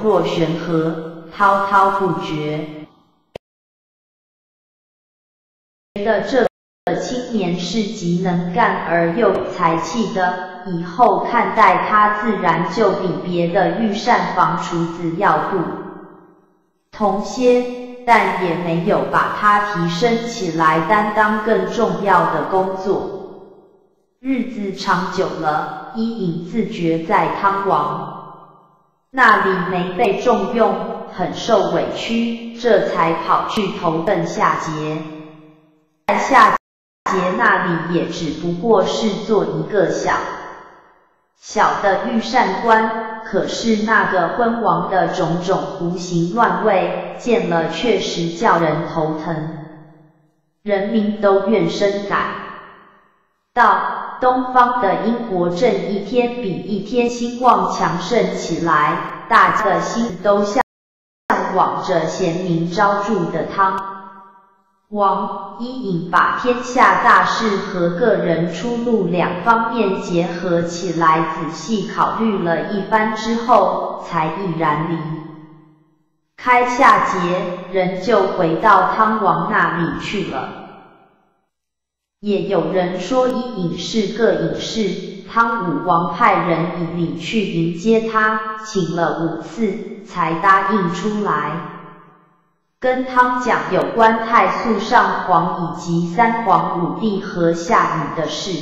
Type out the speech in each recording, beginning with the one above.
若悬河，滔滔不绝。觉得这个青年是极能干而又有才气的，以后看待他自然就比别的御膳房厨子要不同些，但也没有把他提升起来担当更重要的工作。日子长久了，伊尹自觉在汤王那里没被重用，很受委屈，这才跑去投奔夏桀。在夏桀那里也只不过是做一个小小的御膳官，可是那个昏王的种种胡行乱为，见了确实叫人头疼，人民都怨声载道。东方的英国正一天比一天兴旺强盛起来，大家的心都向向往着贤明昭著的汤王伊尹，把天下大事和个人出路两方面结合起来，仔细考虑了一番之后，才毅然离开夏桀，人就回到汤王那里去了。也有人说伊尹是个隐士，汤武王派人以礼去迎接他，请了五次才答应出来，跟汤讲有关太素上皇以及三皇五帝和夏禹的事。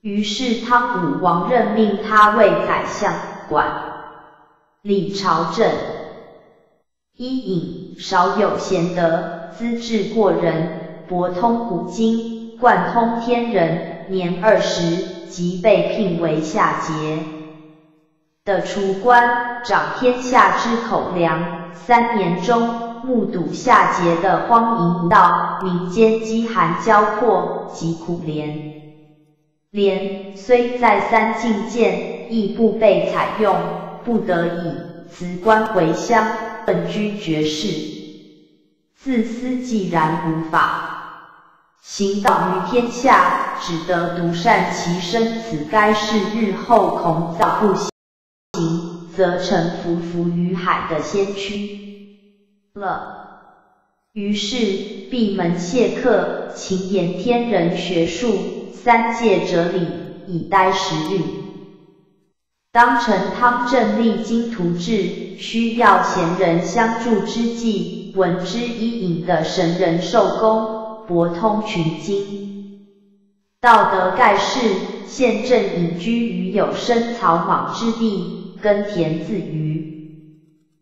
于是汤武王任命他为宰相，管理朝政。伊尹少有贤德，资质过人，博通古今。贯通天人，年二十即被聘为夏桀的厨官，掌天下之口粮。三年中，目睹夏桀的荒淫无道，民间饥寒交迫，疾苦连连。虽再三进谏，亦不被采用，不得已辞官回乡，本居绝世。自私既然无法。行道于天下，只得独善其身，此该是日后孔造不行，则成浮浮于海的先驱了。于是闭门谢客，勤研天人学术、三界哲理，以待时日。当成汤镇历经图治，需要贤人相助之际，闻之伊尹的神人授功。博通群经，道德盖世，现正隐居于有生草莽之地，耕田自娱。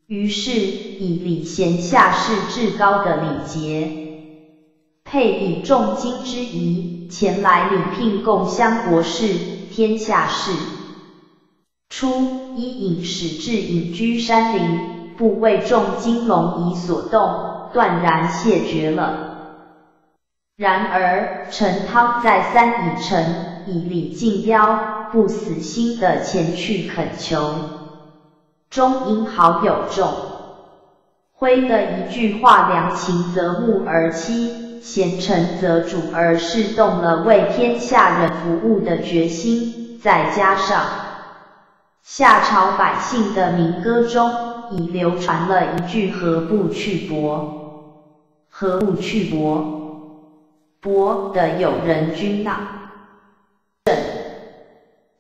于是以礼贤下士至高的礼节，配以重金之仪，前来领聘共襄国事、天下事。初，伊尹始至隐居山林，不为重金龙仪所动，断然谢绝了。然而，陈汤再三以诚以礼敬邀，不死心的前去恳求，终因好友众辉的一句话“良禽择木而栖，贤臣择主”而示动了为天下人服务的决心。再加上夏朝百姓的民歌中已流传了一句“何不去伯，何不去伯”。伯的友人君纳正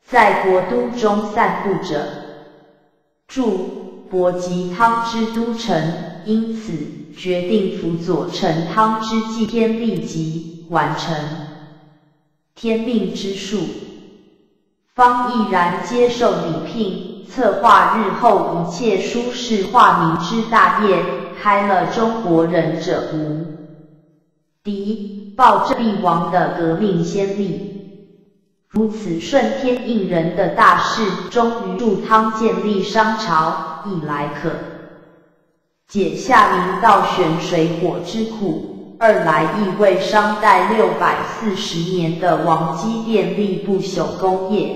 在国都中散步着，住伯及汤之都城，因此决定辅佐陈汤之祭天，立即完成天命之术。方毅然接受礼聘，策划日后一切舒适化民之大业，开了中国人者无敌。报正帝王的革命先例，如此顺天应人的大事，终于助汤建立商朝，一来可解下民道悬水火之苦，二来亦为商代六百四十年的王基奠立不朽功业。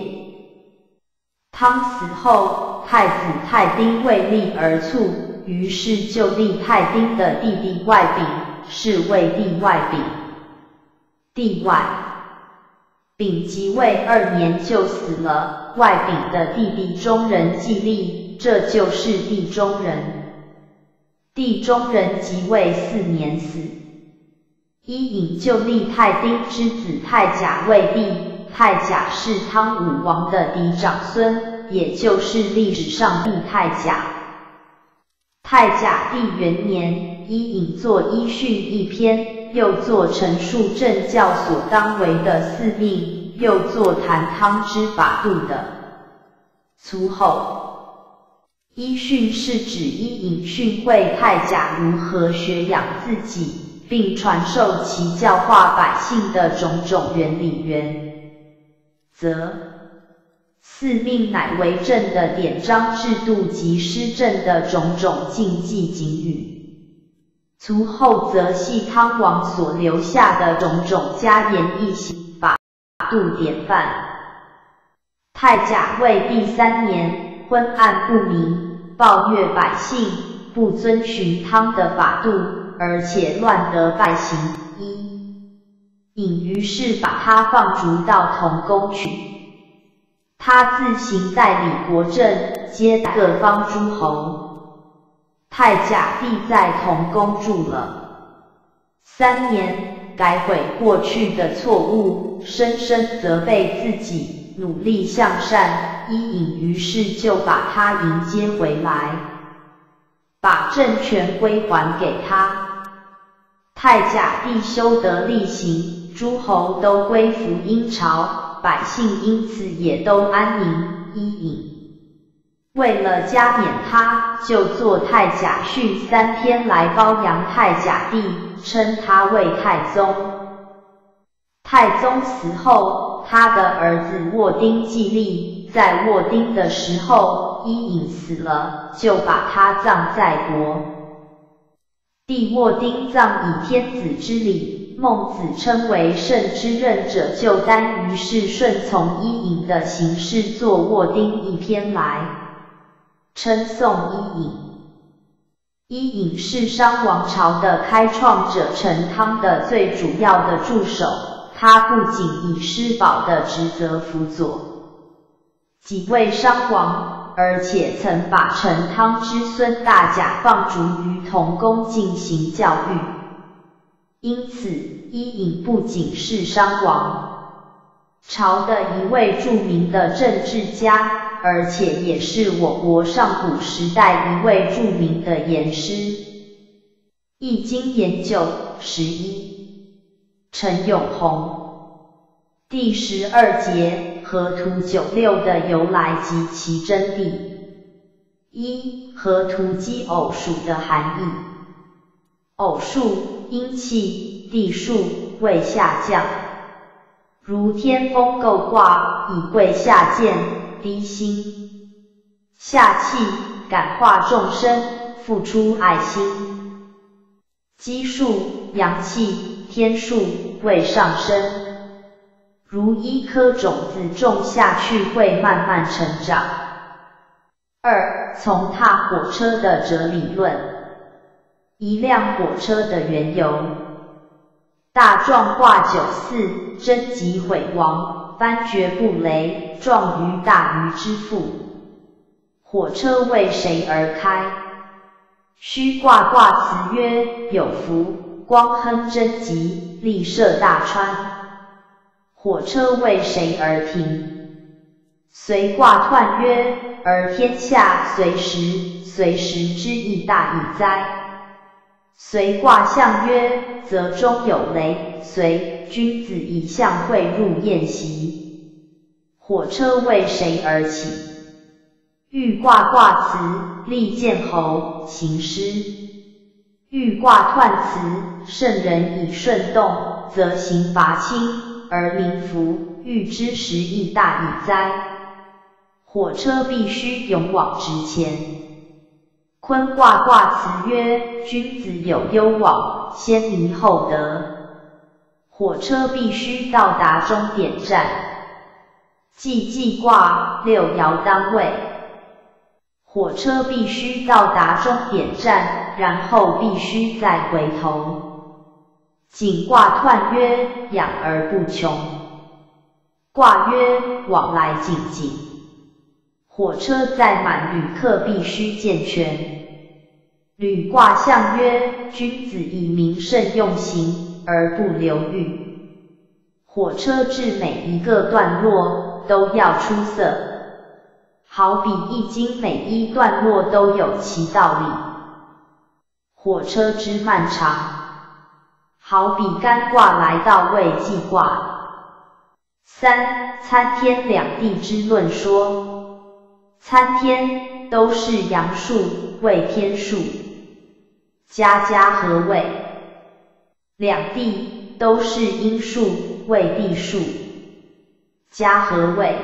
汤死后，太子太丁为立而卒，于是就立太丁的弟弟外丙，是为帝外丙。帝外丙即位二年就死了，外丙的弟弟中人继立，这就是地中人。地中人即位四年死，伊尹就立太丁之子太甲为帝，太甲是汤武王的嫡长孙，也就是历史上帝太甲。太甲帝元年，伊尹作《伊训》一篇，又作陈述正教所当为的四命，又作谈汤之法度的粗后。伊训是指伊尹训诲太甲如何学养自己，并传授其教化百姓的种种原理原则。四命乃为政的典章制度及施政的种种禁忌警语。卒后则系汤王所留下的种种加言易行法度典范。太甲位第三年，昏暗不明。暴虐百姓，不遵循汤的法度，而且乱得败行。一尹于是把他放逐到同宫去，他自行代理国政，接待各方诸侯。太甲帝在同宫住了三年，改悔过去的错误，深深责备自己，努力向善。伊尹于是就把他迎接回来，把政权归还给他。太甲帝修德立行，诸侯都归服殷朝，百姓因此也都安宁。伊尹为了加冕他，就做《太甲训》三天来褒扬太甲帝，称他为太宗。太宗死后，他的儿子沃丁继立。在沃丁的时候，伊尹死了，就把他葬在国。帝沃丁葬以天子之礼，孟子称为圣之任者就丹，于是顺从伊尹的形式做沃丁一篇来称颂伊尹。伊尹是商王朝的开创者陈汤的最主要的助手，他不仅以施宝的职责辅佐。几位商王，而且曾把陈汤之孙大甲放逐于同宫进行教育。因此，伊尹不仅是商王朝的一位著名的政治家，而且也是我国上古时代一位著名的言师。易经研究十一，陈永红，第十二节。河图九六的由来及其真谛。一、河图基偶数的含义。偶数，阴气，地数，未下降。如天风构卦，以贵下贱，低心。下气，感化众生，付出爱心。基数，阳气，天数，位上升。如一颗种子种下去，会慢慢成长。二、从踏火车的哲理论，一辆火车的缘由。大壮卦九四，贞吉毁亡，翻绝不雷，壮于大鱼之腹。火车为谁而开？虚卦卦辞曰：有福，光亨贞吉，利涉大川。火车为谁而停？随卦彖曰：而天下随时，随时之意大矣哉。随卦象曰：则中有雷，随君子以象会入宴席。火车为谁而起？豫卦卦辞：利见侯，行师。豫卦彖辞：圣人以顺动，则行伐轻。而民服，欲之时亦大矣哉！火车必须勇往直前。坤卦卦辞曰：君子有攸往，先民后德。火车必须到达终点站。既济卦六爻当位。火车必须到达终点站，然后必须再回头。景卦彖曰：养而不穷。卦曰：往来井井。火车载满旅客必须健全。履卦象曰：君子以明慎用行，而不流欲。火车至每一个段落都要出色，好比易经每一段落都有其道理。火车之漫长，好比干卦来到未济卦。三参天两地之论说，参天都是阳数，为天数。家家合位，两地都是阴数，为地数，家合位。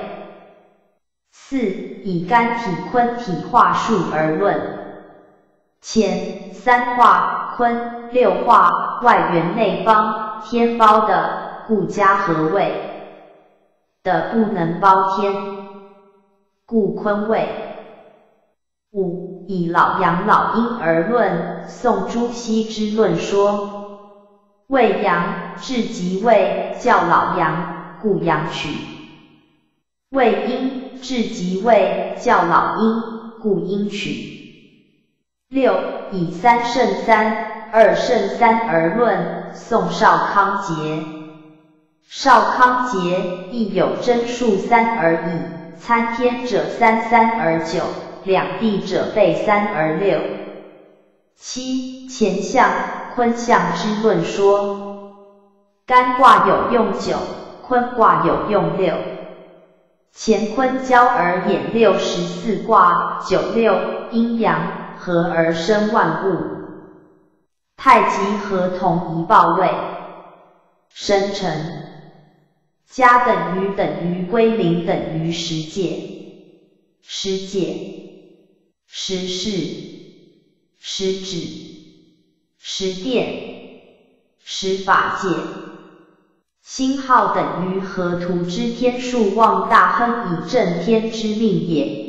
四以干体坤体化数而论，前三化坤六化外圆内方天包的，故家合位的不能包天，故坤位。五以老阳老阴而论，宋朱熹之论说：未阳至极位，叫老阳，故阳取；未阴至极位，叫老阴，故阴取。六以三胜三、二胜三而论，宋少康节。少康节亦有真数三而已，参天者三三而九。两地者备三而六。七乾象坤象之论说，干卦有用九，坤卦有用六。乾坤交而演六十四卦，九六阴阳合而生万物。太极合同一报位，生成。加等于等于归零等于十界，十界。时事、时指、十殿，十法界，星号等于河图之天数望大亨以正天之命也，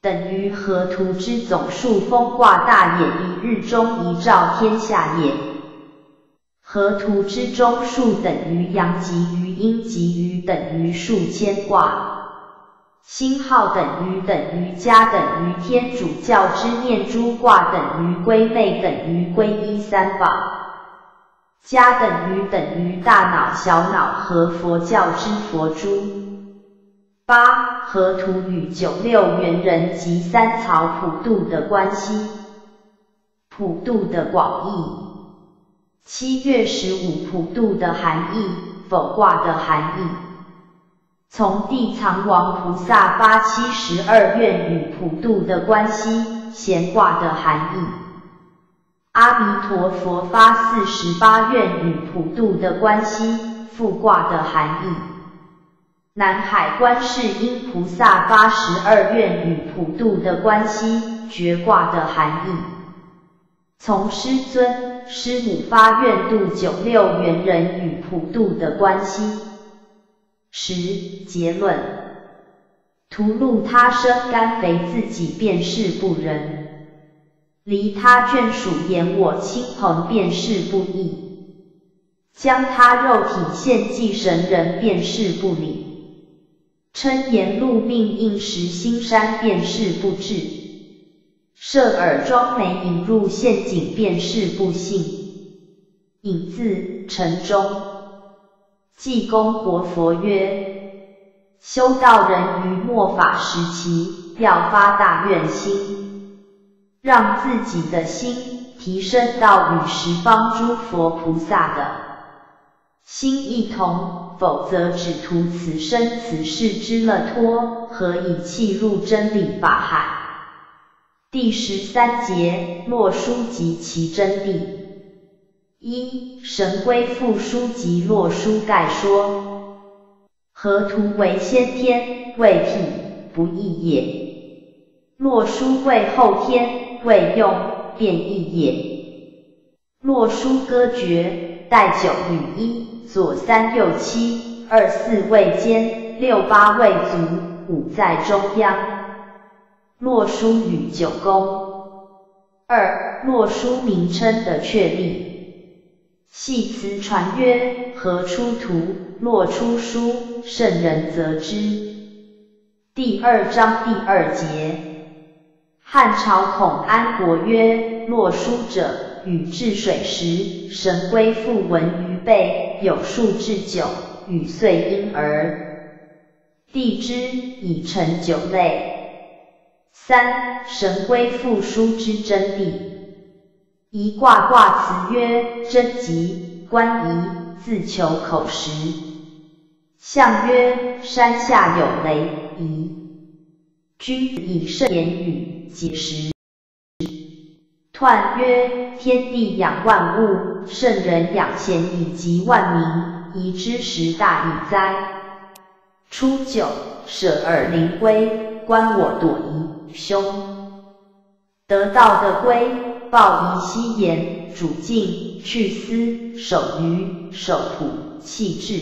等于河图之总数风卦大也一日中一照天下也。河图之中数等于阳极于阴极于等于数千卦。星号等于等于加等于天主教之念珠卦等于归妹等于皈依三宝，加等于等于大脑小脑和佛教之佛珠。八河图与九六元人及三曹普渡的关系，普渡的广义，七月十五普渡的含义，否卦的含义。从地藏王菩萨发七十二愿与普度的关系，闲卦的含义；阿弥陀佛发四十八愿与普度的关系，复卦的含义；南海观世音菩萨八十二愿与普度的关系，绝卦的含义；从师尊、师母发愿度九六元人与普度的关系。十结论：屠戮他生，甘肥自己，便是不仁；离他眷属，言我亲朋，便是不义；将他肉体献祭神人，便是不礼；称言禄命应时心山，便是不智；设耳庄眉引入陷阱，便是不信。引自城中。济公活佛曰：修道人于末法时期，要发大愿心，让自己的心提升到与十方诸佛菩萨的心一同，否则只图此生此世之乐托，何以弃入真理法海？第十三节，洛书及其真谛。一神龟复书及洛书概说，河图为先天，未辟，不义也。洛书为后天，未用，变易也。洛书歌诀：带九履一，左三右七，二四位间，六八位足，五在中央。洛书与九宫。二洛书名称的确立。系辞传曰：何出图，若出书，圣人则知。第二章第二节，汉朝孔安国曰：洛书者，禹治水时，神龟复文于背，有数至九，禹遂因而，地之以成九类。三神龟复书之真谛，一卦卦辞曰：贞吉，观仪，自求口实。象曰：山下有雷，宜。君以慎言语，解时。彖曰：天地养万物，圣人养贤以及万民，宜之时大矣哉。初九，舍尔灵归，观我朵颐，兄。得道的归，抱颐息言，主静，去思，守鱼，守土，气质。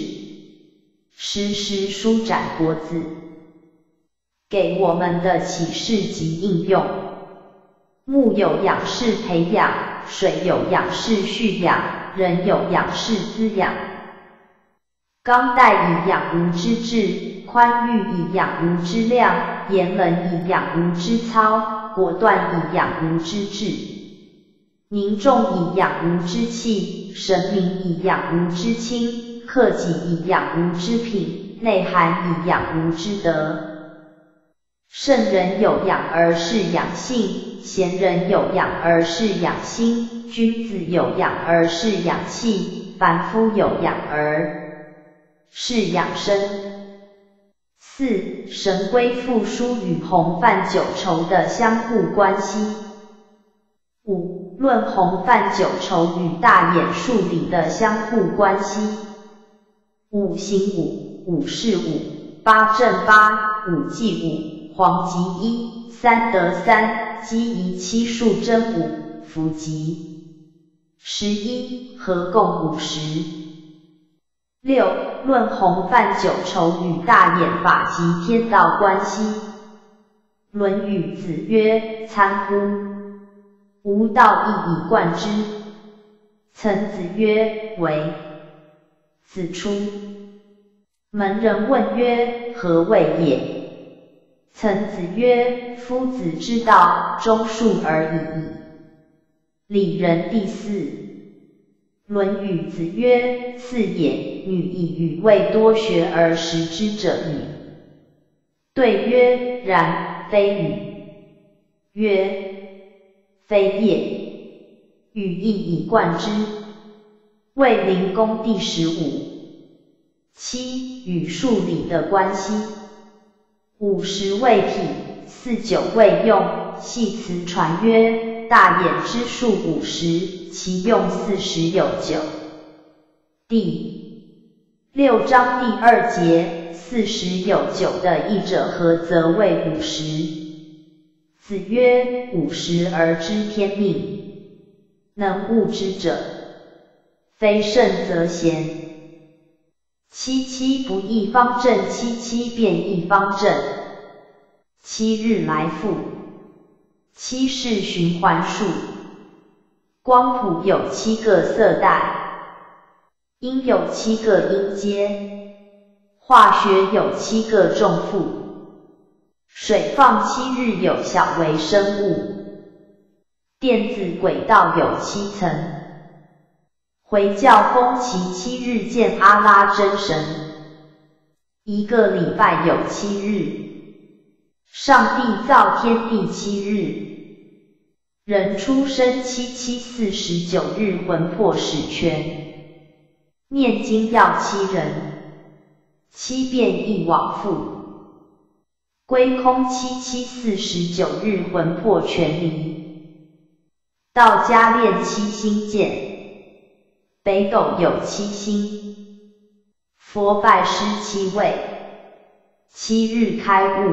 诗诗舒展国字，给我们的启示及应用。木有养士培养，水有养士蓄养，人有养士滋养。刚带以养吾之志，宽裕以养吾之量，严冷以养吾之操，果断以养吾之志，凝重以养吾之气，神明以养吾之清。克己以养吾之品，内涵以养吾之德。圣人有养而是养性，贤人有养而是养心，君子有养而是养气，凡夫有养而是养生。四神龟复书与洪范九畴的相互关系。五论洪范九畴与大衍数理的相互关系。五行五，五是五，八正八，五计五，黄吉一，三得三，积一七数真五，福吉十一，合共五十。六论洪范九畴与大衍法及天道关系。论语子曰：参乎，吾道一以贯之。曾子曰：为。子出门，人问曰：“何谓也？”曾子曰：“夫子之道，忠恕而已矣。”礼仁第四。论语子曰：“次也，女亦与未多学而识之者矣。”对曰：“然，非与。”曰：“非也。”语义以贯之。卫灵公第十五。七与数理的关系。五十位体，四九位用。系辞传曰：大衍之数五十，其用四十有九。第六章第二节，四十有九的译者何则为五十？子曰：五十而知天命，能悟之者。非圣则贤。七七不一方正，七七变一方正。七日来复，七是循环数。光谱有七个色带，音有七个音阶，化学有七个重负，水放七日有小微生物，电子轨道有七层。回教封其七日见阿拉真神，一个礼拜有七日。上帝造天地七日，人出生七七四十九日魂魄始全。念经要七人，七变一往复。归空七七四十九日魂魄全离。道家练七星剑。北斗有七星，佛拜师七位，七日开悟。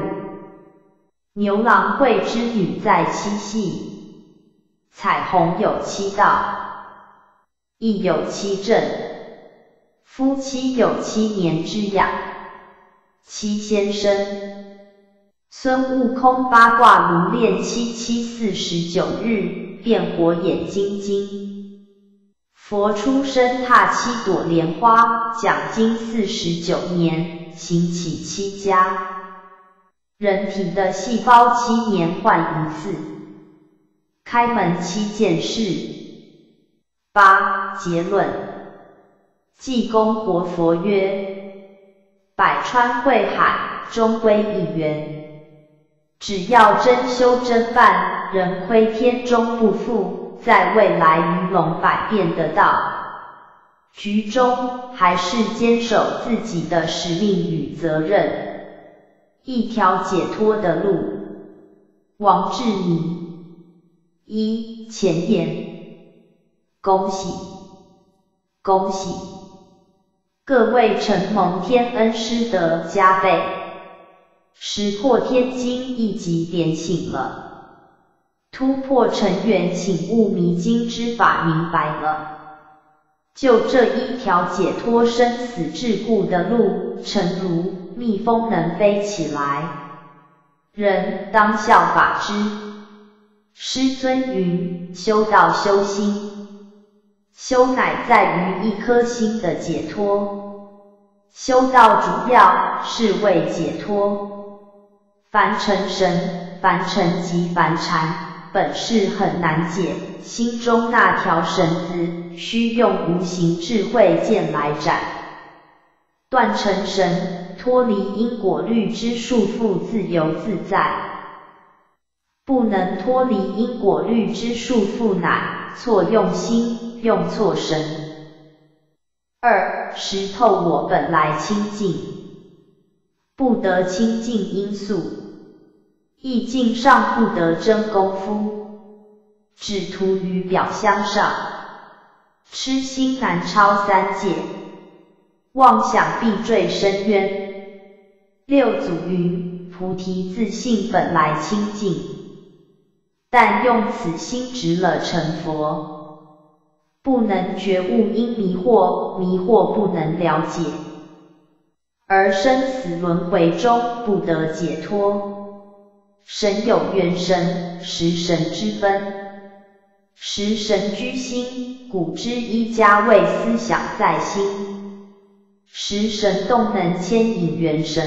牛郎会织女在七夕，彩虹有七道，亦有七阵。夫妻有七年之痒，七先生。孙悟空八卦炉练七七四十九日，变火眼金睛。佛出生踏七朵莲花，讲经四十九年，行起七家。人体的细胞七年换一次。开门七件事。八结论。济公活佛曰：百川汇海，终归一源。只要真修真办，人亏天终不负，在未来鱼龙百变的道局中，还是坚守自己的使命与责任，一条解脱的路。王志明，一前言。恭喜，恭喜！各位承蒙天恩师德加倍，石破天惊一级点醒了，突破尘缘请悟迷津之法明白了，就这一条解脱生死桎梏的路，诚如蜜蜂能飞起来，人当效法之。师尊云：修道修心。修乃在于一颗心的解脱，修道主要是为解脱。凡尘神，凡尘即凡禅，本是很难解，心中那条绳子，需用无形智慧剑来斩。断尘神，脱离因果律之束缚，自由自在。不能脱离因果律之束缚，乃错用心。用错神。二识透我本来清净，不得清净因素，意境上不得真功夫，只图于表象上，痴心难超三界，妄想必坠深渊。六祖云：菩提自信本来清净，但用此心直了成佛。不能觉悟因迷惑，迷惑不能了解，而生死轮回中不得解脱。神有元神、十神之分，十神居心，古之一家为思想在心，十神动能牵引元神。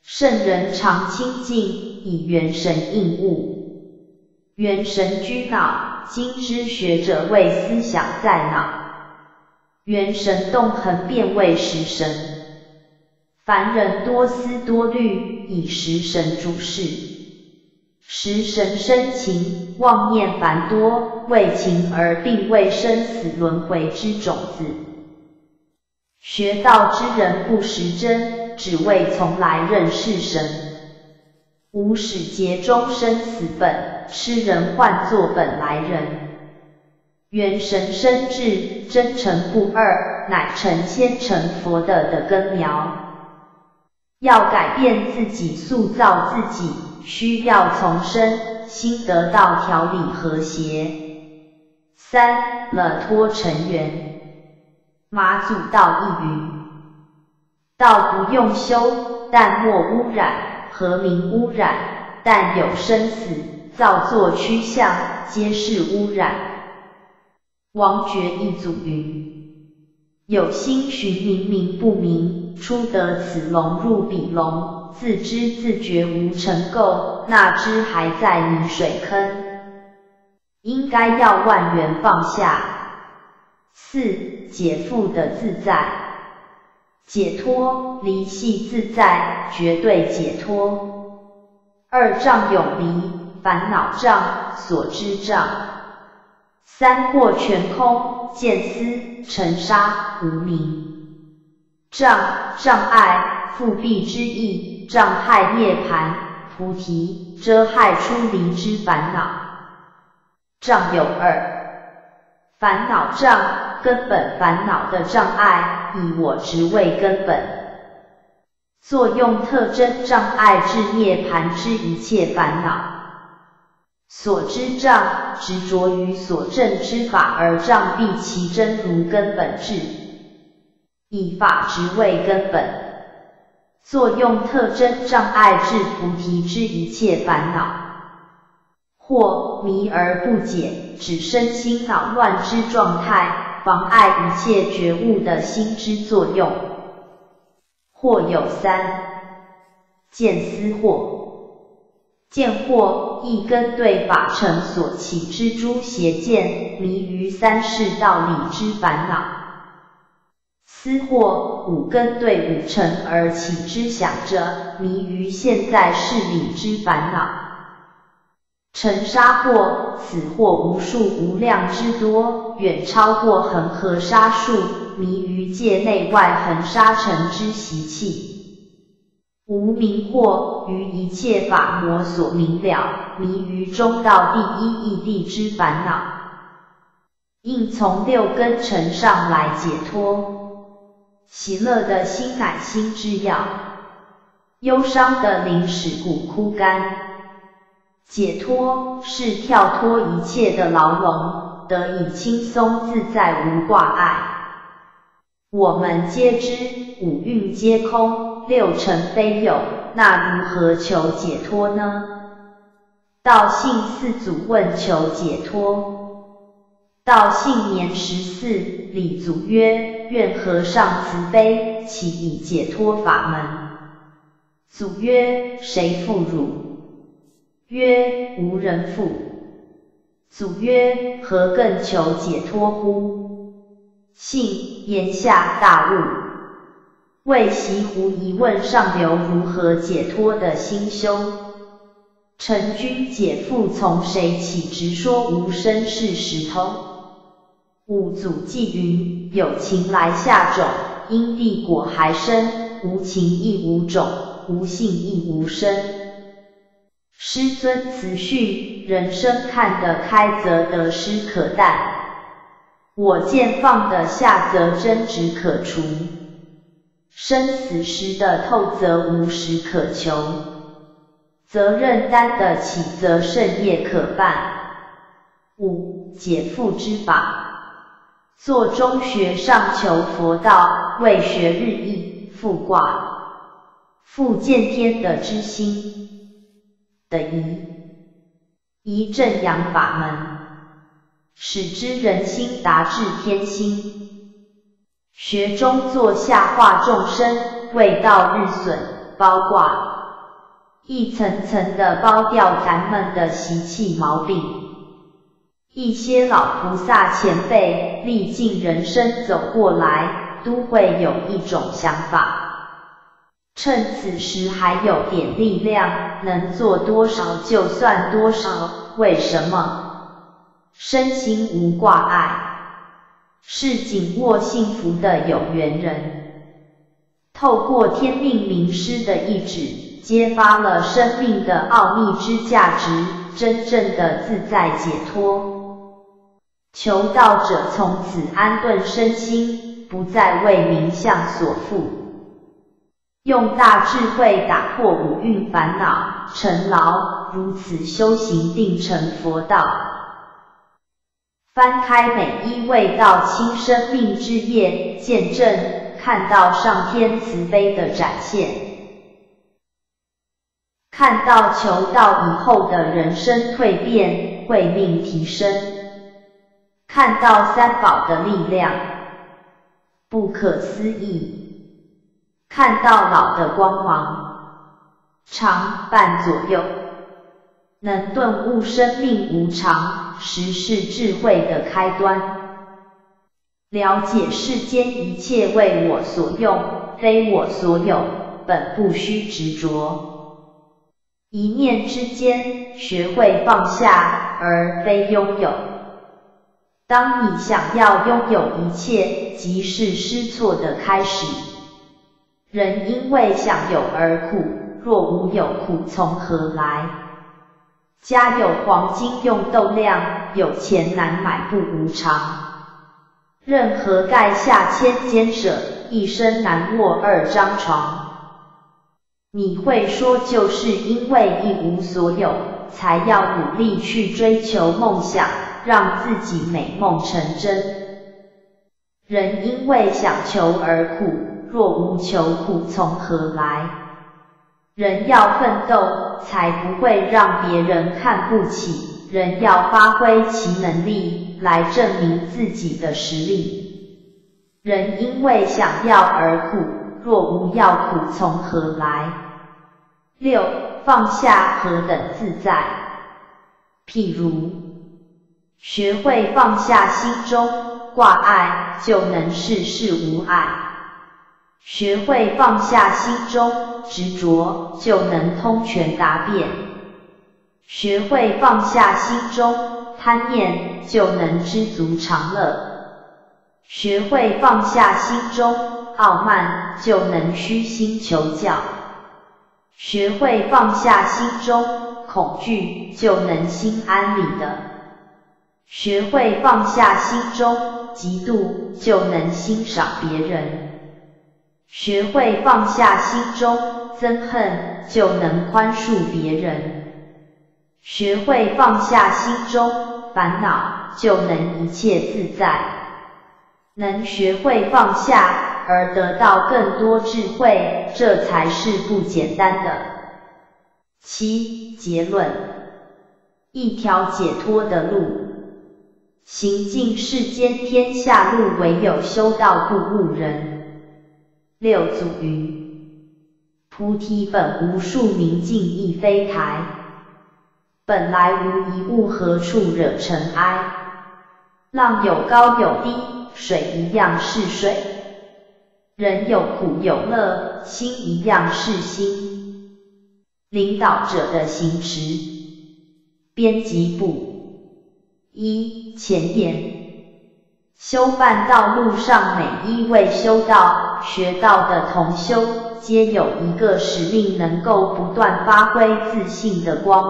圣人常清净，以元神应物，元神居脑。今之学者为思想在脑，元神动恒变为食神。凡人多思多虑，以食神主事。食神生情，妄念繁多，为情而并未生死轮回之种子。学道之人不识真，只为从来认识神。无始劫中生死本，痴人唤作本来人。元神生智，真诚不二，乃成仙成佛的的根苗。要改变自己，塑造自己，需要从身心得到调理和谐。三了脱尘缘，马祖道一云：道不用修，但莫污染。何名污染？但有生死，造作趋向，皆是污染。王觉一祖云：有心寻明明不明，出得此龙入彼龙，自知自觉无成垢，那知还在泥水坑。应该要万缘放下。四解缚的自在。解脱离系自在，绝对解脱。二障永离，烦恼障、所知障。三过全空，见思尘沙无明。障障碍，复辟之意，障害涅盘菩提，遮害出离之烦恼。障有二，烦恼障。根本烦恼的障碍，以我执为根本，作用特征障碍至涅盘之一切烦恼。所知障，执着于所证之法而障蔽其真如根本智，以法执为根本，作用特征障碍至菩提之一切烦恼。或迷而不解，指身心恼乱之状态。妨碍一切觉悟的心之作用，或有三见思惑。见惑一根对法成所起之诸邪见，迷于三世道理之烦恼；思惑五根对五尘而起之想着，迷于现在事理之烦恼；尘沙惑，此惑无数无量之多，远超过恒河沙数，迷于界内外恒沙尘之习气。无明惑于一切法魔所明了，迷于中道第一义谛之烦恼，应从六根尘上来解脱。喜乐的心乃心之药，忧伤的灵使骨枯干。解脱是跳脱一切的牢笼，得以轻松自在无挂碍。我们皆知五蕴皆空。六尘非有，那如何求解脱呢？道信四祖问求解脱。道信年十四，礼祖曰：愿和尚慈悲，启以解脱法门。祖曰：谁负汝？曰：无人负。祖曰：何更求解脱乎？信言下大悟。为习胡疑问上流如何解脱的心修，臣君解父从谁起？直说无身是石头。五祖记云：有情来下种，因地果还生；无情亦无种，无性亦无生。师尊慈训，人生看得开则得失可淡，我见放得下则争执可除。生死时的透则无时可求，责任担得起则胜业可办。五解缚之法，坐中学上求佛道，为学日益复卦，复见天的之心的仪，仪正阳法门，使之人心达至天心。学中坐下化众生，为道日损，包挂一层层的包掉咱们的习气毛病。一些老菩萨前辈历尽人生走过来，都会有一种想法：趁此时还有点力量，能做多少就算多少。为什么？身心无挂碍。是紧握幸福的有缘人，透过天命名师的意志，揭发了生命的奥秘之价值，真正的自在解脱。求道者从此安顿身心，不再为名相所缚，用大智慧打破五蕴烦恼尘劳，如此修行定成佛道。翻开每一位道亲生命之页，见证看到上天慈悲的展现，看到求道以后的人生蜕变、慧命提升，看到三宝的力量，不可思议，看到老的光芒，长半左右，能顿悟生命无常。实是智慧的开端。了解世间一切为我所用，非我所有，本不需执着。一念之间，学会放下，而非拥有。当你想要拥有一切，即是失错的开始。人因为想有而苦，若无有苦，从何来？家有黄金用斗量，有钱难买不无常。任何盖下千间舍，一生难卧二张床。你会说，就是因为一无所有，才要努力去追求梦想，让自己美梦成真。人因为想求而苦，若无求苦从何来？人要奋斗，才不会让别人看不起。人要发挥其能力，来证明自己的实力。人因为想要而苦，若无要苦从何来？六放下何等自在。譬如，学会放下心中挂碍，就能事事无碍；学会放下心中执着，就能通权达变；学会放下心中贪念，就能知足常乐。学会放下心中傲慢，就能虚心求教；学会放下心中恐惧，就能心安理得；学会放下心中嫉妒，就能欣赏别人；学会放下心中憎恨，就能宽恕别人；学会放下心中烦恼，就能一切自在。能学会放下而得到更多智慧，这才是不简单的。七结论：一条解脱的路，行尽世间天下路，唯有修道不误人。六祖云：菩提本无树，明镜亦非台。本来无一物，何处惹尘埃？浪有高有低。水一样是水，人有苦有乐，心一样是心。领导者的行持，编辑部一前言：修办道路上每一位修道、学道的同修，皆有一个使命，能够不断发挥自信的光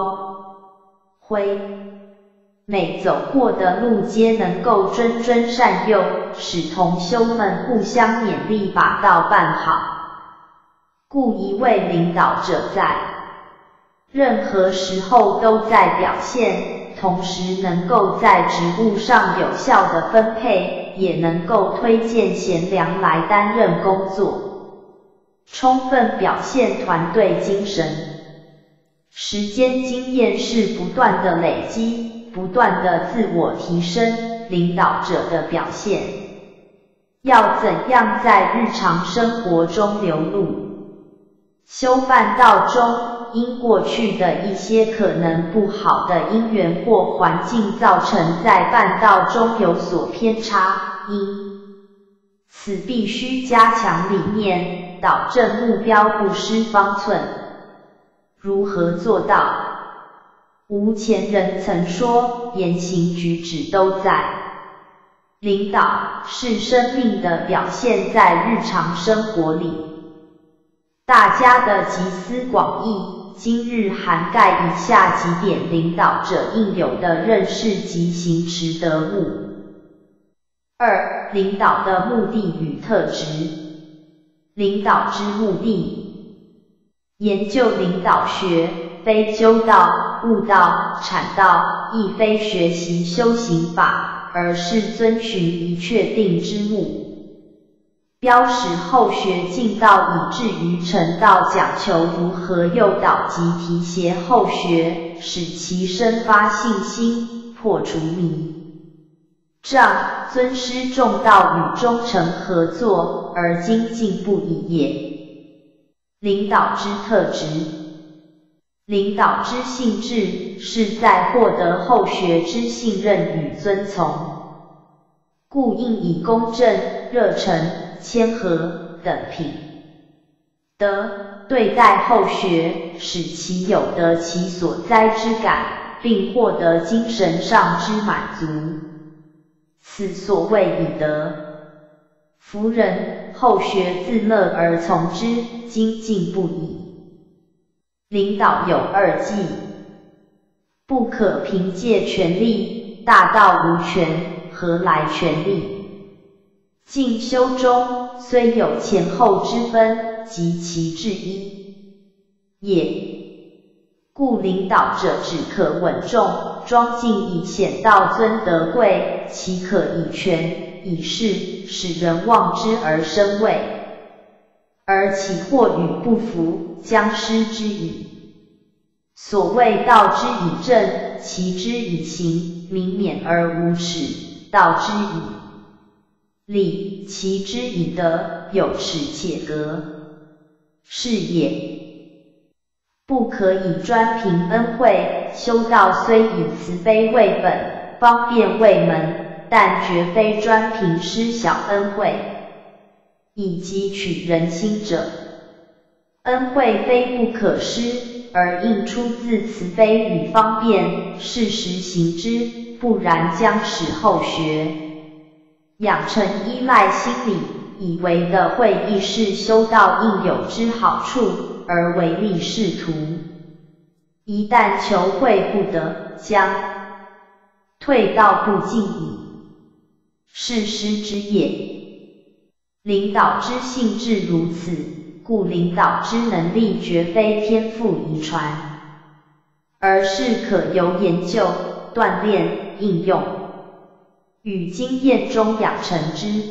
辉。每走过的路，皆能够谆谆善诱，使同修们互相勉励，把道办好。故一位领导者在任何时候都在表现，同时能够在职务上有效的分配，也能够推荐贤良来担任工作，充分表现团队精神。时间经验是不断的累积。不断的自我提升，领导者的表现要怎样在日常生活中流露？修办道中，因过去的一些可能不好的因缘或环境造成在办道中有所偏差，因此必须加强理念，导正目标，不失方寸。如何做到？无前人曾说，言行举止都在。领导是生命的表现，在日常生活里，大家的集思广益，今日涵盖以下几点领导者应有的认识及行持得物。二、领导的目的与特质。领导之目的，研究领导学。非修道、悟道、阐道，亦非学习修行法，而是遵循一确定之目标，使后学进道，以至于成道，讲求如何诱导及提携后学，使其生发信心，破除迷障，尊师重道，与忠诚合作，而精进不已也。领导之特质。领导之性质，是在获得后学之信任与遵从，故应以公正、热忱、谦和等品德对待后学，使其有得其所哉之感，并获得精神上之满足。此所谓以德服人，后学自乐而从之，精进不已。领导有二忌，不可凭借权力，大道无权，何来权力？进修中虽有前后之分，及其至一也。故领导者只可稳重庄敬，以显道尊德贵；岂可以权以势，使人望之而生畏，而其祸与不服。将失之矣。所谓道之以正，齐之以刑，民免而无耻；道之以礼，齐之以德，有耻且格，是也。不可以专凭恩惠，修道虽以慈悲为本，方便为门，但绝非专凭施小恩惠，以汲取人心者。恩惠非不可施，而应出自慈悲与方便，适时行之，不然将使后学养成依赖心理，以为的会意是修道应有之好处。而唯利是图，一旦求会不得，将退道不进矣，是失之也。领导之性质如此，故领导之能力绝非天赋遗传，而是可由研究、锻炼、应用与经验中养成之。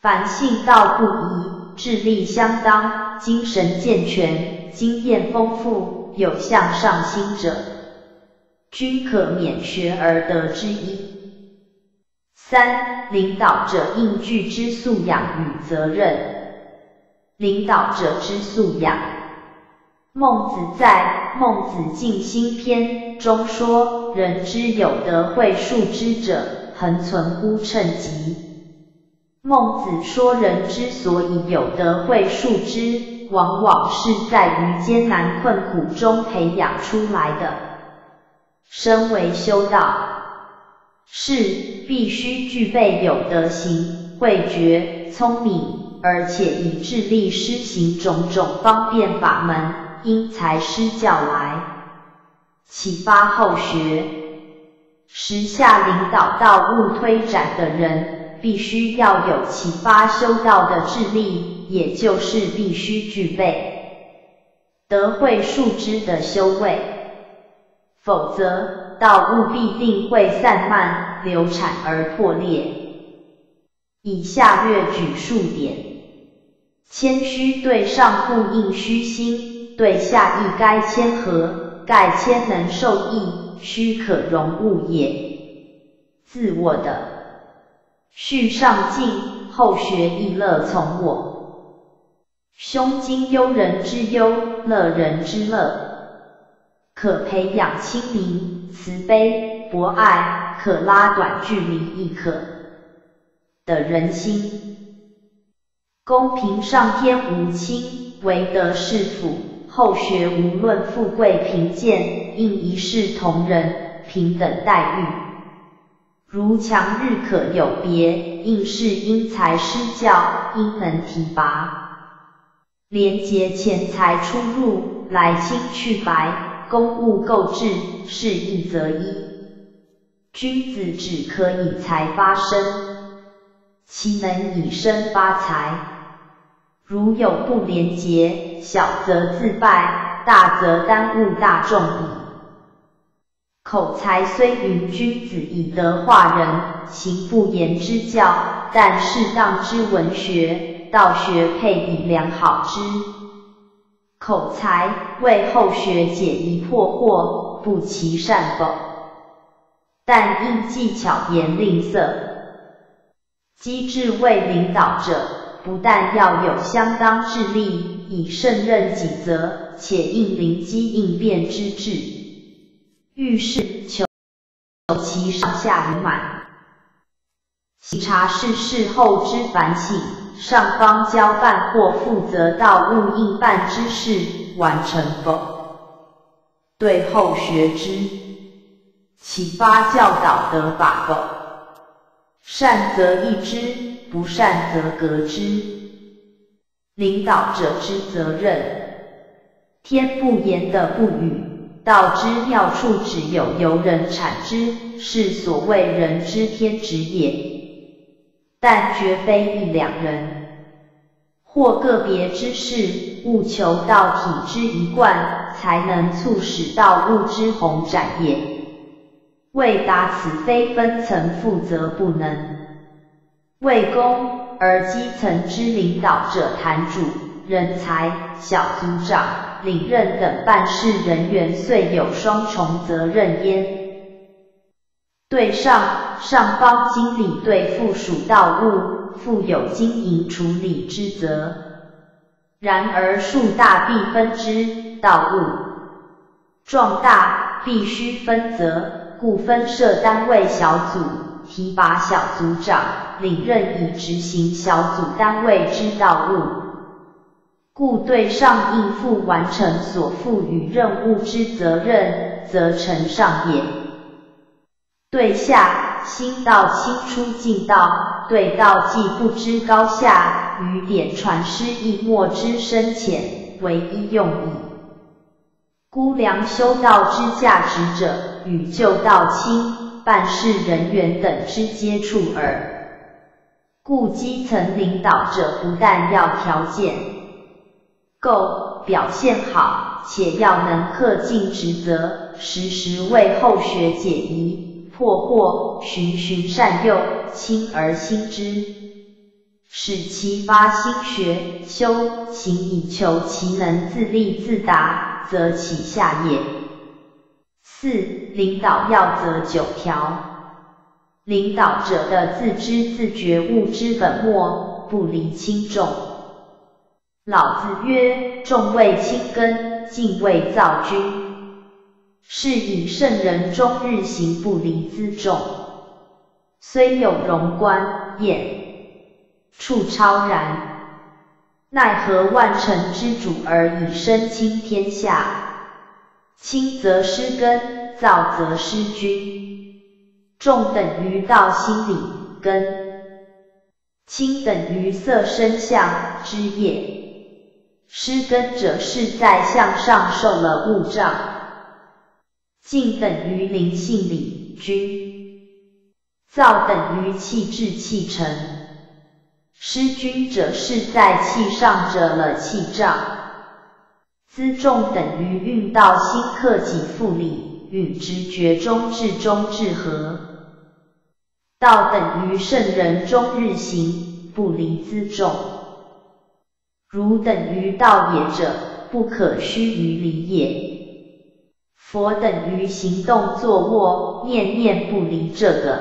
凡性道不移，智力相当。精神健全、经验丰富、有向上心者，均可免学而得之一。三、领导者应具之素养与责任。领导者之素养，孟子在《孟子尽心篇》中说：“人之有德会述之者，恒存乎称极。”孟子说，人之所以有德会述之，往往是在于艰难困苦中培养出来的。身为修道士，必须具备有德行、慧觉、聪明，而且以智力施行种种方便法门，因材施教来启发后学，时下领导道路推展的人。必须要有启发修道的智力，也就是必须具备德慧树枝的修为，否则道物必定会散漫、流产而破裂。以下略举数点：谦虚对上不应虚心，对下亦该谦和，盖谦能受益，虚可容物也。自我的。序上进，后学亦乐从我。胸襟忧人之忧，乐人之乐，可培养亲民、慈悲、博爱，可拉短距离亦可的人心。公平上天无亲，唯德是辅。后学无论富贵贫贱，应一视同仁，平等待遇。如强日可有别，应是因材施教，因能提拔，廉洁钱财出入，来清去白，公务购置，是一则一。君子只可以财发生，其能以身发财？如有不廉洁，小则自败，大则耽误大众矣。口才虽云君子以德化人，行不言之教，但适当之文学、道学配以良好之口才，为后学解疑破惑，不其善否？但应技巧言吝啬，机智为领导者，不但要有相当智力，以胜任己责，且应灵机应变之智。遇事求其上下圆满，喜察是事后之反省，上方交办或负责到物应办之事完成否？对后学之启发教导得法否？善则益之，不善则革之。领导者之责任，天不言的不语。道之妙处，只有由人产之，是所谓人之天职也。但绝非一两人，或个别之事，务求道体之一贯，才能促使道物之宏展也。为达此，非分层负责不能。为公而基层之领导者，坛主、人才、小组长。领任等办事人员遂有双重责任焉。对上，上方经理对附属道务负有经营处理之责。然而树大必分之，道务壮大，必须分责，故分设单位小组，提拔小组长，领任以执行小组单位之道务。故对上应付完成所赋予任务之责任，则承上也；对下心道清出进道，对道既不知高下，于点传师亦莫知深浅，唯一用矣。估量修道之价值者，与旧道亲、办事人员等之接触耳。故基层领导者不但要条件。够表现好，且要能恪尽职责，时时为后学解疑、破惑，循循善诱，亲而心之，使其发心学修行以求其能自立自达，则其下也。四、领导要则九条，领导者的自知自觉悟之本末，不离轻重。老子曰：重位轻根，敬畏造君。是以圣人终日行不离辎重，虽有荣观宴，处超然，奈何万乘之主而以身轻天下？轻则失根，造则失君。重等于道心理根，轻等于色身相之业。失根者是在向上受了物障，静等于灵性理君，躁等于气滞气沉，失君者是在气上者了气障，辎重等于运道心克己复礼，与直觉中至中至和，道等于圣人终日行，不离辎重。如等于道也者，不可虚于离也。佛等于行动坐卧，念念不离这个，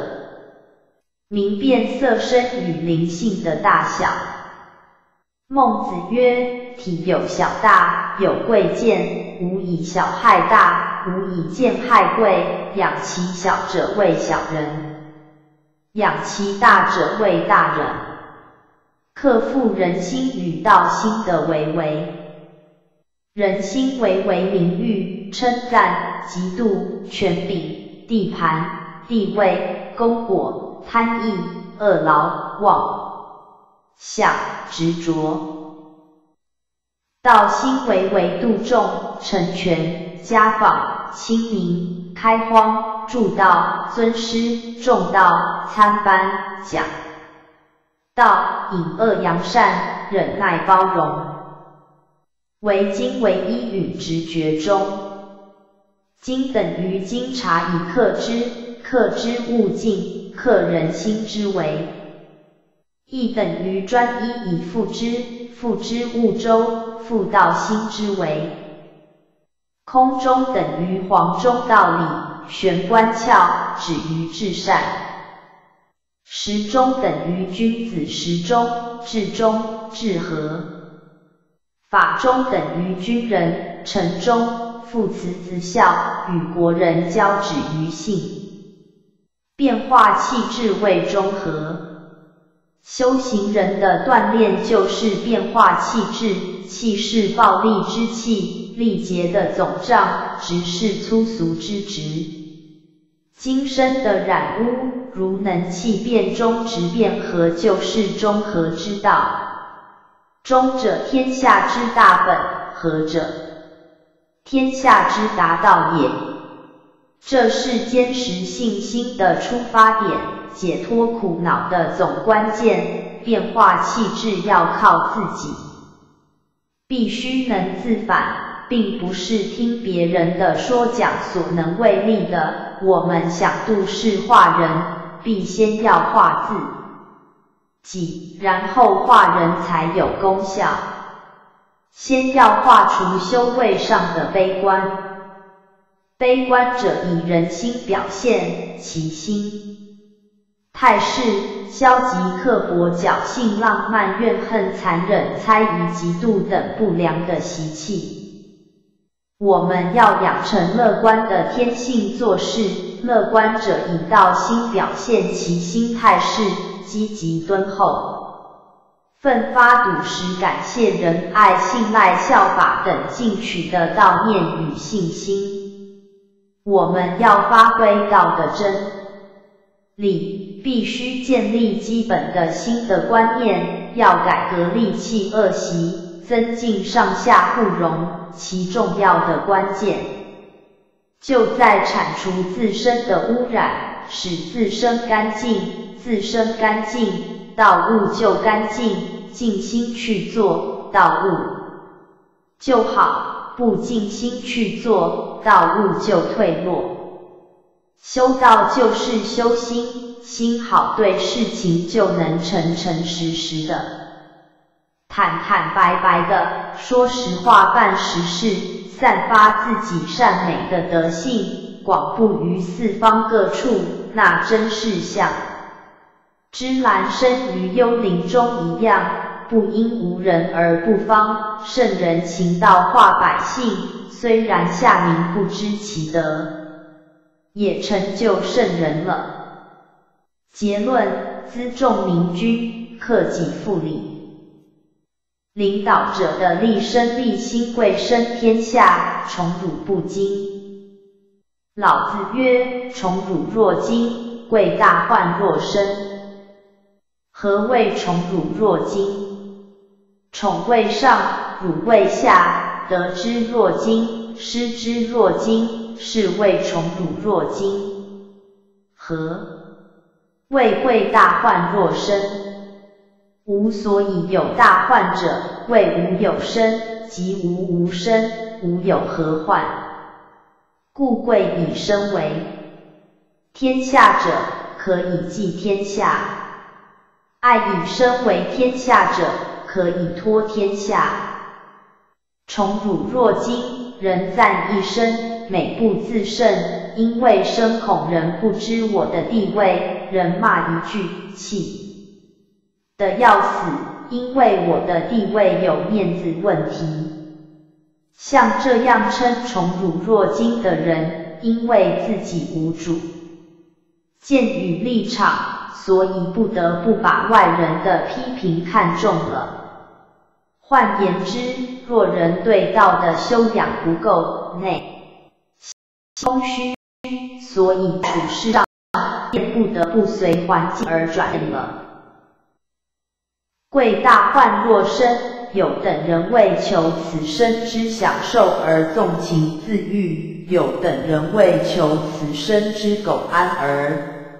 明辨色身与灵性的大小。孟子曰：体有小大，有贵贱，无以小害大，无以贱害贵。养其小者为小人，养其大者为大人。克服人心与道心的唯唯，人心唯唯名誉、称赞、嫉妒、权柄、地盘、地位、功果、贪意、恶劳、妄想、执着；道心唯唯度众、成全、家访、亲民、开荒、助道、尊师、重道、参班、讲。道隐恶扬善，忍耐包容，为精为一与直觉中，精等于精察以克之，克之物尽，克人心之为；义等于专一以复之，复之物周，复道心之为；空中等于黄中道理，玄关窍，止于至善。时中等于君子，时中至中至和；法中等于君人，臣中父慈子孝，与国人交止于信。变化气质为中和。修行人的锻炼就是变化气质，气是暴力之气，力竭的总账，直是粗俗之直。今生的染污，如能气变中直变和，就是中和之道。中者天下之大本，和者天下之达道也。这是坚实信心的出发点，解脱苦恼的总关键。变化气质要靠自己，必须能自反。并不是听别人的说讲所能为力的。我们想度世化人，必先要化自己，然后化人才有功效。先要化除修位上的悲观，悲观者以人心表现其心态势，消极、刻薄、侥幸、浪漫、怨恨、残忍、猜疑、嫉妒等不良的习气。我们要养成乐观的天性做事，乐观者以道心表现其心态是积极敦厚、奋发笃实、感谢仁爱、信赖效法等进取的道念与信心。我们要发挥道的真理，必须建立基本的新的观念，要改革戾气恶习，增进上下互融。其重要的关键就在铲除自身的污染，使自身干净，自身干净，道物就干净，尽心去做，道物就好；不尽心去做，道物就退落。修道就是修心，心好，对事情就能诚诚实实的。坦坦白白的说实话，办实事，散发自己善美的德性，广布于四方各处，那真是像芝兰生于幽林中一样，不因无人而不芳。圣人行道化百姓，虽然下民不知其德，也成就圣人了。结论：辎重明君，克己复礼。领导者的立身立心，贵身天下，宠辱不惊。老子曰：宠辱若惊，贵大患若身。何谓宠辱若惊？宠位上，辱贵下，得之若惊，失之若惊，是谓宠辱若惊。何谓贵大患若身？无所以有大患者，谓无有生，即无无生，无有何患？故贵以身为天下者，可以济天下；爱以身为天下者，可以托天下。宠辱若惊，人赞一生，美不自胜，因为生恐人不知我的地位，人骂一句气。的要死，因为我的地位有面子问题。像这样称宠辱若惊的人，因为自己无主见与立场，所以不得不把外人的批评看重了。换言之，若人对道的修养不够，内空虚，所以处事上便不得不随环境而转了。贵大患若身，有等人为求此生之享受而纵情自欲，有等人为求此生之苟安而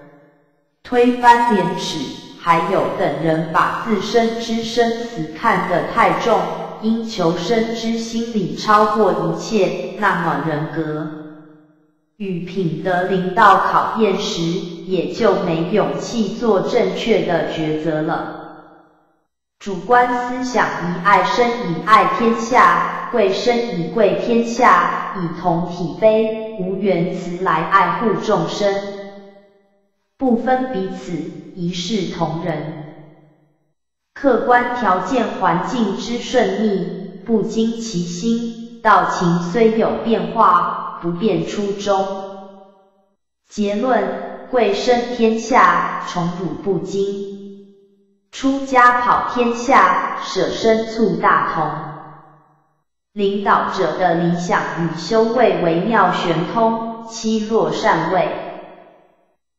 推翻廉耻，还有等人把自身之生死看得太重，因求生之心理超过一切，那么人格与品德临到考验时，也就没勇气做正确的抉择了。主观思想以爱生以爱天下，贵生以贵天下，以同体悲，无缘慈来爱护众生，不分彼此，一视同仁。客观条件环境之顺利，不惊其心，道情虽有变化，不变初衷。结论：贵生天下，宠辱不惊。出家跑天下，舍身促大同。领导者的理想与修为微妙玄通，欺弱善位。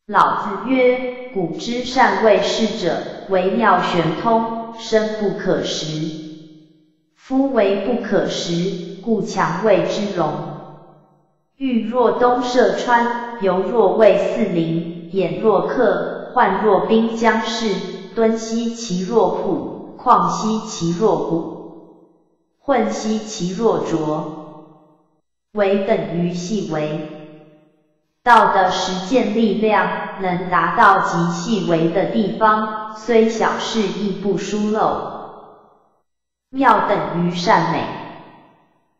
老子曰：古之善位士者，微妙玄通，深不可识。夫为不可识，故强谓之容。欲若东涉川，犹若畏四邻，眼若客，患若兵将士。敦兮其若朴，旷兮其若谷，混兮其若浊，为等于细微。道的实践力量能达到极细微的地方，虽小事亦不疏漏。妙等于善美，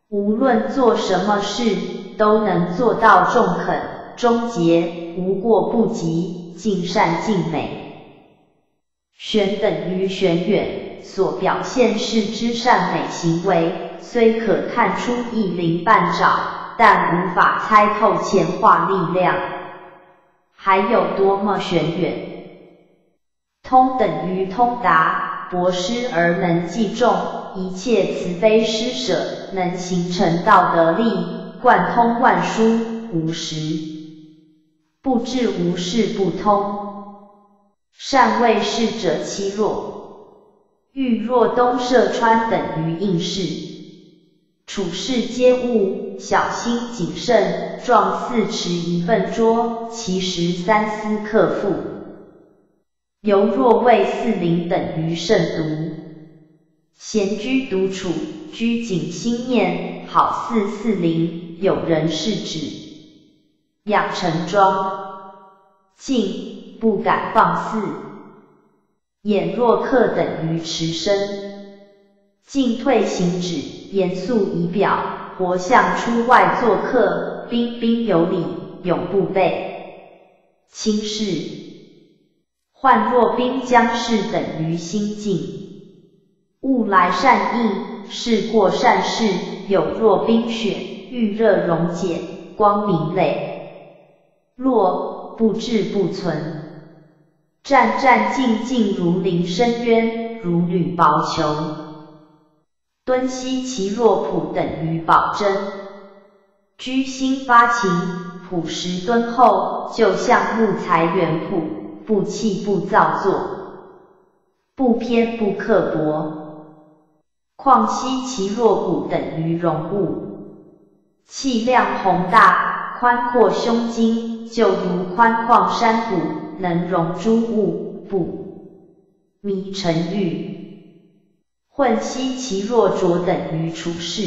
无论做什么事，都能做到中肯、终结、无过不及、尽善尽美。玄等于玄远，所表现是之善美行为，虽可看出一鳞半爪，但无法猜透前化力量，还有多么玄远。通等于通达，博施而能济众，一切慈悲施舍，能形成道德力，贯通万殊，无时。不知无事不通，善为事者欺弱。欲若东涉川等于应试，处事皆务小心谨慎，状四尺一份桌，其实三思克复。犹若为四邻等于慎独，闲居独处，拘谨心念，好似四邻，有人是指。养成庄静，不敢放肆。眼若客等于持身，进退行止，严肃仪表，活像出外做客，彬彬有礼，永不被轻视。患若兵将士等于心静，物来善应，事过善事，有若冰雪，遇热溶解，光明磊。若不至不存，战战兢兢如临深渊，如履薄裘。敦兮其若朴等于保真，居心发情，朴实敦厚，就像木材原朴，不气不造作，不偏不刻薄。况兮其若谷等于容物，气量宏大，宽阔胸襟。就如宽旷山谷，能容诸物，不迷尘欲。混兮其若浊等于处世，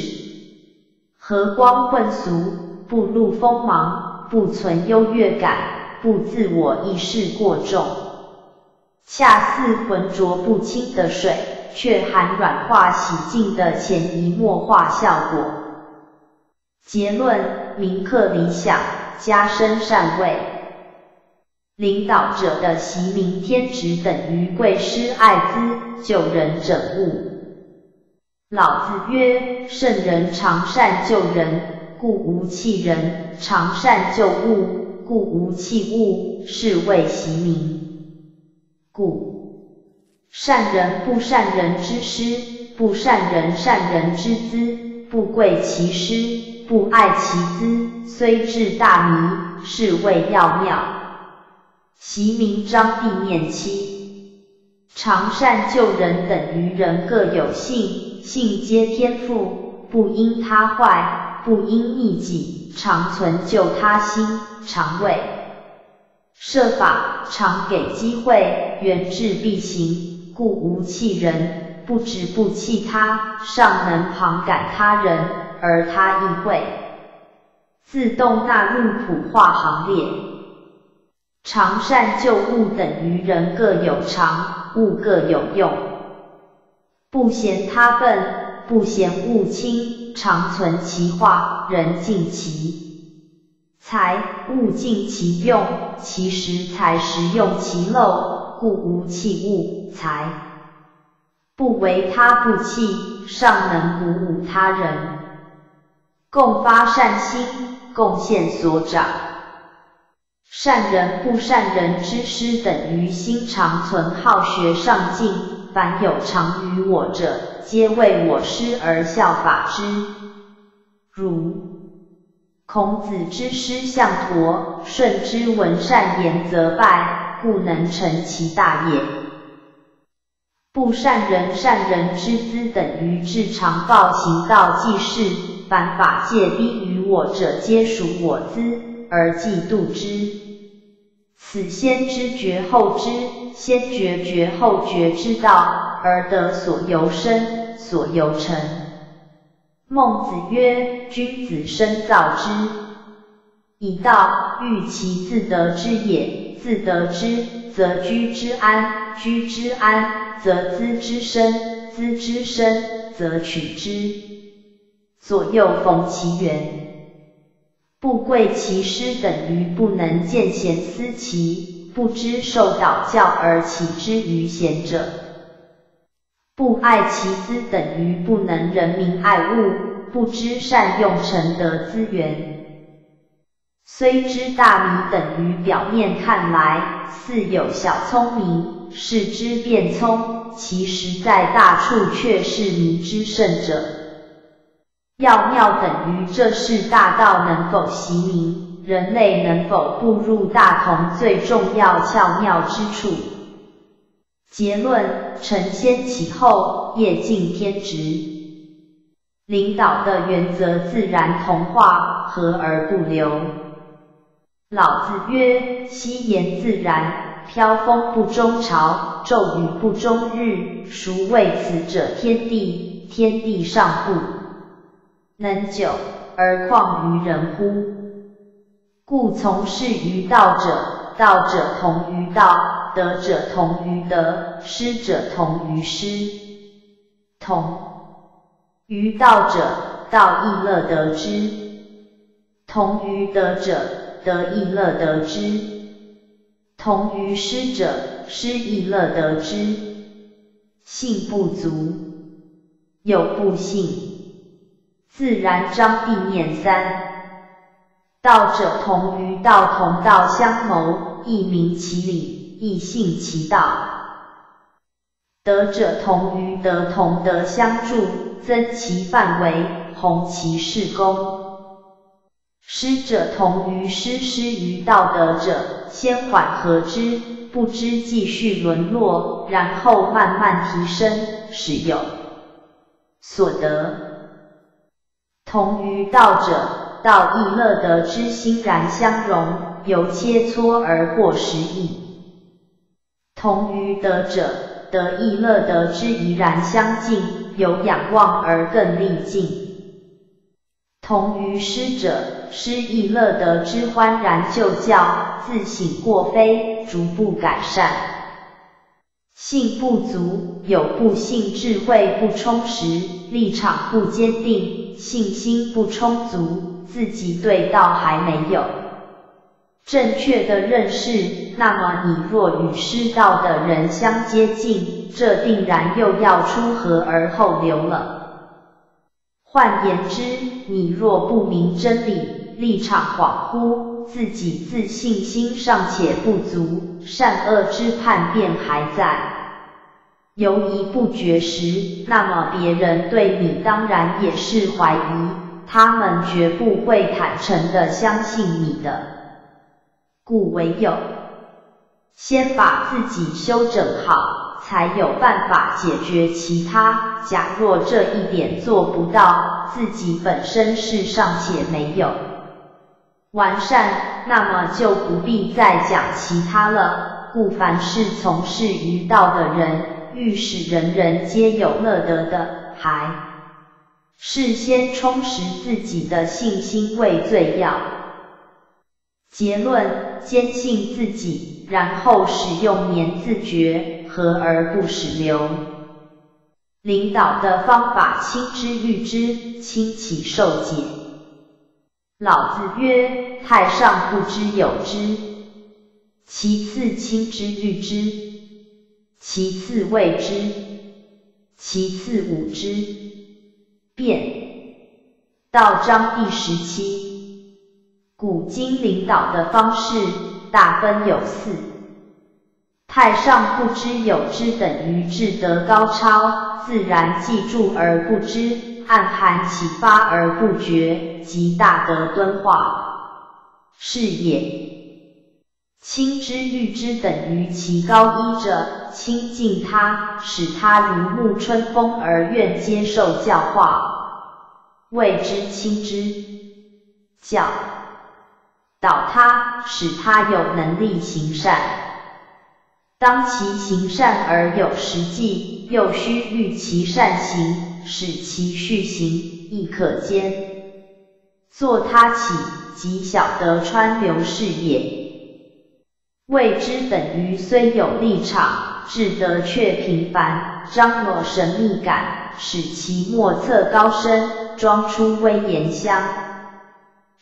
和光混俗，不露锋芒，不存优越感，不自我意识过重，恰似浑浊不清的水，却含软化洗净的潜移默化效果。结论：铭刻理想。加深善位，领导者的习名天职等于贵师爱资，救人整物。老子曰：圣人常善救人，故无弃人；常善救物，故无弃物，是谓习名。故善人不善人之师，不善人善人之资，不贵其师，不爱其资。虽智大迷，是谓要妙。其名张帝念七，常善救人等于人各有性，性皆天赋，不因他坏，不因逆己，常存救他心，常为设法，常给机会，缘智必行，故无弃人，不止不弃他，尚能旁感他人，而他亦会。自动纳入普化行列，常善救物等于人各有长，物各有用，不嫌他笨，不嫌物轻，常存其化，人尽其才，物尽其用，其实才实用其漏，故无弃物才，不为他不弃，尚能鼓舞他人，共发善心。贡献所长，善人不善人之师等于心常存好学上进，凡有常于我者，皆为我师而效法之。如孔子之师向陀，顺之闻善言则拜，故能成其大业。不善人善人之资等于至常报行道济世。凡法界低于我者，皆属我资，而嫉妒之。此先知觉后知，先觉觉后觉之道，而得所由生，所由成。孟子曰：君子生造之，以道欲其自得之也。自得之，则居之安；居之安，则资之生；资之生，则取之。左右逢其源，不贵其师等于不能见贤思齐，不知受导教而启之于贤者。不爱其资等于不能人民爱物，不知善用成德资源。虽知大迷等于表面看来似有小聪明，是之变聪，其实在大处却是明之甚者。要妙等于这是大道能否习明，人类能否步入大同最重要巧妙之处。结论：承先启后，业尽天职。领导的原则自然同化，和而不流。老子曰：夕言自然，飘风不终朝，骤雨不终日。孰谓此者？天地，天地尚不能久，而况于人乎？故从事于道者，道者同于道。德者同于德，失者同于失。同于道者，道亦乐得之；同于德者，德亦乐得之；同于失者，失亦乐得之。信不足，有不信，自然章地念三。道者同于道，同道相谋，亦明其理。亦信其道，德者同于德，同德相助，增其范围，弘其事功。师者同于师，师于道德者，先缓和之，不知继续沦落，然后慢慢提升，使有所得。同于道者，道亦乐得之欣然相融，由切磋而过实矣。同于德者，德亦乐得之怡然相近，有仰望而更励进。同于师者，师亦乐得之欢然就教，自省过非，逐步改善。信不足，有不信，智慧不充实，立场不坚定，信心不充足，自己对道还没有。正确的认识，那么你若与师道的人相接近，这定然又要出河而后流了。换言之，你若不明真理，立场恍惚，自己自信心尚且不足，善恶之判便还在，犹疑不决时，那么别人对你当然也是怀疑，他们绝不会坦诚的相信你的。故唯有先把自己修整好，才有办法解决其他。假若这一点做不到，自己本身是尚且没有完善，那么就不必再讲其他了。故凡是从事于道的人，欲使人人皆有乐得的，还是先充实自己的信心为最要。结论：坚信自己，然后使用年自觉，和而不使流。领导的方法：亲之欲之，亲其受解。老子曰：太上不知有之，其次亲之欲之，其次谓之，其次五之。变。道章第十七。古今领导的方式大分有四：太上不知有之，等于智德高超，自然记住而不知，暗含启发而不觉，即大德敦化是也。亲之欲之，等于其高一者，亲近他，使他如沐春风而愿接受教化，谓之亲之教。导他，使他有能力行善。当其行善而有实际，又须欲其善行，使其续行，亦可兼。作他起，即晓得川流是也。谓之等于虽有立场，志得却平凡，张罗神秘感，使其莫测高深，装出威严相。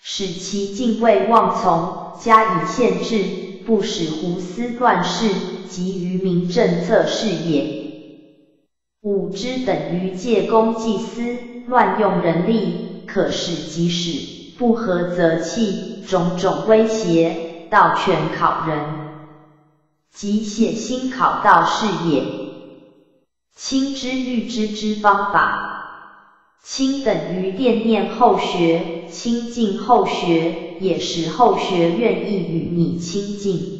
使其敬畏妄从，加以限制，不使胡思乱事，及于民政策是也。五之等于借公济私，乱用人力，可使即使不合则弃，种种威胁，道全考人，即写心考道是也。亲之欲知之方法，亲等于惦念后学，亲近后学，也使后学愿意与你亲近。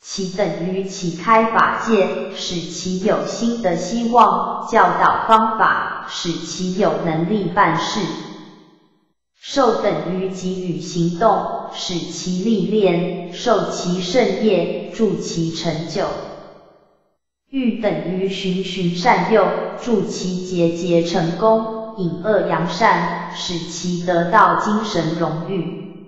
其等于启开法界，使其有新的希望；教导方法，使其有能力办事。受等于给予行动，使其历练，受其盛业，助其成就。欲等于循循善诱，助其节节成功，引恶扬善，使其得到精神荣誉。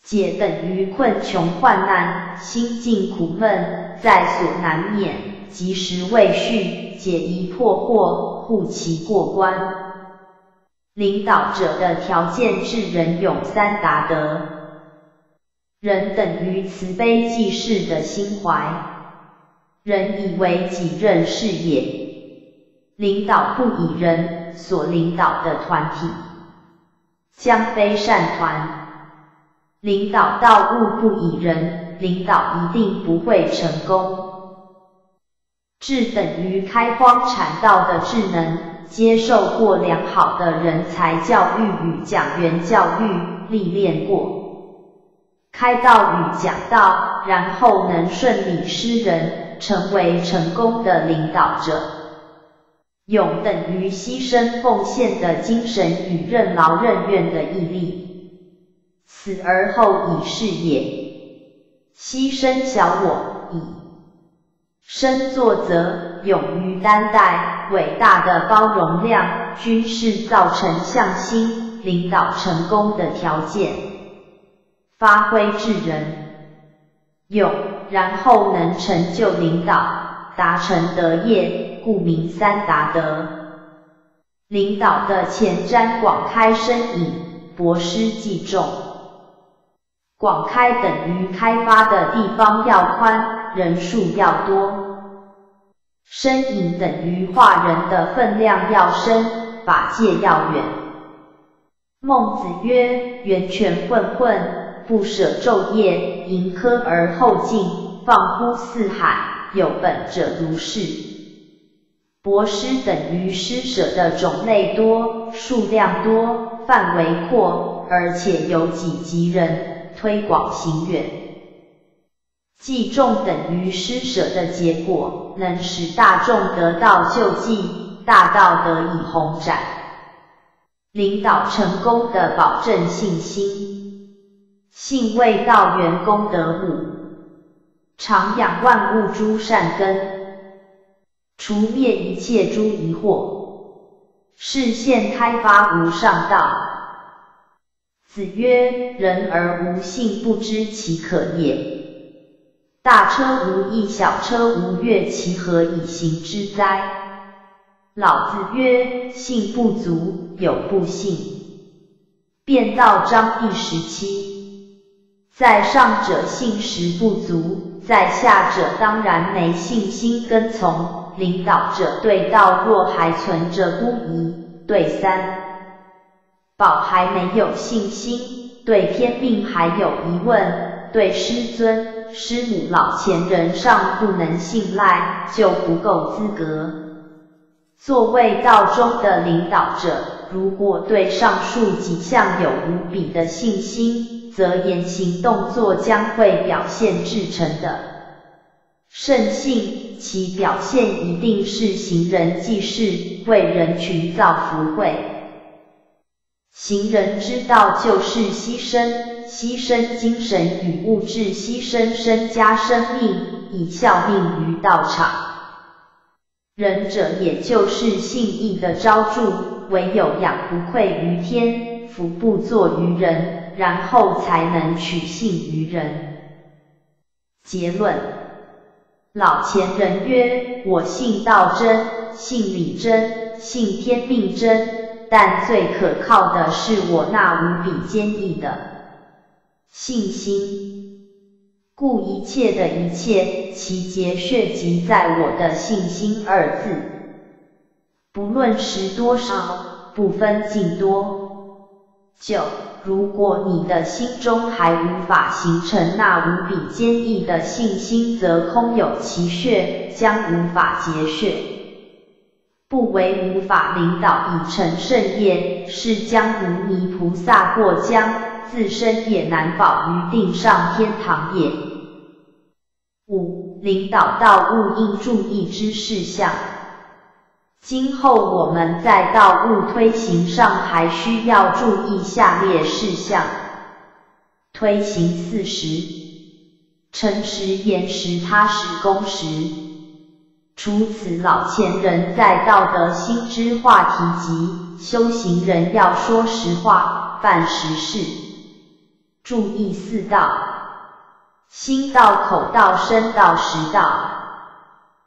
解等于困穷患难，心境苦闷，在所难免，及时未续，解疑破惑，护其过关。领导者的条件是仁勇三达德。仁等于慈悲济世的心怀，仁以为己任事也。领导不以人，所领导的团体将非善团。领导道物不以人，领导一定不会成功。智等于开荒产道的智能，接受过良好的人才教育与讲员教育，历练过开道与讲道，然后能顺利施人，成为成功的领导者。勇等于牺牲奉献的精神与任劳任怨的毅力。死而后已是也，牺牲小我，以身作则，勇于担待，伟大的包容量，均是造成向心、领导成功的条件。发挥智人勇，然后能成就领导，达成德业，故名三达德。领导的前瞻广开深隐，博施济众。广开等于开发的地方要宽，人数要多。深隐等于化人的分量要深，法界要远。孟子曰：源泉混混，不舍昼夜，盈科而后进，放乎四海，有本者如是。博施等于施舍的种类多，数量多，范围阔，而且有己及人。推广行远，济众等于施舍的结果，能使大众得到救济，大道得以宏展。领导成功的保证信心，信为道员功德母，常养万物诸善根，除灭一切诸疑惑，视现开发无上道。子曰：人而无信，不知其可也。大车无益，小车无越，其何以行之哉？老子曰：信不足，有不信。辩道章第十七。在上者信实不足，在下者当然没信心跟从。领导者对道若还存着不疑，对三。宝还没有信心，对天命还有疑问，对师尊、师母、老前人尚不能信赖，就不够资格。作为道中的领导者，如果对上述几项有无比的信心，则言行动作将会表现至诚的圣信，其表现一定是行人济世，为人群造福慧。行人之道就是牺牲，牺牲精神与物质，牺牲身家生命，以效命于道场。仁者也就是信义的昭著，唯有养不愧于天，福不作于人，然后才能取信于人。结论：老前人曰：我信道真，信理真，信天命真。但最可靠的是我那无比坚毅的信心，故一切的一切，其结血即在我的信心二字。不论时多少，不分尽多。九，如果你的心中还无法形成那无比坚毅的信心，则空有其血，将无法结血。不为无法领导已成圣业，是将无泥菩萨过江，自身也难保于定上天堂也。五，领导道务应注意之事项。今后我们在道路推行上还需要注意下列事项：推行四十，诚实、严实、踏实、公实。除此，老前人在道德心之话提及，修行人要说实话，办实事，注意四道：心道、口道、身道、实道，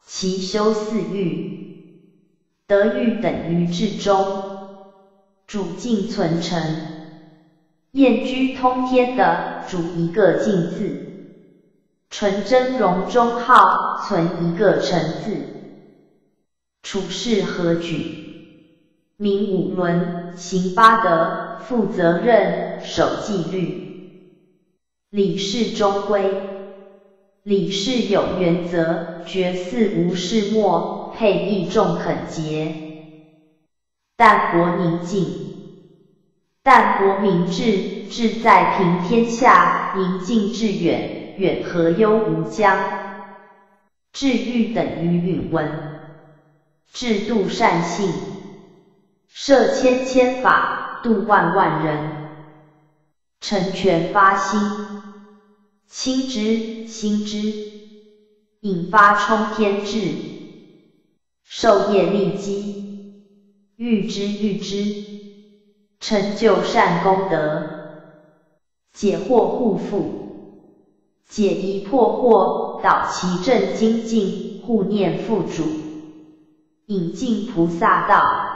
其修四欲。德育等于至中，主静存诚；厌居通天的主一个静字，纯真容中号存一个诚字。处事何举？明五伦，行八德，负责任，守纪律。礼事中规，礼事有原则，绝嗣无事末。配义重肯节，淡泊宁静，淡泊明志，志在平天下；宁静致远，远和忧无疆。治欲等于允文，制度善信，设千千法，度万万人。成全发心，亲之心之，引发冲天志。受业利基，欲知欲知，成就善功德，解惑护缚，解疑破惑，导其正精进，护念父主，引进菩萨道。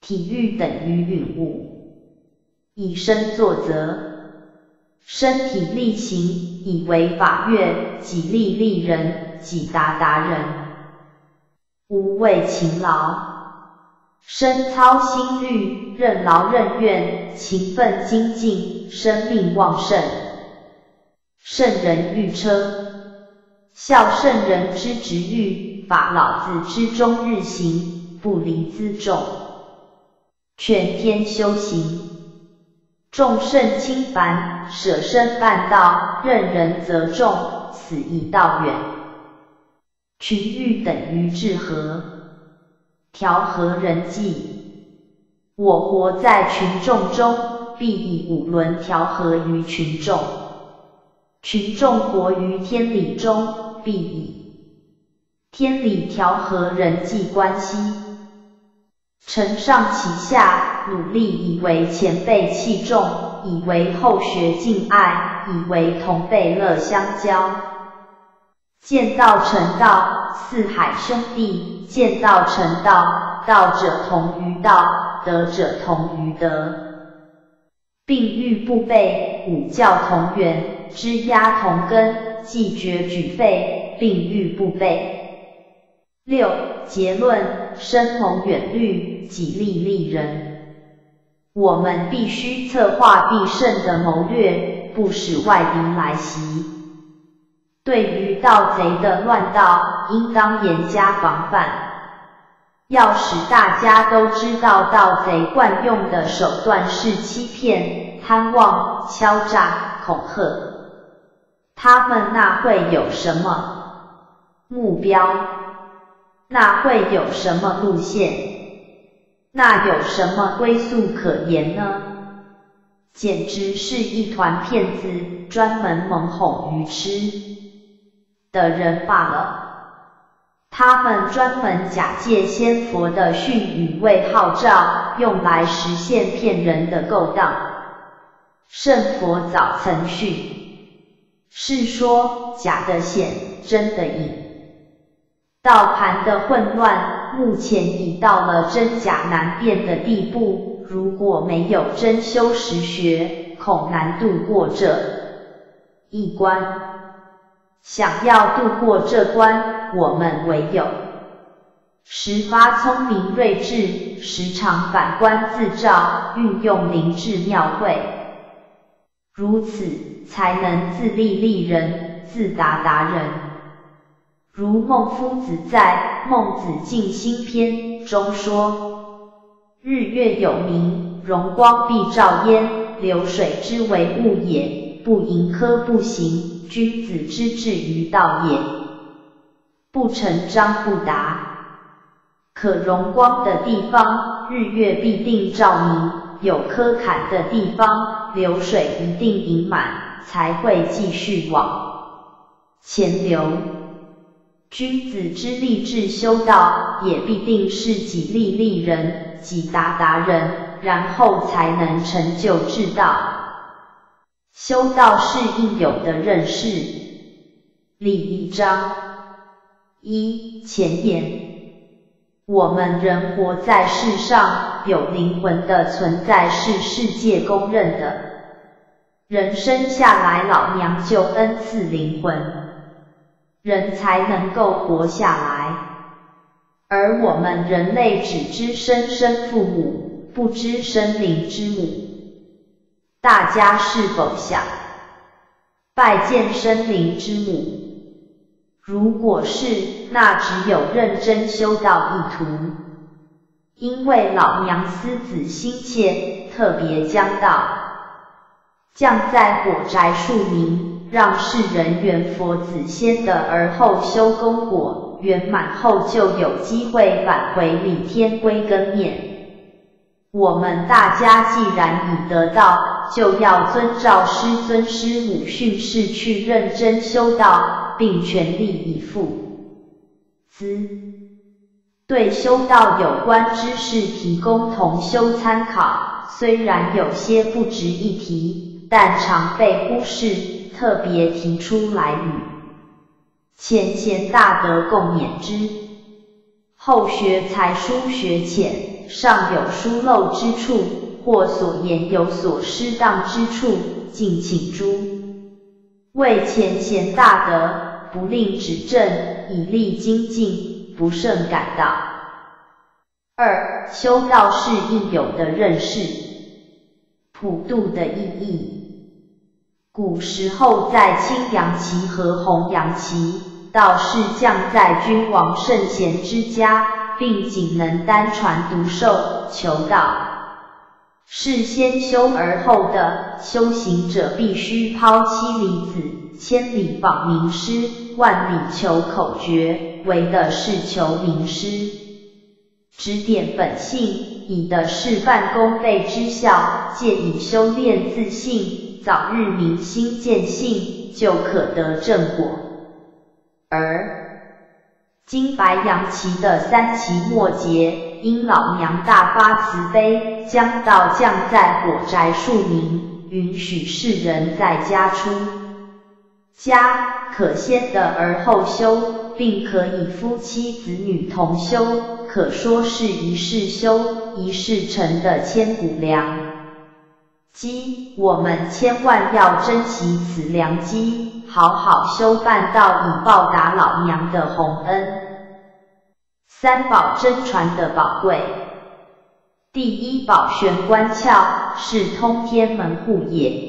体育等于允物，以身作则，身体力行，以为法乐，己利利人，己达达人。无畏勤劳，身操心虑，任劳任怨，勤奋精进，生命旺盛。圣人欲车，孝圣人之直欲，法老子之终日行，不离辎重。全天修行，众圣轻凡，舍身办道，任人责众，此亦道远。群欲等于治和，调和人际。我活在群众中，必以五伦调和于群众；群众活于天理中，必以天理调和人际关系。承上启下，努力以为前辈器重，以为后学敬爱，以为同辈乐相交。见道成道，四海兄弟；见道成道，道者同于道，德者同于德，并欲不悖，五教同源，枝丫同根，既绝举废，并欲不悖。六结论：深谋远虑，己利利人。我们必须策划必胜的谋略，不使外敌来袭。对于盗贼的乱盗，应当严加防范。要使大家都知道，盗贼惯用的手段是欺骗、贪妄、敲诈、恐吓。他们那会有什么目标？那会有什么路线？那有什么归宿可言呢？简直是一团骗子，专门蒙哄愚痴。的人罢了，他们专门假借仙佛的训语为号召，用来实现骗人的勾当。圣佛早曾训，是说假的显，真的隐。道盘的混乱，目前已到了真假难辨的地步，如果没有真修实学，恐难度过这一关。想要度过这关，我们唯有时发聪明睿智，时常反观自照，运用灵智妙慧，如此才能自立立人，自达达人。如孟夫子在《孟子尽心篇》中说：“日月有明，荣光必照焉，流水之为物也，不盈科不行，君子之志于道也，不成章不达。”可荣光的地方，日月必定照明；有苛坎的地方，流水一定盈满，才会继续往前流。君子之立志修道，也必定是己立立人，己达达人，然后才能成就至道。修道是应有的认识。礼一章一前言。我们人活在世上，有灵魂的存在是世界公认的。人生下来，老娘就恩赐灵魂，人才能够活下来。而我们人类只知生生父母，不知生灵之母。大家是否想拜见生灵之母？如果是，那只有认真修道意图。因为老娘思子心切，特别将道降在火宅树民，让世人缘佛子先的，而后修功果圆满后，就有机会返回李天归根面。我们大家既然已得道，就要遵照师尊师母训示去认真修道。并全力以赴。兹对修道有关知识提供同修参考，虽然有些不值一提，但常被忽视，特别提出来与浅贤大德共勉之。后学才疏学浅，尚有疏漏之处，或所言有所失当之处，敬请诸为浅贤大德。不令指正，以利精进，不胜感到。二、修道是应有的认识，普度的意义。古时候在青阳旗和红阳旗，道士降在君王圣贤之家，并仅能单传独授，求道是先修而后的，修行者必须抛妻离子。千里访名师，万里求口诀，为的是求名师指点本性，以的是办功倍之效，借以修炼自信，早日明心见性，就可得正果。而今白羊旗的三旗末节，因老娘大发慈悲，将道降在火宅树林，允许世人在家出。家可先得而后修，并可以夫妻子女同修，可说是一世修一世成的千古良机。我们千万要珍惜此良机，好好修办道，以报答老娘的洪恩。三宝真传的宝贵，第一宝玄关窍，是通天门户也。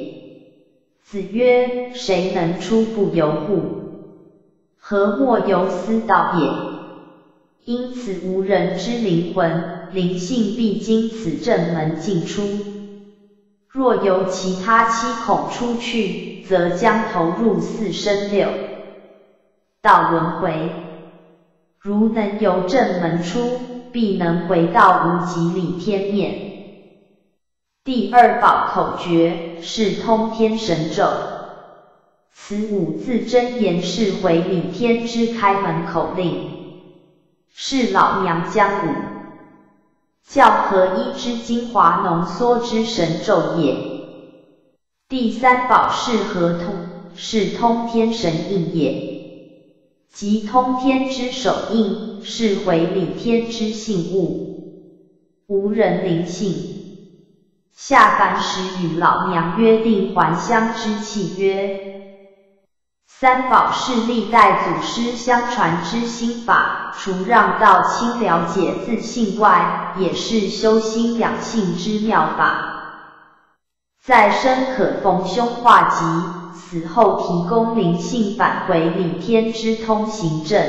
子曰：谁能出不由户？何莫由斯道也？因此无人之灵魂灵性必经此正门进出。若由其他七孔出去，则将投入四生六道轮回。如能由正门出，必能回到无极里天面。第二宝口诀是通天神咒，此五字真言是回礼天之开门口令，是老娘将五教合一之精华浓缩之神咒也。第三宝是合通，是通天神印也，即通天之手印，是回礼天之信物，无人灵性。下凡时与老娘约定还乡之契约。三宝是历代祖师相传之心法，除让道清了解自信外，也是修心养性之妙法。在生可逢凶化吉，死后提供灵性返回李天之通行证，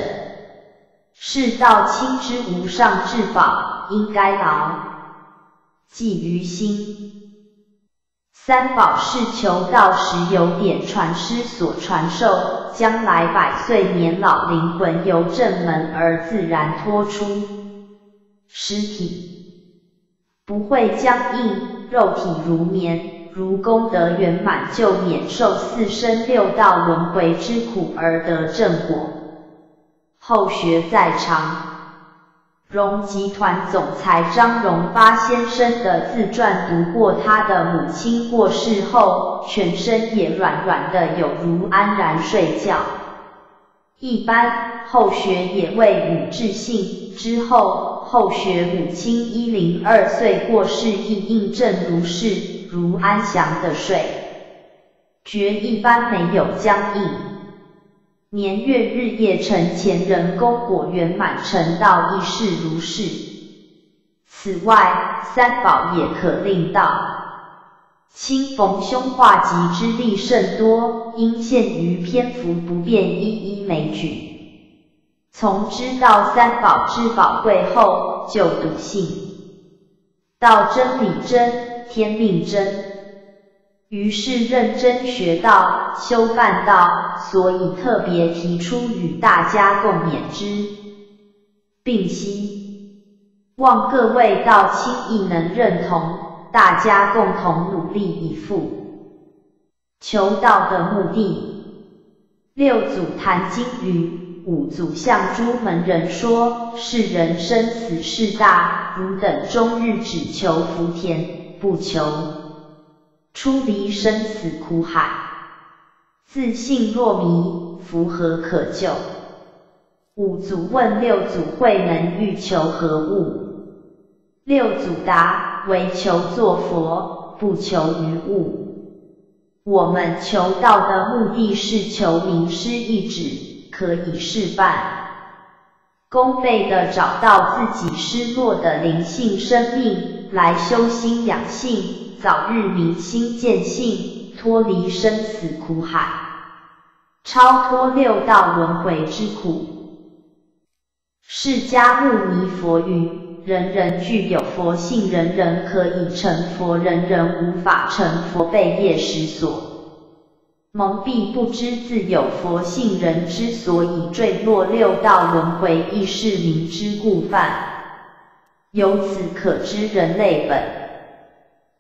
是道清之无上至宝，应该牢记于心。三宝是求道时有点传师所传授，将来百岁年老灵魂由正门而自然脱出尸体，不会僵硬，肉体如棉。如功德圆满，就免受四生六道轮回之苦而得正果。后学在长荣集团总裁张荣发先生的自传，读过他的母亲过世后，全身也软软的，有如安然睡觉。一般后学也未予置信。之后后学母亲一零二岁过世，亦印证如是。如安详的睡，觉一般没有僵硬。年月日夜成前人功果圆满成道亦是如是。此外，三宝也可令道亲逢凶化吉之力甚多，因限于篇幅不便一一枚举。从知道三宝之宝贵后，就笃信道真理真。天命真，于是认真学道、修办道，所以特别提出与大家共勉之，并希望各位道亲亦能认同，大家共同努力以赴求道的目的。六祖坛经语，五祖向诸门人说：世人生死事大，汝等终日只求福田。不求出离生死苦海，自信若迷，福何可救？五祖问六祖慧能欲求何物？六祖答：唯求作佛，不求于物。我们求道的目的是求名师一指，可以示范。功倍的找到自己失落的灵性生命，来修心养性，早日明心见性，脱离生死苦海，超脱六道轮回之苦。释迦牟尼佛云：人人具有佛性，人人可以成佛，人人无法成佛，被业识所。蒙蔽不知自有佛性，人之所以坠落六道轮回，亦是明知故犯。由此可知，人类本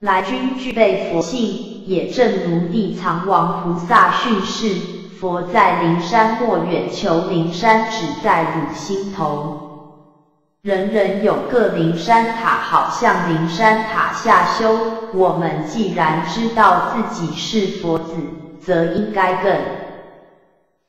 来均具备佛性，也正如地藏王菩萨训示：佛在灵山莫远求，灵山只在汝心头。人人有个灵山塔，好向灵山塔下修。我们既然知道自己是佛子。则应该更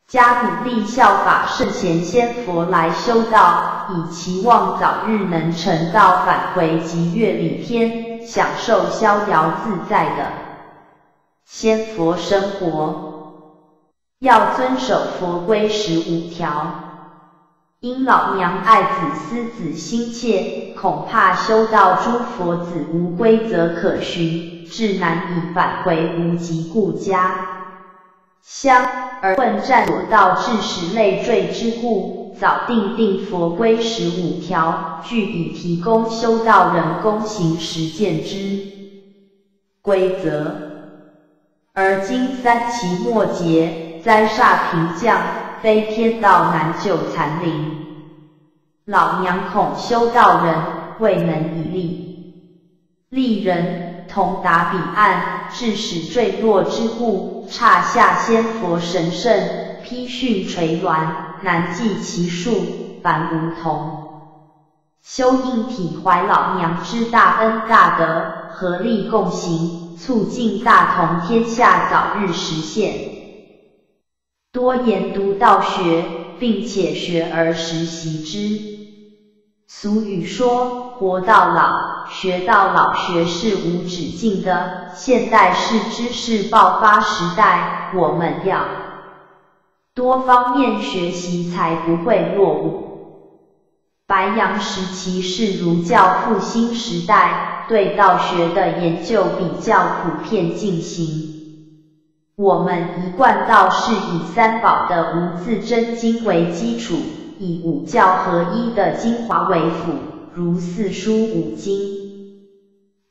加努力效法圣贤仙佛来修道，以期望早日能成道，返回极乐里天，享受逍遥自在的仙佛生活。要遵守佛规十五条，因老娘爱子思子心切，恐怕修道诸佛子无规则可循，至难以返回无极故家。相而混战所道致使累赘之故，早定定佛规十五条，具以提供修道人公行实践之规则。而今三期末节，灾煞频降，非天道难救残灵。老娘恐修道人未能以力利人。同达彼岸，致使坠落之故，刹下仙佛神圣，披训垂鸾，难计其数，凡无同。修应体怀老娘之大恩大德，合力共行，促进大同天下早日实现。多研读道学，并且学而时习之。俗语说：“活到老，学到老。”学是无止境的。现代是知识爆发时代，我们要多方面学习才不会落伍。白杨时期是儒教复兴时代，对道学的研究比较普遍进行。我们一贯道是以三宝的无字真经为基础，以五教合一的精华为辅，如四书五经、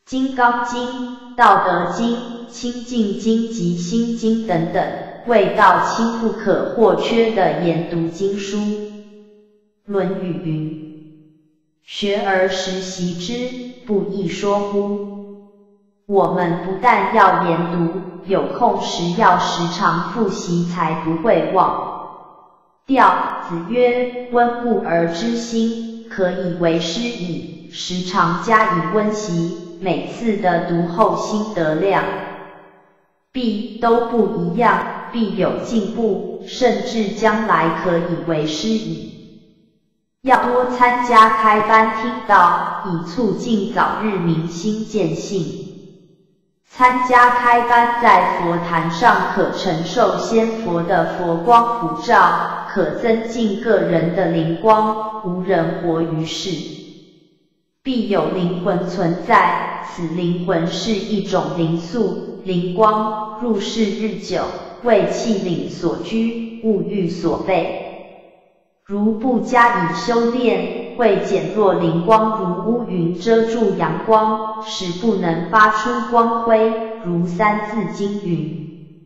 金刚经、道德经、清净经及心经等等，为道清不可或缺的研读经书。《论语》云：“学而时习之，不亦说乎？”我们不但要研读，有空时要时常复习，才不会忘掉。子曰：“温故而知新，可以为师矣。”时常加以温习，每次的读后心得量必都不一样，必有进步，甚至将来可以为师矣。要多参加开班听道，以促进早日明心见性。参加开班，在佛坛上可承受仙佛的佛光普照，可增进个人的灵光。无人活于世，必有灵魂存在。此灵魂是一种灵素、灵光，入世日久，为气领所居，物欲所备。如不加以修炼，会减弱灵光，如乌云遮住阳光，使不能发出光辉。如《三字经》云：“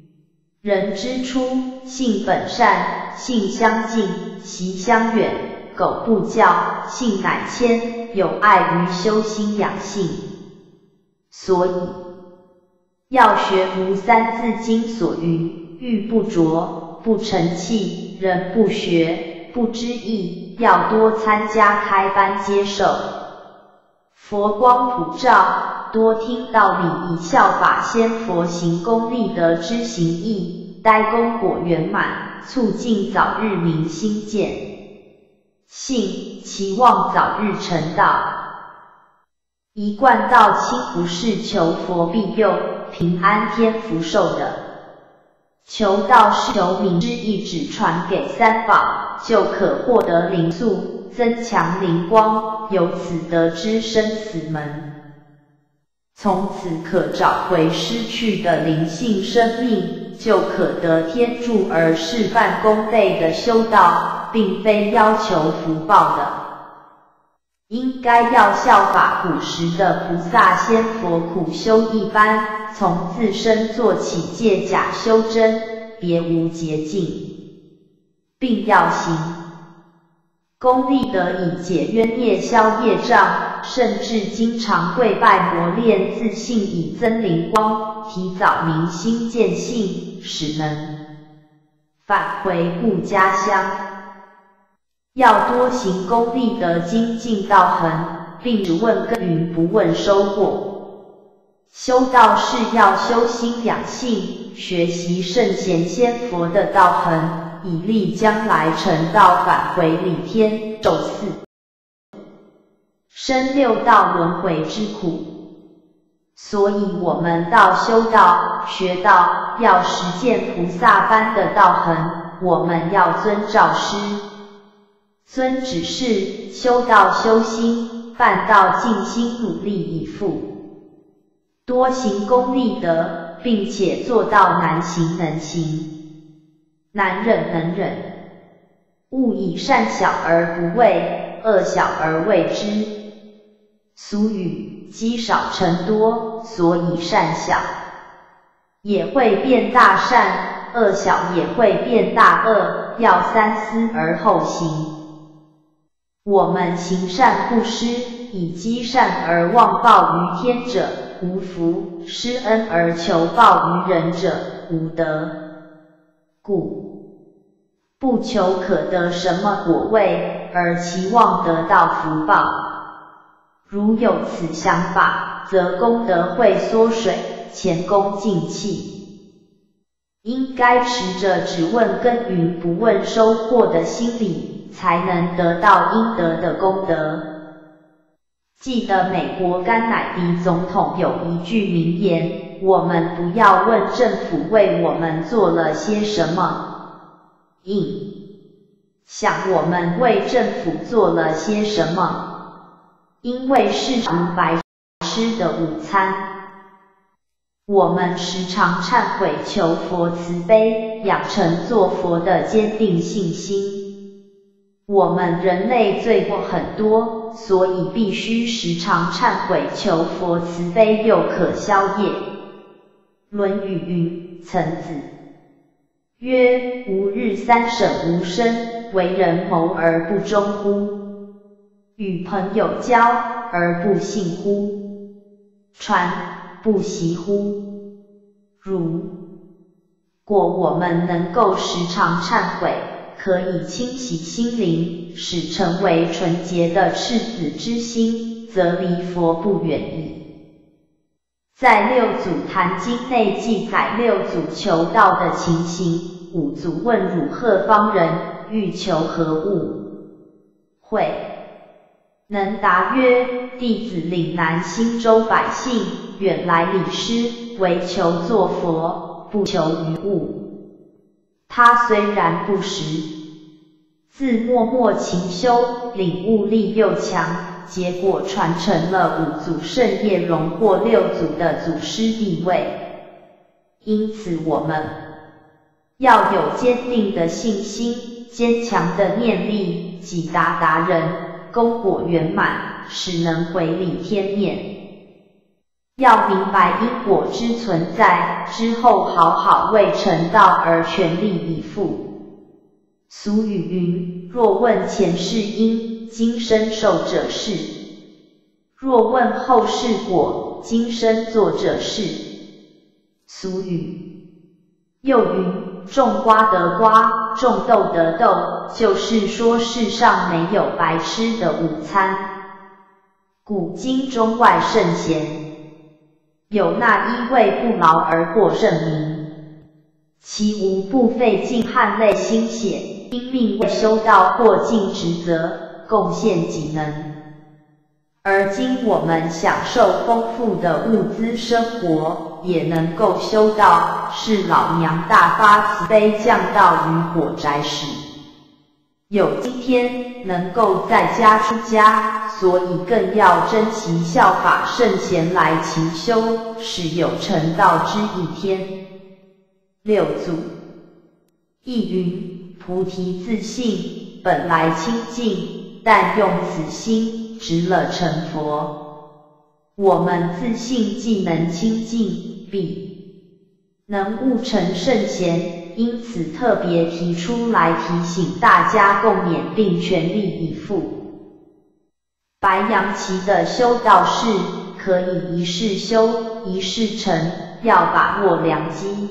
人之初，性本善，性相近，习相远。苟不教，性乃迁。有碍于修心养性。”所以，要学如《三字经》所云：“玉不琢，不成器；人不学。”不知义，要多参加开班接受，佛光普照，多听道理，以效法先佛行功立德之行义，待功果圆满，促进早日明心见性，期望早日成道。一贯道亲不是求佛庇佑、平安天福寿的。求道是求名之意，只传给三宝，就可获得灵素，增强灵光，由此得知生死门，从此可找回失去的灵性生命，就可得天助而事半功倍的修道，并非要求福报的，应该要效法古时的菩萨仙佛苦修一般。从自身做起，借假修真，别无捷径，并要行功利得以解冤孽、消业障，甚至经常跪拜磨练自信，以增灵光，提早明心见性，使能返回故家乡。要多行功利得精进道行，并只问耕耘，不问收获。修道是要修心养性，学习圣贤仙佛的道行，以利将来成道返回理天受四生六道轮回之苦。所以，我们道修道、学道，要实践菩萨般的道行。我们要遵照师尊指示，修道修心，办道尽心努力以赴。多行功立德，并且做到难行能行，难忍能忍。勿以善小而不为，恶小而为之。俗语：积少成多，所以善小也会变大善，恶小也会变大恶，要三思而后行。我们行善布施，以积善而忘报于天者。无福施恩而求报于人者无德，故不求可得什么果位，而期望得到福报。如有此想法，则功德会缩水，前功尽弃。应该持着只问耕耘不问收获的心理，才能得到应得的功德。记得美国甘乃迪总统有一句名言：我们不要问政府为我们做了些什么，应想我们为政府做了些什么？因为是白吃的午餐，我们时常忏悔求佛慈悲，养成做佛的坚定信心。我们人类罪过很多，所以必须时常忏悔求佛慈悲，又可消业。《论语》云：曾子。曰：吾日三省吾身，为人谋而不忠乎？与朋友交而不信乎？传不习乎？如果我们能够时常忏悔，可以清洗心灵，使成为纯洁的赤子之心，则离佛不远矣。在六祖坛经内记载六祖求道的情形。五祖问汝何方人，欲求何物？会能答曰：弟子岭南新州百姓，远来礼师，唯求作佛，不求于物。他虽然不识自默默勤修，领悟力又强。结果传承了五祖圣业，荣获六祖的祖师地位。因此，我们要有坚定的信心，坚强的念力，几达达人，功果圆满，使能回礼天面。要明白因果之存在，之后好好为成道而全力以赴。俗语云：若问前世因。今生受者是，若问后世果，今生做者是。俗语又云：种瓜得瓜，种豆得豆，就是说世上没有白吃的午餐。古今中外圣贤，有那一位不劳而获盛名，其无不费尽汗泪心血，拼命为修道或尽职责。贡献己能，而今我们享受丰富的物资生活，也能够修道，是老娘大发慈悲降道于火宅时，有今天能够在家出家，所以更要珍惜效法圣贤来勤修，使有成道之一天。六祖亦云：菩提自性本来清净。但用此心直了成佛，我们自信既能清净，必能悟成圣贤。因此特别提出来提醒大家共勉，并全力以赴。白羊旗的修道士可以一世修，一世成，要把握良机。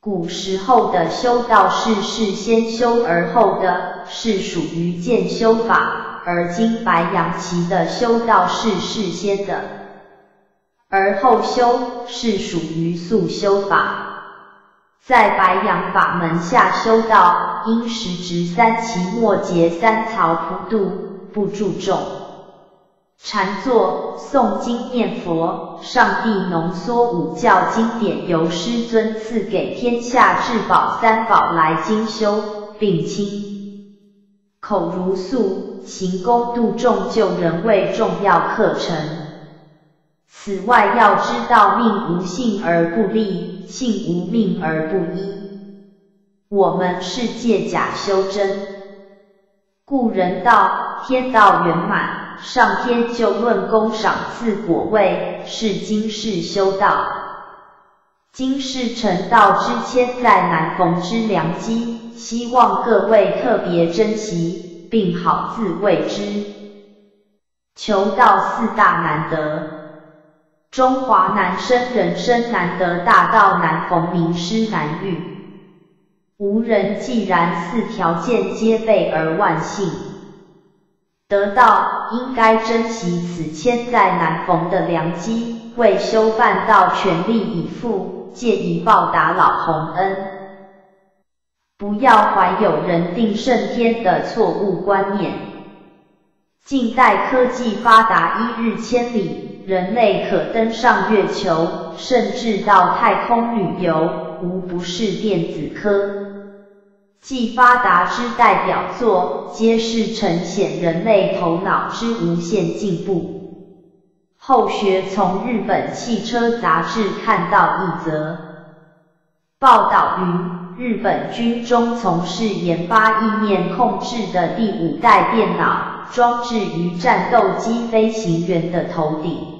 古时候的修道士是先修而后的，是属于渐修法；而今白羊旗的修道士是先的，而后修是属于速修法。在白羊法门下修道，因时值三奇末节三曹普渡，不注重。禅坐、诵经、念佛，上帝浓缩五教经典，由师尊赐给天下至宝三宝来精修，并清口如素，行功度众救人为重要课程。此外，要知道命无性而不立，性无命而不依。我们是借假修真，故人道天道圆满。上天就论功赏赐果位，是今世修道。今世成道之千载难逢之良机，希望各位特别珍惜，并好自为之。求道四大难得，中华难生人生难得，大道难逢名师难遇。无人既然四条件皆备而万幸。得道应该珍惜此千载难逢的良机，为修办道全力以赴，借以报答老洪恩。不要怀有人定胜天的错误观念。近代科技发达，一日千里，人类可登上月球，甚至到太空旅游，无不是电子科。既发达之代表作，皆是呈现人类头脑之无限进步。后学从日本汽车杂志看到一则报道云，日本军中从事研发意念控制的第五代电脑，装置于战斗机飞行员的头顶。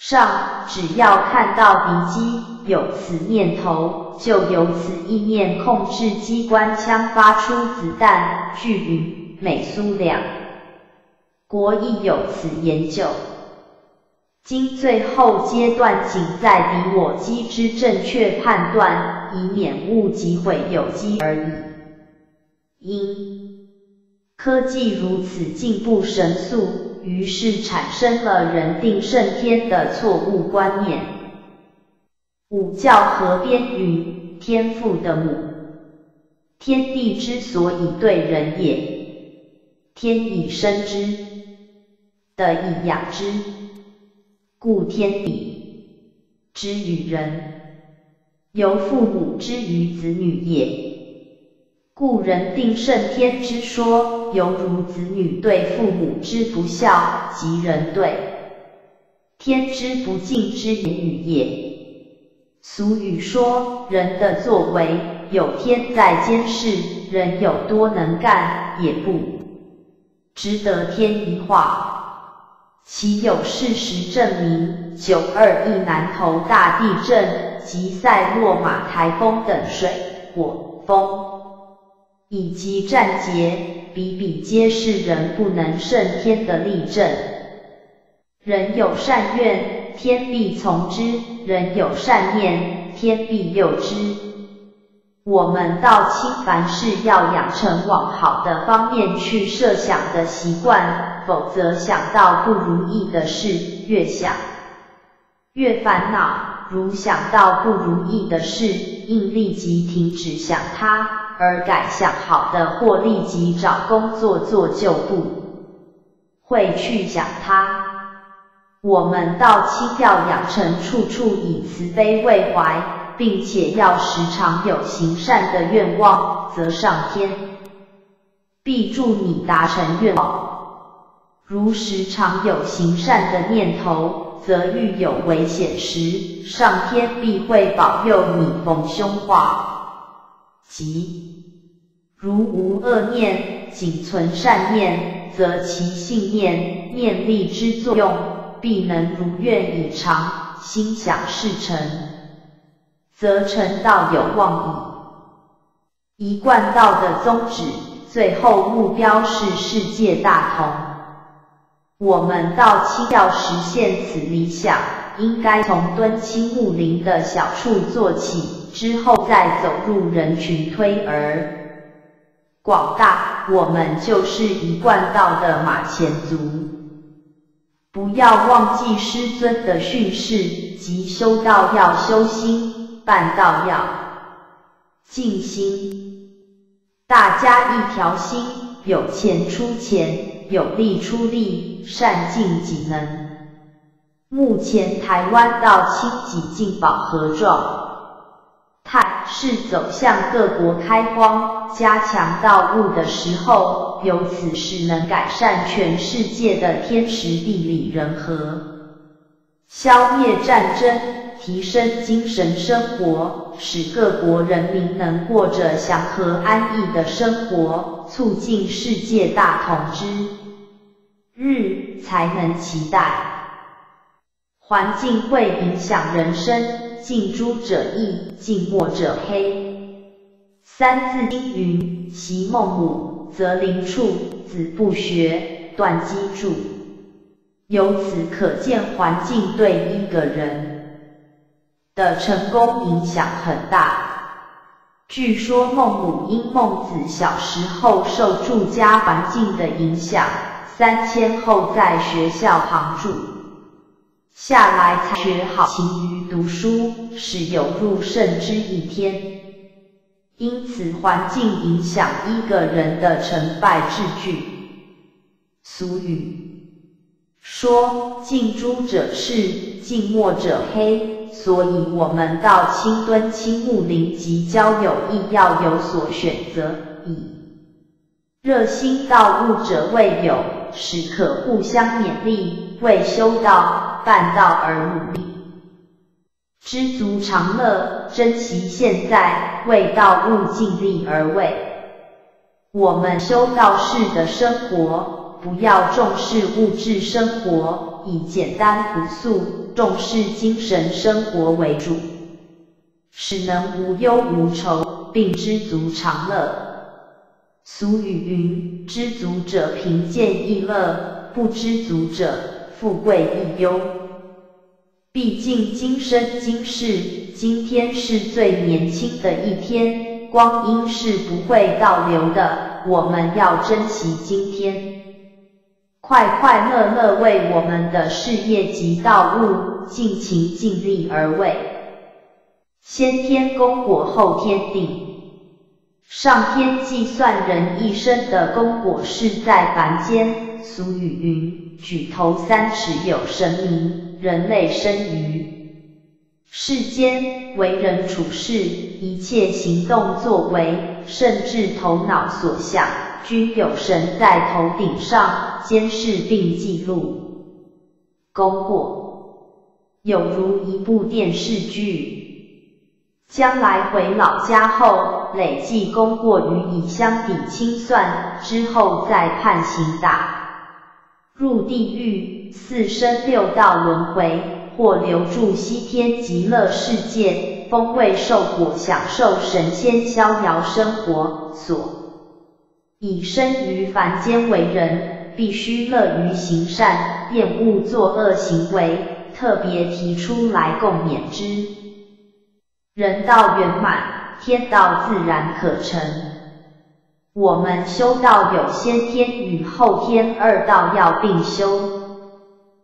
上只要看到敌机有此念头，就由此意念控制机关枪发出子弹。据云，美苏两国亦有此研究。今最后阶段，仅在敌我机之正确判断，以免误击毁有机而已。因科技如此进步神速。于是产生了人定胜天的错误观念。五教河边云：天父的母，天地之所以对人也，天以生之，的以养之，故天地之与人，由父母之于子女也。故人定胜天之说，犹如子女对父母之不孝，及人对天之不敬之言语也。俗语说，人的作为有天在监视，人有多能干，也不值得天一化。岂有事实证明？九二一南投大地震及塞洛马台风等水火风。以及战劫，比比皆是人不能胜天的例证。人有善愿，天必从之；人有善念，天必佑之。我们到清凡事要养成往好的方面去设想的习惯，否则想到不如意的事，越想越烦恼。如想到不如意的事，应立即停止想它。而改向好的，或立即找工作做，就不会去想它。我们到清要养成处处以慈悲为怀，并且要时常有行善的愿望，则上天必助你达成愿望。如时常有行善的念头，则遇有危险时，上天必会保佑你逢凶化。即如无恶念，仅存善念，则其信念念力之作用，必能如愿以偿，心想事成，则成道有望矣。一贯道的宗旨，最后目标是世界大同。我们道清要实现此理想，应该从敦亲睦邻的小处做起。之后再走入人群，推而广大。我们就是一贯道的马前卒，不要忘记师尊的训示，即修道要修心，办道要静心。大家一条心，有钱出钱，有力出力，善尽己能。目前台湾道清几近饱和状。是走向各国开荒、加强道路的时候，由此是能改善全世界的天时地利人和，消灭战争，提升精神生活，使各国人民能过着祥和安逸的生活，促进世界大同之日，才能期待。环境会影响人生。近朱者赤，近墨者黑。三字经云：习孟母，择邻处，子不学，断机杼。由此可见，环境对一个人的成功影响很大。据说孟母因孟子小时候受住家环境的影响，三千后在学校旁住。下来才学好，勤于读书，是有入圣之一天。因此，环境影响一个人的成败之具。俗语说：近朱者赤，近墨者黑。所以我们到青墩青木林及交友亦要有所选择，以热心道物者未有，使可互相勉励，为修道、办道而努力。知足常乐，珍惜现在，为道物尽力而为。我们修道士的生活，不要重视物质生活，以简单朴素、重视精神生活为主，使能无忧无愁，并知足常乐。俗语云：知足者贫贱亦乐，不知足者富贵亦忧。毕竟今生今世，今天是最年轻的一天，光阴是不会倒流的，我们要珍惜今天，快快乐乐为我们的事业及道路尽情尽力而为。先天功果后天定，上天计算人一生的功果是在凡间。俗语云：举头三尺有神明。人类生于世间，为人处事，一切行动作为，甚至头脑所想，均有神在头顶上监视并记录。功过有如一部电视剧，将来回老家后，累计功过予以相抵清算，之后再判刑打。入地狱、四生六道轮回，或留住西天极乐世界，风味受果，享受神仙逍遥生活。所以生于凡间为人，必须乐于行善，厌恶作恶行为，特别提出来共勉之。人道圆满，天道自然可成。我们修道有先天与后天二道要并修。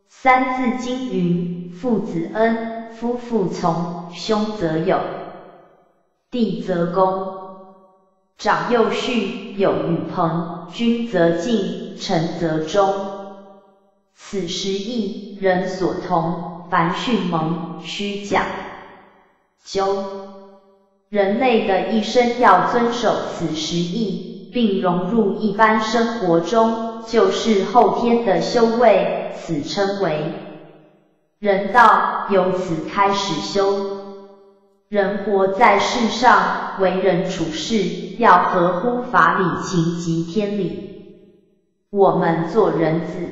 三字经云：父子恩，夫妇从，兄则友，弟则恭，长幼序，友与朋，君则敬，臣则忠。此时义人所同，凡训蒙须讲究。人类的一生要遵守此十义。并融入一般生活中，就是后天的修为，此称为人道。由此开始修，人活在世上，为人处事要合乎法理、情及天理。我们做人子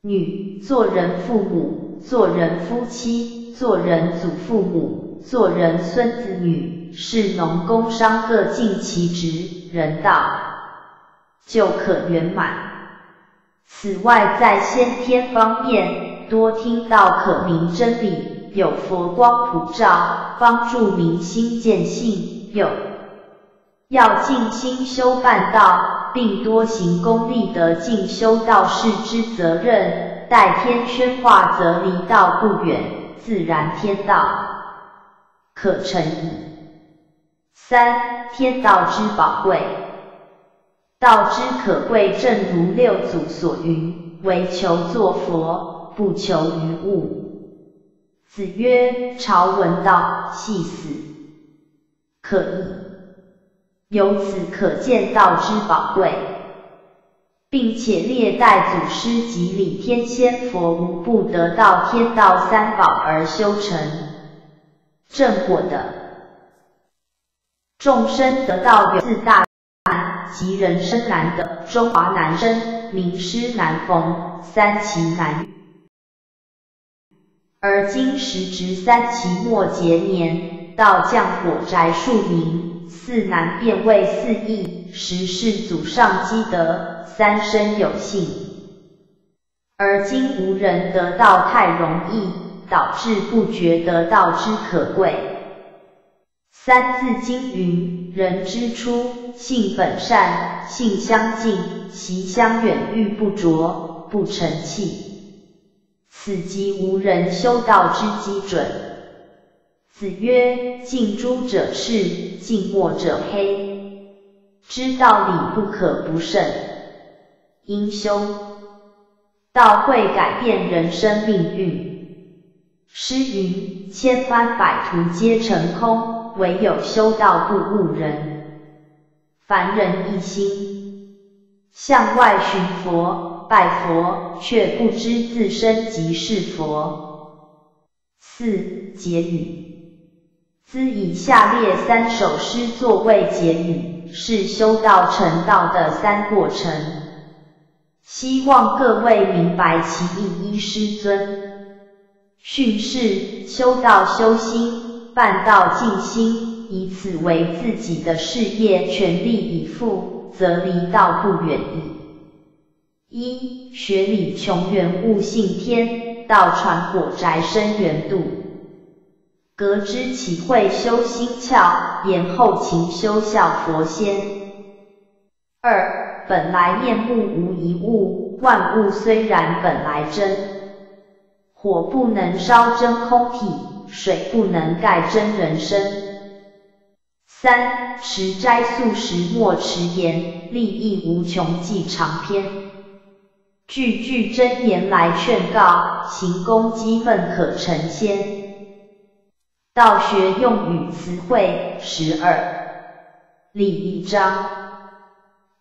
女，做人父母，做人夫妻，做人祖父母，做人孙子女，是农工商各尽其职。人道就可圆满。此外，在先天方面，多听到可明真理，有佛光普照，帮助民心见性；有要静心修办道，并多行功利德进修道士之责任。待天宣化，则离道不远，自然天道可成矣。三天道之宝贵，道之可贵，正如六祖所云：“唯求作佛，不求于物。”子曰：“朝闻道，夕死可矣。”由此可见道之宝贵，并且列代祖师及礼天仙佛无不得到天道三宝而修成正果的。众生得道有四大难，即人生难得，中华难生，名师难逢，三奇难遇。而今时值三奇末节年，道降火宅数名，四难变为四易，十是祖上积德，三生有幸。而今无人得道太容易，导致不觉得道之可贵。三字经云：人之初，性本善，性相近，习相远，欲不着，不成器。此即无人修道之基准。子曰：近朱者赤，近墨者黑。知道理不可不慎，应修。道会改变人生命运。诗云：千帆百途皆成空，唯有修道不误人。凡人一心向外寻佛，拜佛，却不知自身即是佛。四结语：兹以下列三首诗作为结语，是修道成道的三过程。希望各位明白其意。一师尊。训示修道修心，办道静心，以此为自己的事业，全力以赴，则离道不远矣。一学理穷源悟性天，道传火宅生缘度。革之岂会修心窍，言后勤修效佛仙。二本来面目无一物，万物虽然本来真。火不能烧真空体，水不能盖真人生。三持斋素食莫迟延，利益无穷记长篇。句句真言来劝告，行功积闷可成仙。道学用语词汇十二。例一章，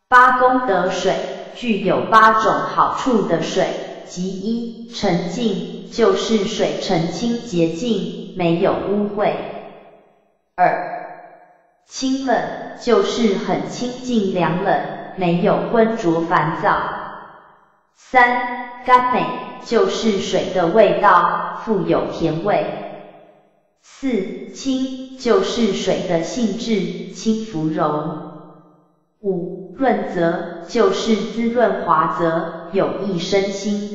八功德水，具有八种好处的水，即一沉静。就是水澄清洁净，没有污秽。二清冷，就是很清净凉冷，没有浑浊烦躁。三甘美，就是水的味道富有甜味。四清，就是水的性质轻浮柔。五润泽，就是滋润滑泽，有益身心。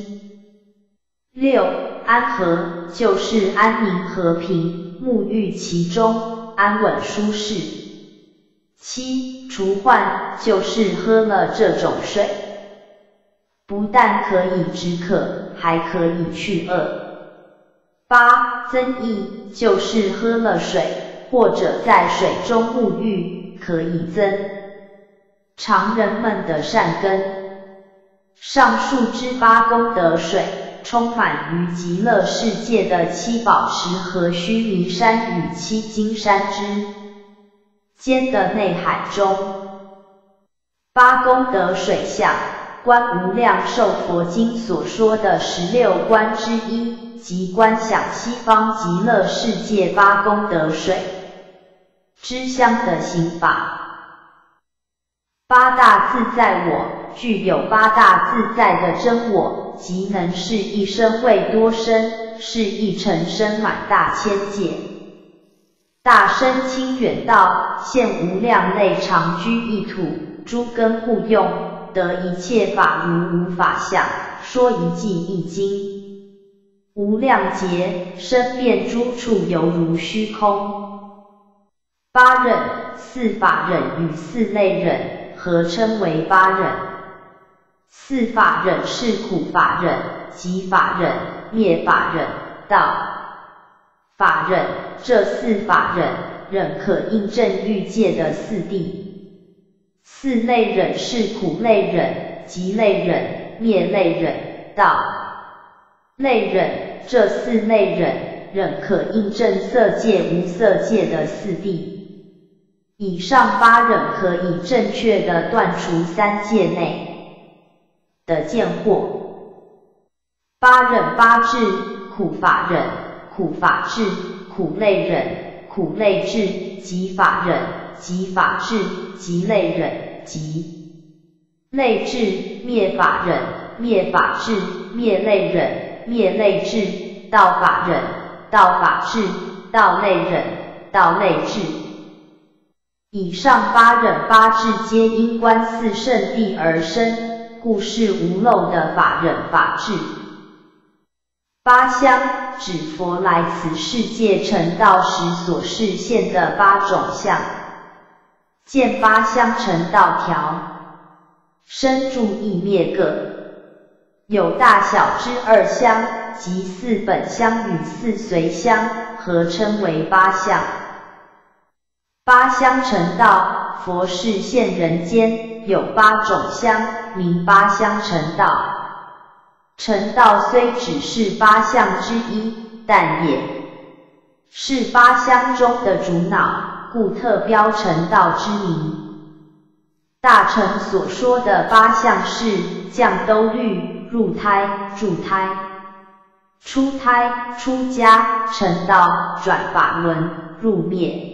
六安和就是安宁和平，沐浴其中，安稳舒适。七除患就是喝了这种水，不但可以止渴，还可以去饿。八增益就是喝了水或者在水中沐浴，可以增常人们的善根。上述之八功德水。充满于极乐世界的七宝池和须弥山与七金山之间的内海中。八功德水相，观无量寿佛经所说的十六观之一，即观想西方极乐世界八功德水之香的行法。八大自在我，具有八大自在的真我。即能是一生为多生，是一成生满大千界，大身清远道，现无量类常居一土，诸根互用，得一切法如无法相，说一记一经，无量劫身遍诸处犹如虚空。八忍、四法忍与四类忍合称为八忍。四法忍是苦法忍、集法忍、灭法忍、道法忍，这四法忍忍可印证欲界的四谛。四类忍是苦类忍、集类忍、灭类忍、道类忍，这四类忍忍可印证色界、无色界的四谛。以上八忍可以正确的断除三界内。的见惑，八忍八智，苦法忍，苦法智，苦类忍，苦类智，集法忍，集法智，集类忍，集类智，灭法忍，灭法智，灭类忍，灭类智，道法忍，道法智，道类忍，道类智。以上八忍八智皆因观四圣谛而生。故是无漏的法忍法智。八相指佛来此世界成道时所示现的八种相。见八相成道条，生住意灭各，有大小之二相，即四本相与四随相，合称为八相。八相成道，佛示现人间。有八种香，名八香成道。成道虽只是八相之一，但也是八相中的主脑，故特标成道之名。大乘所说的八相是降兜率、入胎、住胎、出胎、出家、成道、转法轮、入灭。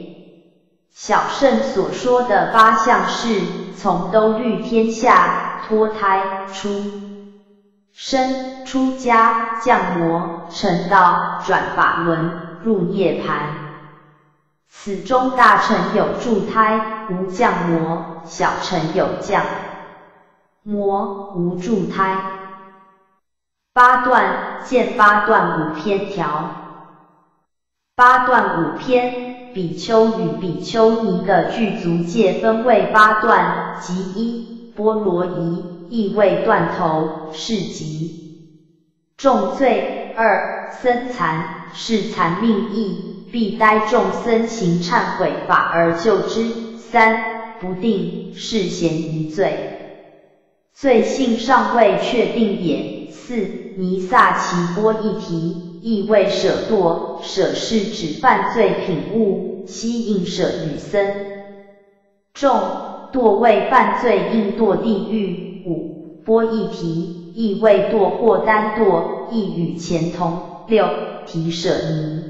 小圣所说的八相是从兜率天下、脱胎、出生、出家、降魔、成道、转法轮、入涅盘。此中大乘有助胎，无降魔；小乘有降魔，无助胎。八段见八段五篇条。八段五篇，比丘与比丘尼的具足戒分为八段，即一波罗夷，意为断头，是即重罪；二僧残，是残命意。必待众僧行忏悔法而救之。三不定是嫌疑罪，罪性尚未确定也。四尼萨奇波一提，意为舍堕，舍是指犯罪品物，悉应舍与僧。众堕为犯罪应堕地狱。五波一提，意为堕或单堕，亦与前同。六提舍尼。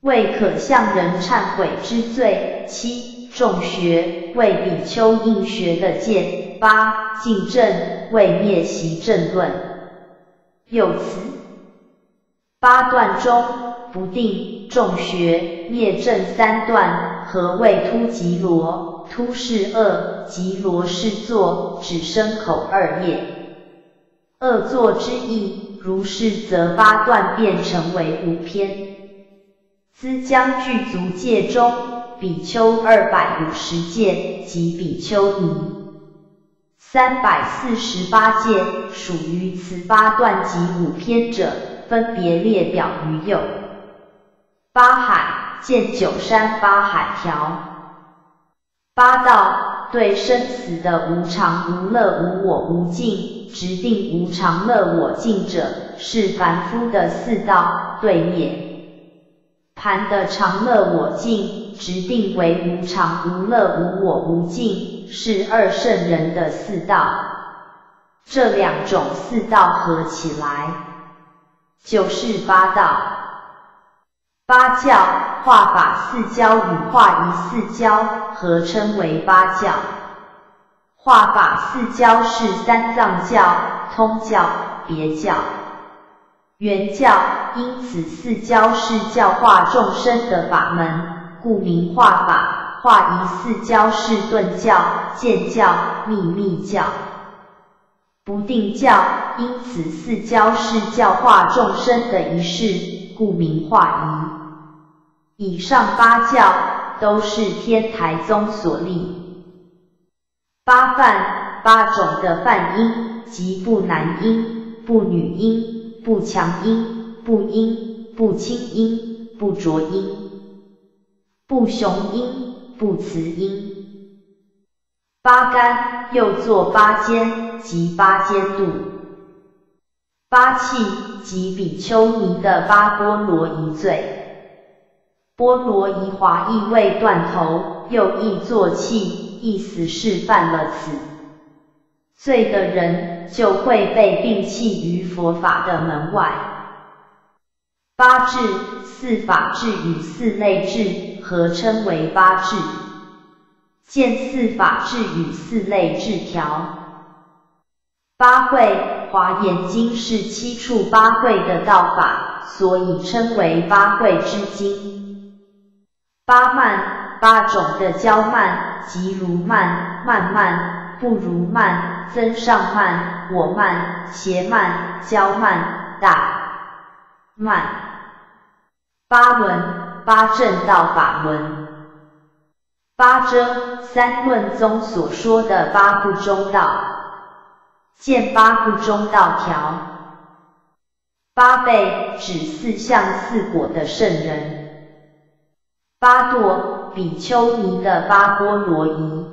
为可向人忏悔之罪。七众学为比丘应学的戒。八敬正为灭习正论。有此八段中不定众学灭正三段，何谓突吉罗？突是恶，吉罗是作，只生口二业。恶作之意，如是则八段变成为无篇。兹将具足戒中，比丘二百五十戒及比丘尼三百四十八戒，属于此八段及五篇者，分别列表于右。八海见九山八海条。八道对生死的无常、无乐、无我、无尽，直定无常、乐、我、尽者，是凡夫的四道对灭。盘的常乐我净，直定为无常无乐无我无净，是二圣人的四道。这两种四道合起来，九是八道。八教化法四教与化仪四教合称为八教。化法四教是三藏教、通教、别教。原教，因此四教是教化众生的法门，故名化法；化仪四教是顿教、见教、秘密教。不定教，因此四教是教化众生的仪式，故名化仪。以上八教都是天台宗所立。八梵，八种的梵音，即不男音、不女音。不强音，不音，不清音，不浊音，不雄音，不雌音。八干又作八间，即八间度。八气即比丘尼的八波罗夷罪。波罗夷华意为断头，又译作气，意思是犯了此。罪的人就会被摒弃于佛法的门外。八智、四法智与四类智合称为八智。见四法智与四类智条。八会华严经是七处八会的道法，所以称为八会之经。八慢八种的交慢，即如慢、慢慢、不如慢。增上慢、我慢、邪慢、交慢、大慢。八轮八正道法轮。八遮三论宗所说的八不中道。见八不中道条。八倍指四相四果的圣人。八堕比丘尼的八波罗夷。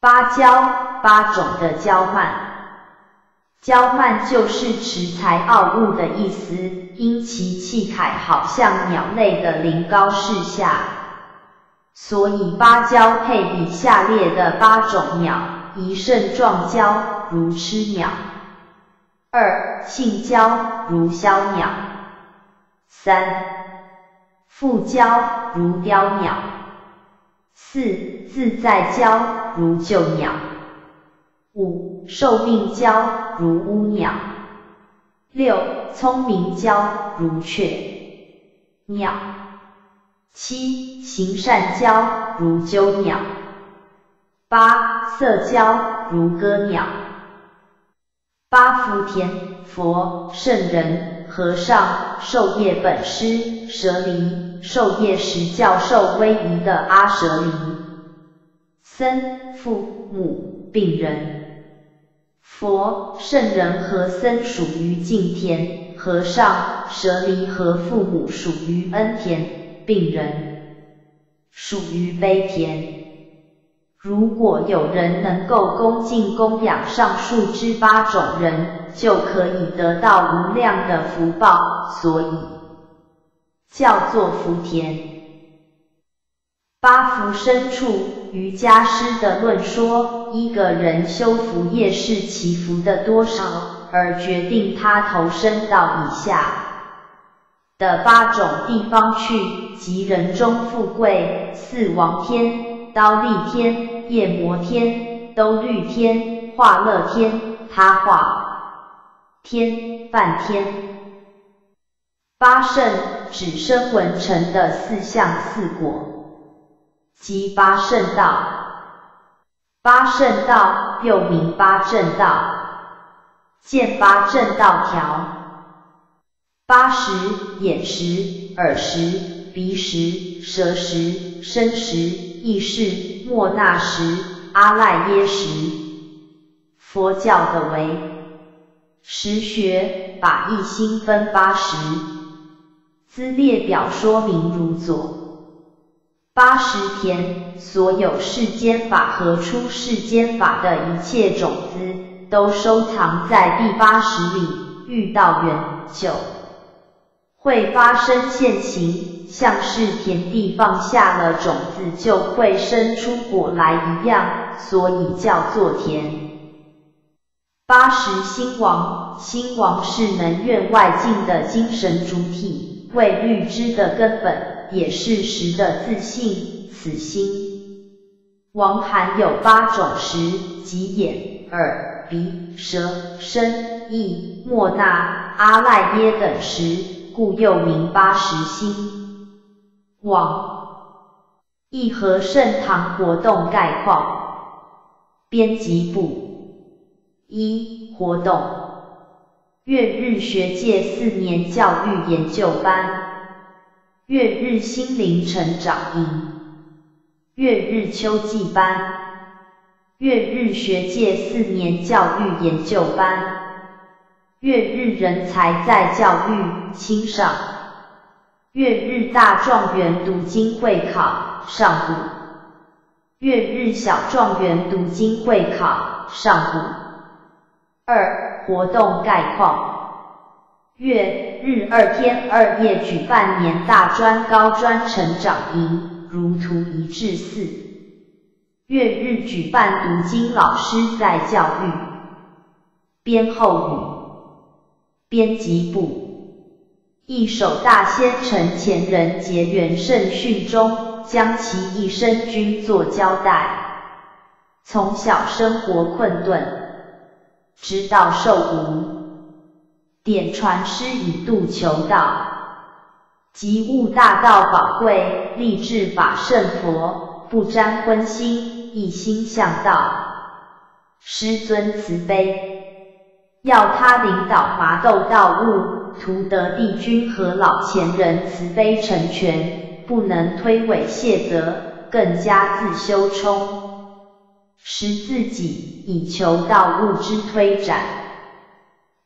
八交八种的骄慢，骄慢就是持财傲物的意思，因其气凯好像鸟类的临高势下，所以芭蕉配比下列的八种鸟：一胜状蕉，如吃鸟；二性交，如枭鸟；三复交，如雕鸟；四自在交，如旧鸟；五寿命交，如乌鸟。六聪明交如雀。鸟，七行善交如鸠鸟，八色交如歌鸟，八福田佛圣人和尚授业本师舍离授业时教授威仪的阿舍离僧父母病人。佛、圣人和僧属于敬田，和尚、舍离和父母属于恩田，病人属于悲田。如果有人能够恭敬供养上述之八种人，就可以得到无量的福报，所以叫做福田。八福深处，瑜伽师的论说，一个人修福业是祈福的多少，而决定他投身到以下的八种地方去，即人中富贵、四王天、刀立天、夜摩天、兜率天、化乐天、他化天、梵天。八圣指生闻成的四相四果。即八圣道，八圣道又名八正道，见八正道条。八十：眼识、耳识、鼻识、舌识、身识、意识、莫那识、阿赖耶识。佛教的为实学，把一心分八十，兹列表说明如左。八十田，所有世间法和出世间法的一切种子，都收藏在第八十里。遇到缘，九会发生现行，像是田地放下了种子，就会生出果来一样，所以叫做田。八十心王，心王是能愿外境的精神主体，为律知的根本。也是实的自信，此心王含有八种识，即眼、耳、鼻、舌、身、意、莫那、阿赖耶等识，故又名八识心王。义和盛堂活动概况，编辑部。一。活动，月日学界四年教育研究班。月日心灵成长营，月日秋季班，月日学界四年教育研究班，月日人才在教育欣赏，月日大状元读经会考上午，月日小状元读经会考上午。二活动概况。月日二天二夜举办年大专高专成长营，如图一至四。月日举办读经老师在教育。编后语。编辑部。一首大仙成前人结缘圣训中，将其一生均作交代。从小生活困顿，直到受无。点传师以度求道，即悟大道宝贵，立志法圣佛，不沾荤腥，一心向道。师尊慈悲，要他领导麻豆道悟，图得帝君和老前人慈悲成全，不能推诿卸责，更加自修充，使自己以求道悟之推展。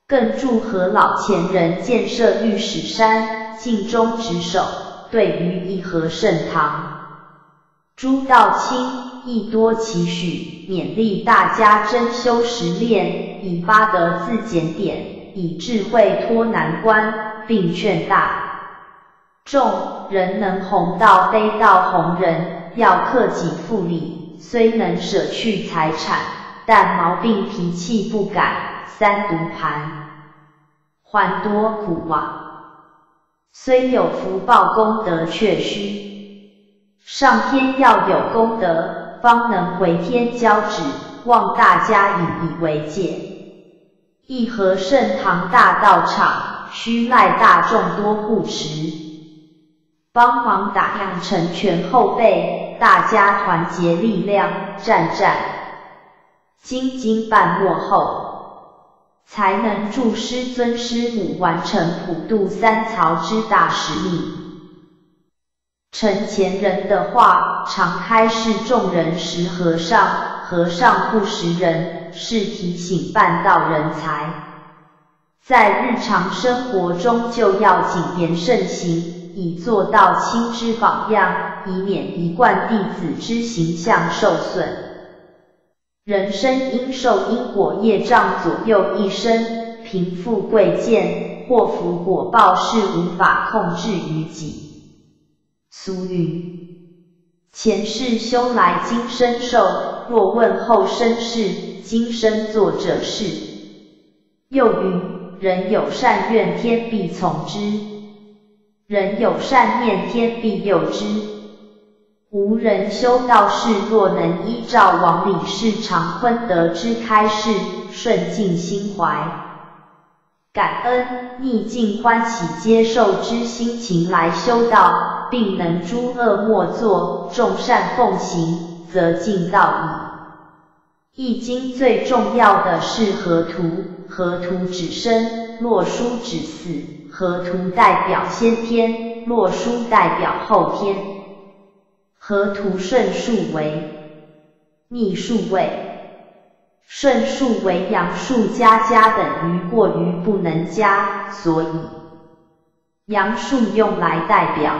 更祝贺老前人建设御史山，尽忠职守，对于义和盛堂，朱道清亦多期许，勉励大家真修实练，以发得自检点，以智慧脱难关，并劝大众人能弘道非道弘人，要克己复礼，虽能舍去财产，但毛病脾气不改，三毒盘，患多苦啊。虽有福报功德，却虚。上天要有功德，方能回天交旨，望大家引以为戒。义和盛堂大道场，需赖大众多护持，帮忙打量成全后辈，大家团结力量，战战兢兢办末后。才能助师尊师母完成普渡三曹之大使命。承前人的话，常开示众人识和尚，和尚不识人，是提醒办道人才，在日常生活中就要谨言慎行，以做到亲之榜样，以免一贯弟子之形象受损。人生应受因果业障左右一生，贫富贵贱、祸福果报是无法控制于己。俗语：前世修来今生受，若问后生事，今生做者事。又云：人有善愿，天必从之；人有善念，天必佑之。无人修道士，若能依照王理事长坤得之开示，顺境心怀感恩、逆境欢喜接受之心情来修道，并能诸恶莫作，众善奉行，则尽道矣。易经最重要的是河图，河图指生，洛书指死，河图代表先天，洛书代表后天。河图顺数为逆数位，顺数为阳数加加等于过于不能加，所以阳数用来代表；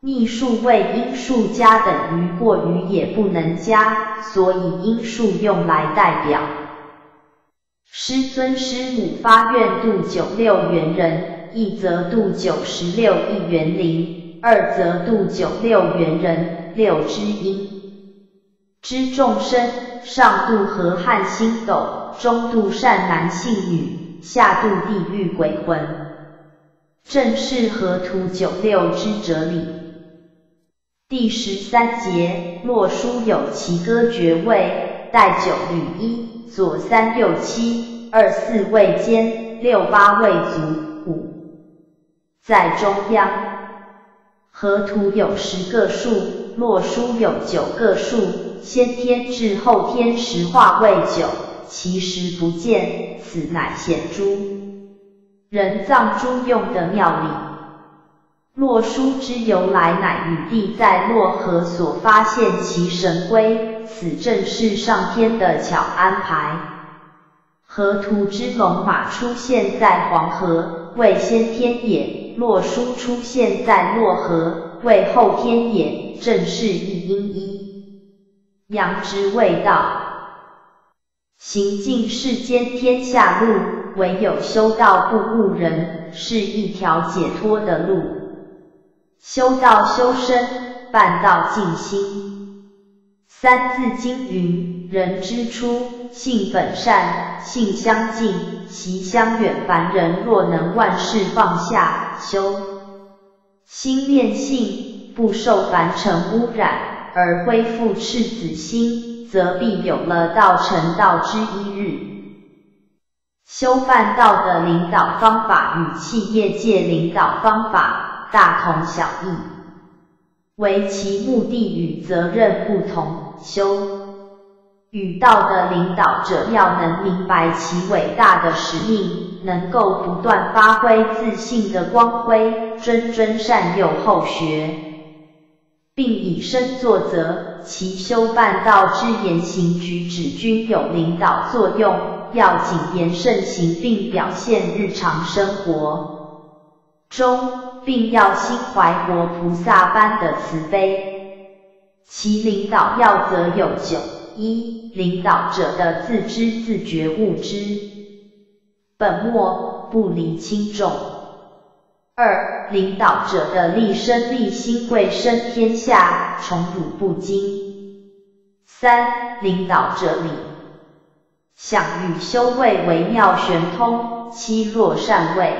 逆数为阴数加等于过于也不能加，所以阴数用来代表。师尊师母发愿度九六元人，一则度九十六亿元灵。二则度九六元人，六之阴知众生，上度河汉星斗，中度善男信女，下度地狱鬼魂，正是河图九六之哲理。第十三节，洛书有其歌爵位，带九履一，左三右七，二四位肩，六八位足，五在中央。河图有十个数，洛书有九个数，先天至后天石化为九，其实不见，此乃显珠人藏珠用的妙理。洛书之由来，乃禹帝在洛河所发现其神龟，此正是上天的巧安排。河图之龙马出现在黄河，为先天也。洛书出现在洛河，为后天也，正是一阴一阳之谓道。行尽世间天下路，唯有修道不误人，是一条解脱的路。修道修身，办道静心。三字经云：人之初，性本善，性相近，习相远。凡人若能万事放下。修心炼性，不受凡尘污染，而恢复赤子心，则必有了道成道之一日。修办道的领导方法与企业界领导方法大同小异，唯其目的与责任不同。修与道的领导者要能明白其伟大的使命，能够不断发挥自信的光辉，谆谆善诱后学，并以身作则，其修办道之言行举止均有领导作用，要谨言慎行，并表现日常生活中，并要心怀活菩萨般的慈悲，其领导要则有九。一、领导者的自知自觉悟之本末不离轻重。二、领导者的立身立心，贵身天下，宠辱不惊。三、领导者理想与修为微妙玄通，七若善位。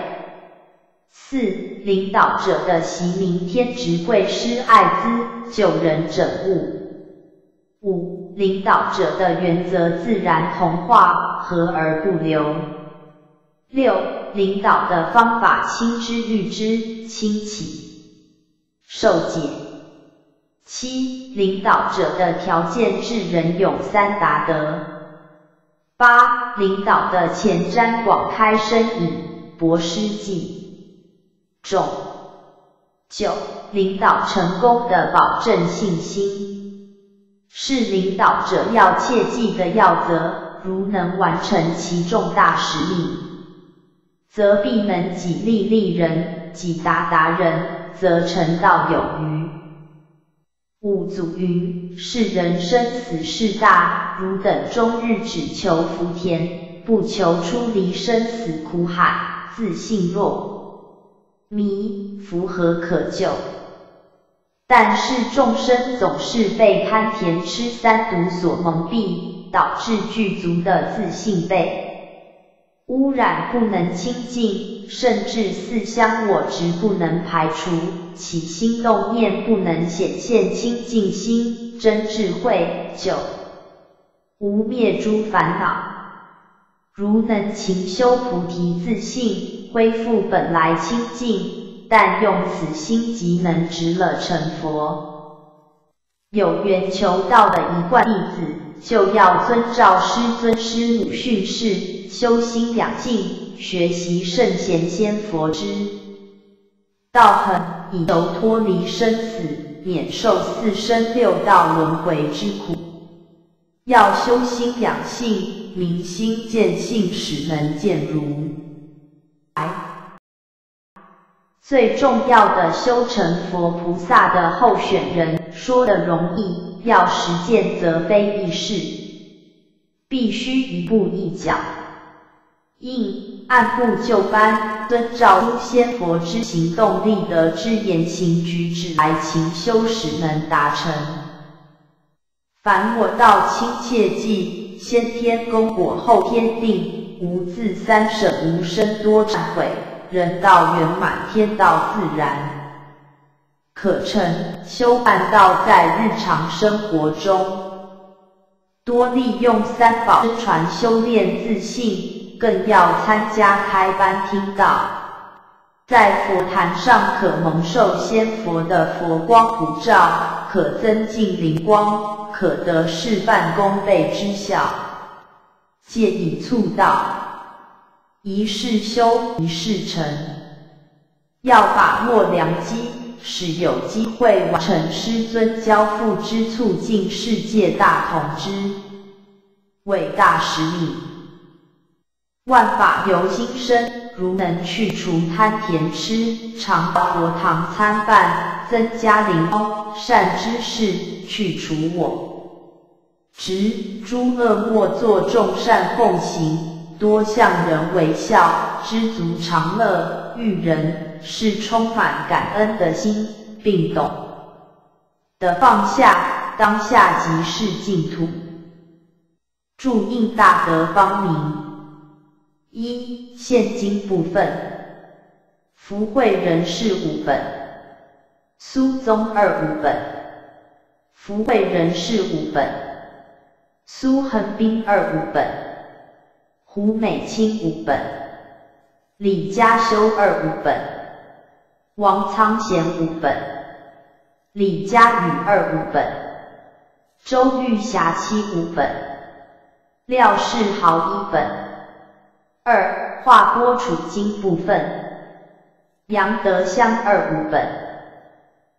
四、领导者的习名天职贵师爱资，救人整物。五、领导者的原则自然同化，和而不流。六、领导的方法亲之欲之，亲启受解。七、领导者的条件智仁勇三达德。八、领导的前瞻广开深隐，博施济众。九、领导成功的保证信心，是领导者要切记的要则，如能完成其重大使命。则必能己利利人，己达达人，则成道有余。五祖云：世人生死事大，汝等终日只求福田，不求出离生死苦海，自信若迷，福何可救？但是众生总是被贪甜痴三毒所蒙蔽，导致具足的自信被。污染不能清净，甚至四相我执不能排除，起心动念不能显现清净心真智慧。九无灭诸烦恼。如能勤修菩提自信，恢复本来清净，但用此心即能直了成佛。有缘求道的一贯弟子，就要遵照师尊师母训示。修心养性，学习圣贤仙佛之道恒，以求脱离生死，免受四生六道轮回之苦。要修心养性，明心见性，使能见如来。最重要的修成佛菩萨的候选人，说的容易，要实践则非易事，必须一步一脚。应按部就班，遵照诸仙佛之行动立德之言行举止来勤修时，能达成。凡我道亲切记，先天功果后天定，无自三省无生多忏悔，人道圆满天道自然可成。修办道在日常生活中，多利用三宝之传修炼自信。更要参加开班听道，在佛坛上可蒙受仙佛的佛光普照，可增进灵光，可得事半功倍之效。借以促道，一世修，一世成。要把握良机，使有机会完成师尊交付之促进世界大同之伟大使命。万法由心生，如能去除贪甜痴，常佛堂参拜，增加灵光，善知识，去除我执，诸恶莫作，众善奉行，多向人微笑，知足常乐，遇人是充满感恩的心，并懂得放下，当下即是净土。注印大德方明。一、现金部分，福慧人士五本，苏宗二五本，福慧人士五本，苏恒斌二五本，胡美清五本，李家修二五本，王苍贤五本，李佳宇二五本，周玉霞七五本，廖世豪一本。二画拨楚金部分，杨德香二五本，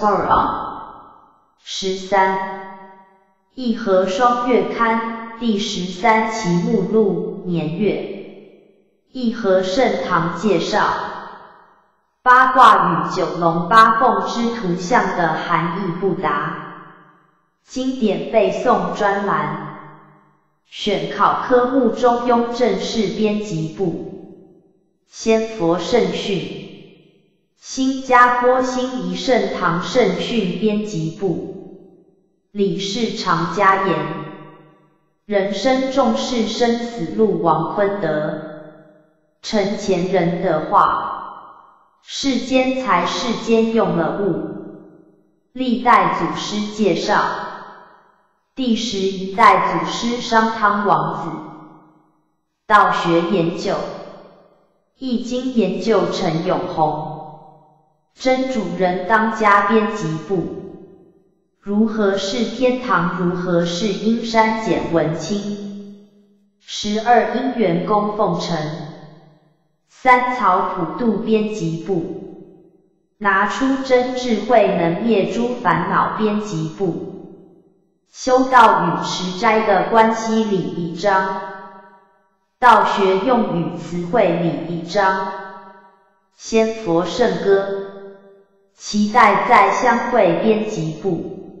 Quran。十三，一和双月刊第十三期目录年月，一和盛唐介绍，八卦与九龙八凤之图像的含义不答，经典背诵专栏，选考科目中庸正式编辑部。先佛圣训，新加坡新仪圣堂圣训编辑部，理事长加言，人生重视生死路，王坤德，陈前人的话，世间财世间用了物，历代祖师介绍，第十一代祖师商汤王子，道学研究。易经研究陈永红，真主人当家编辑部，如何是天堂？如何是阴山？简文清，十二因缘供奉成，三曹普渡编辑部，拿出真智慧能灭诸烦恼编辑部，修道与持斋的关系里一章。道学用语词汇里一章，仙佛圣歌，期待再相会编辑部，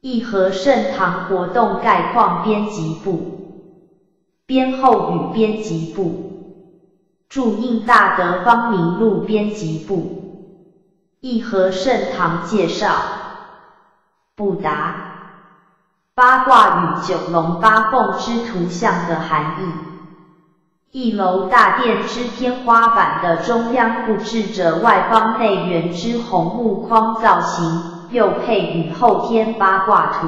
义和圣堂活动概况编辑部，编后语编辑部，注印大德方明录编辑部，义和圣堂介绍，不答，八卦与九龙八凤之图像的含义。一楼大殿之天花板的中央布置着外方内圆之红木框造型，又配以后天八卦图，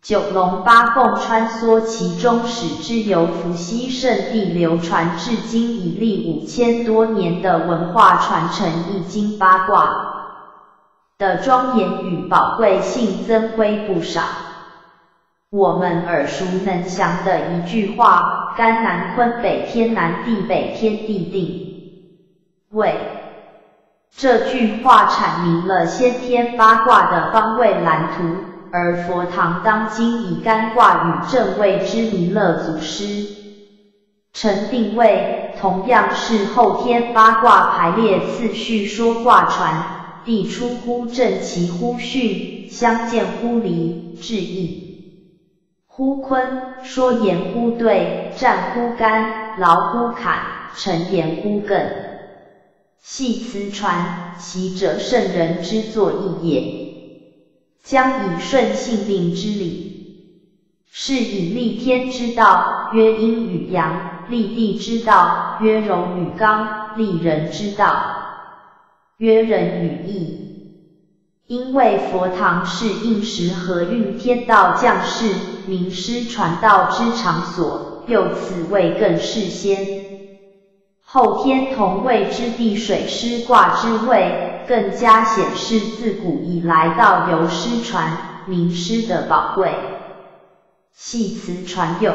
九龙八凤穿梭其中，使之由伏羲圣地流传至今已历五千多年的文化传承易经八卦的庄严与宝贵性增辉不少。我们耳熟能详的一句话：“干南坤北天南地北天地定位”，这句话阐明了先天八卦的方位蓝图。而佛堂当今以干卦与正位之弥勒祖师成定位，同样是后天八卦排列次序说卦传：地出乎正，其乎巽，相见乎离，致意。忽坤说言乎对，战乎干，劳乎坎，成言乎艮。系辞传，其者圣人之作义也。将以顺性命之理，是以立天之道，曰阴与阳；立地之道，曰柔与刚；立人之道，曰仁与义。因为佛堂是应时和运天道降世、名师传道之场所，又此位更是先后天同位之地水师卦之位，更加显示自古以来道由师传名师的宝贵。系辞传有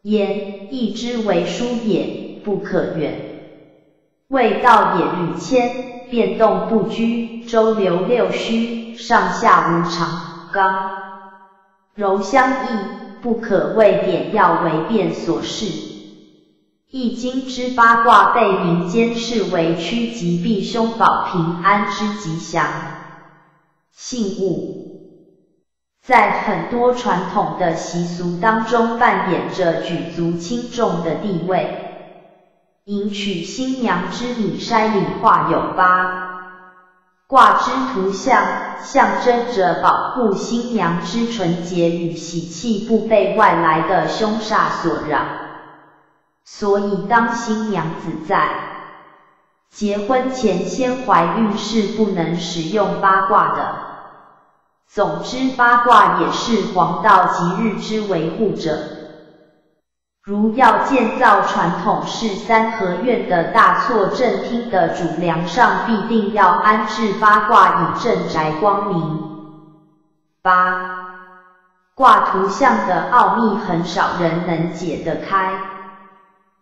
言：一之为书也，不可远；未道也，屡迁。变动不居，周流六虚，上下无常，刚柔相异，不可谓点要为变所示。易经之八卦被民间视为趋吉避凶、保平安之吉祥信物，在很多传统的习俗当中扮演着举足轻重的地位。迎娶新娘之礼筛里画有八卦之图像，象征着保护新娘之纯洁与喜气不被外来的凶煞所扰。所以当新娘子在结婚前先怀孕是不能使用八卦的。总之，八卦也是黄道吉日之维护者。如要建造传统式三合院的大错正厅的主梁上，必定要安置八卦以镇宅光明。八卦图像的奥秘很少人能解得开，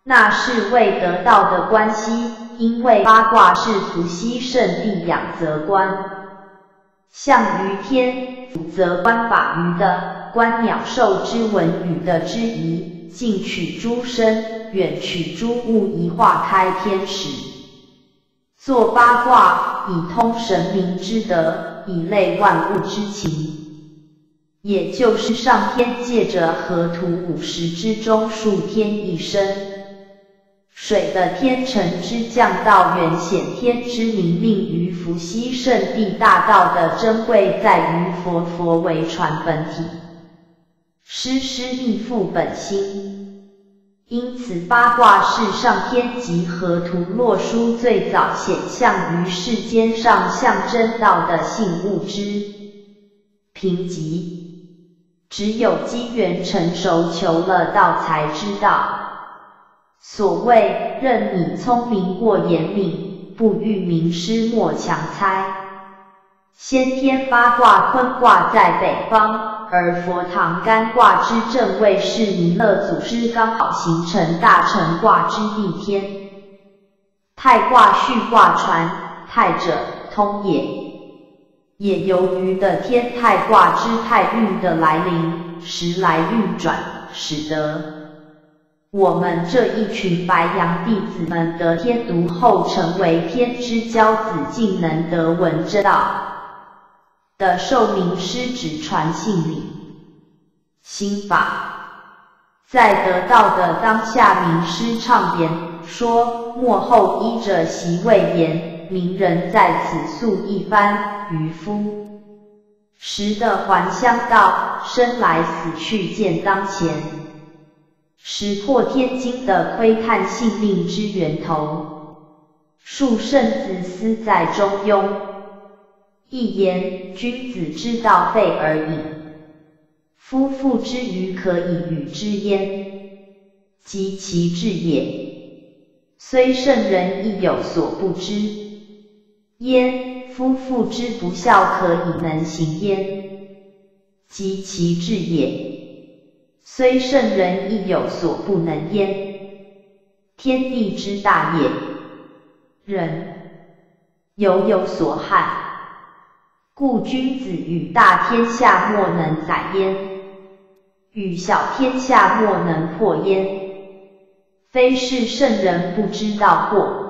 那是为得到的关系。因为八卦是伏羲圣地养则观，象于天，辅泽观法于的，观鸟兽之文与的之宜，近取诸身，远取诸物，一化开天时。作八卦，以通神明之德，以类万物之情。也就是上天借着河图五十之中，数天一生。水的天成之降道远显天之明，命于伏羲圣地大道的珍贵在于佛佛为传本体，师师亦复本心。因此八卦是上天集河图洛书最早显象于世间上象征道的性物之贫瘠，只有机缘成熟求了道才知道。所谓任你聪明过眼敏，不遇名师莫强猜。先天八卦坤卦在北方，而佛堂干卦之正位是弥勒祖师刚好形成大成卦之逆天。太卦序卦传，太者通也，也由于的天太卦之太运的来临，时来运转，使得。我们这一群白羊弟子们得天独厚，成为天之骄子，竟能得闻之道的受名师指传信理心法，在得道的当下，名师唱言说：幕后依者席位言，名人在此诉一番。渔夫时的还乡道，生来死去见当前。识破天惊的窥探性命之源头，树圣子思在中庸。一言，君子之道废而已。夫妇之愚可以与之焉，及其智也。虽圣人亦有所不知焉。夫妇之不孝可以能行焉，及其智也。虽圣人亦有所不能焉，天地之大也，人犹有所憾，故君子与大天下莫能载焉，与小天下莫能破焉。非是圣人不知道过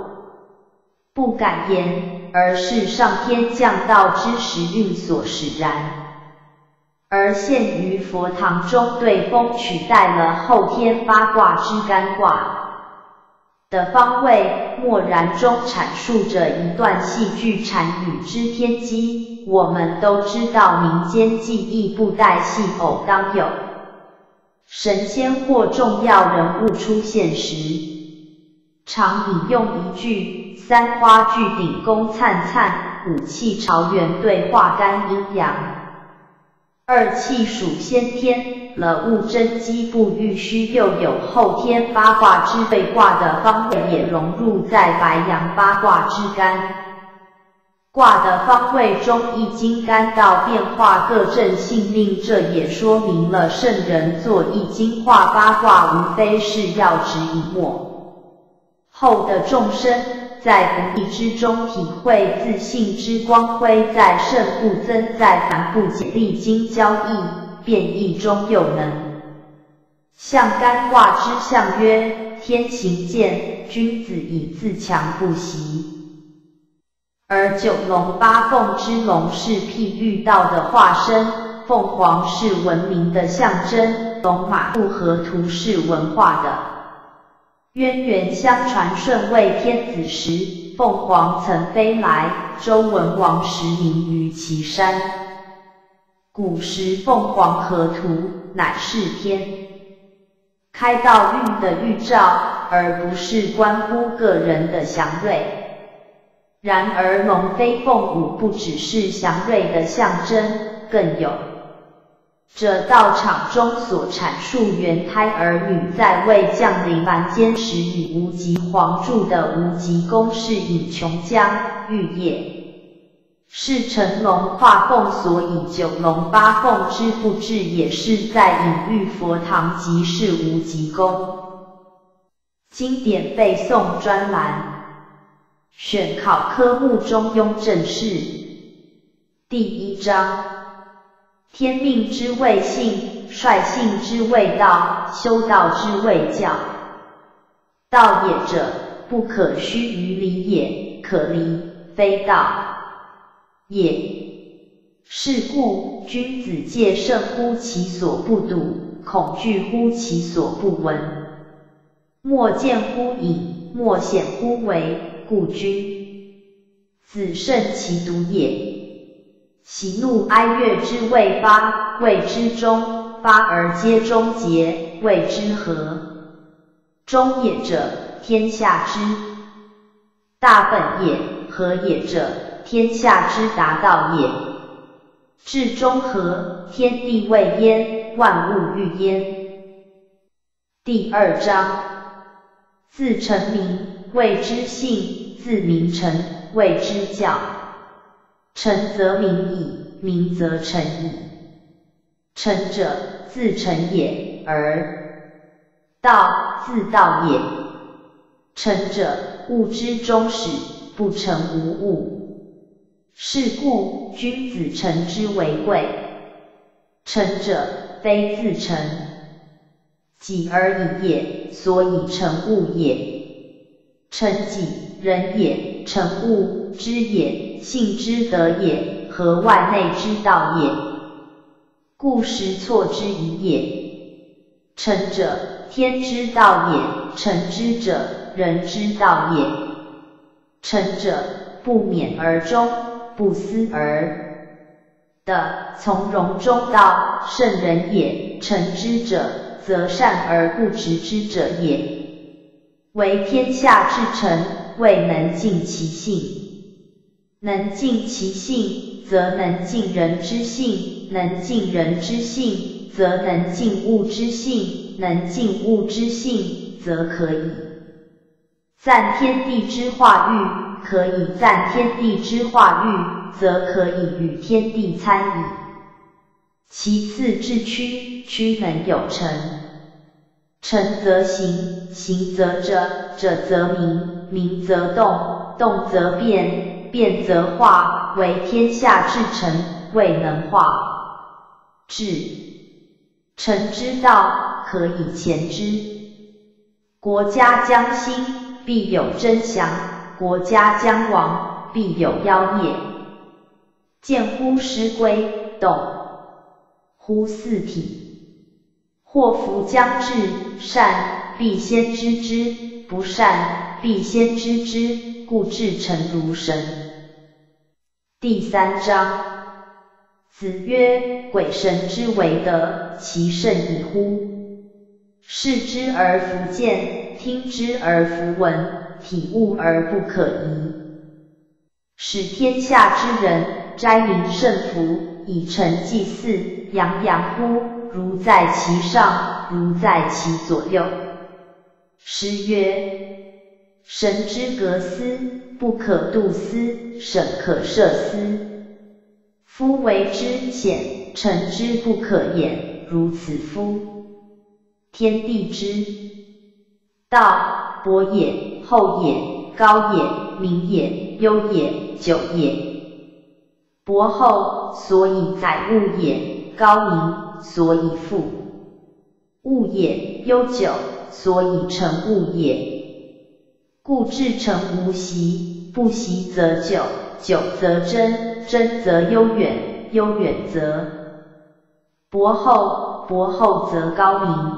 不敢言，而是上天降道之时运所使然。而现于佛堂中对风取代了后天八卦之干卦的方位，默然中阐述着一段戏剧禅语之天机。我们都知道民间记忆布袋戏偶当有神仙或重要人物出现时，常引用一句“三花聚顶宫灿灿，五气朝元对化干阴阳”。二气属先天，了物真机不欲虚，又有后天八卦之背卦的方位也融入在白羊八卦之干卦的方位中，易经干道变化各正性命，这也说明了圣人做易经画八卦，无非是要指引末后的众生。在不义之中体会自信之光辉，在圣不增，在凡不减，历经交易变异中又能象干卦之象曰：天行健，君子以自强不息。而九龙八凤之龙是譬喻道的化身，凤凰是文明的象征，龙马不合图是文化的。渊源相传，舜位天子时，凤凰曾飞来。周文王时，名于岐山。古时凤凰河图，乃是天开道运的预兆，而不是关乎个人的祥瑞。然而龙飞凤舞不只是祥瑞的象征，更有这道场中所阐述元胎儿女在未降临凡间时与无极皇柱的无极宫是以琼浆玉液，是成龙化凤所以九龙八凤之布置，也是在隐喻佛堂即是无极宫。经典背诵专栏。选考科目中庸正事第一章：天命之谓性，率性之谓道，修道之谓教。道也者，不可须于离也，可离非道也。是故君子戒慎乎其所不睹，恐惧乎其所不闻。莫见乎隐，莫显乎微。故君子慎其独也。喜怒哀乐之谓发，谓之中；发而皆终结，谓之和。中也者，天下之大本也；和也者，天下之达道也。至中和，天地未焉，万物欲焉。第二章，自成名。谓之性，自名成；谓之教，成则名矣，名则成矣。成者，自成也；而道，自道也。成者，物之终始，不成无物。是故，君子成之为贵。成者，非自成，己而已也，所以成物也。成己人也，成物之也，性之德也，和外内之道也。故实错之疑也。成者，天之道也；成之者，人之道也。成者，不勉而终，不思而的从容中道，圣人也。成之者，则善而不执之者也。为天下至臣，未能尽其性；能尽其性，则能尽人之性；能尽人之性，则能尽物之性；能尽物之性，则可以赞天地之化育；可以赞天地之化育，则可以与天地参与。其次至屈，屈能有成。成则行，行则者，者则明，明则动，动则变，变则化。为天下至诚，未能化。至诚之道，可以前之。国家将兴，必有真祥；国家将亡，必有妖孽。见乎师归，动乎四体。祸福将至，善必先知之，不善必先知之，故至诚如神。第三章，子曰：鬼神之为德，其甚矣乎！视之而弗见，听之而弗闻，体悟而不可疑，使天下之人斋民圣福，以成祭祀，洋洋乎！如在其上，如在其左右。诗曰：神之格斯，不可度思，审可摄思。夫为之浅，臣之不可言。如此夫，天地之道，博也，厚也，高也，明也，悠也，久也。博厚，所以载物也；高明。所以富物也，悠久，所以成物也。故至诚无习，不习则久，久则真，真则悠远，悠远则博厚，博厚则高明。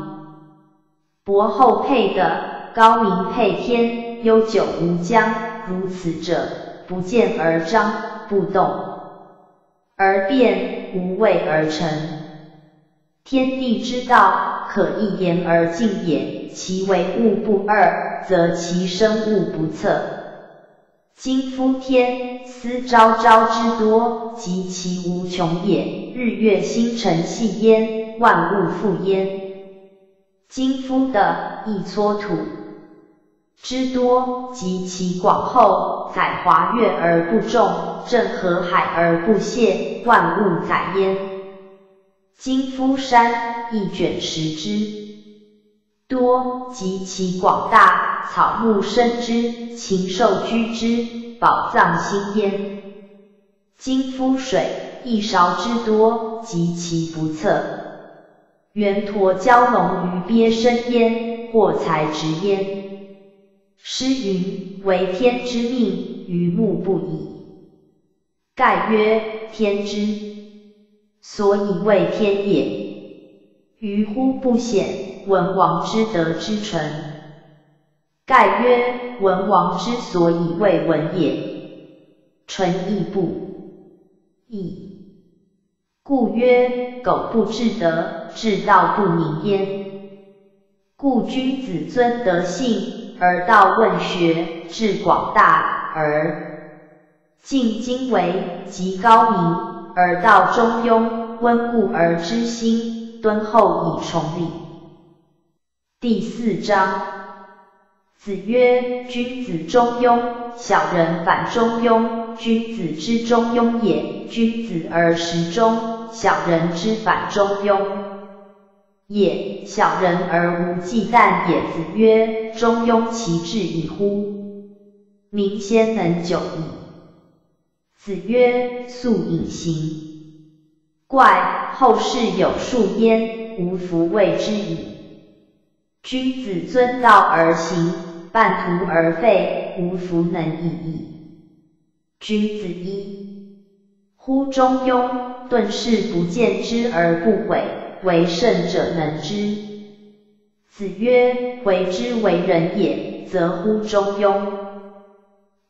博厚配的，高明配天，悠久无疆。如此者，不见而彰，不动而变，无畏而成。天地之道，可一言而尽也。其为物不二，则其生物不测。今夫天，思昭昭之多，及其无穷也。日月星辰系焉，万物复焉。今夫的一撮土之多，及其广厚，载华月而不重，正河海而不泄，万物载焉。今夫山，一卷石之多，及其广大，草木生之，禽兽居之，宝藏兴焉。今夫水，一勺之多，及其不测，圆陀蛟龙鱼鳖生焉，或才直焉。诗云：为天之命，于目不已。盖曰：天之所以为天也。于乎不显，文王之德之纯。盖曰：文王之所以为文也，纯亦不义。故曰：苟不至德，至道不明焉。故君子尊德性，而道问学，至广大而敬精微，极高明，而道中庸，温故而知新。敦厚以崇礼。第四章，子曰：君子中庸，小人反中庸。君子之中庸也，君子而时中；小人之反中庸也，小人而无忌惮也。子曰：中庸其志矣乎！民先能久矣。子曰：素隐行。怪后世有数焉，无弗谓之矣。君子遵道而行，半途而废，无弗能已矣。君子一乎中庸，顿事不见之而不悔，为圣者能之。子曰：为之为人也，则乎中庸。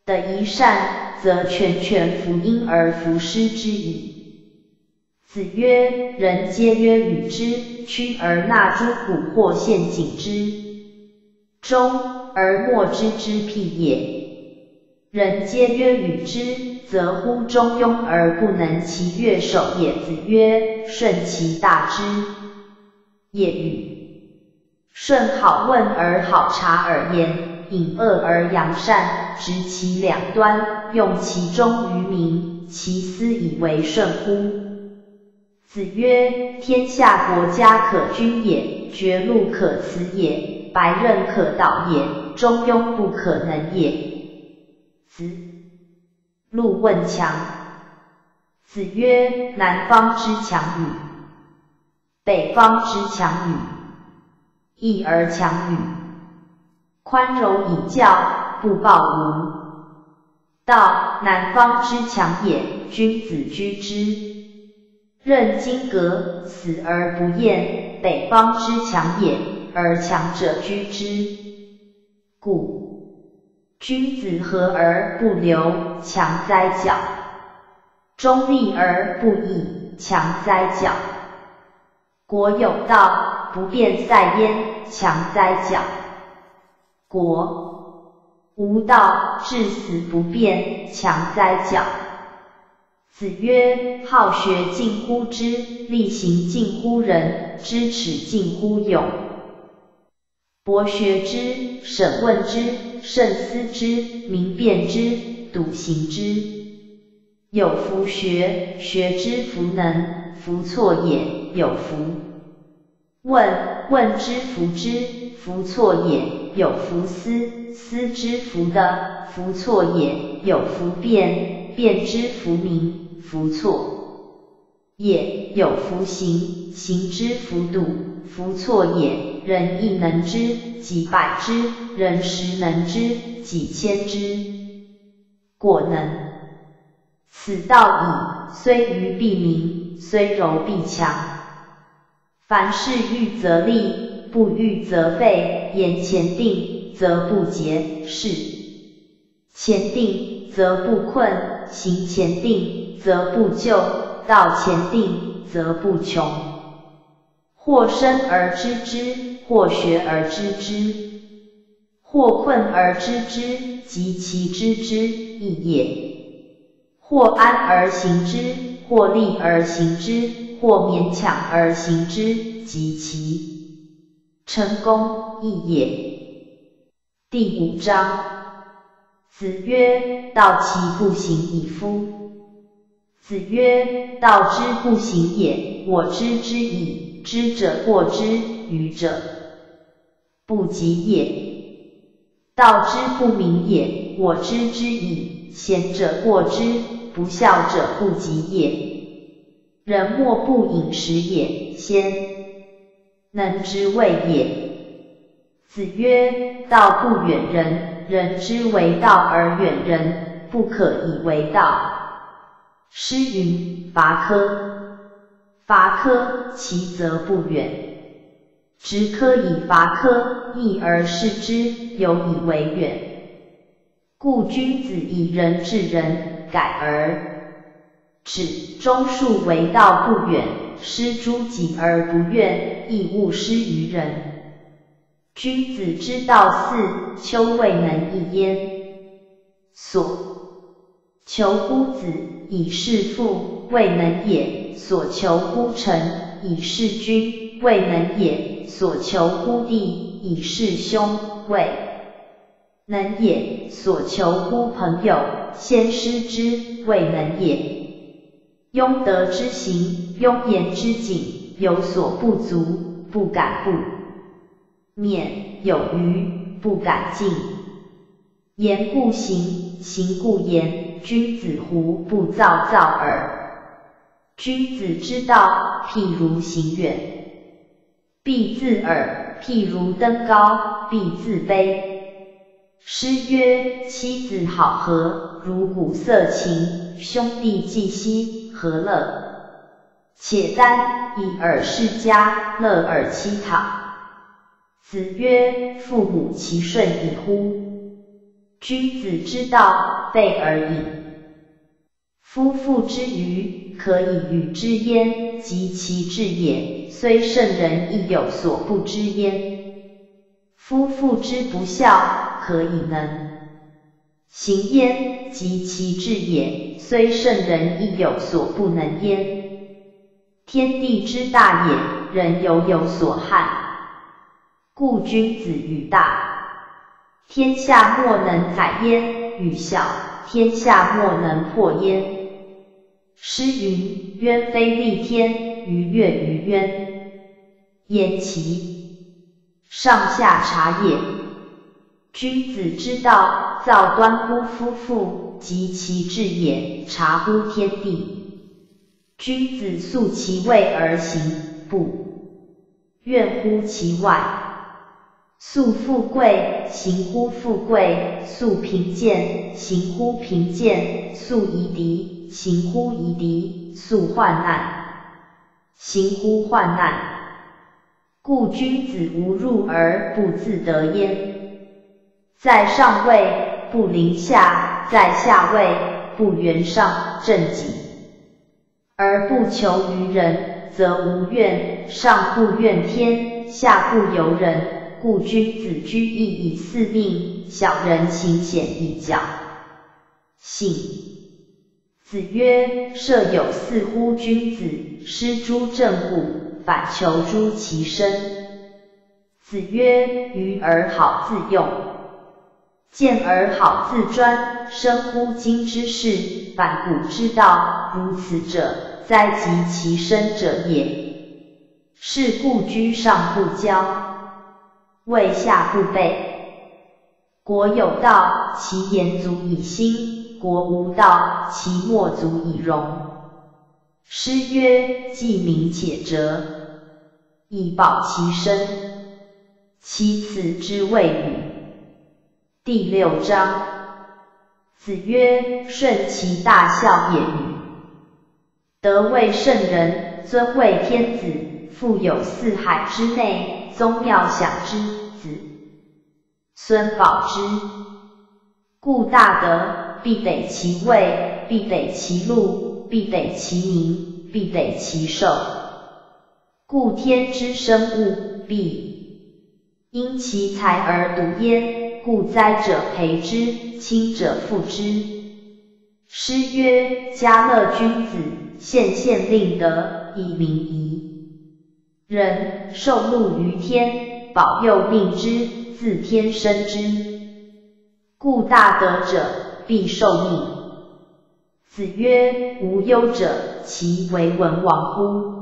得一善，则全权服因而弗失之矣。子曰：人皆曰与之，屈而纳诸谷或陷阱之中，而莫知之辟也。人皆曰与之，则乎中庸而不能其乐守也。子曰：顺其大之也与。顺好问而好察而言，隐恶而扬善，执其两端，用其中于民，其斯以为顺乎？子曰：天下国家可君也，绝路可辞也，白刃可导也，中庸不可能也。子路问强。子曰：南方之强与？北方之强与？义而强与？宽容以教，不暴无道。南方之强也，君子居之。任金革，死而不厌。北方之强也，而强者居之。故君子和而不流，强哉矫；中立而不义，强哉矫；国有道，不变赛焉，强哉矫；国无道，至死不变，强哉矫。子曰：好学近乎知，力行近乎仁，知耻近乎勇。博学之，审问之，慎思之，明辨之，笃行之。有弗学，学之弗能，弗错也；有弗问，问之弗知，弗错也；有弗思，思之弗得，弗错也；有弗辩，辩之弗明。弗错也，有弗行，行之弗笃，弗错也。人亦能知，几百之；人十能知，几千之。果能，此道矣。虽愚必明，虽柔必强。凡事预则立，不预则废。言前定，则不竭；事前定，则不困；行前定。则不就，道前定则不穷。或生而知之，或学而知之，或困而知之，及其知之。义也。或安而行之，或利而行之，或勉强而行之，及其成功亦也。第五章，子曰：道其不行矣夫。子曰：道之不行也，我知之矣。知者过之，愚者不及也。道之不明也，我知之矣。贤者过之，不孝者不及也。人莫不饮食也，先能之谓也。子曰：道不远人，人之为道而远人，不可以为道。诗云：伐柯，伐柯，其则不远。执柯以伐柯，易而视之，有以为远。故君子以仁治人，改而止。忠恕为道不远，施诸己而不怨，亦勿施于人。君子之道四，丘未能一焉。所求乎子以事父，未能也；所求乎臣以事君，未能也；所求乎弟以事兄，未能也；所求乎朋友，先师之，未能也。庸德之行，庸言之谨，有所不足，不敢不勉；有余，不敢进。言故行，行故言。君子胡不躁躁耳？君子之道，譬如行远，必自耳；譬如登高，必自卑。诗曰：妻子好合，如鼓瑟琴；兄弟既兮，何乐？且耽以尔世家，乐而妻讨。子曰：父母其顺矣乎！君子之道，备而已。夫妇之愚，可以与之焉，及其智也，虽圣人亦有所不知焉。夫妇之不孝，可以能行焉，及其智也，虽圣人亦有所不能焉。天地之大也，人犹有所憾。故君子与大，天下莫能载焉；与小，天下莫能破焉。诗云：渊非戾天，鱼跃于渊。偃其上下察也。君子之道，造端乎夫妇，及其志也，察乎天地。君子素其位而行，不怨乎其外；素富贵，行乎富贵；素贫贱，行乎贫贱；素夷狄，行乎夷狄；素患难，行乎患难。故君子无入而不自得焉，在上位不临下，在下位不圆上，正己而不求于人，则无怨。上不怨天，下不尤人。故君子居易以四命，小人行险以侥幸。子曰：设有似乎君子，失诸正故？反求诸其身。子曰：愚而好自用，见而好自专，深乎今之事，反古之道。如此者，哉及其身者也。是故居上不骄，位下不备。国有道，其言足以兴；国无道，其莫足以容。诗曰：既明且哲，以保其身。其次之谓语。第六章。子曰：顺其大孝也与？德为圣人，尊为天子，富有四海之内，宗庙享之，子孙保之。故大德，必得其位，必得其禄。必得其名，必得其寿。故天之生物，必因其才而独焉。故灾者培之，亲者附之。诗曰：家乐君子，献献令德，以民夷人，受禄于天，保佑命之，自天生之。故大德者，必受命。子曰：无忧者，其为文王乎？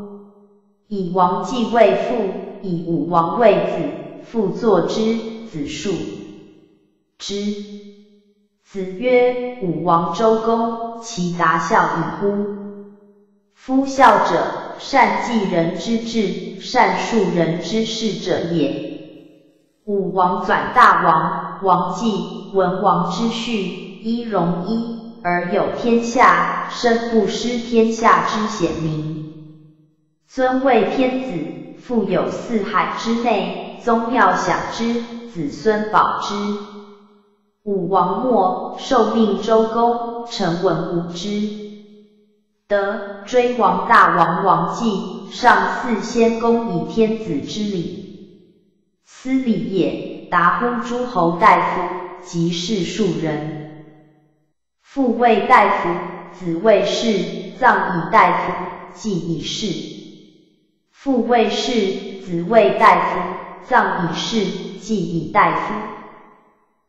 以王继位父，以武王位子，父作之，子述之。子曰：武王周公，其达孝矣乎？夫孝者，善继人之志，善述人之事者也。武王转大王，王继文王之序，一荣一，而有天下，身不失天下之显明。尊为天子，富有四海之内，宗庙享之，子孙保之。武王末，受命周公，臣闻武之德，追王大王王继，上祀先公以天子之礼，斯礼也。达乎诸侯大夫，及士庶人。父为大夫，子为士，葬以大夫，祭以士。父为士，子为大夫，葬以士，祭以大夫。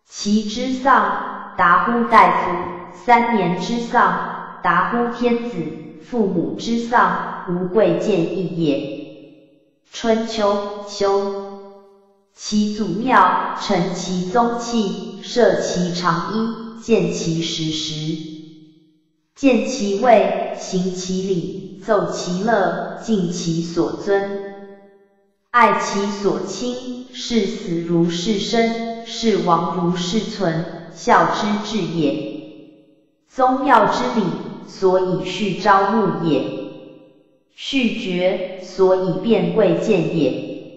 其之丧，达乎大夫；三年之丧，达乎天子；父母之丧，无贵贱义也。春秋秋，其祖庙，承其宗器，设其长衣，见其实时，见其位，行其礼，奏其乐，敬其所尊，爱其所亲，视死如视生。视亡如是存，孝之至也。宗庙之礼，所以序朝暮也；序爵，所以变贵贱也；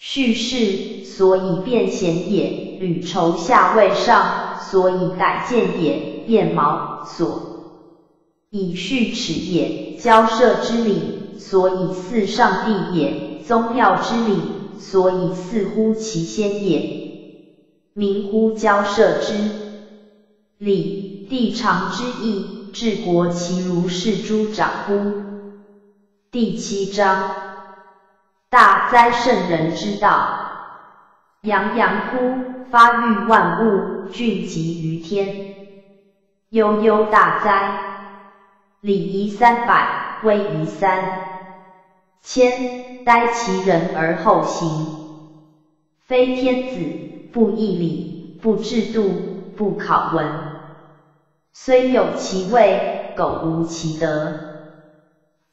序士，所以变贤也；履绸下位上，所以改建也；变毛，所以序齿也；交涉之礼，所以祀上帝也；宗庙之礼，所以祀乎其先也。民乎交涉之礼，地长之义，治国其如是诸长乎？第七章，大哉圣人之道！洋洋乎，发育万物，俊集于天。悠悠大哉！礼仪三百，威仪三千，待其人而后行，非天子。不义礼，不制度，不考文，虽有其位，苟无其德。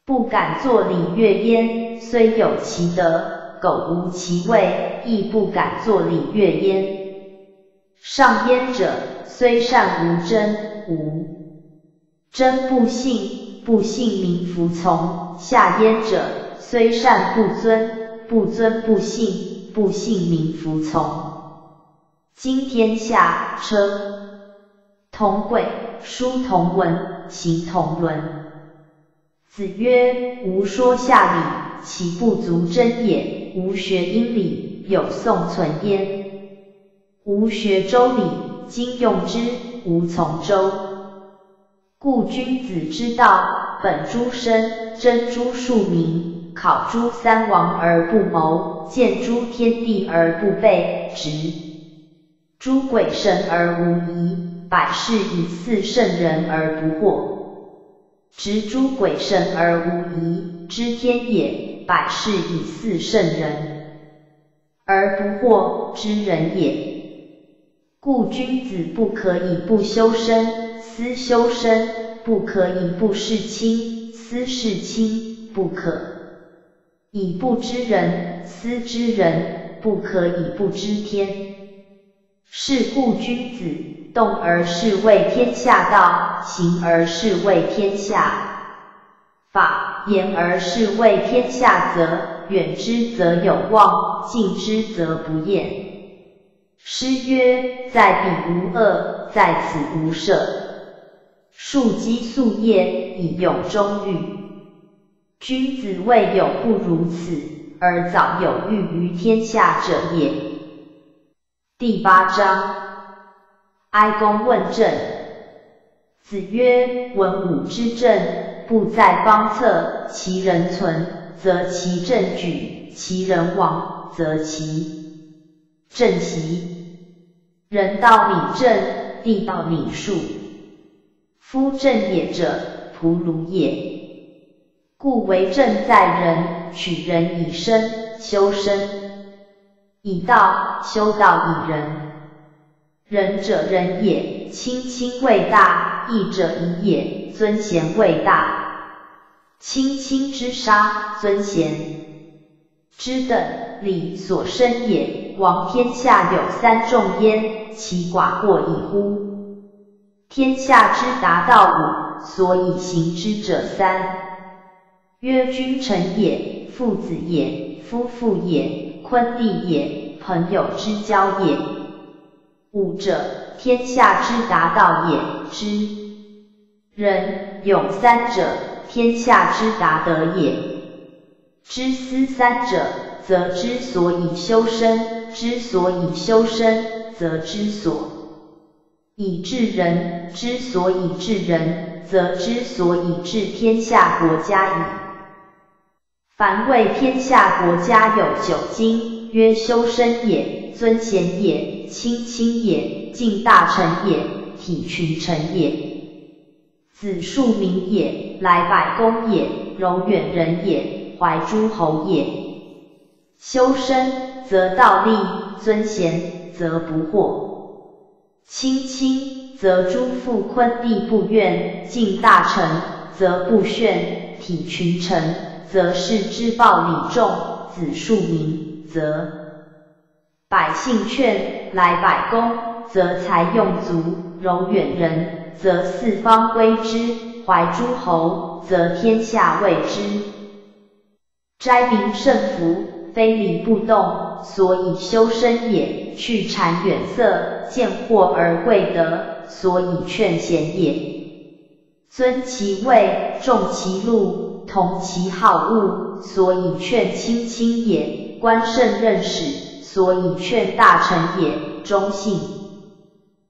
不敢作礼乐焉，虽有其德，苟无其位，亦不敢作礼乐焉。上焉者，虽善无真，无真不信，不信民服从；下焉者，虽善不尊，不尊不信，不信民服从。今天下车同轨，书同文，行同伦。子曰：吾说下礼，其不足真也。吾学殷礼，有宋存焉。吾学周礼，今用之，无从周。故君子之道，本诸身，真诸庶民，考诸三王而不谋，见诸天地而不备，直。诸鬼神而无疑，百世以祀圣人而不惑。执诸鬼神而无疑，知天也；百世以祀圣人而不惑，之人也。故君子不可以不修身，思修身；不可以不事亲，思事亲；不可以不知人，思知人；不可以不知天。是故君子动而是为天下道，行而是为天下法，言而是为天下则。远之则有望，近之则不厌。诗曰：在彼无恶，在此无赦。树积树叶，以永终欲。君子未有不如此，而早有欲于天下者也。第八章，哀公问政。子曰：文武之政，不在方策，其人存，则其政举；其人亡，则其政息。人道敏政，地道敏术。夫正也者，仆庐也。故为政在人，取人以身，修身以道，修道以仁。仁者仁也，亲亲为大；义者义也，尊贤为大。亲亲之杀，尊贤之等，礼所生也。王天下有三重焉，其寡过矣乎？天下之达到五，所以行之者三：曰君臣也，父子也，夫妇也，坤弟也，朋友之交也。五者，天下之达道也；之仁、勇三者，天下之达德也；知思三者，则之所以修身；之所以修身，则之所。以治人；之所以治人，则之所以治天下国家矣。凡为天下国家有九经，曰修身也，尊贤也。亲亲也，敬大臣也，体群臣也，子庶民也，来百公也，柔远人也，怀诸侯也。修身则道立，尊贤则不惑。亲亲则诸父坤弟不怨，敬大臣则不炫，体群臣则视之暴礼重，子庶民则。百姓劝来百公，则财用足；柔远人，则四方归之；怀诸侯，则天下畏之。斋民胜福，非礼不动，所以修身也；去谗远色，见货而贵德，所以劝贤也。尊其位，重其禄，同其好恶，所以劝亲亲也。官圣任使。所以劝大臣也，忠信。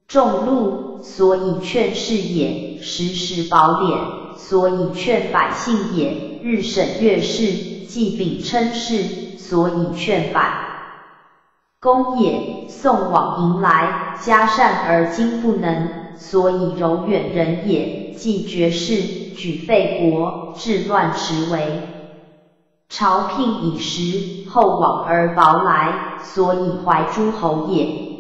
重禄；所以劝士也，时时保敛；所以劝百姓也，日审月事，祭禀称事；所以劝百公也，送往迎来，嘉善而今不能；所以柔远人也，既绝世，举废国，治乱迟为。朝聘以时，后往而薄来，所以怀诸侯也。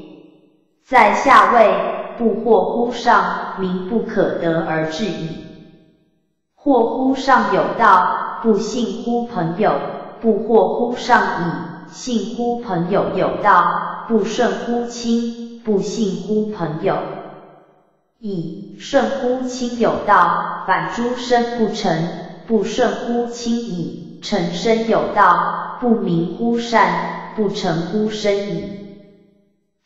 在下位，不惑乎上，民不可得而治矣。惑乎上有道，不信乎朋友；不惑乎上矣，信乎朋友有道；不顺乎亲，不信乎朋友矣。顺乎亲有道，反诸身不成；不顺乎亲矣。臣身有道，不明乎善，不成乎身矣。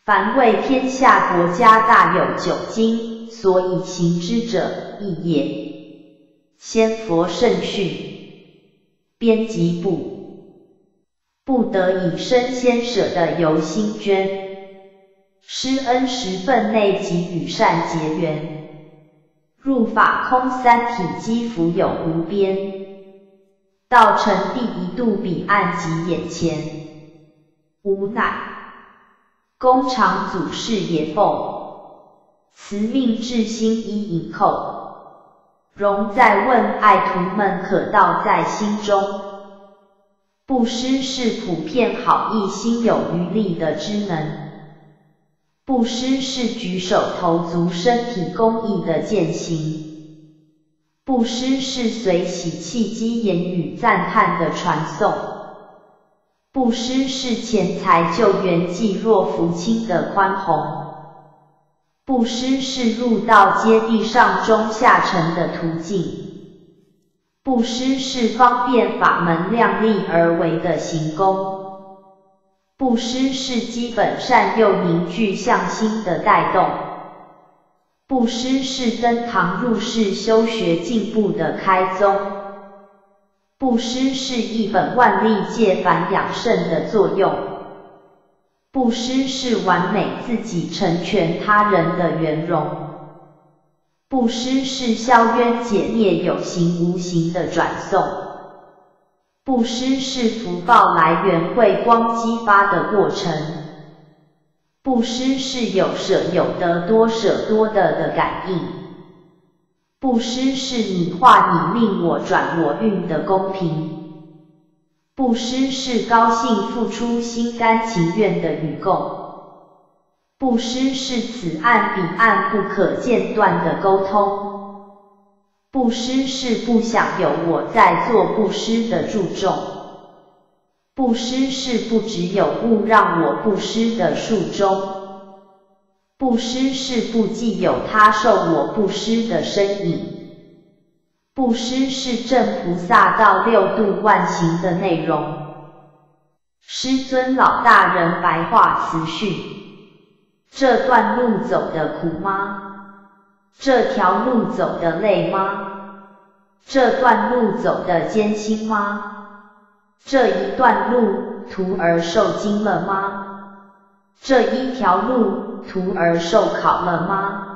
凡为天下国家大有九经，所以行之者义也。先佛圣训，编辑部，不得以身先舍的由心捐，施恩十分内及与善结缘，入法空三体积福有无边。到成地一度彼岸及眼前，无奈工厂祖师也否？慈命至心依引扣，容在问爱徒们可道在心中。布施是普遍好意心有余力的之能，布施是举手投足身体公益的践行。布施是随喜契机言语赞叹的传送，布施是钱财救援济弱扶倾的宽宏，布施是入道接地上中下层的途径，布施是方便法门量力而为的行功，布施是基本善又凝聚向心的带动。布施是登堂入室修学进步的开宗，布施是一本万利戒凡养圣的作用，布施是完美自己成全他人的圆融，布施是消冤解孽有形无形的转送，布施是福报来源慧光激发的过程，布施是有舍有得多舍多得的感应，布施是你化你命我转我运的公平，布施是高兴付出心甘情愿的与共。布施是此岸彼岸不可间断的沟通，布施是不想有我在做布施的注重，布施是不只有物让我布施的术中，布施是不既有他受我布施的身影，布施是正菩萨道六度万行的内容。师尊老大人白话词序。这段路走的苦吗？这条路走的累吗？这段路走的艰辛吗？这一段路徒儿受惊了吗？这一条路徒儿受考了吗？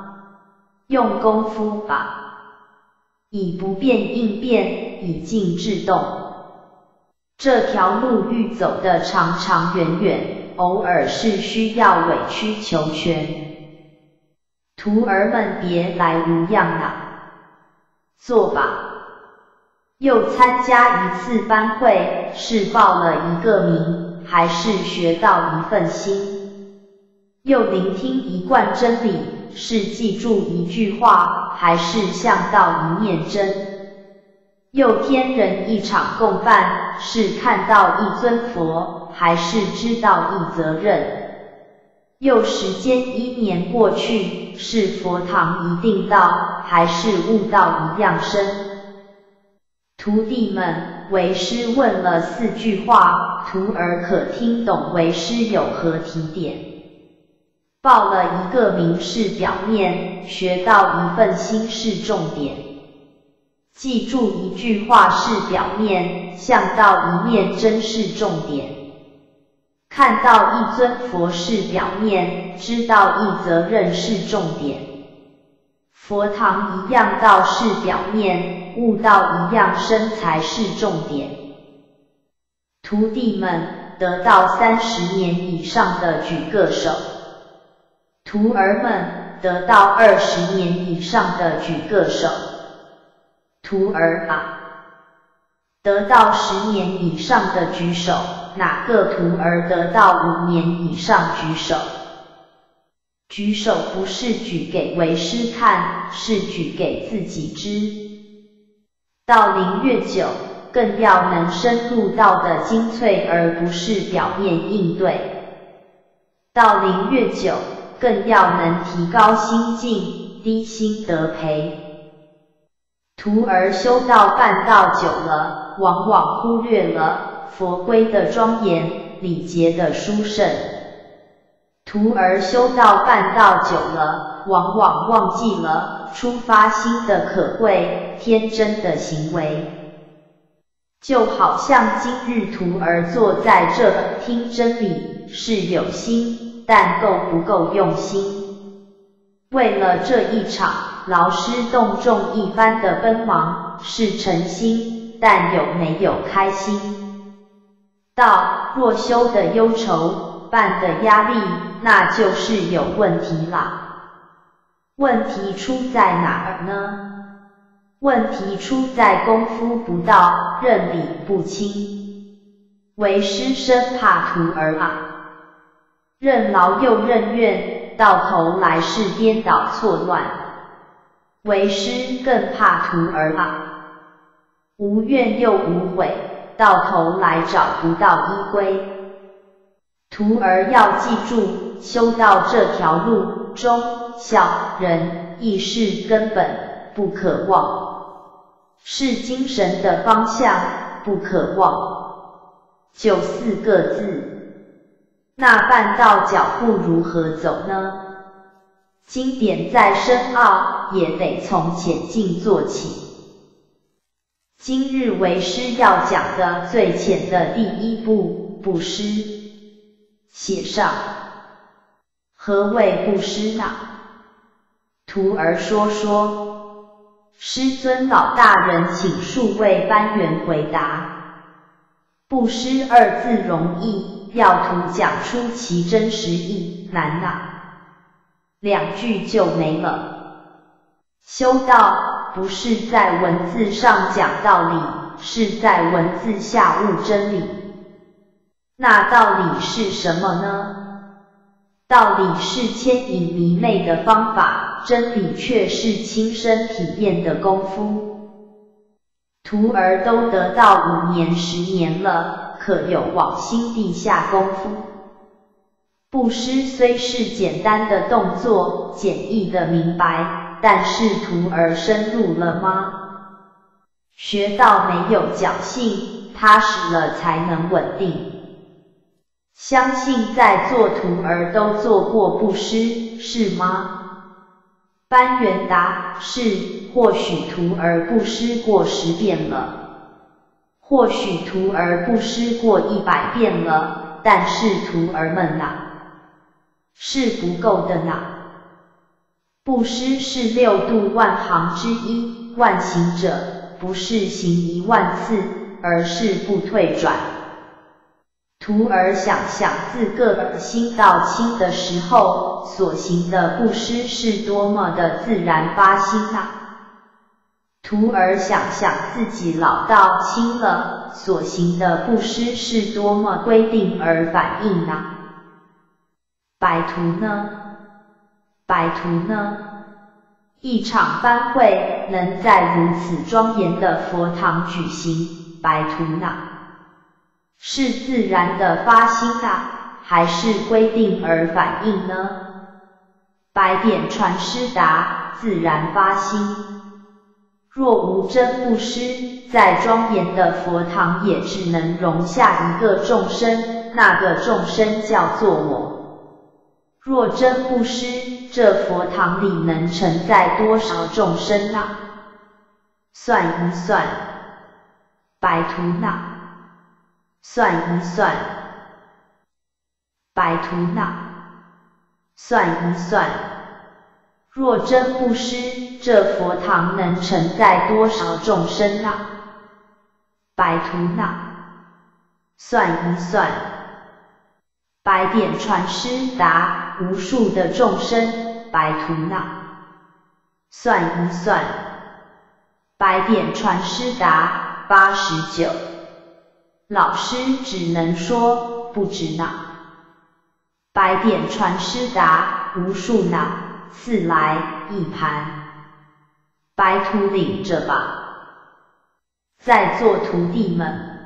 用功夫吧，以不变应变，以静制动。这条路欲走的长长远远。偶尔是需要委曲求全，徒儿们别来无恙啊，坐吧。又参加一次班会，是报了一个名，还是学到一份心？又聆听一贯真理，是记住一句话，还是向道一面真？又天人一场共犯，是看到一尊佛，还是知道一责任？又时间一年过去，是佛堂一定到，还是悟道一样深？徒弟们，为师问了四句话，徒儿可听懂为师有何提点？报了一个名是表面，学到一份心是重点。记住一句话是表面，向道一面真是重点。看到一尊佛是表面，知道一责任是重点。佛堂一样道是表面，悟道一样身才是重点。徒弟们得到三十年以上的举个手，徒儿们得到二十年以上的举个手。徒儿啊，得到十年以上的举手，哪个徒儿得到五年以上举手？举手不是举给为师看，是举给自己知。到灵越久，更要能深入道的精粹，而不是表面应对。到灵越久，更要能提高心境，低心得培。徒儿修道半道久了，往往忽略了佛规的庄严、礼节的殊胜。徒儿修道半道久了，往往忘记了出发心的可贵、天真的行为。就好像今日徒儿坐在这听真理，是有心，但够不够用心？为了这一场。劳师动众一番的奔忙是诚心，但有没有开心？道若修的忧愁，办的压力，那就是有问题啦。问题出在哪儿呢？问题出在功夫不到，认理不清。为师生怕徒儿啊，任劳又任怨，到头来是颠倒错乱。为师更怕徒儿啊，无怨又无悔，到头来找不到依归。徒儿要记住，修道这条路，中、孝、仁、义是根本，不可忘，是精神的方向，不可忘。就四个字，那半道脚步如何走呢？经典再深奥，也得从浅近做起。今日为师要讲的最浅的第一步，布施。写上，何谓布施呢？徒儿说说，师尊老大人，请数位班员回答。布施二字容易，要图讲出其真实意难呐。两句就没了。修道不是在文字上讲道理，是在文字下悟真理。那道理是什么呢？道理是牵引迷昧的方法，真理却是亲身体验的功夫。徒儿都得到五年、十年了，可有往心地下功夫？布施虽是简单的动作，简易的明白，但是徒儿深入了吗？学到没有侥幸，踏实了才能稳定。相信在座徒儿都做过布施，是吗？班元答：是。或许徒儿布施过十遍了，或许徒儿布施过一百遍了，但是徒儿们呐，是不够的呐。布施是六度万行之一，万行者不是行一万次，而是不退转。徒儿想想自个儿心到清的时候所行的布施是多么的自然发心呐！徒儿想想自己老到清了所行的布施是多么规定而反应呐！白徒呢？白徒呢？一场班会能在如此庄严的佛堂举行，白徒呢？是自然的发心啊，还是规定而反应呢？白点传师答：自然发心。若无真布施，在庄严的佛堂也只能容下一个众生，那个众生叫做我。若真布施，这佛堂里能承载多少众生啊？算一算，白图那。算一算，白图那，算一算，若真不施，这佛堂能承载多少众生啊？白图那，算一算，白点传师达无数的众生，白图那，算一算，白点传师达八十九。老师只能说不知呢。白点传师答无数呢，赐来一盘。白徒领着吧。在座徒弟们，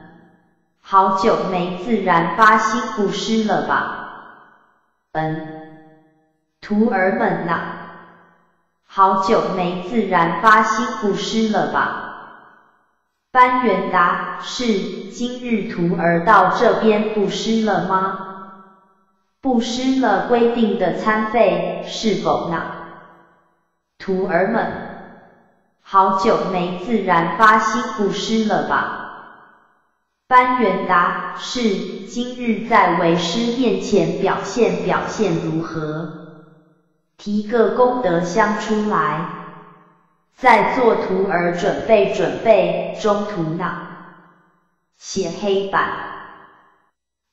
好久没自然发心布施了吧？嗯，徒儿们呐，好久没自然发心布施了吧？班元答：是，今日徒儿到这边布施了吗？布施了规定的餐费，是否呢？徒儿们，好久没自然发心布施了吧？班元答：是，今日在为师面前表现表现如何？提个功德箱出来。在做徒儿准备准备，中途呢？写黑板，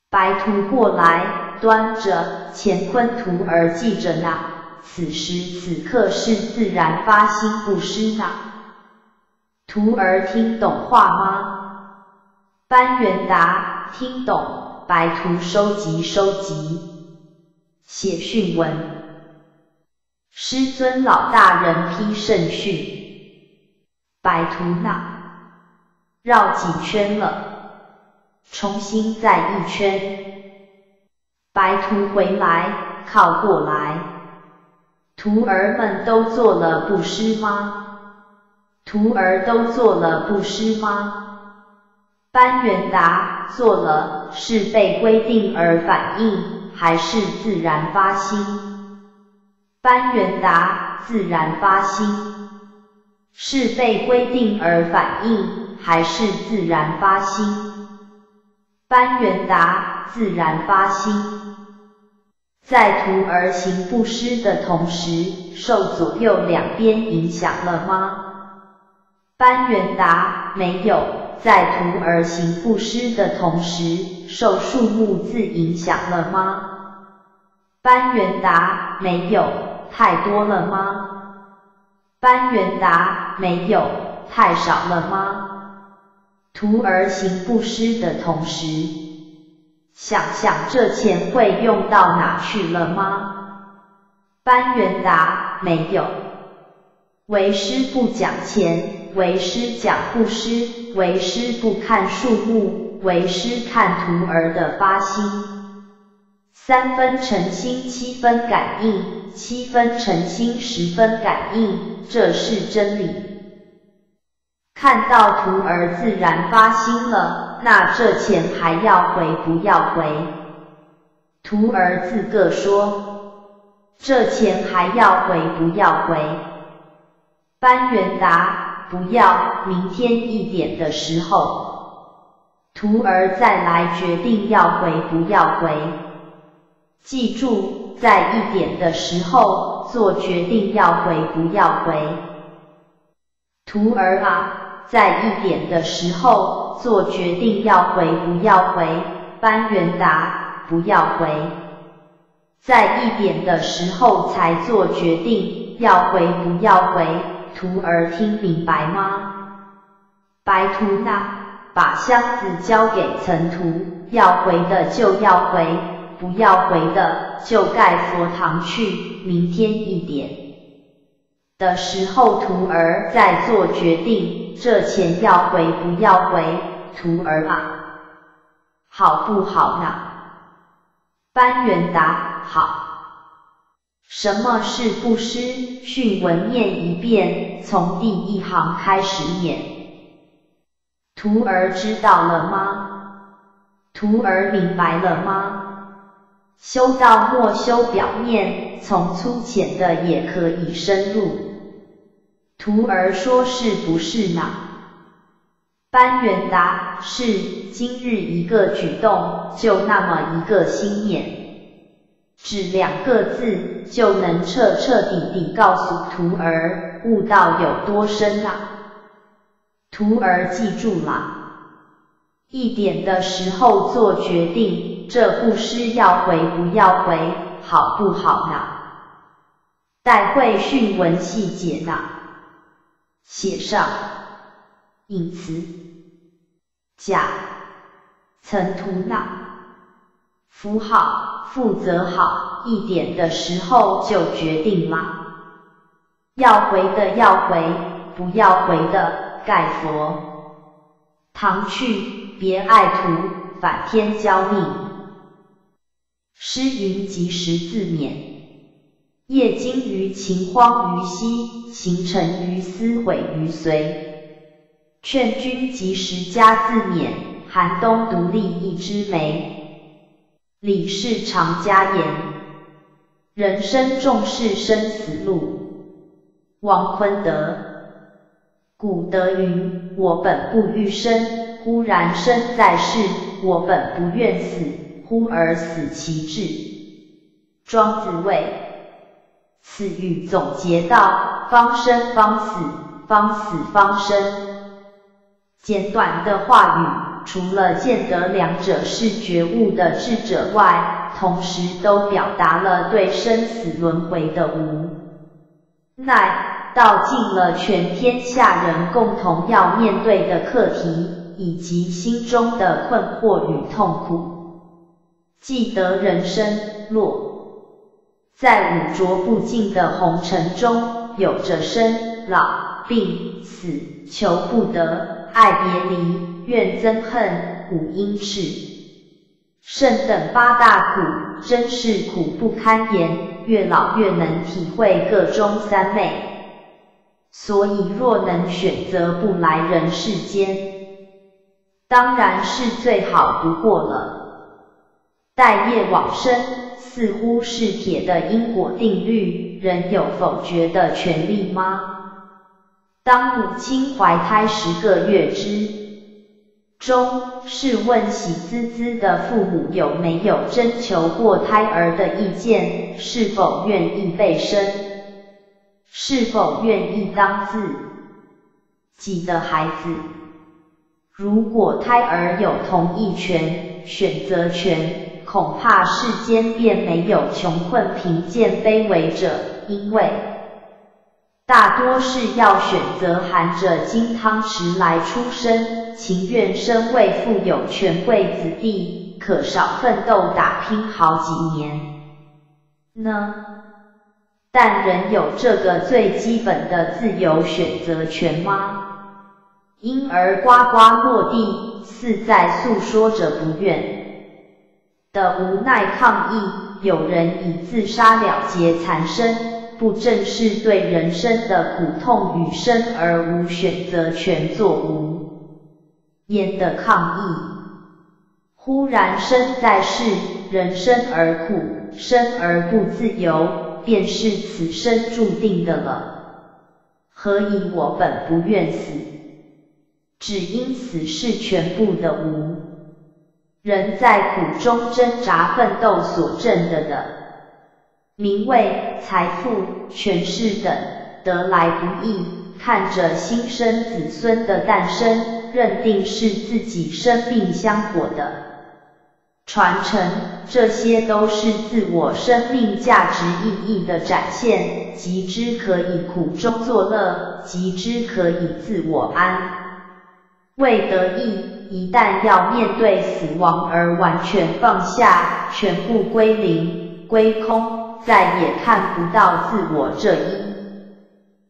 白图过来，端着，乾坤图儿记着呢。此时此刻是自然发心布施呢。徒儿听懂话吗？班元答：听懂。白图收集收集，写训文。师尊老大人批圣训，白图那绕几圈了，重新再一圈。白图回来，靠过来。徒儿们都做了布施吗？徒儿都做了布施吗？班元达做了，是被规定而反应，还是自然发心？班元达：自然发心，是被规定而反应，还是自然发心？班元达：自然发心。在徒儿行布施的同时，受左右两边影响了吗？班元达：没有，在徒儿行布施的同时，受数目字影响了吗？班元达：没有，太多了吗？班元答：没有，太少了吗？徒儿行布施的同时，想想这钱会用到哪去了吗？班元答：没有。为师不讲钱，为师讲布施，为师不看数目，为师看徒儿的发心。三分诚心，七分感应；七分诚心，十分感应，这是真理。看到徒儿自然发心了，那这钱还要回不要回？徒儿自个说，这钱还要回不要回？班元答：不要，明天一点的时候，徒儿再来决定要回不要回。记住，在一点的时候做决定要回不要回。徒儿啊，在一点的时候做决定要回不要回。班元答：不要回。在一点的时候才做决定要回不要回。徒儿听明白吗？白徒那，把箱子交给岑徒，要回的就要回，不要回的就盖佛堂去。明天一点的时候，徒儿再做决定，这钱要回不要回？徒儿啊，好不好呢？班元答：好。什么是布施？训文念一遍，从第一行开始念。徒儿知道了吗？徒儿明白了吗？修道莫修表面，从粗浅的也可以深入。徒儿说是不是呢？班元答是，今日一个举动，就那么一个心念。只两个字就能彻彻底底告诉徒儿悟道有多深啊！徒儿记住了，一点的时候做决定，这布施要回不要回，好不好呢？待会讯文细节呢，写上引词甲曾图那。符号负责好一点的时候就决定了，要回的要回，不要回的盖佛唐去，别爱徒反天骄命。诗云及时自勉，业精于勤荒于嬉，行成于思毁于随。劝君及时加自勉，寒冬独立一枝梅。李氏常家言：人生重视生死路。王坤德。古德云：我本不欲生，忽然生在世；我本不愿死，忽而死其志。庄子谓：此语总结道：方生方死，方死方生。简短的话语。除了见得两者是觉悟的智者外，同时都表达了对生死轮回的无奈，道尽了全天下人共同要面对的课题，以及心中的困惑与痛苦。记得人生落在五浊不尽的红尘中，有着生老病死、求不得、爱别离。怨憎恨五阴赤，圣等八大苦，真是苦不堪言。越老越能体会各中三昧，所以若能选择不来人世间，当然是最好不过了。待业往生，似乎是铁的因果定律，人有否决的权利吗？当母亲怀胎十个月之。中，试问喜滋滋的父母有没有征求过胎儿的意见，是否愿意被生，是否愿意当自己的孩子？如果胎儿有同意权、选择权，恐怕世间便没有穷困贫贱卑微者，因为。大多是要选择含着金汤匙来出生，情愿身为富有权贵子弟，可少奋斗打拼好几年呢。但人有这个最基本的自由选择权吗？婴儿呱呱落地，似在诉说着不愿的无奈抗议。有人以自杀了结残生。不正是对人生的苦痛与生而无选择权作无言的抗议？忽然生在世，人生而苦，生而不自由，便是此生注定的了。何以我本不愿死，只因死是全部的无？人在苦中挣扎奋斗所挣得的。名位、财富、权势等得来不易，看着新生子孙的诞生，认定是自己生命香火的传承，这些都是自我生命价值意义的展现。极之可以苦中作乐，极之可以自我安慰得意。一旦要面对死亡而完全放下，全部归零、归空。再也看不到自我这一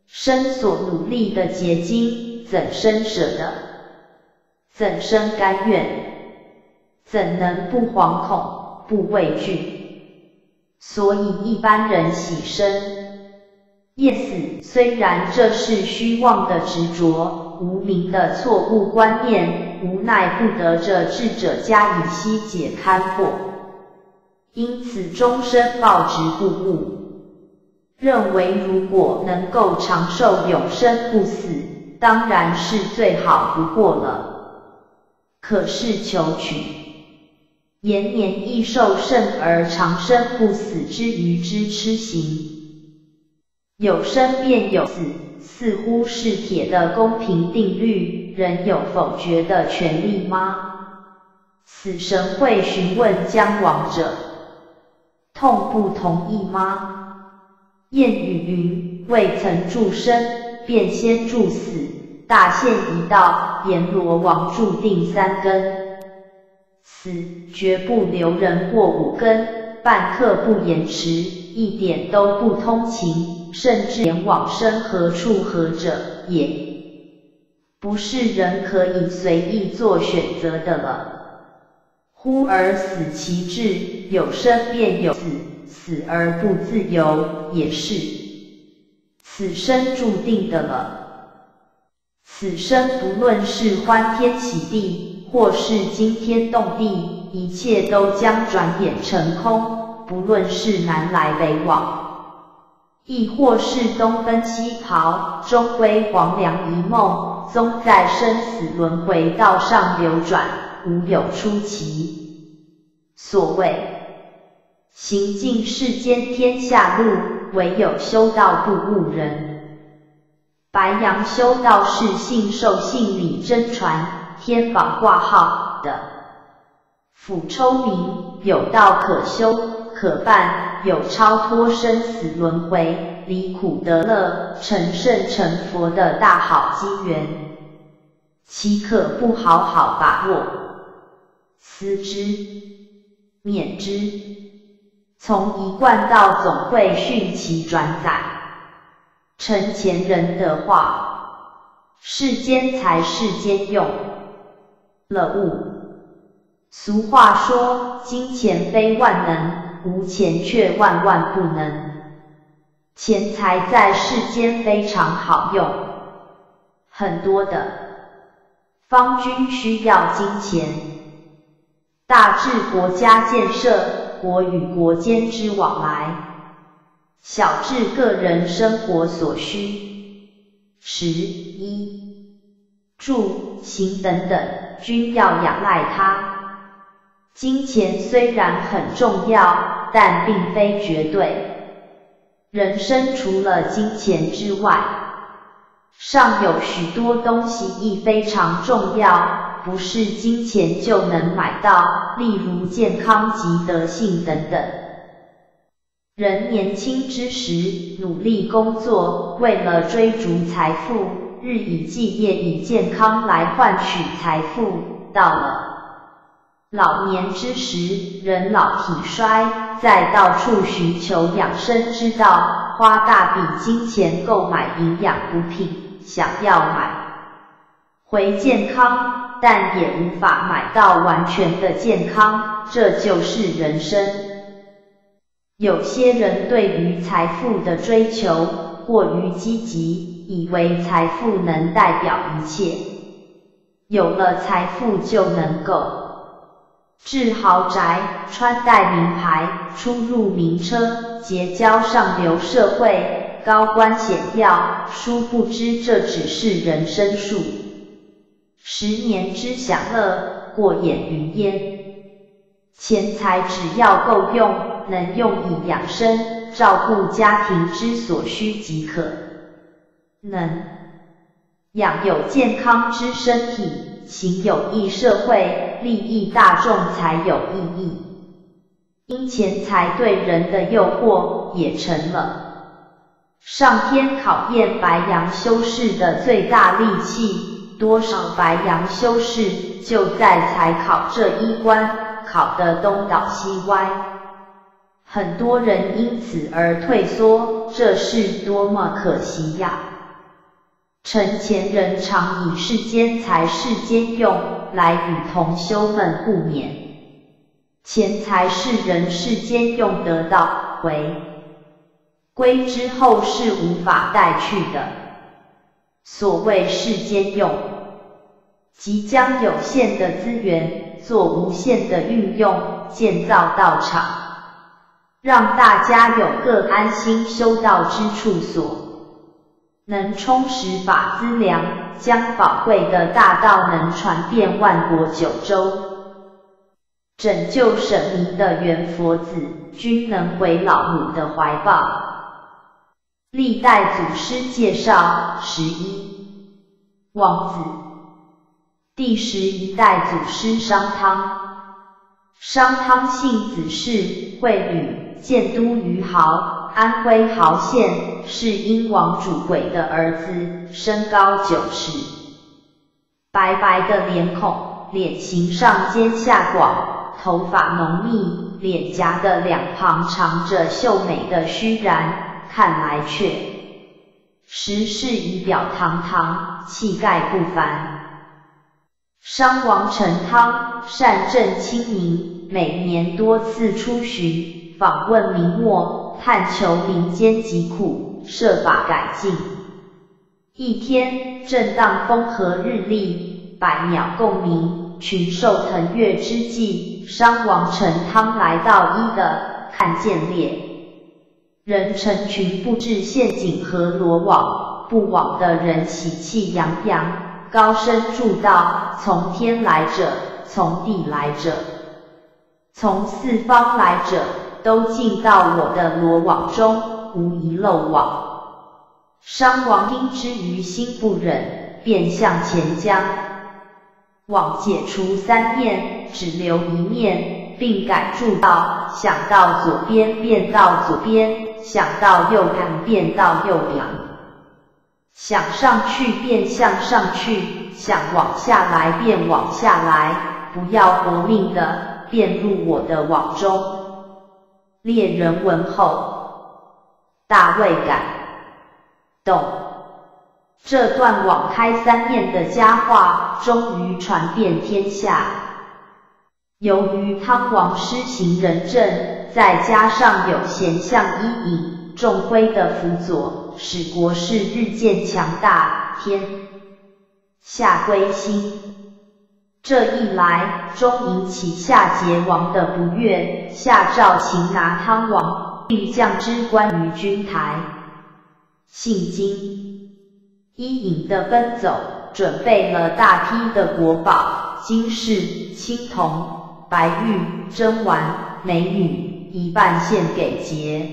生所努力的结晶，怎生舍得？怎生甘愿？怎能不惶恐、不畏惧？所以一般人喜生厌死，虽然这是虚妄的执着、无名的错误观念，无奈不得这智者加以析解勘破。因此，终身抱执不悟，认为如果能够长寿永生不死，当然是最好不过了。可是求取延年益寿甚而长生不死之愚之痴行，有生便有死，似乎是铁的公平定律，人有否决的权利吗？死神会询问将亡者。痛不同意吗？谚语云：未曾助生，便先助死。大限已到，阎罗王注定三更死，绝不留人过五更，半刻不延迟，一点都不通情，甚至连往生何处何者，也不是人可以随意做选择的了。忽而死其志，有生便有死，死而不自由，也是此生注定的了。此生不论是欢天喜地，或是惊天动地，一切都将转眼成空。不论是南来北往，亦或是东奔西逃，终归黄粱一梦，终在生死轮回道上流转。无有出奇。所谓行尽世间天下路，唯有修道不误人。白羊修道是信受信礼真传，天榜挂号的。俯抽名有道可修可办，有超脱生死轮回，离苦得乐，成圣成佛的大好机缘，岂可不好好把握？思之，免之，从一贯道总会讯其转载，成前人的话，世间才世间用了物。俗话说，金钱非万能，无钱却万万不能。钱财在世间非常好用，很多的方君需要金钱。大至国家建设，国与国间之往来；小至个人生活所需，食衣住、行等等，均要仰赖它。金钱虽然很重要，但并非绝对。人生除了金钱之外，尚有许多东西亦非常重要，不是金钱就能买到，例如健康及德性等等。人年轻之时努力工作，为了追逐财富，日以继夜以健康来换取财富，到了。老年之时，人老体衰，在到处寻求养生之道，花大笔金钱购买营养补品，想要买回健康，但也无法买到完全的健康，这就是人生。有些人对于财富的追求过于积极，以为财富能代表一切，有了财富就能够。置豪宅，穿戴名牌，出入名车，结交上流社会，高官显要。殊不知，这只是人生术。十年之享乐，过眼云烟。钱财只要够用，能用以养生，照顾家庭之所需即可。能养有健康之身体。行有益社会，利益大众才有意义。因钱财对人的诱惑，也成了上天考验白羊修士的最大利器。多少白羊修士就在财考这一关考得东倒西歪，很多人因此而退缩，这是多么可惜呀！成前人常以世间财世间用，来与同修们互勉。钱财是人世间用得到，回归之后是无法带去的。所谓世间用，即将有限的资源做无限的运用，建造道场，让大家有个安心修道之处所。能充实法资粮，将宝贵的大道能传遍万国九州，拯救神明的元佛子，均能回老母的怀抱。历代祖师介绍十一王子，第十一代祖师商汤，商汤姓子氏，惠吕，建都于亳。安徽亳县是英王主鬼的儿子，身高九尺，白白的脸孔，脸型上尖下广，头发浓密，脸颊的两旁藏着秀美的须髯，看来却实是仪表堂堂，气概不凡。商王陈汤善政清明，每年多次出巡，访问明末。探求民间疾苦，设法改进。一天，正当风和日丽，百鸟共鸣，群兽腾跃之际，商王陈汤来到一的，看见猎人成群布置陷阱和罗网，布网的人喜气洋洋，高声祝道：“从天来者，从地来者，从四方来者。”都进到我的罗网中，无一漏网。商王因之于心不忍，便向前将网解除三面，只留一面，并改注道：想到左边便到左边，想到右边便到右边，想上去便向上去，想往下来便往下来，不要活命的，便入我的网中。猎人闻后大为感动，这段网开三面的佳话终于传遍天下。由于汤王施行仁政，再加上有贤相伊尹、仲辉的辅佐，使国势日渐强大，天下归心。这一来，终引起夏桀王的不悦，下诏擒拿汤王，并降之关于军台。信经伊尹的奔走，准备了大批的国宝、金饰、青铜、白玉、珍玩、美女，一半献给桀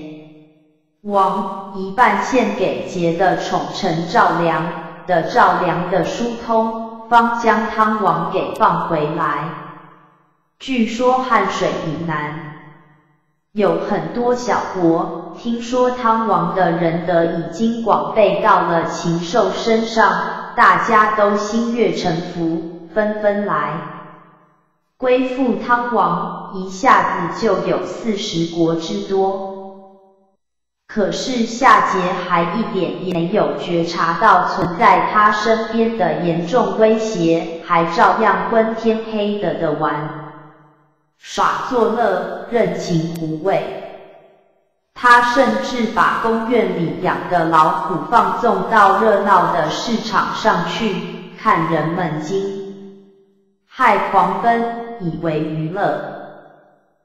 王，一半献给桀的宠臣赵良。的赵良的疏通，方将汤王给放回来。据说汉水以南有很多小国，听说汤王的仁德已经广被到了禽兽身上，大家都心悦诚服，纷纷来归附汤王，一下子就有四十国之多。可是夏桀还一点也没有觉察到存在他身边的严重威胁，还照样昏天黑的的玩耍作乐，任情胡为。他甚至把宫院里养的老虎放纵到热闹的市场上去，看人们惊骇狂奔，以为娱乐。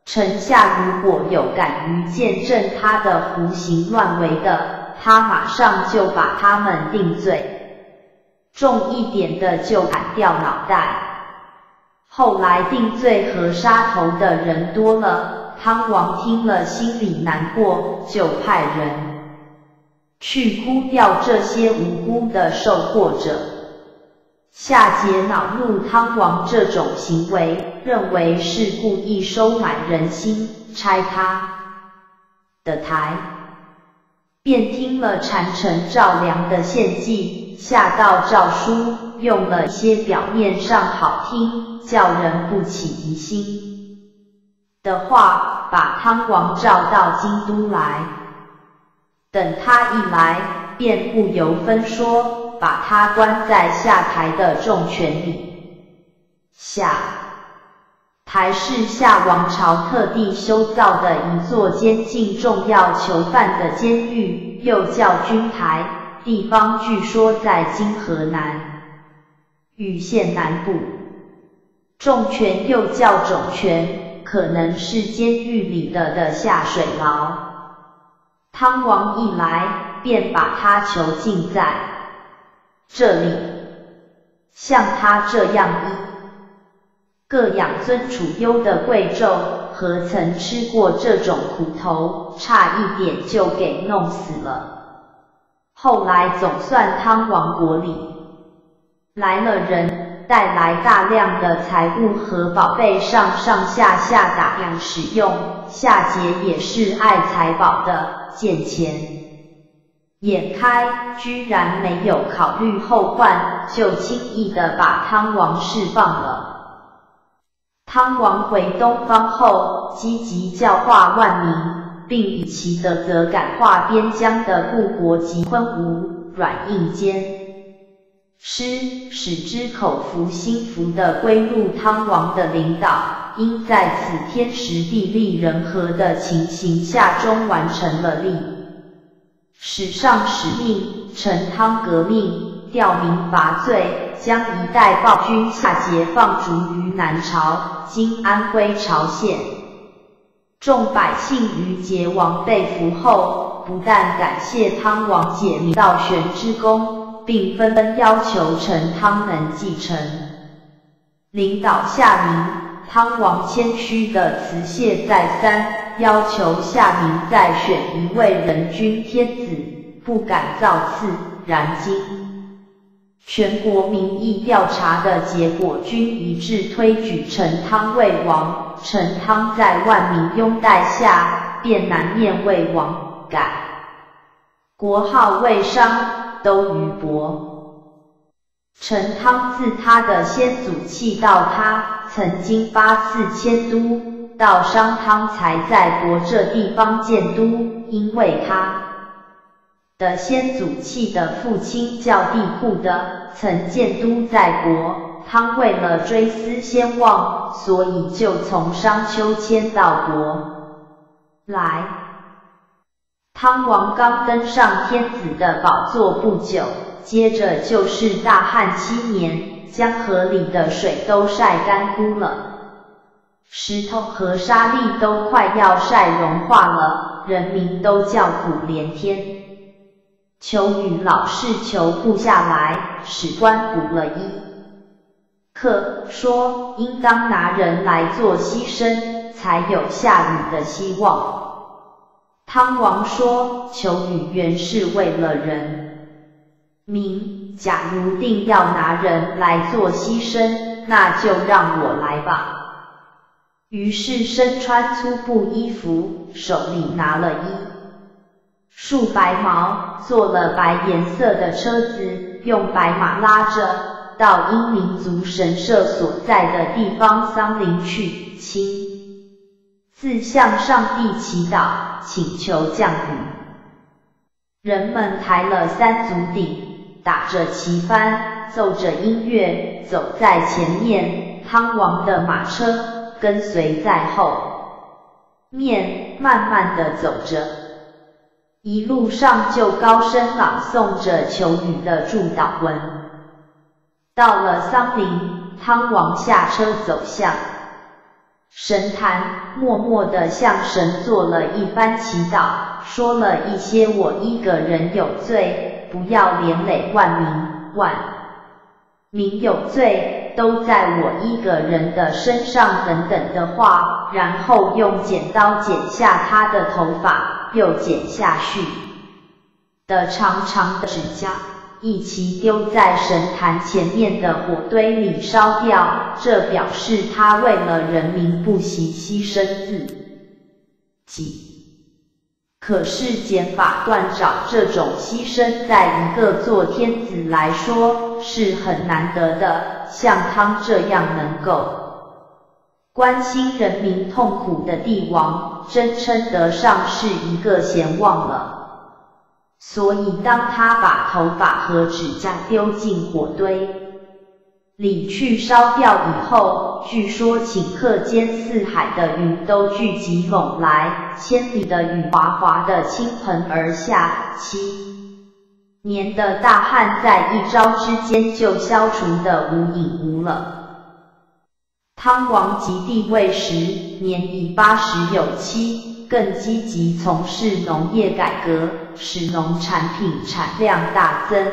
臣下如果有敢于见证他的胡行乱为的，他马上就把他们定罪，重一点的就砍掉脑袋。后来定罪和杀头的人多了，汤王听了心里难过，就派人去哭掉这些无辜的受祸者。夏桀恼怒汤王这种行为，认为是故意收买人心，拆他的台，便听了谗臣赵良的献计，下道诏书，用了些表面上好听，叫人不起疑心的话，把汤王召到京都来。等他一来，便不由分说。把他关在下台的重权里。下台是夏王朝特地修造的一座监禁重要囚犯的监狱，又叫军台。地方据说在今河南禹县南部。重权又叫种权，可能是监狱里的的下水牢。汤王一来，便把他囚禁在。这里，像他这样一个养尊处优的贵胄，何曾吃过这种苦头？差一点就给弄死了。后来总算汤王国里来了人，带来大量的财物和宝贝，上上下下打量使用。夏桀也是爱财宝的，见钱。眼开，居然没有考虑后患，就轻易的把汤王释放了。汤王回东方后，积极教化万民，并以其德则感化边疆的故国及昆吾、软硬兼施，使之口服心服的归入汤王的领导，因在此天时地利人和的情形下中完成了立。史上使命，陈汤革命，吊民伐罪，将一代暴君夏桀放逐于南朝（今安徽巢县）。众百姓于桀王被俘后，不但感谢汤王解民倒悬之功，并纷纷要求陈汤能继承领导夏民。汤王谦虚的辞谢再三。要求夏民再选一位人君天子，不敢造次。然今全国民意调查的结果均一致推举陈汤为王。陈汤在万民拥戴下，便南面为王，改国号为商，都于伯。陈汤自他的先祖气到他，曾经八次迁都。到商汤才在国这地方建都，因为他的先祖气的父亲叫帝喾的，曾建都在国。汤为了追思先王，所以就从商丘迁到国来。汤王刚登上天子的宝座不久，接着就是大旱七年，江河里的水都晒干枯了。石头和沙砾都快要晒融化了，人民都叫苦连天。求雨老是求不下来，史官补了一课，说应当拿人来做牺牲，才有下雨的希望。汤王说：“求雨原是为了人民，假如定要拿人来做牺牲，那就让我来吧。”于是身穿粗布衣服，手里拿了一束白毛，做了白颜色的车子，用白马拉着，到英民族神社所在的地方桑林去，亲自向上帝祈祷。请求降雨，人们抬了三足鼎，打着旗幡，奏着音乐，走在前面，汤王的马车跟随在后面，慢慢的走着，一路上就高声朗诵着求雨的祝祷文。到了桑林，汤王下车走向。神坛默默地向神做了一番祈祷，说了一些我一个人有罪，不要连累万民，万民有罪都在我一个人的身上等等的话，然后用剪刀剪下他的头发，又剪下去的长长的指甲。一起丢在神坛前面的火堆里烧掉，这表示他为了人民不惜牺牲自己。可是剪法断掌这种牺牲，在一个做天子来说是很难得的，像汤这样能够关心人民痛苦的帝王，真称得上是一个贤王了。所以，当他把头发和指甲丢进火堆里去烧掉以后，据说顷刻间四海的云都聚集拢来，千里的雨哗哗的倾盆而下，七年的大旱在一朝之间就消除的无影无了。汤王即帝位时，年已八十有七。更积极从事农业改革，使农产品产量大增，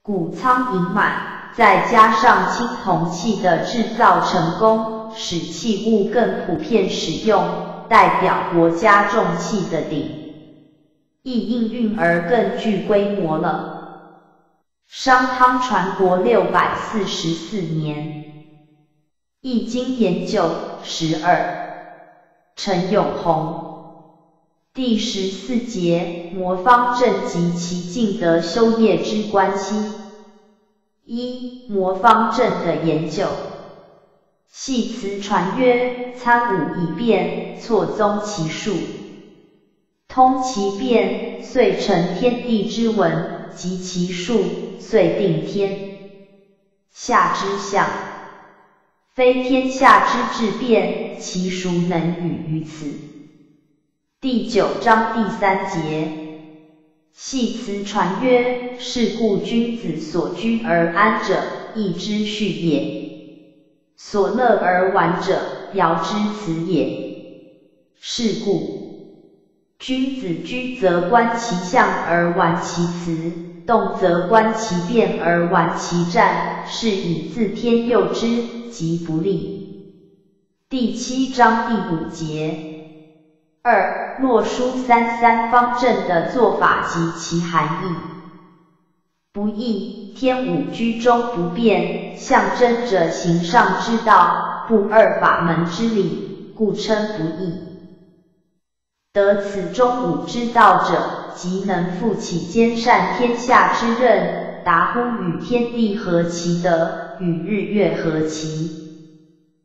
谷仓盈满，再加上青铜器的制造成功，使器物更普遍使用，代表国家重器的鼎，亦应运而更具规模了。商汤传国六百四十四年，易经研究十二。陈永红，第十四节魔方阵及其尽德修业之关系。一、魔方阵的研究。系辞传曰：参五以变，错综其数，通其变，遂成天地之文；及其数，遂定天下之象。非天下之至变，其孰能与于此？第九章第三节，系辞传曰：是故君子所居而安者，义之序也；所乐而玩者，尧之辞也。是故，君子居则观其象而玩其辞，动则观其变而玩其战，是以自天佑之。即不利。第七章第五节二，洛书三三方阵的做法及其含义。不义，天五居中不变，象征着行上之道，不二法门之理，故称不义。得此中五之道者，即能负起兼善天下之任，达乎与天地合其德。与日月合其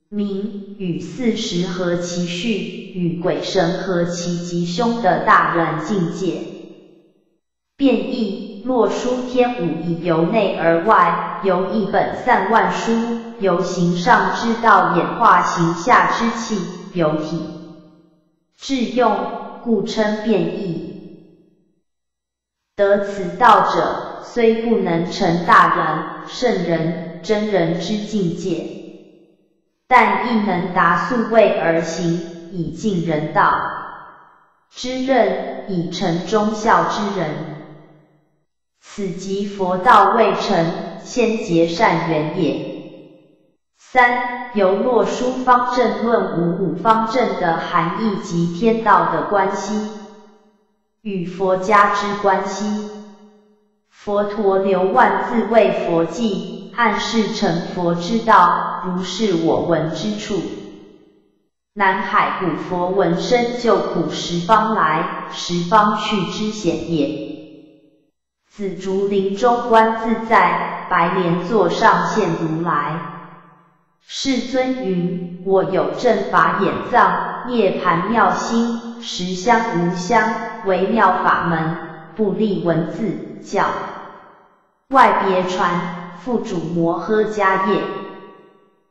明，与四时合其序，与鬼神合其吉凶的大然境界。变异，若书天五以由内而外，由一本散万书，由形上之道演化形下之气，由体致用，故称变异。得此道者，虽不能成大人、圣人。真人之境界，但亦能达素位而行，以尽人道之任，以成忠孝之人。此即佛道未成，先结善缘也。三、由洛书方正论五五方正的含义及天道的关系，与佛家之关系。佛陀留万字为佛记，暗示成佛之道，如是我闻之处。南海古佛闻声救苦十方来，十方去之险也。紫竹林中观自在，白莲座上现如来。世尊云：我有正法眼藏，涅盘妙心，实相无相，微妙法门，不立文字教。外别传，复主摩诃迦叶。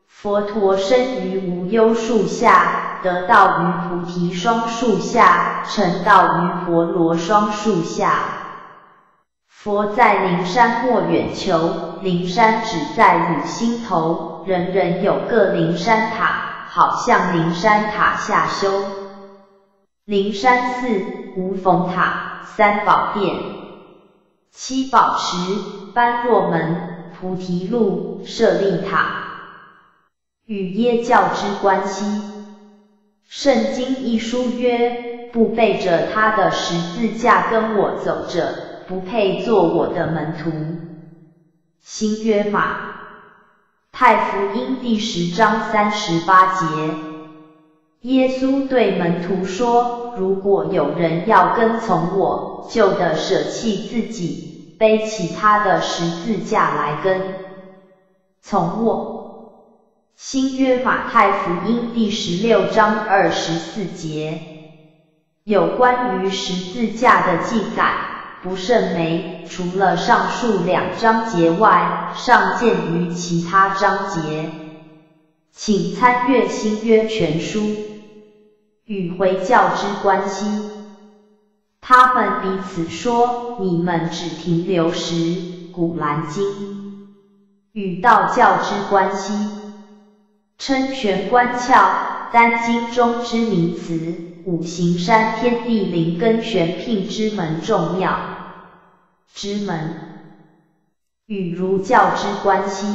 佛陀生于无忧树下，得道于菩提双树下，成道于婆罗双树下。佛在灵山莫远求，灵山只在汝心头，人人有个灵山塔，好像灵山塔下修。灵山寺无逢塔，三宝殿，七宝池，般若门，菩提路，舍利塔。与耶教之关系，圣经一书曰：不背着他的十字架跟我走着，不配做我的门徒。新约马太福音第十章三十八节，耶稣对门徒说：如果有人要跟从我，就得舍弃自己，背起他的十字架来跟从我。新约马太福音第十六章二十四节，有关于十字架的记载不甚没，除了上述两章节外，尚见于其他章节，请参阅新约全书。与回教之关系，他们彼此说：你们只停留时古兰经。与道教之关系。称玄关窍，丹经中之名词，五行山天地灵根玄牝之门众妙之门，与儒教之关系，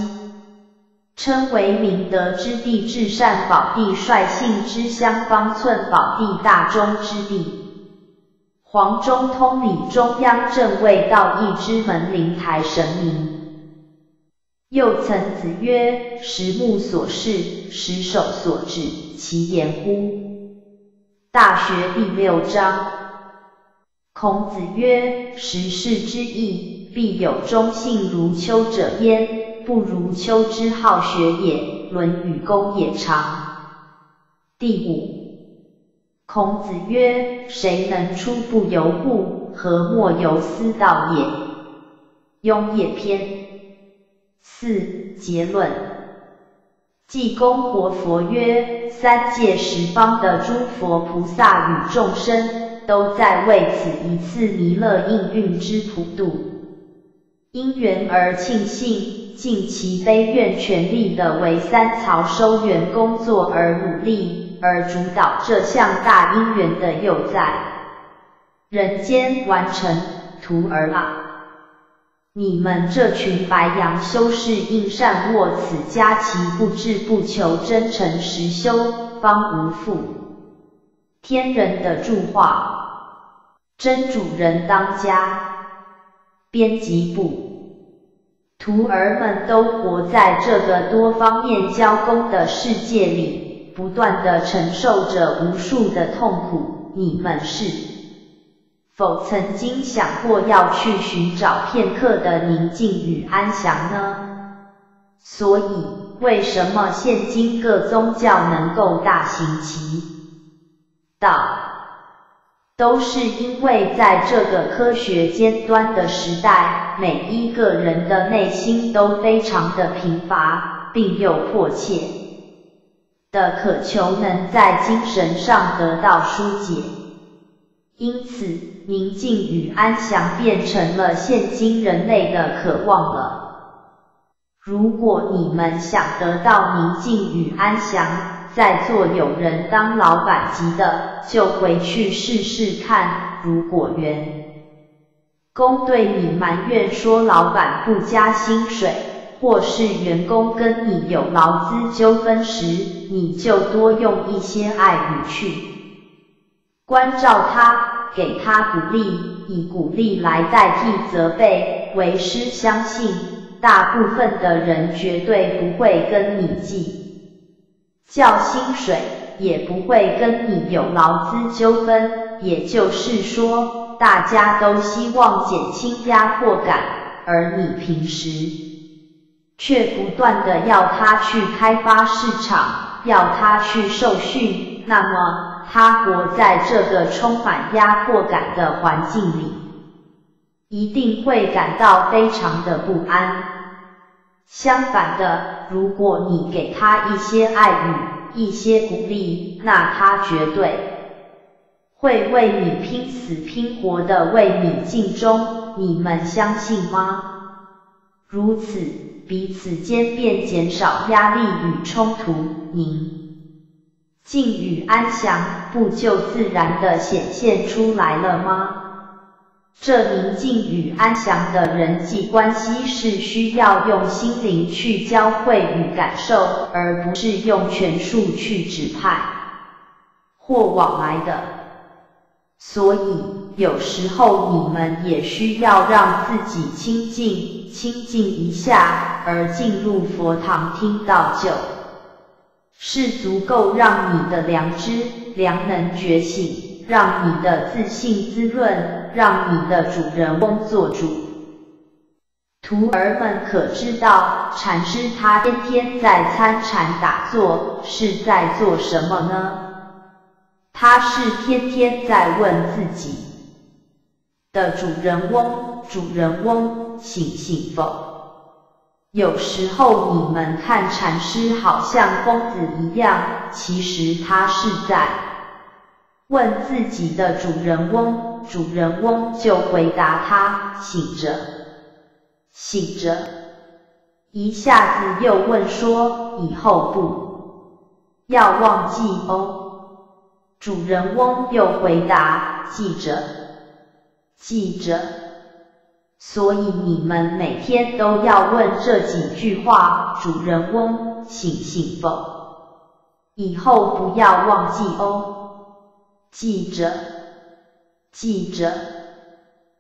称为明德之地、至善宝地、率性之乡、方寸宝地、大中之地，黄中通理中央正位道义之门灵台神明。又曾子曰：十目所视，十手所指，其言乎？大学第六章。孔子曰：十事之义，必有忠信如丘者焉，不如丘之好学也。论语公也长。第五。孔子曰：谁能出不由故，何莫由思道也？雍也篇。四结论，济公活佛曰：三界十方的诸佛菩萨与众生，都在为此一次弥勒应运之普度，因缘而庆幸，尽其悲愿全力的为三曹收缘工作而努力，而主导这项大因缘的又在人间完成，徒儿啊！你们这群白羊修士应善握此家其不志不求真诚实修，方无负天人的祝化。真主人当家，编辑部，徒儿们都活在这个多方面交工的世界里，不断的承受着无数的痛苦。你们是？否曾经想过要去寻找片刻的宁静与安详呢？所以，为什么现今各宗教能够大行其道，都是因为在这个科学尖端的时代，每一个人的内心都非常的贫乏，并又迫切的渴求能在精神上得到疏解。因此，宁静与安详变成了现今人类的渴望了。如果你们想得到宁静与安详，在座有人当老板级的，就回去试试看。如果员工对你埋怨说老板不加薪水，或是员工跟你有劳资纠纷时，你就多用一些爱语去关照他，给他鼓励，以鼓励来代替责备。为师相信，大部分的人绝对不会跟你计较薪水，也不会跟你有劳资纠纷。也就是说，大家都希望减轻压迫感，而你平时却不断的要他去开发市场，要他去受训，那么他活在这个充满压迫感的环境里，一定会感到非常的不安。相反的，如果你给他一些爱语，一些鼓励，那他绝对。会为你拼死拼活的为你尽忠，你们相信吗？如此，彼此间便减少压力与冲突，您静与安详不就自然的显现出来了吗？这宁静与安详的人际关系是需要用心灵去交汇与感受，而不是用权术去指派或往来的。所以，有时候你们也需要让自己清静、清静一下，而进入佛堂听到就，是足够让你的良知、良能觉醒，让你的自信滋润，让你的主人翁做主。徒儿们可知道，禅师他天天在参禅打坐，是在做什么呢？他是天天在问自己的主人翁，主人翁醒醒否？有时候你们看禅师好像疯子一样，其实他是在问自己的主人翁，主人翁就回答他醒着，醒着，一下子又问说以后不要忘记哦。主人翁又回答：“记着，记着。”所以你们每天都要问这几句话：“主人翁，醒醒否？以后不要忘记哦。”记着，记着。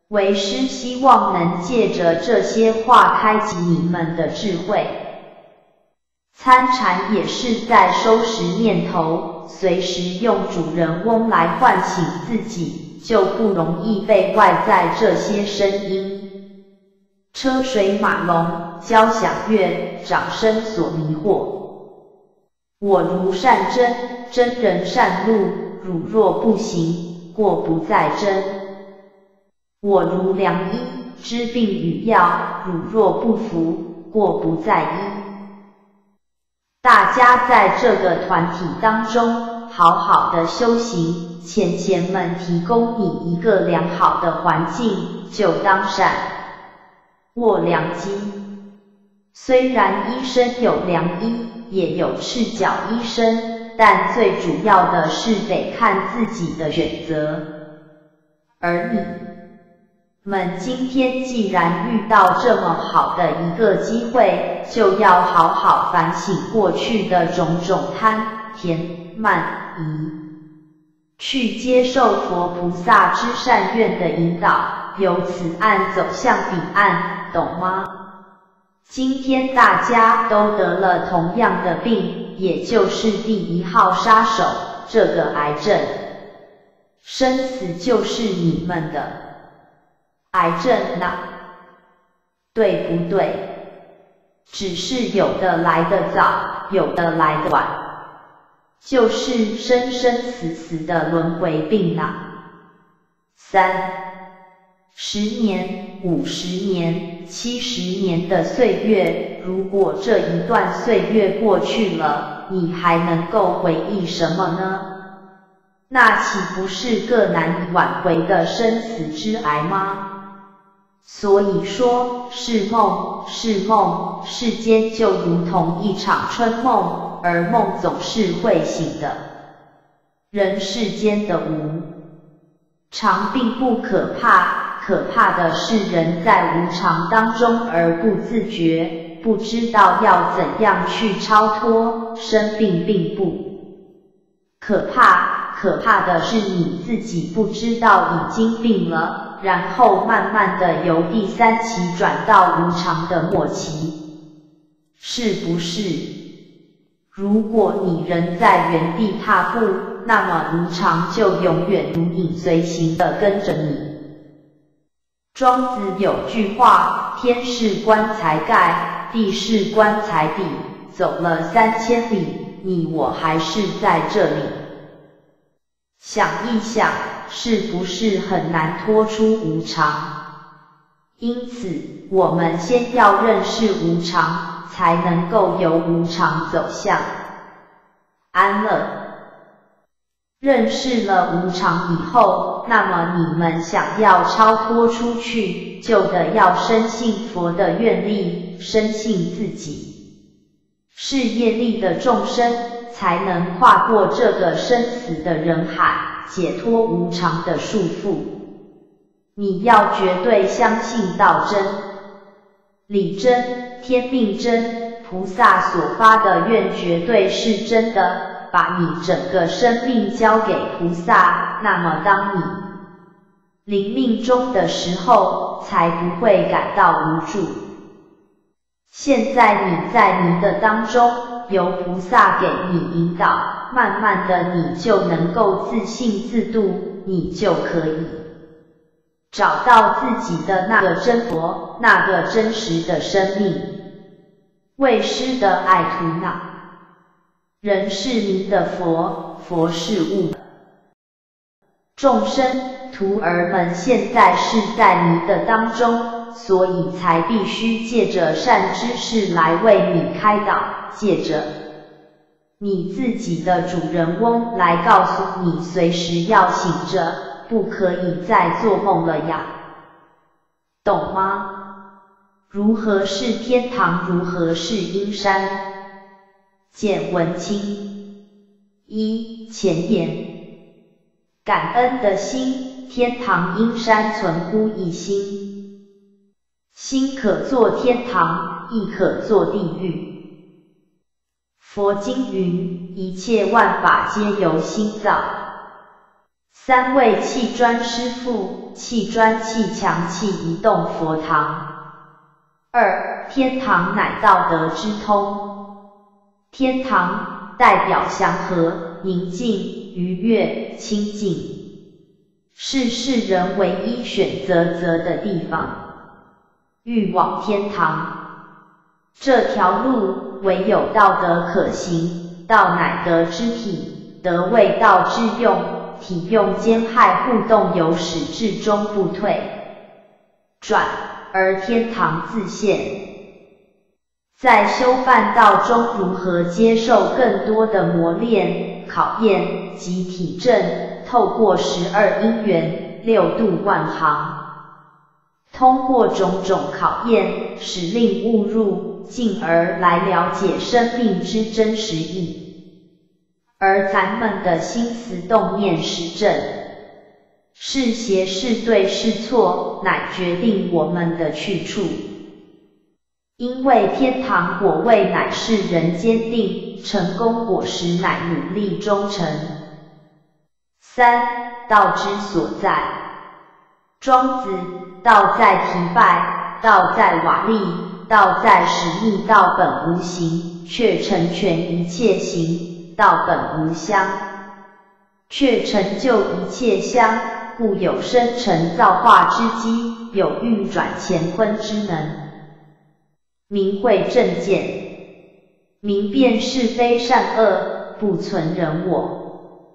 为师希望能借着这些话开启你们的智慧。参禅也是在收拾念头。随时用主人翁来唤醒自己，就不容易被外在这些声音、车水马龙、交响乐、掌声所迷惑。我如善真，真人善路，汝若不行，过不在真。我如良医，知病与药，汝若不服，过不在医。大家在这个团体当中好好的修行，钱钱们提供你一个良好的环境，就当善握良机。虽然医生有良医，也有赤脚医生，但最主要的是得看自己的选择。而你。们今天既然遇到这么好的一个机会，就要好好反省过去的种种贪、甜、慢、疑，去接受佛菩萨之善愿的引导，由此岸走向彼岸，懂吗？今天大家都得了同样的病，也就是第一号杀手，这个癌症，生死就是你们的。癌症呢？对不对？只是有的来得早，有的来得晚，就是生生死死的轮回病呢。三十年、五十年、七十年的岁月，如果这一段岁月过去了，你还能够回忆什么呢？那岂不是个难以挽回的生死之癌吗？所以说是梦，是梦，世间就如同一场春梦，而梦总是会醒的。人世间的无常并不可怕，可怕的是人在无常当中而不自觉，不知道要怎样去超脱。生病并不可怕，可怕的是你自己不知道已经病了，然后慢慢的由第三期转到无常的末期，是不是？如果你仍在原地踏步，那么无常就永远如影随形的跟着你。庄子有句话：天是棺材盖，地是棺材底，走了三千里，你我还是在这里。想一想，是不是很难脱出无常？因此，我们先要认识无常。才能够由无常走向安乐。认识了无常以后，那么你们想要超脱出去，就得要深信佛的愿力，深信自己是业力的众生，才能跨过这个生死的人海，解脱无常的束缚。你要绝对相信道真、理真。天命真，菩萨所发的愿绝对是真的，把你整个生命交给菩萨，那么当你临命终的时候，才不会感到无助。现在你在迷的当中，由菩萨给你引导，慢慢的你就能够自信自度，你就可以找到自己的那个真佛，那个真实的生命。为师的爱徒恼，人是迷的佛，佛是物。众生徒儿们现在是在迷的当中，所以才必须借着善知识来为你开导，借着你自己的主人翁来告诉你，随时要醒着，不可以再做梦了呀，懂吗？如何是天堂？如何是阴山？简文清一前言：感恩的心，天堂阴山存乎一心。心可作天堂，亦可作地狱。佛经云：一切万法皆由心造。三位砌砖师傅，砌砖砌墙砌一栋佛堂。二天堂乃道德之通，天堂代表祥和、宁静、愉悦、清净，是世人唯一选择择的地方。欲往天堂，这条路唯有道德可行，道乃德之体，德为道之用，体用兼害互动，由始至终不退转。而天堂自现，在修梵道中如何接受更多的磨练、考验及体证？透过十二因缘、六度万行，通过种种考验，使令悟入，进而来了解生命之真实意。而咱们的心思动念实证。是邪是对是错，乃决定我们的去处。因为天堂果位乃是人间定，成功果实乃努力忠诚。三道之所在，庄子道在提拜，道在瓦砾，道在使逆道本无形，却成全一切行；道本无相，却成就一切相。故有生成造化之机，有运转乾坤之能。明慧正见，明辨是非善恶，不存人我。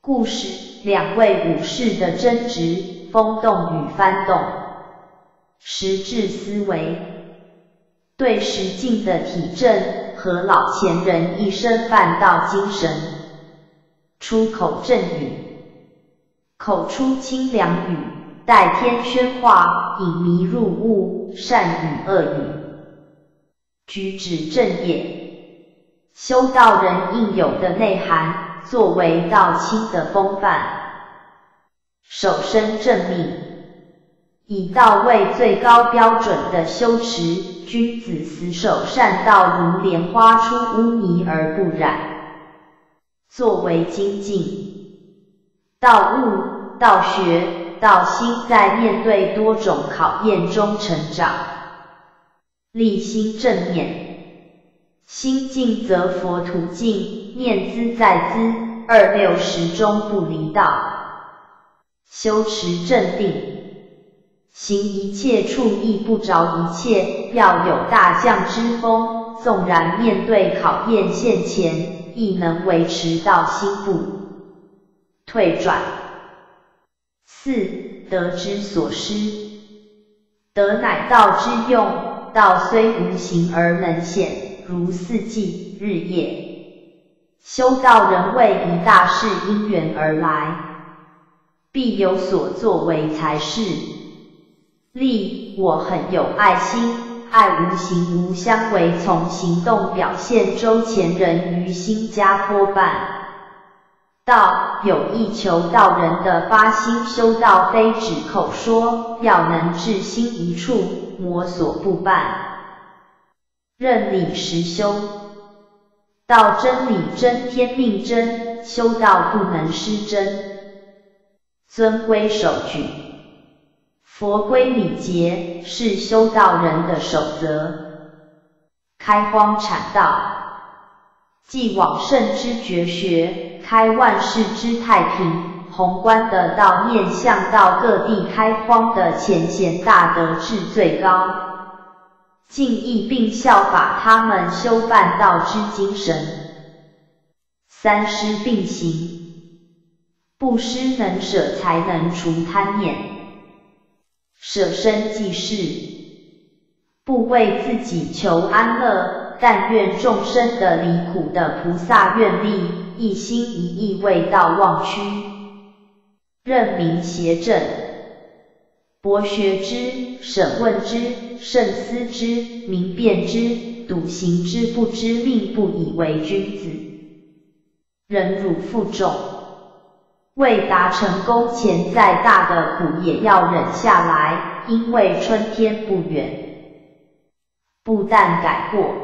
故事两位武士的争执，风动与幡动。实质思维，对实境的体证和老前人一生办道精神。出口正语。口出清凉语，代天宣化，引迷入悟，善语恶语，举止正也，修道人应有的内涵，作为道亲的风范，守身正命，以道为最高标准的修持，君子死守善道，如莲花出污泥而不染。作为精进，道悟、道学、道心，在面对多种考验中成长。立心正念，心静则佛途径，念兹在兹，二六十中不离道。修持正定。行一切处亦不着一切，要有大将之风。纵然面对考验现前，亦能维持到心不退转。四得之所失，得乃道之用。道虽无形而能显，如四季日夜。修道人为一大事因缘而来，必有所作为才是。例我很有爱心，爱无形无相为从行动表现周前人于新加坡办。道有意求道人的发心修道，非止口说，要能至心一处，魔所不办。认理实修，道真理真，天命真，修道不能失真。尊规守矩。佛规礼节是修道人的守则，开荒产道，即往圣之绝学，开万世之太平。宏观的道面向到各地开荒的前贤大德至最高，敬意并效法他们修办道之精神。三施并行，布施能舍，才能除贪念。舍身济世，不为自己求安乐，但愿众生的离苦的菩萨愿力，一心一意为道忘躯。任明邪正，博学之，审问之，慎思之，明辨之，笃行之，不知命不以为君子。忍辱负重。为达成功前，再大的苦也要忍下来，因为春天不远。不但改过，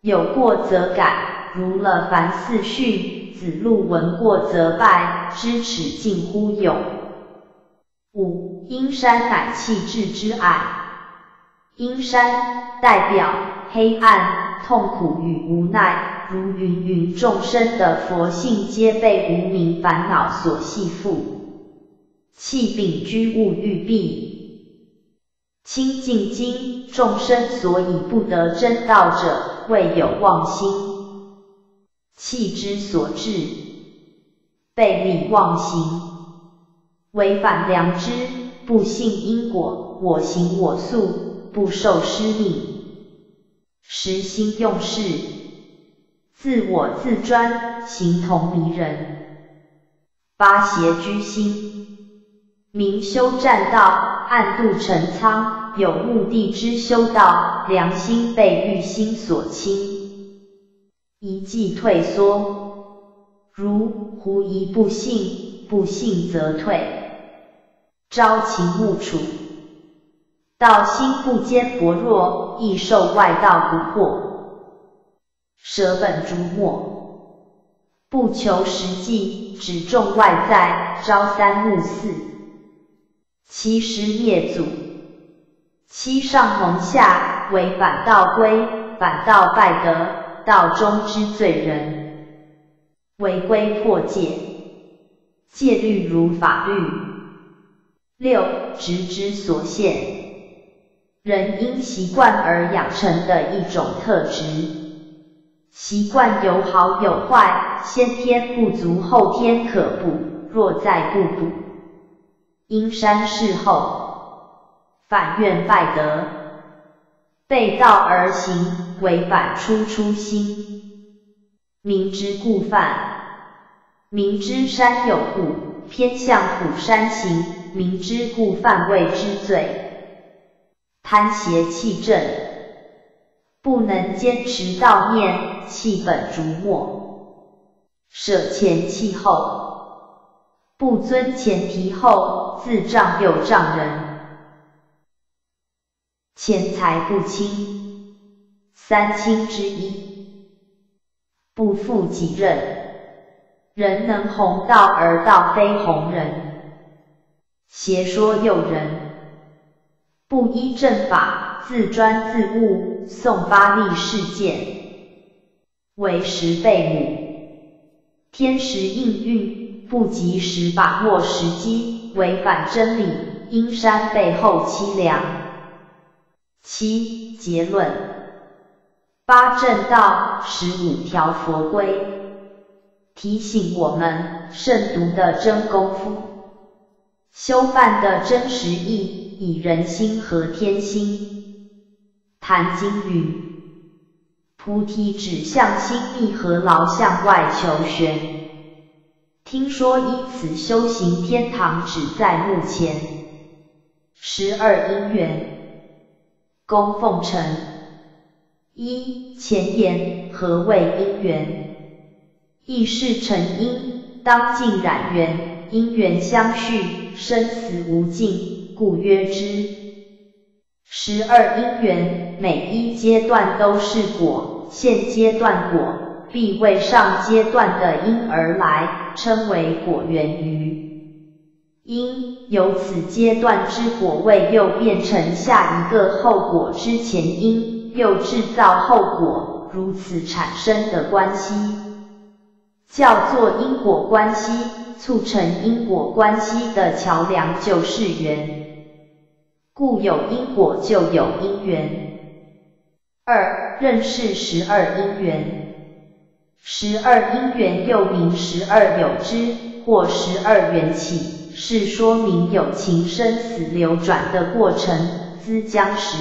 有过则改，如了凡四训，子路闻过则拜，知耻近乎勇。五阴山乃气质之爱，阴山代表黑暗、痛苦与无奈。如芸芸众生的佛性，皆被无明烦恼所系缚。气秉居物欲蔽，清净经众生所以不得真道者，谓有妄心。气之所至，背离妄行，违反良知，不信因果，我行我素，不受师命，实心用事。自我自专，形同离人。八邪居心，明修栈道，暗度陈仓，有目的之修道，良心被欲心所侵，一计退缩。如狐疑不信，不信则退，朝秦暮楚，道心不坚薄弱，易受外道蛊惑。舍本逐末，不求实际，只重外在，朝三暮四，欺师灭祖，七上蒙下，违反道规，反道败德，道中之罪人，违规破戒，戒律如法律。六直之所限，人因习惯而养成的一种特质。习惯有好有坏，先天不足，后天可补。若再不补，因山事后，反怨败德，背道而行，违反初初心。明知故犯，明知山有虎，偏向虎山行，明知故犯谓之罪。贪邪气正，不能坚持道念。弃本逐末，舍前弃后，不遵前提后，自障又障人。钱财不清，三清之一，不负己任。人能弘道而道非弘人，邪说诱人，不依正法，自专自误，送发力事件，为时被母。天时应运，不及时把握时机，违反真理，阴山背后凄凉。七结论：八正道，十五条佛规。提醒我们，慎独的真功夫，修办的真实意，以人心和天心。谈经语，菩提指向心密和牢向外求玄。听说依此修行，天堂只在目前。十二因缘，供奉成一前言，何谓因缘？意是成因，当尽染缘，因缘相续，生死无尽，故曰之。十二因缘，每一阶段都是果，现阶段果，必为上阶段的因而来，称为果源于因，由此阶段之果位又变成下一个后果之前因，又制造后果，如此产生的关系。叫做因果关系，促成因果关系的桥梁就是缘，故有因果就有因缘。二、认识十二因缘，十二因缘又名十二有之或十二缘起，是说明有情生死流转的过程。资将时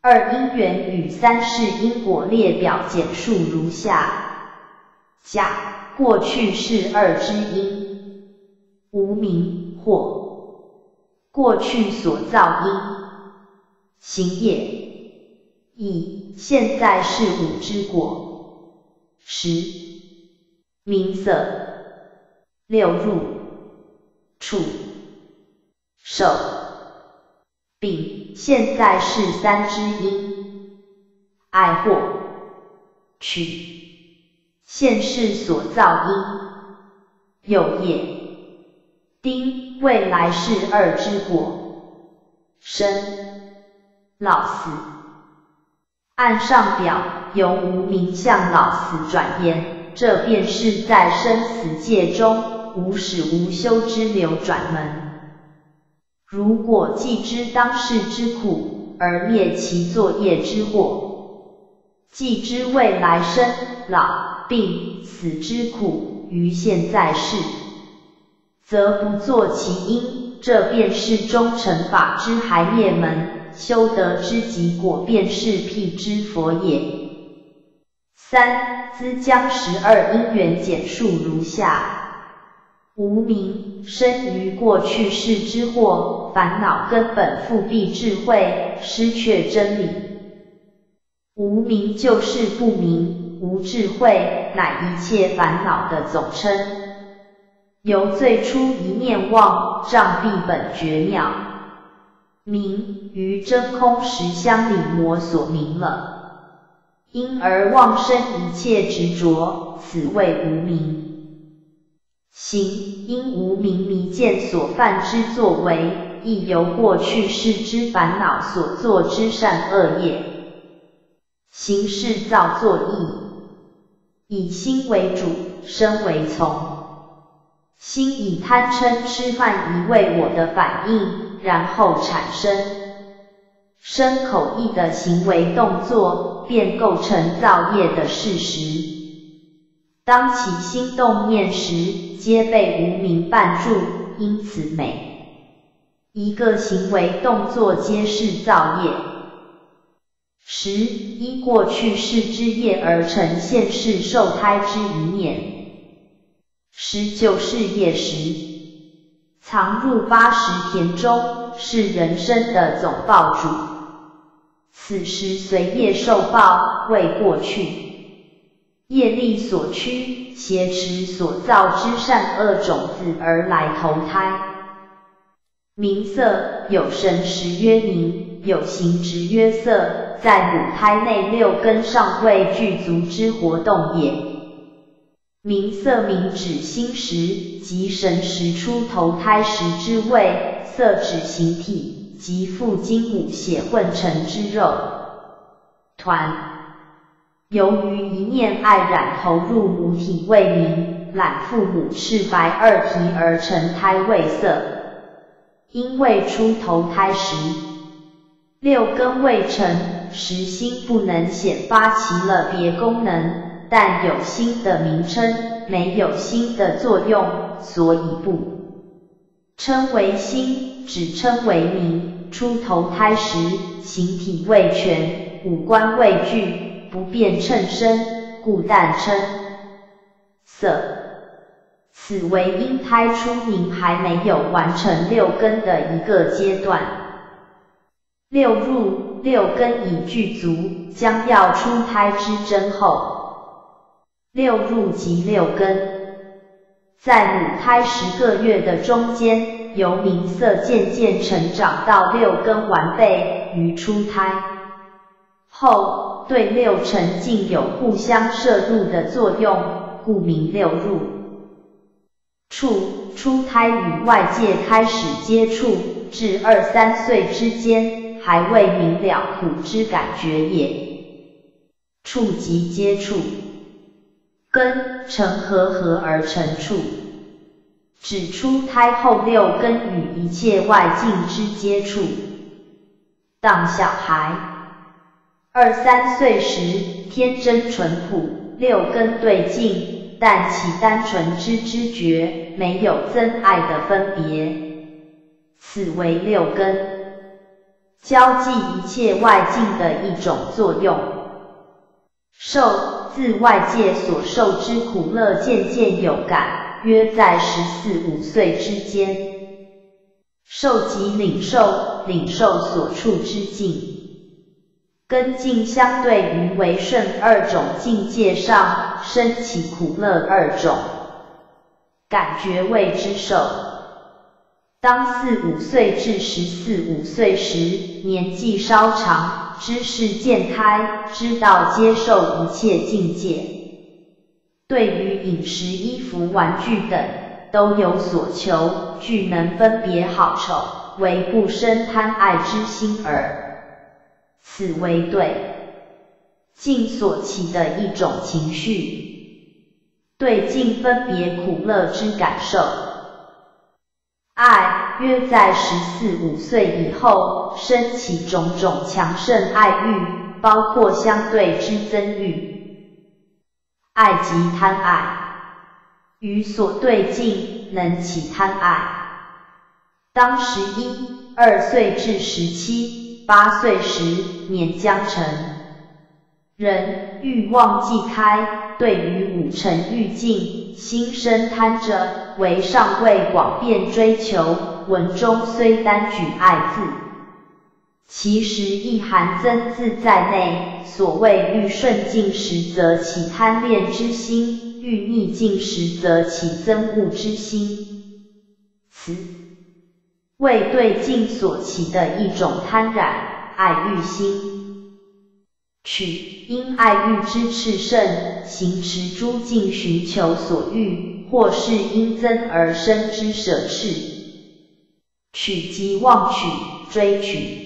二因缘与三世因果列表简述如下。甲过去是二之因，无名或过去所造因，行业。乙现在是五之果。十名色。六入处。手丙现在是三之因，爱或取。现世所造因，有业，丁未来是二之果，生。老死。按上表由无名向老死转变，这便是在生死界中无始无休之流转门。如果既知当世之苦，而灭其作业之祸，既知未来生老。病死之苦于现在世，则不作其因，这便是中成法之还灭门，修得之极果，便是辟之佛也。三资将十二因缘简述如下：无名生于过去世之祸，烦恼根本复蔽智慧，失却真理。无名就是不明。无智慧，乃一切烦恼的总称。由最初一念妄，障蔽本觉妙，明于真空实相里魔所明了，因而妄生一切执着，此谓无名。行因无名迷见所犯之作为，亦由过去世之烦恼所作之善恶业，行事造作意。以心为主，身为从。心以贪嗔痴慢疑为我的反应，然后产生身口意的行为动作，便构成造业的事实。当起心动念时，皆被无明绊住，因此每一个行为动作皆是造业。十依过去世之业而成现世受胎之一念，十九是业时，藏入八十田中，是人生的总报主。此时随业受报，为过去业力所驱，挟持所造之善恶种子而来投胎。名色有神识曰名。有形之约色，在母胎内六根尚未具足之活动也。明色明指心识即神识出投胎时之位，色指形体即父精母血混成之肉团。由于一念爱染投入母体未明，染父母赤白二体而成胎位色。因为出头胎时六根未成，实心不能显发其了别功能，但有心的名称，没有心的作用，所以不称为心，只称为名。出头胎时形体未全，五官未具。不便称身，故但称色。此为因胎出明还没有完成六根的一个阶段。六入六根已具足，将要出胎之真后。六入即六根，在母胎十个月的中间，由明色渐渐成长到六根完备于出胎后。对六尘境有互相摄入的作用，故名六入。处出胎与外界开始接触，至二三岁之间，还未明了苦之感觉也。触即接触，根成合合而成处，指出胎后六根与一切外境之接触。当小孩。二三岁时，天真淳朴，六根对境，但其单纯之知觉，没有真爱的分别，此为六根交际一切外境的一种作用。受自外界所受之苦乐渐渐有感，约在十四五岁之间，受即领受，领受所处之境。根境相对于为顺二种境界上，生起苦乐二种感觉谓之受。当四五岁至十四五岁时，年纪稍长，知识渐开，知道接受一切境界，对于饮食、衣服、玩具等都有所求，具能分别好丑，为不生贪爱之心耳。此为对境所起的一种情绪，对境分别苦乐之感受。爱约在十四五岁以后，升起种种强盛爱欲，包括相对之增欲。爱即贪爱，与所对境能起贪爱。当十一二岁至十七。八岁时，年将成，人欲望既开，对于五尘欲境，心生贪着，为上位广遍追求。文中虽单举爱字，其实亦含增字在内。所谓欲顺境时，则起贪恋之心；欲逆境时，则起憎恶之心。此为对境所起的一种贪染爱欲心，取因爱欲之炽盛，行持诸境寻求所欲，或是因增而生之舍斥，取即忘取追取。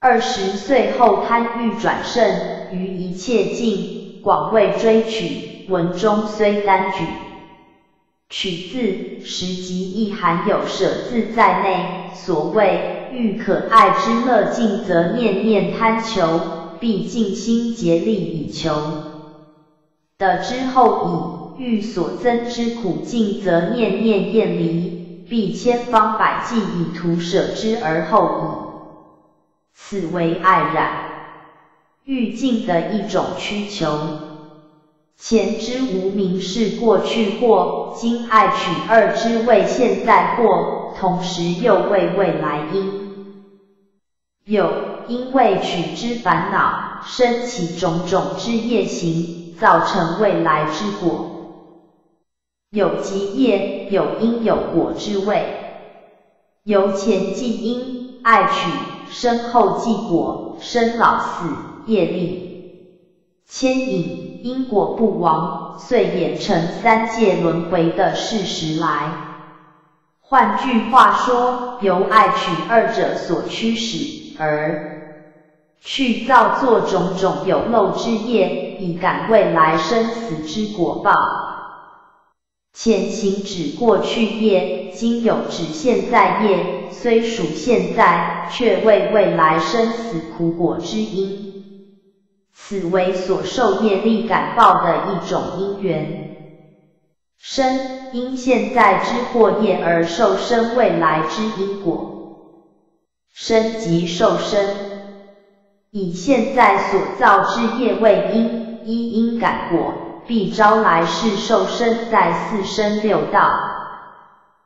二十岁后贪欲转盛，于一切境广为追取，文中虽单举。取字实即亦含有舍字在内。所谓欲可爱之乐尽，则念念贪求，必尽心竭力以求。的之后以欲所增之苦尽，则念念厌离，必千方百计以图舍之而后已。此为爱染欲尽的一种需求。前之无名是过去或，今爱取二之谓现在或，同时又谓未来因。有因为取之烦恼，生起种种之业行，造成未来之果。有即业，有因有果之谓。由前即因，爱取身后继果，生老死，业力牵引，因果不亡，遂演成三界轮回的事实来。换句话说，由爱取二者所驱使，而去造作种种有漏之业，以感未来生死之果报。前行指过去业，今有指现在业，虽属现在，却为未来生死苦果之因。此为所受业力感报的一种因缘。生因现在之过业而受生未来之因果。生即受生，以现在所造之业为因，一因感果。必招来世受生在四生六道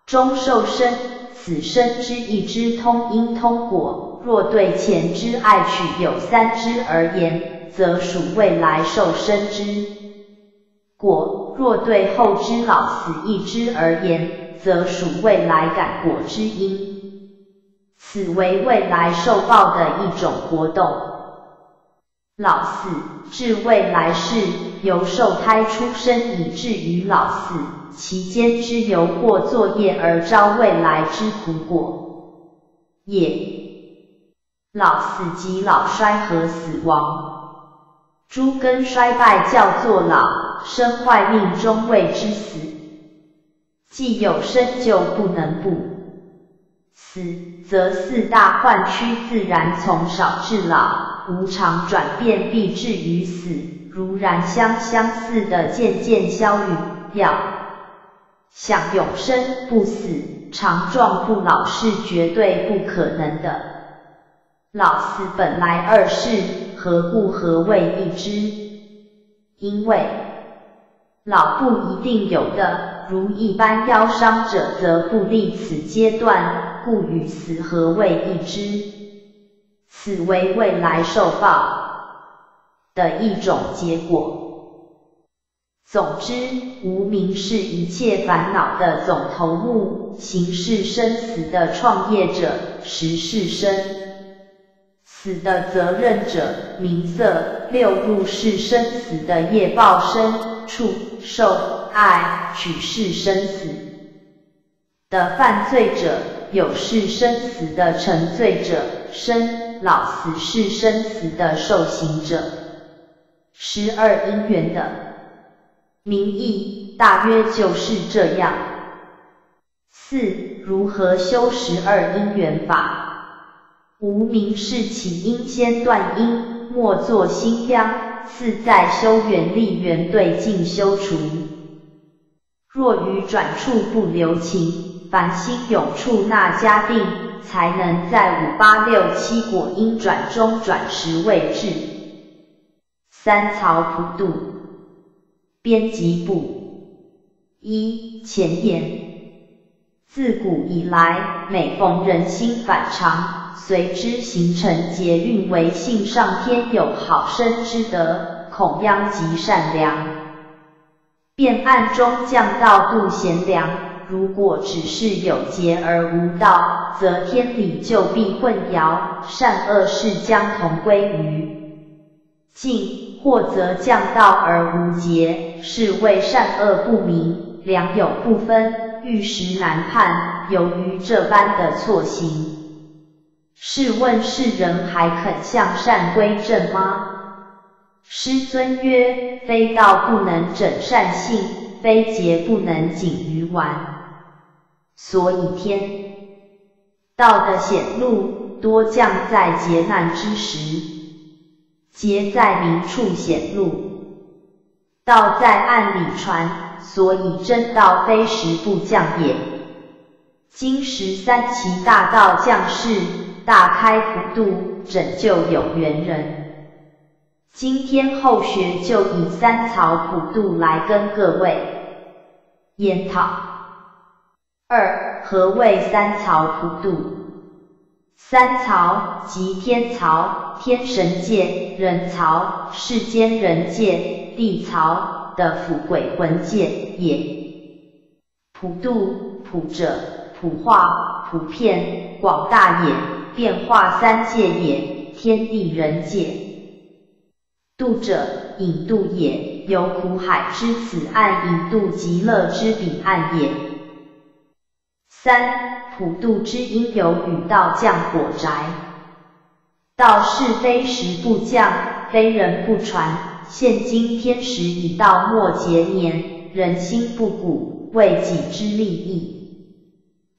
中受生，此生之一之通因通果。若对前之爱取有三之而言，则属未来受生之果；若对后之老死一之而言，则属未来感果之因。此为未来受报的一种活动。老死至未来世，由受胎出生以至于老死其间之由过作业而招未来之苦果也。老死即老衰和死亡，诸根衰败叫做老，身坏命终谓之死。既有生就不能不死，则四大幻区自然从少至老。无常转变必至于死，如燃香相似的渐渐消陨。要想永生不死、长壮不老是绝对不可能的。老死本来二世，何故何谓一之？因为老不一定有的，如一般夭伤者，则不立此阶段，故与死何谓一之？此为未来受报的一种结果。总之，无名是一切烦恼的总头目，行事生死的创业者，实是生死的责任者，名色六入是生死的业报生处受爱取是生死的犯罪者，有是生死的沉罪者生。老死是生死的受刑者，十二因缘的名义大约就是这样。四、如何修十二因缘法？无名是起因，先断因，莫作心量，次在修缘力缘对境修除。若于转处不留情，凡心永处那家定。才能在五八六七果因转中转时位置。三曹普渡，编辑部。一前言：自古以来，每逢人心反常，随之形成劫运为信上天有好生之德，恐殃及善良，便暗中降道度贤良。如果只是有节而无道，则天理就必混淆，善恶是将同归于尽；或则降道而无节，是为善恶不明，良莠不分，遇时难判。由于这般的错行，试问世人还肯向善归正吗？师尊曰：非道不能整善性，非节不能警于顽。所以天道的显露多降在劫难之时，劫在明处显露，道在暗里传，所以真道非时不降也。今十三奇大道降世，大开普渡，拯救有缘人。今天后学就以三曹普渡来跟各位研讨。二何谓三曹普渡？三曹即天曹、天神界、人曹、世间人界、地曹的腐鬼魂界也。普渡普者，普化、普遍、广大也，变化三界也，天地人界。渡者，引渡也，由苦海之此岸引渡极乐之彼岸也。三普渡之因由与道降火宅，道是非时不降，非人不传。现今天时已到末劫年，人心不古，为己之利益，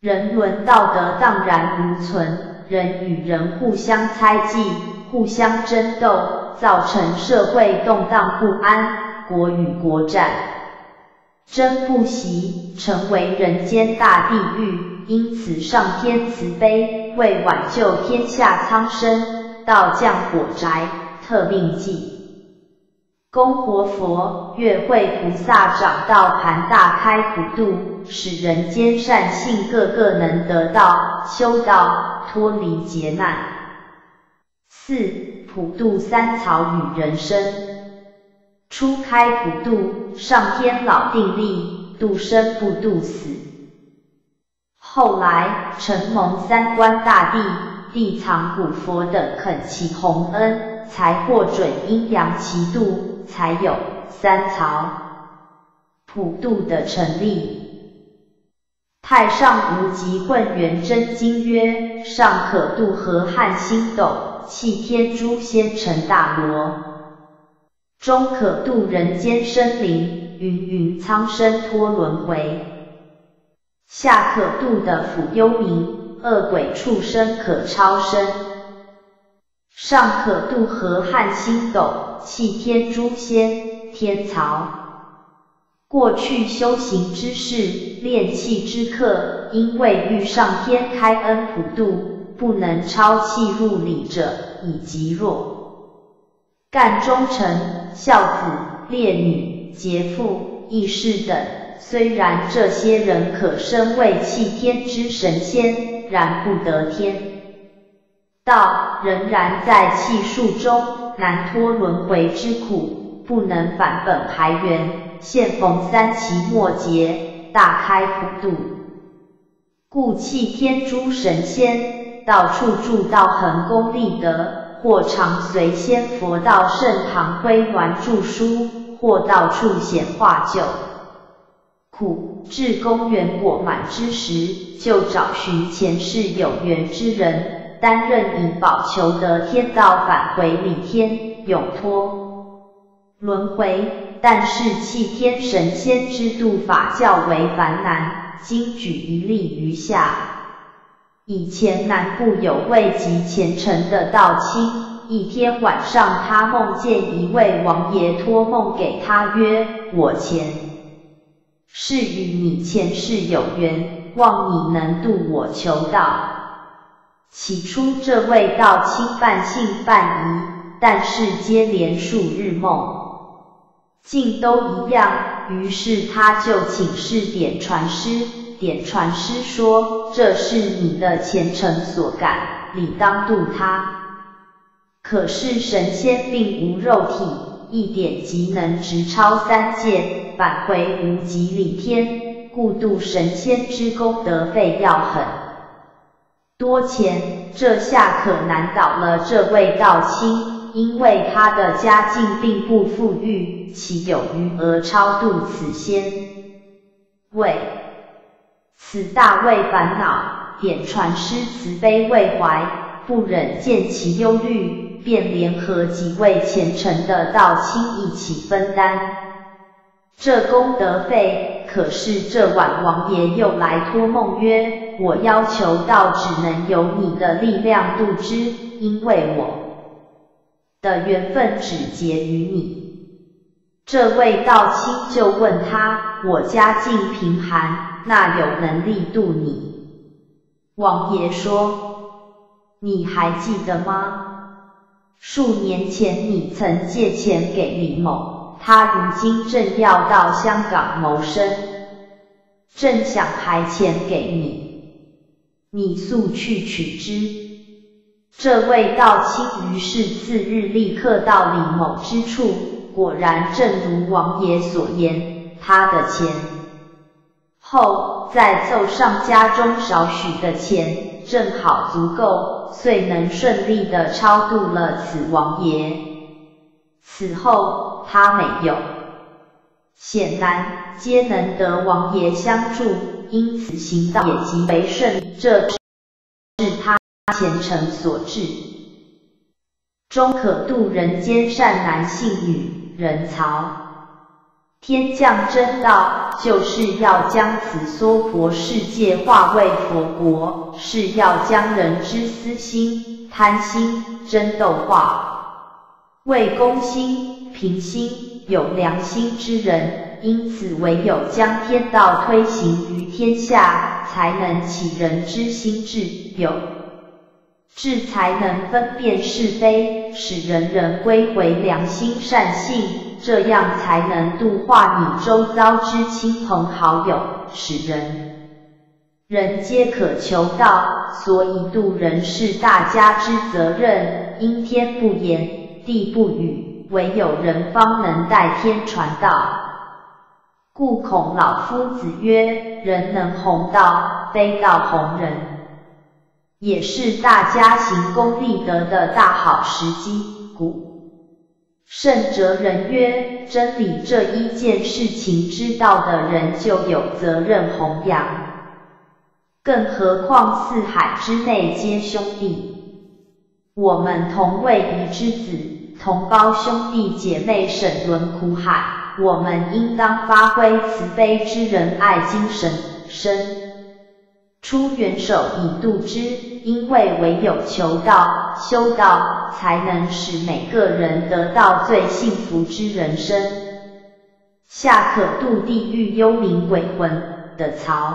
人伦道德荡然无存，人与人互相猜忌，互相争斗，造成社会动荡不安，国与国战争不息，成为人间大地狱。因此，上天慈悲，为挽救天下苍生，道降火宅，特命祭公活佛、月慧菩萨掌道盘大开普度，使人间善性个个能得道修道，脱离劫难。四普度三草与人生，初开普度，上天老定力，度生不度死。后来承蒙三官大帝、地藏古佛等恳祈洪恩，才获准阴阳齐度，才有三曹普渡的成立。太上无极混元真经曰：上可渡河汉星斗，弃天诛仙成大罗；中可渡人间生灵，芸芸苍生脱轮回。下可渡的腐幽冥、恶鬼畜生可超生，上可渡河汉星斗、弃天诛仙、天曹。过去修行之事、炼气之客，因为遇上天开恩普渡，不能超气入理者，以极弱。干忠臣、孝子、烈女、劫妇、义士等。虽然这些人可身为弃天之神仙，然不得天道，仍然在气数中难脱轮回之苦，不能返本还原。现逢三奇末劫，大开普度，故弃天诸神仙，到处住道恒功立德，或常随仙佛道圣堂挥鸾著书，或到处显化救。苦至公元果满之时，就找寻前世有缘之人，担任引宝求得天道，返回李天，永脱轮回。但是弃天神仙之度法较为繁难，今举一例如下：以前南部有位极虔诚的道亲，一天晚上，他梦见一位王爷托梦给他曰：“我前。”是与你前世有缘，望你能渡我求道。起初这味道亲半信半疑，但是接连数日梦，竟都一样，于是他就请示点传师。点传师说：“这是你的前程所感，理当渡他。可是神仙并无肉体，一点即能直超三界。”返回无极里天，故度神仙之功德费要很多钱，这下可难倒了这位道亲，因为他的家境并不富裕，岂有余额超度此仙？为此大为烦恼，点传师慈悲为怀，不忍见其忧虑，便联合几位虔诚的道亲一起分担。这功德费，可是这晚王爷又来托梦曰：我要求道只能由你的力量度之，因为我的缘分只结于你。这位道亲就问他：我家境贫寒，那有能力度你？王爷说：你还记得吗？数年前你曾借钱给李某。他如今正要到香港谋生，正想还钱给你，你速去取之。这位道亲于是次日立刻到李某之处，果然正如王爷所言，他的钱后再奏上家中少许的钱，正好足够，遂能顺利的超度了此王爷。此后他没有，显然皆能得王爷相助，因此行道也极为顺，这是他前程所致。终可度人间善男信女人曹。天降真道，就是要将此娑婆世界化为佛国，是要将人之私心、贪心、争斗化为公心、平心、有良心之人。因此，唯有将天道推行于天下，才能起人之心智，有智才能分辨是非，使人人归回良心善性。这样才能度化你周遭之亲朋好友，使人人皆可求道。所以度人是大家之责任，因天不言，地不语，唯有人方能代天传道。故孔老夫子曰：人能弘道，非道弘人，也是大家行功立德的大好时机。故。圣哲人曰：真理这一件事情，知道的人就有责任弘扬，更何况四海之内皆兄弟，我们同为一之子，同胞兄弟姐妹，沈沦苦海，我们应当发挥慈悲之仁爱精神，伸出援手以度之。因为唯有求道、修道，才能使每个人得到最幸福之人生。下可度地狱幽冥鬼魂的曹。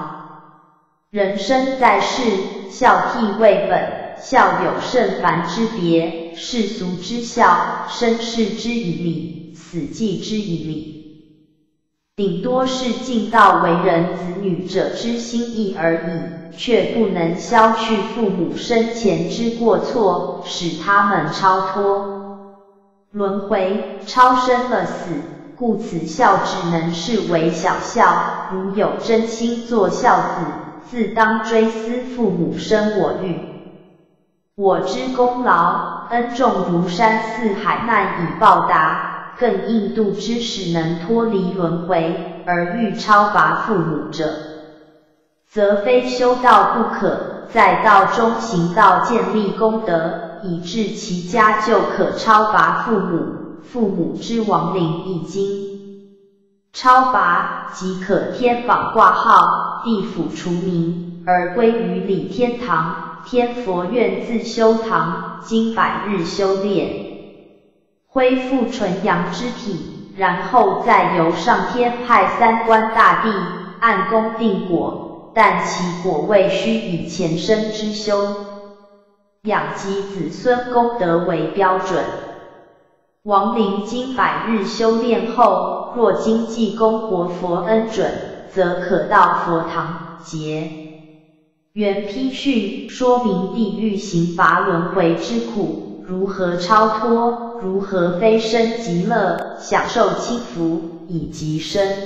人生在世，孝悌为本，孝有圣凡之别，世俗之孝，生世之以礼，死祭之以礼，顶多是尽到为人子女者之心意而已。却不能消去父母生前之过错，使他们超脱轮回，超生了死，故此孝只能视为小孝。如有真心做孝子，自当追思父母生我育我之功劳，恩重如山，四海难以报答。更印度之使能脱离轮回，而欲超拔父母者。则非修道不可，在道中行道，建立功德，以致其家就可超拔父母，父母之亡灵已经超拔，即可天榜挂号，地府除名，而归于礼天堂，天佛愿自修堂，经百日修炼，恢复纯阳之体，然后再由上天派三官大帝按功定果。但其果位须以前生之修养及子孙功德为标准。亡灵经百日修炼后，若经济功活佛恩准，则可到佛堂结缘批训，说明地狱刑罚轮回之苦，如何超脱，如何飞升极乐，享受清福，以及生。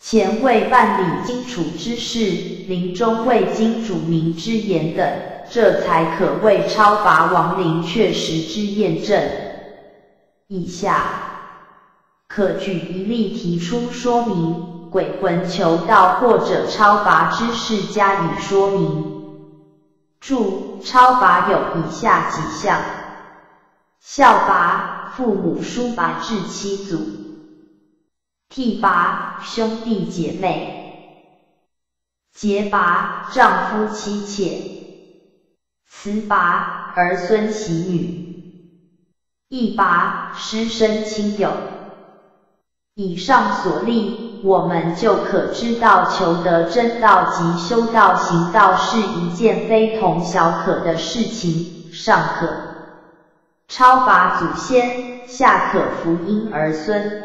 前未办理荆楚之事，临终为金主明之言等，这才可谓超拔亡灵确实之验证。以下可举一例提出说明鬼魂求道或者超拔之事加以说明。注：超拔有以下几项：孝拔，父母叔拔至七祖。替拔兄弟姐妹，结拔丈夫妻妾，辞拔儿孙媳女，义拔师生亲友。以上所例，我们就可知道求得真道及修道行道是一件非同小可的事情。上可超拔祖先，下可福音儿孙。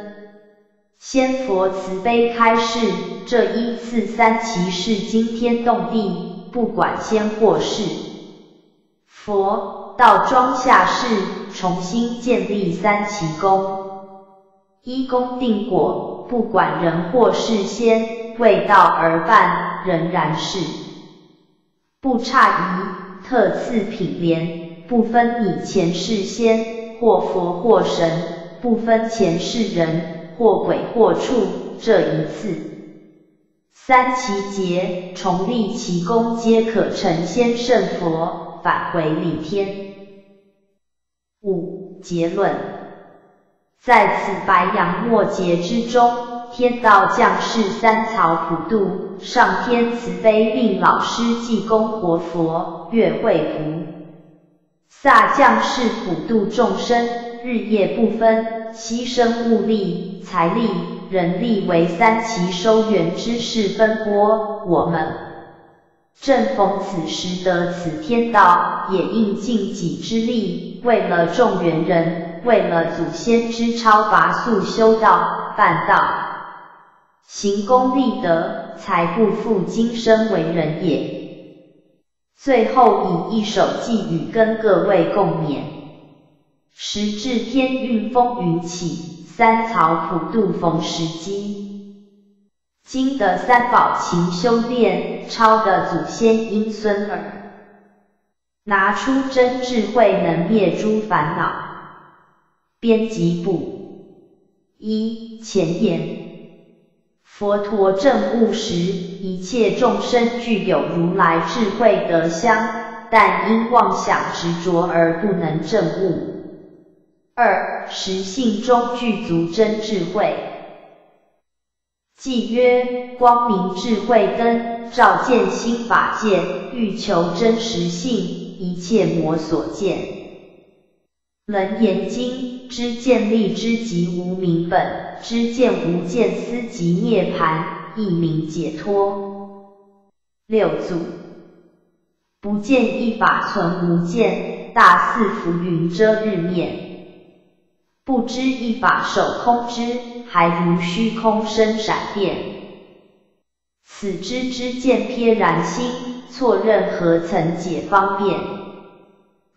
仙佛慈悲开示，这一次三奇事惊天动地，不管仙或是佛，到庄下世重新建立三奇功，一功定果，不管人或是仙，未到而办，仍然是不差一，特赐品莲，不分你前世仙，或佛或神，不分前世人，或鬼或畜，这一次三奇劫，重立其功，皆可成仙圣佛，返回理天。五结论。在此白羊末节之中，天道降世三曹普渡，上天慈悲令老师济公活佛，月会菩萨降世普度众生，日夜不分，牺牲物力、财力、人力为三奇收圆之事奔波。我们正逢此时得此天道，也应尽己之力，为了众缘人。为了祖先之超拔速修道、办道、行功立德，才不负今生为人也。最后以一首寄语跟各位共勉：时至天运风云起，三曹普渡逢时机。经得三宝勤修炼，超的祖先因孙儿，拿出真智慧，能灭诸烦恼。编辑部一前言：佛陀正悟时，一切众生具有如来智慧德相，但因妄想执着而不能正悟。二实性中具足真智慧，即曰光明智慧灯，照见心法界，欲求真实性，一切魔所见。楞严经知见立之即无明本，知见无见思即涅盘，一名解脱。六祖不见一法存无见，大似浮云遮日面；不知一法守空知，还如虚空生闪电。此知之见瞥然心，错认何曾解方便。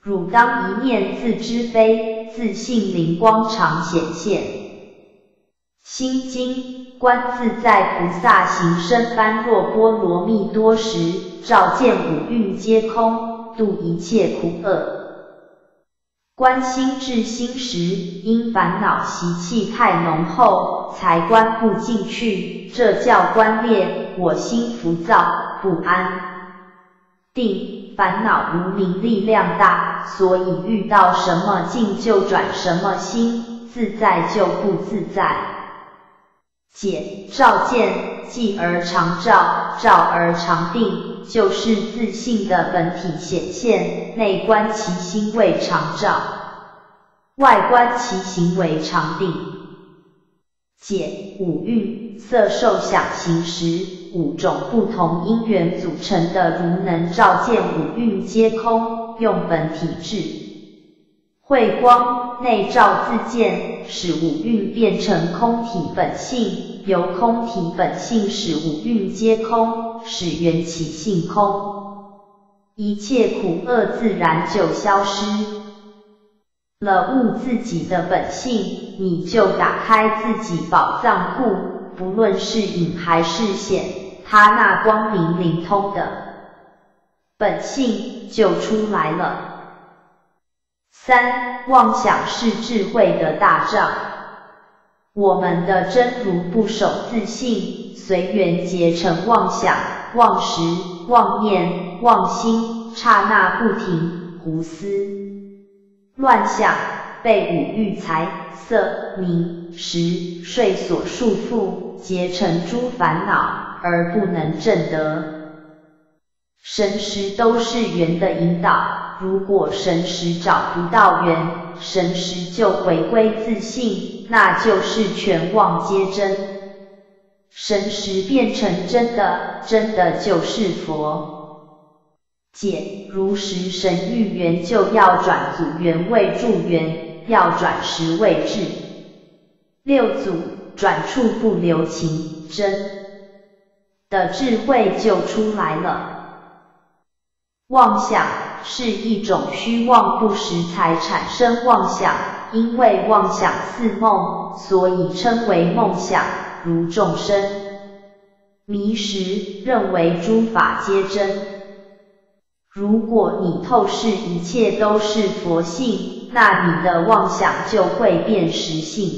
汝当一念自知非，自信灵光常显现。心经观自在菩萨行深般若波罗蜜多时，照见五蕴皆空，度一切苦厄。观心至心时，因烦恼习气太浓厚，才观不进去，这叫观裂。我心浮躁不安定。烦恼无明力量大，所以遇到什么境就转什么心，自在就不自在。解照见，寂而常照，照而常定，就是自信的本体显现。内观其心为常照，外观其行为常定。解五蕴色受想行识。五种不同因缘组成的，如能照见五蕴皆空，用本体智慧光内照自见，使五蕴变成空体本性，由空体本性使五蕴皆空，使缘起性空，一切苦厄自然就消失了。悟自己的本性，你就打开自己宝藏库，不论是隐还是显。他那光明灵通的本性就出来了。三妄想是智慧的大障，我们的真如不守自信，随缘结成妄想、妄识、妄念、妄心，刹那不停，胡思乱想，被五欲财色名食睡所束缚，结成诸烦恼。而不能证得。神识都是缘的引导，如果神识找不到缘，神识就回归自信，那就是全妄皆真。神识变成真的，真的就是佛。解如实神欲缘，就要转祖缘为助缘，要转识为智。六祖转处不留情真。的智慧就出来了。妄想是一种虚妄不实才产生妄想，因为妄想似梦，所以称为梦想。如众生迷时认为诸法皆真。如果你透视一切都是佛性，那你的妄想就会变实性。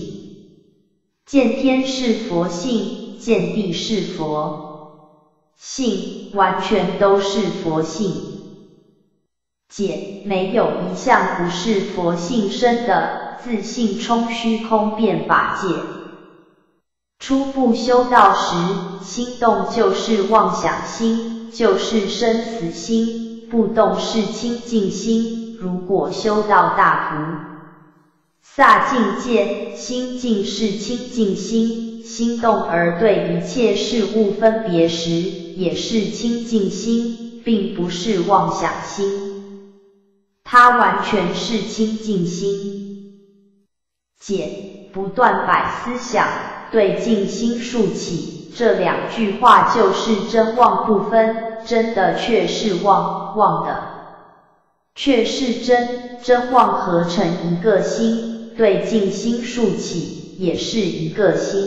见天是佛性，见地是佛性，完全都是佛性。解没有一项不是佛性生的，自性充虚空变法界。初步修道时，心动就是妄想心，就是生死心；不动是清净心。如果修到大菩萨境界，心境是清净心，心动而对一切事物分别时，也是清净心，并不是妄想心，它完全是清净心。解不断百思想，对净心竖起，这两句话就是真妄不分，真的却是妄，妄的却是真，真妄合成一个心。对静心竖起也是一个心，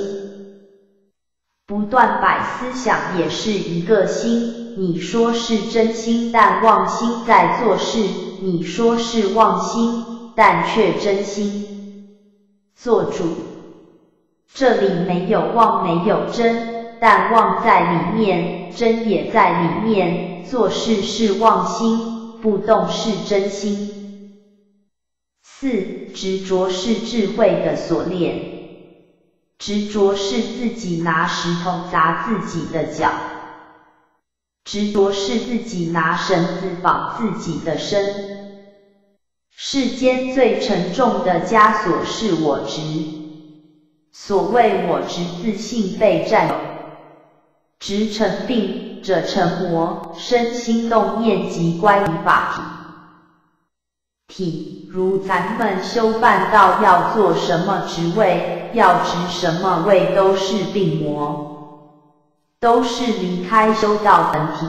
不断摆思想也是一个心。你说是真心，但妄心在做事；你说是妄心，但却真心做主。这里没有妄，没有真，但妄在里面，真也在里面。做事是妄心，不动是真心。四执着是智慧的锁链，执着是自己拿石头砸自己的脚，执着是自己拿绳子绑自己的身。世间最沉重的枷锁是我执，所谓我执自信被占有，执成病者成魔，身心动念即关于法体。体如咱们修办道要做什么职位，要执什么位，都是病魔，都是离开修道本体。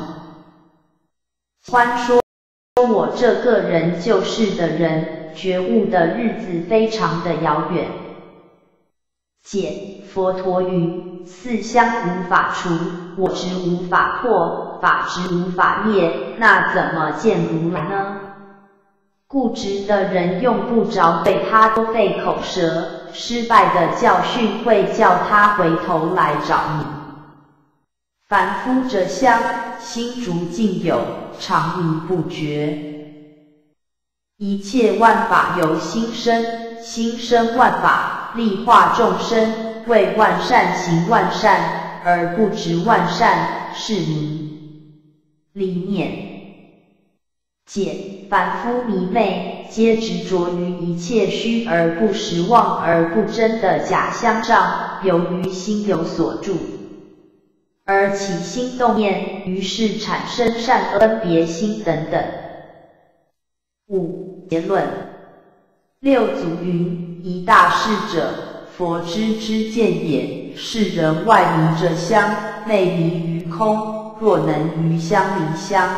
欢说，我这个人就是的人，觉悟的日子非常的遥远。解佛陀云：四相无法除，我执无法破，法执无法灭，那怎么见如来呢？固执的人用不着对他多费口舌，失败的教训会叫他回头来找你。凡夫者相，心逐境有，常迷不觉。一切万法由心生，心生万法，力化众生，为万善行万善，而不执万善，是名理念。解凡夫迷昧，皆执着于一切虚而不实、妄而不真的假相上，由于心有所住，而起心动念，于是产生善恶别心等等。五结论：六祖云：一大事者，佛知之见也。世人外迷者相，内迷于空。若能于相离相。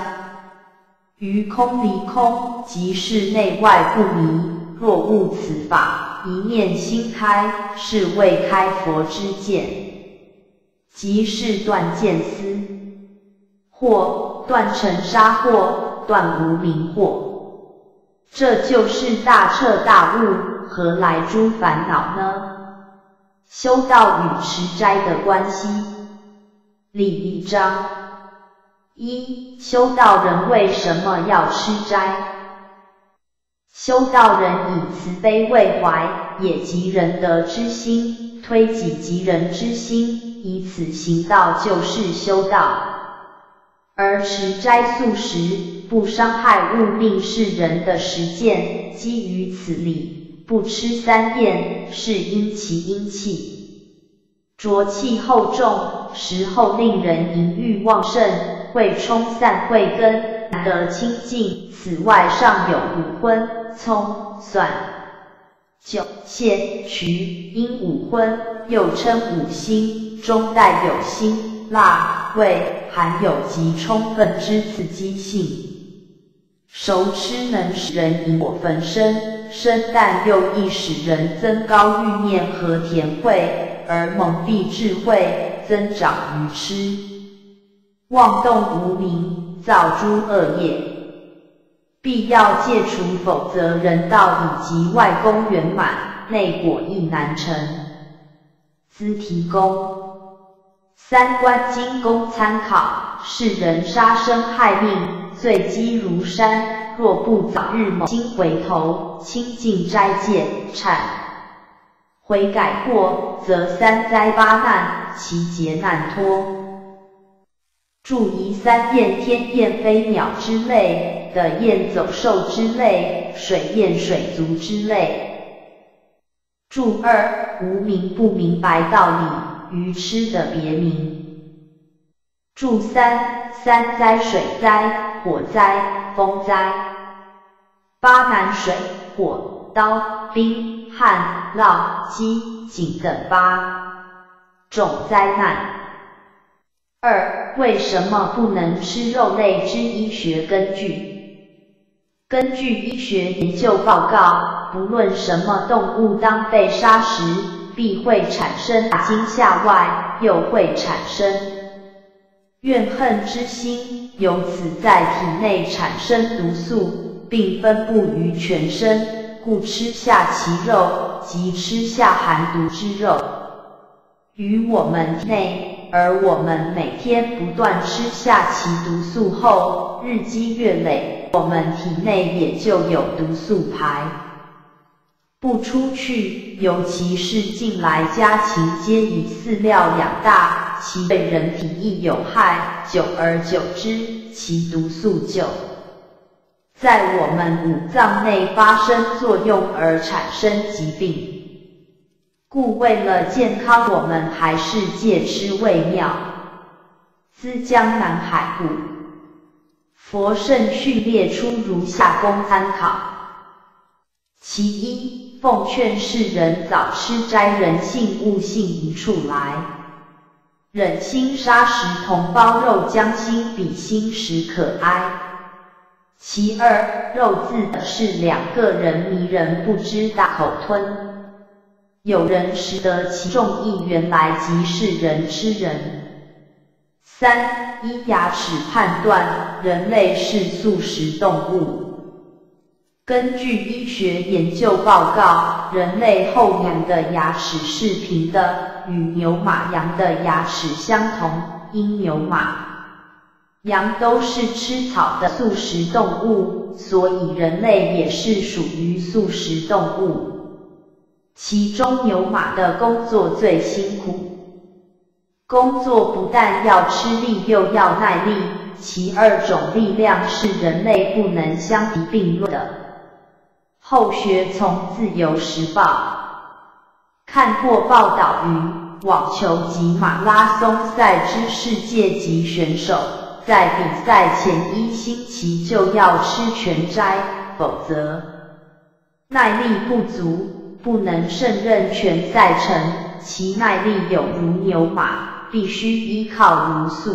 于空离空，即是内外不迷。若悟此法，一念心开，是未开佛之见，即是断见思，或断尘沙，或断无明惑。这就是大彻大悟，何来诸烦恼呢？修道与持斋的关系，另一章。一修道人为什么要吃斋？修道人以慈悲为怀，也即仁德之心，推己及人之心，以此行道就是修道。而持斋素食，不伤害物命是人的实践，基于此理，不吃三宴是因其阴气浊气厚重，食后令人淫欲旺盛。会冲散慧根，难得清净。此外，尚有五荤：葱、蒜、酒、蟹、渠。因五荤又称五辛，中带有辛、辣、味，含有极充分之刺激性。熟吃能使人引火焚身，生淡又易使人增高欲念和甜味，而蒙蔽智慧。增长愚痴，妄动无明，造诸恶业，必要戒除，否则人道以及外功圆满，内果亦难成。兹提供。三观经供参考：世人杀生害命，罪积如山。若不早日猛心回头，清净斋戒，忏悔改过，则三灾八难，其劫难脱。注疑三燕天燕飞鸟之类的燕走兽之类，水燕水族之类。注二无名不明白道理。愚痴的别名。注三：三灾水灾、火灾、风灾。八难水、火、刀、冰、旱、涝、饥、馑等八种灾难。二、为什么不能吃肉类之医学根据？根据医学研究报告，不论什么动物，当被杀时，必会产生大惊吓外，又会产生怨恨之心，由此在体内产生毒素，并分布于全身，故吃下其肉，即吃下含毒之肉，于我们内，而我们每天不断吃下其毒素后，日积月累，我们体内也就有毒素排。不出去，尤其是近来家禽皆以饲料养大，其对人体亦有害。久而久之，其毒素就在我们五脏内发生作用而产生疾病。故为了健康，我们还是戒吃为妙。思江南海部佛圣序列出如下供参考：其一。奉劝世人早吃斋，人性悟性一处来。忍心杀食同胞肉，将心比心时可哀。其二，肉字是两个人迷人不知大口吞，有人识得其重义，原来即是人吃人。三，依牙齿判断，人类是素食动物。根据医学研究报告，人类后面的牙齿是平的，与牛、马、羊的牙齿相同。因牛、马、羊都是吃草的素食动物，所以人类也是属于素食动物。其中牛、马的工作最辛苦，工作不但要吃力，又要耐力，其二种力量是人类不能相提并论的。后学从自由时报看过报道，于网球及马拉松赛之世界级选手，在比赛前一星期就要吃全斋，否则耐力不足，不能胜任全赛程。其耐力有如牛马，必须依靠茹素。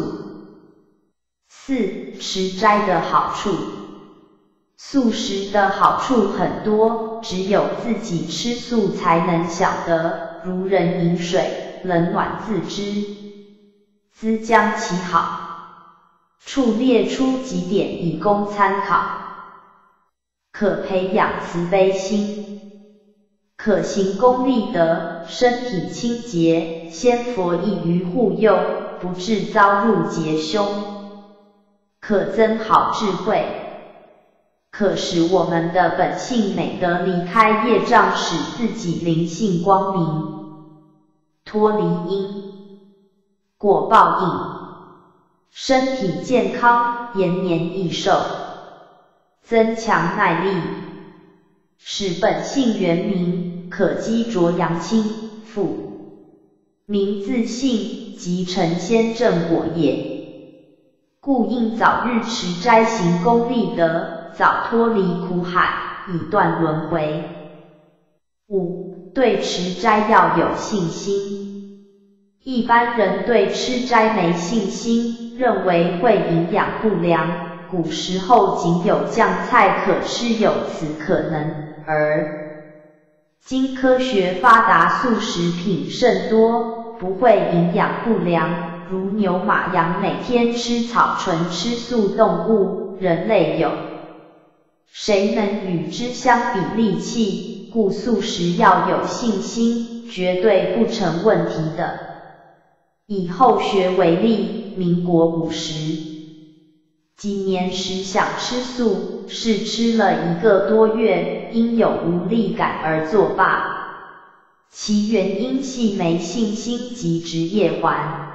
四吃斋的好处。素食的好处很多，只有自己吃素才能晓得。如人饮水，冷暖自知。兹将其好处列出几点以供参考：可培养慈悲心，可行功利德，身体清洁，先佛易于护佑，不致遭入劫凶；可增好智慧。可使我们的本性美德离开业障，使自己灵性光明，脱离因果报应，身体健康，延年益寿，增强耐力，使本性圆明，可积浊阳清，复明自性，即成仙正果也。故应早日持斋行功立德。早脱离苦海，以断轮回。五、对持斋要有信心。一般人对吃斋没信心，认为会营养不良。古时候仅有酱菜可吃，有此可能，而今科学发达，素食品甚多，不会营养不良，如牛马羊每天吃草纯吃素动物，人类有谁能与之相比力气？故素食要有信心，绝对不成问题的。以后学为例，民国五十。几年时想吃素，是吃了一个多月，因有无力感而作罢。其原因系没信心及职业还。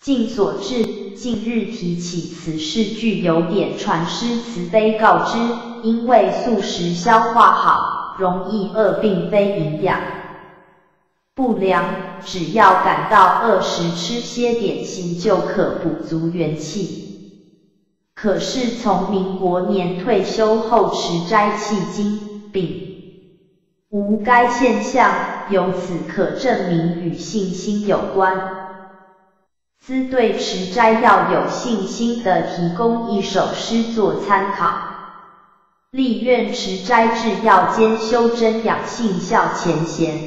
敬所至，近日提起此事，具有点传师慈悲告知，因为素食消化好，容易饿，并非营养不良，只要感到饿时吃些点心就可补足元气。可是从民国年退休后持斋迄今，并无该现象，由此可证明与信心有关。兹对持斋要有信心的提供一首诗作参考：立愿持斋至要兼修真养性孝前贤，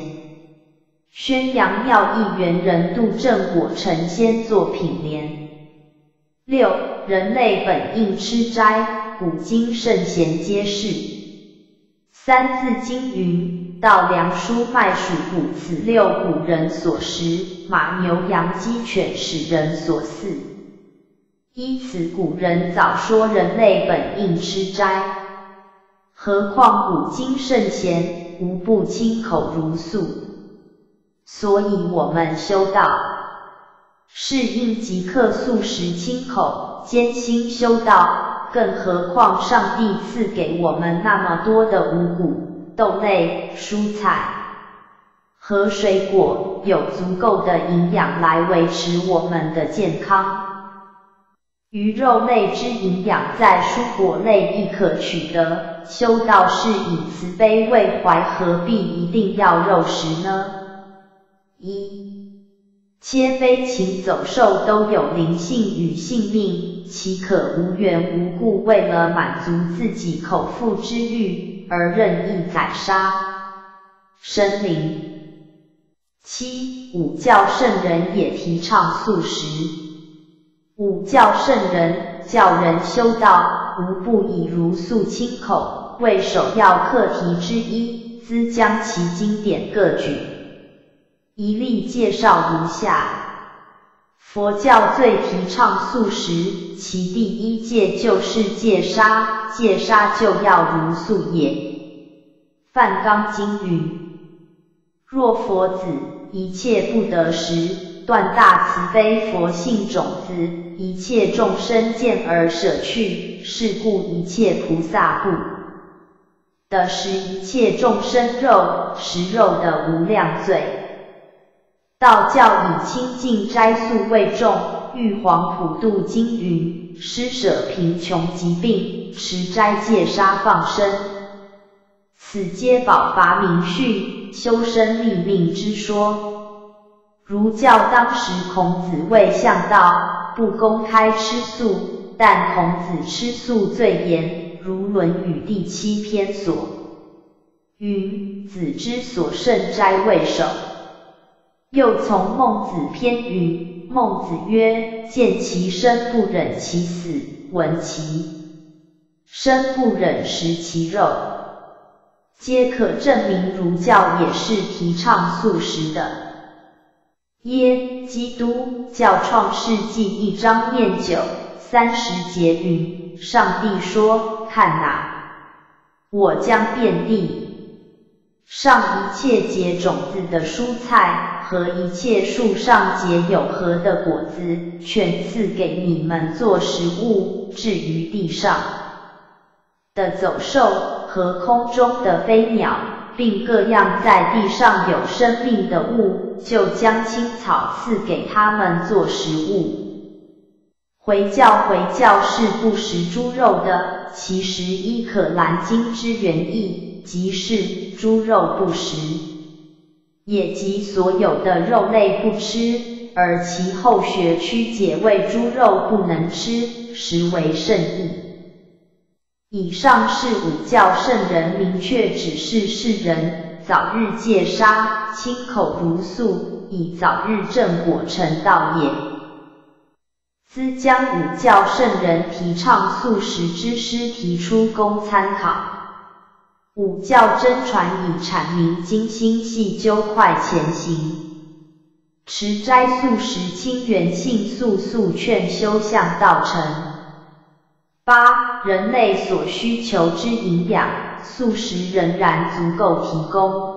宣扬妙义元人度正果成仙作品联。六，人类本应吃斋，古今圣贤皆是。三字经云：稻粱菽麦黍谷，此六古人所食，马牛羊鸡犬使人所饲。依此，古人早说人类本应吃斋，何况古今圣贤无不亲口如素。所以我们修道。是应即刻素食清口，艰辛修道，更何况上帝赐给我们那么多的五谷、豆类、蔬菜和水果，有足够的营养来维持我们的健康。鱼肉类之营养在蔬果类亦可取得，修道是以慈悲为怀，何必一定要肉食呢？一。切飞禽走兽都有灵性与性命，岂可无缘无故为了满足自己口腹之欲而任意宰杀生灵？七五教圣人也提倡素食，五教圣人教人修道，无不以如素清口为首要课题之一，兹将其经典各举。一例介绍如下：佛教最提倡素食，其第一戒就是戒杀，戒杀就要如素也。梵纲经云：若佛子，一切不得食，断大慈悲佛性种子，一切众生见而舍去，是故一切菩萨不得食一切众生肉，食肉的无量罪。道教以清净斋素为重，玉皇普渡金云：施舍贫穷疾病，持斋戒杀放生，此皆宝伐明训，修身立命之说。儒教当时孔子为向道，不公开吃素，但孔子吃素最严，如《论语》第七篇所云：子之所慎斋为首。又从孟子篇云：孟子曰：见其生不忍其死，闻其生不忍食其肉，皆可证明儒教也是提倡素食的。耶，基督教创世纪一章念九三十节云：上帝说，看哪，我将遍地。上一切结种子的蔬菜和一切树上结有核的果子，全赐给你们做食物。至于地上的走兽和空中的飞鸟，并各样在地上有生命的物，就将青草赐给他们做食物。回教回教是不食猪肉的，其实伊可兰经之原意。即是猪肉不食，也即所有的肉类不吃，而其后学曲解为猪肉不能吃，实为甚意。以上是五教圣人明确指示世人，早日戒杀，亲口如素，以早日正果成道也。兹将五教圣人提倡素食之师提出供参考。五教真传以阐明精心细究快前行。持斋素食清源性素素劝修向道成。八、人类所需求之营养，素食仍然足够提供。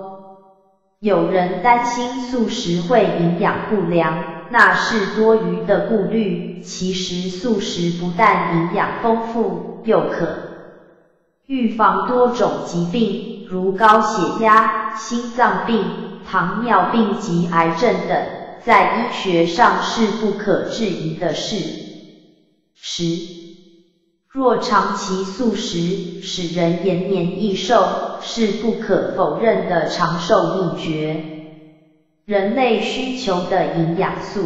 有人担心素食会营养不良，那是多余的顾虑。其实素食不但营养丰富，又可预防多种疾病，如高血压、心脏病、糖尿病及癌症等。在医学上是不可置疑的事十，若长期素食，使人延年益寿，是不可否认的长寿秘诀。人类需求的营养素，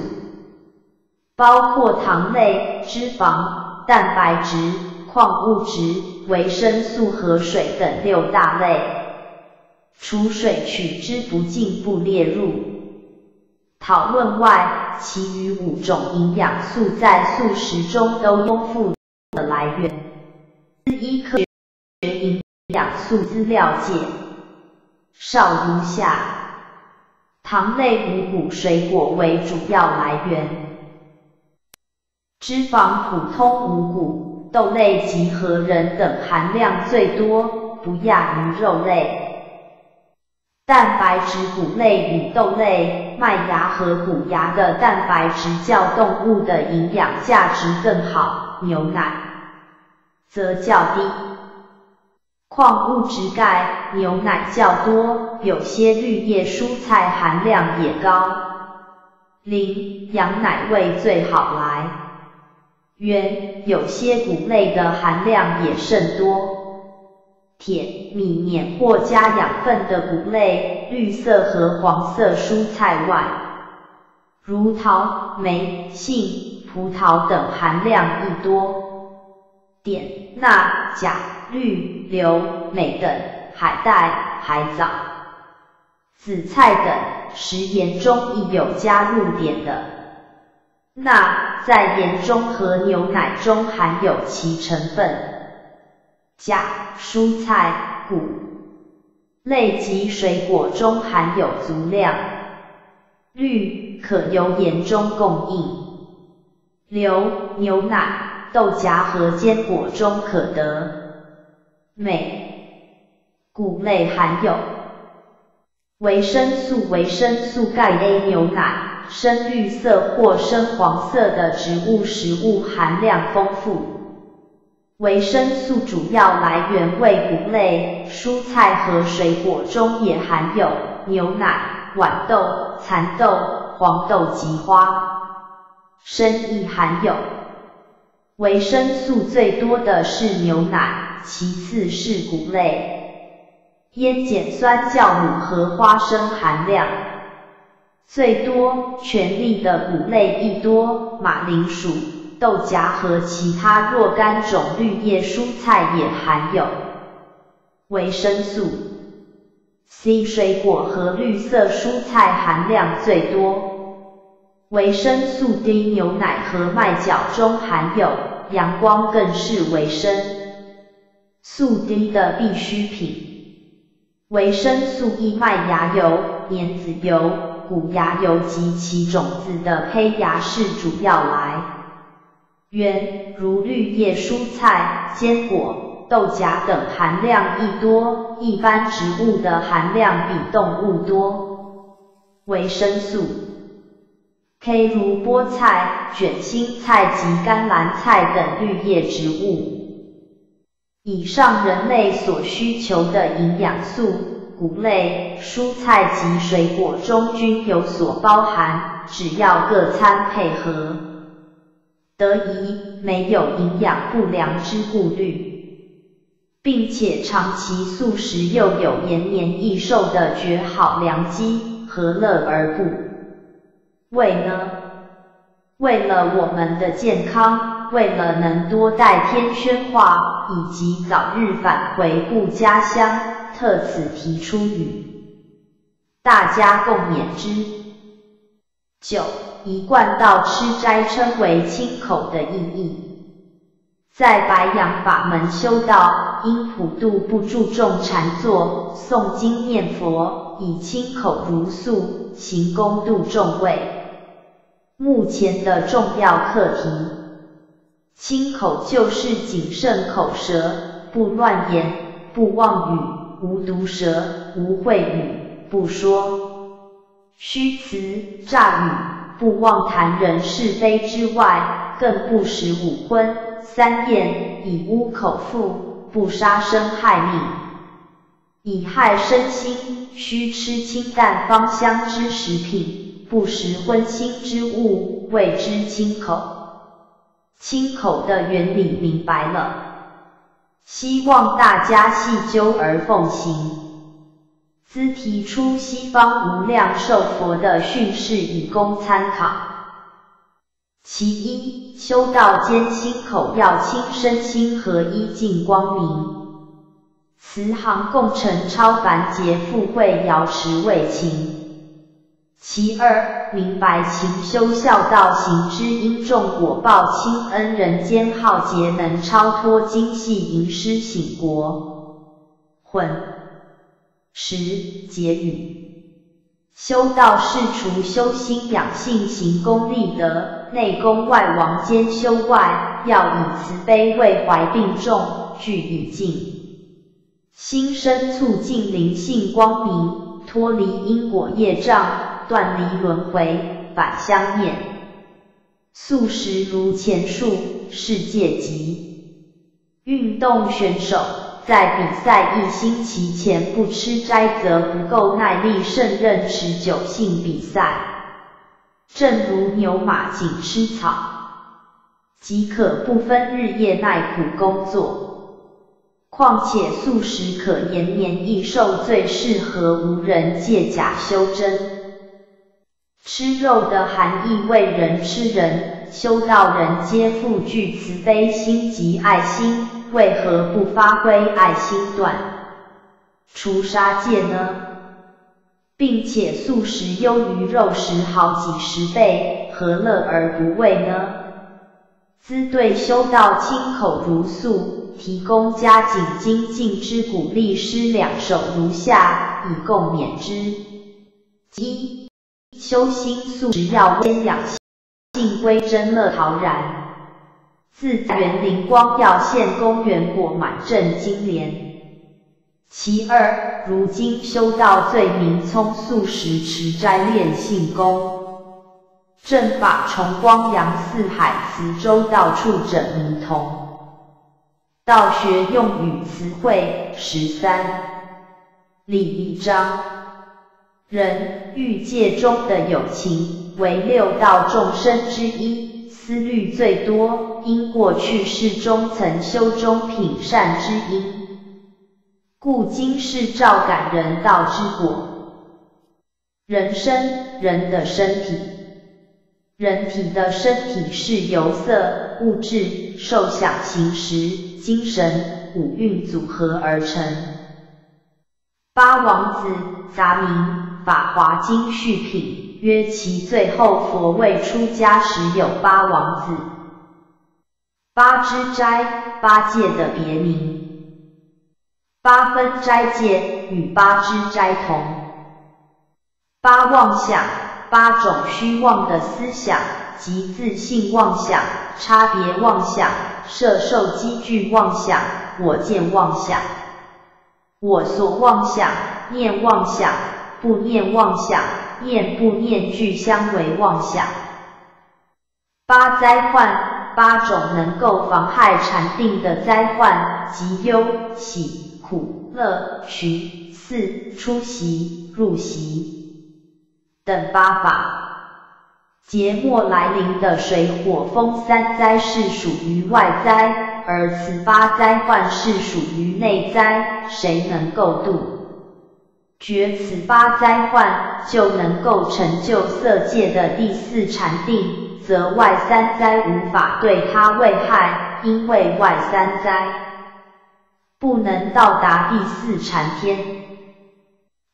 包括糖类、脂肪、蛋白质、矿物质、维生素和水等六大类，除水取之不尽不列入。讨论外，其余五种营养素在素食中都丰富的来源。一科学营养素资料介绍如下：糖类五谷水果为主要来源，脂肪普通五谷、豆类及核仁等含量最多，不亚于肉类。蛋白质谷类与豆类、麦芽和谷芽的蛋白质较动物的营养价值更好，牛奶则较低。矿物质钙，牛奶较多，有些绿叶蔬菜含量也高。零，羊奶味最好来源，有些谷类的含量也甚多。铁、米碾或加养分的谷类、绿色和黄色蔬菜外，如桃、梅、杏、葡萄等含量亦多。碘、钠、钾、氯、硫、镁等，海带、海藻、紫菜等食盐中亦有加入碘的。钠在盐中和牛奶中含有其成分。钾，蔬菜、谷类及水果中含有足量。氯，可由盐中供应。硫，牛奶、豆荚和坚果中可得。镁，谷类含有。维生素，维生素钙 A 牛奶，深绿色或深黄色的植物食物含量丰富。维生素主要来源为谷类、蔬菜和水果中也含有牛奶、豌豆、蚕豆、黄豆及花生亦含有。维生素最多的是牛奶，其次是谷类，烟碱酸酵母和花生含量最多，全粒的谷类亦多，马铃薯。豆荚和其他若干种绿叶蔬菜也含有维生素 C，水果和绿色蔬菜含量最多。维生素 D，牛奶和麦角中含有，阳光更是维生素 D 的必需品。维生素 E，麦芽油、莲子油、谷芽油及其种子的胚芽是主要来。源如绿叶蔬菜、坚果、豆荚等含量亦多，一般植物的含量比动物多。维生素 K 如菠菜、卷心菜及甘蓝菜等绿叶植物。以上人类所需求的营养素，谷类、蔬菜及水果中均有所包含，只要各餐配合。得宜没有营养不良之顾虑，并且长期素食又有延年益寿的绝好良机，何乐而不为呢？为了我们的健康，为了能多带天宣化，以及早日返回故家乡，特此提出与大家共勉之。九一贯道吃斋称为清口的意义。在白羊法门修道，因普度不注重禅坐、诵经念佛，以清口如素，行功度众位。目前的重要课题，清口就是谨慎口舌，不乱言，不妄语，无毒舌，无秽语，不说虚词诈语，不妄谈人是非之外，更不食五荤。三宴以污口腹，不杀生害命，以害身心。须吃清淡芳香之食品，不食荤腥之物，谓之清口。清口的原理明白了，希望大家细究而奉行。兹提出西方无量寿佛的训示，以供参考。其一，修道间心口要清，身心合一，净光明。慈航共成超凡劫富贵，瑶池未情。其二，明白勤修孝道，行之因重果报亲恩，人间浩劫能超脱，精细吟诗醒国。混。十结语。修道是除修心养性行功立德，内功外王兼修外，要以慈悲为怀并重，具与静心生促进灵性光明，脱离因果业障，断离轮回，反相念。素食如前述，世界级运动选手。在比赛一星期前不吃斋，则不够耐力胜任持久性比赛。正如牛马仅吃草，即可不分日夜耐苦工作。况且素食可延年益寿，最适合无人借假修真。吃肉的含义为人吃人，修道人皆富具慈悲心及爱心。为何不发挥爱心断除杀戒呢？并且素食优于肉食好几十倍，何乐而不为呢？兹对修道清口如素，提供加紧精进之鼓励诗两首如下，以供勉之。一、修心素食要先养性归真乐陶然。自在园林光耀县公园果满正金莲。其二，如今修道最名聪素食持斋练性功，正法崇光扬四海，慈州到处整迷童。道学用语词汇十三，礼仪章，人欲界中的有情为六道众生之一。思虑最多，因过去世中曾修中品善之因，故今世照感人道之果。人身，人的身体，人体的身体是由色、物质、受想行识、精神五蕴组合而成。八王子，杂名，法华经序品。曰其最后佛未出家时有八王子，八支斋八戒的别名，八分斋戒与八支斋同，八妄想八种虚妄的思想及自性妄想、差别妄想、摄受积聚妄想、我见妄想、我所妄想、念妄想、不念妄想。念不念俱相为妄想。八灾患，八种能够妨害禅定的灾患，即忧、喜、苦、乐、寻、四、出席、入席等八法。劫末来临的水火风三灾是属于外灾，而此八灾患是属于内灾，谁能够度？觉此八灾患，就能够成就色界的第四禅定，则外三灾无法对他危害，因为外三灾不能到达第四禅天。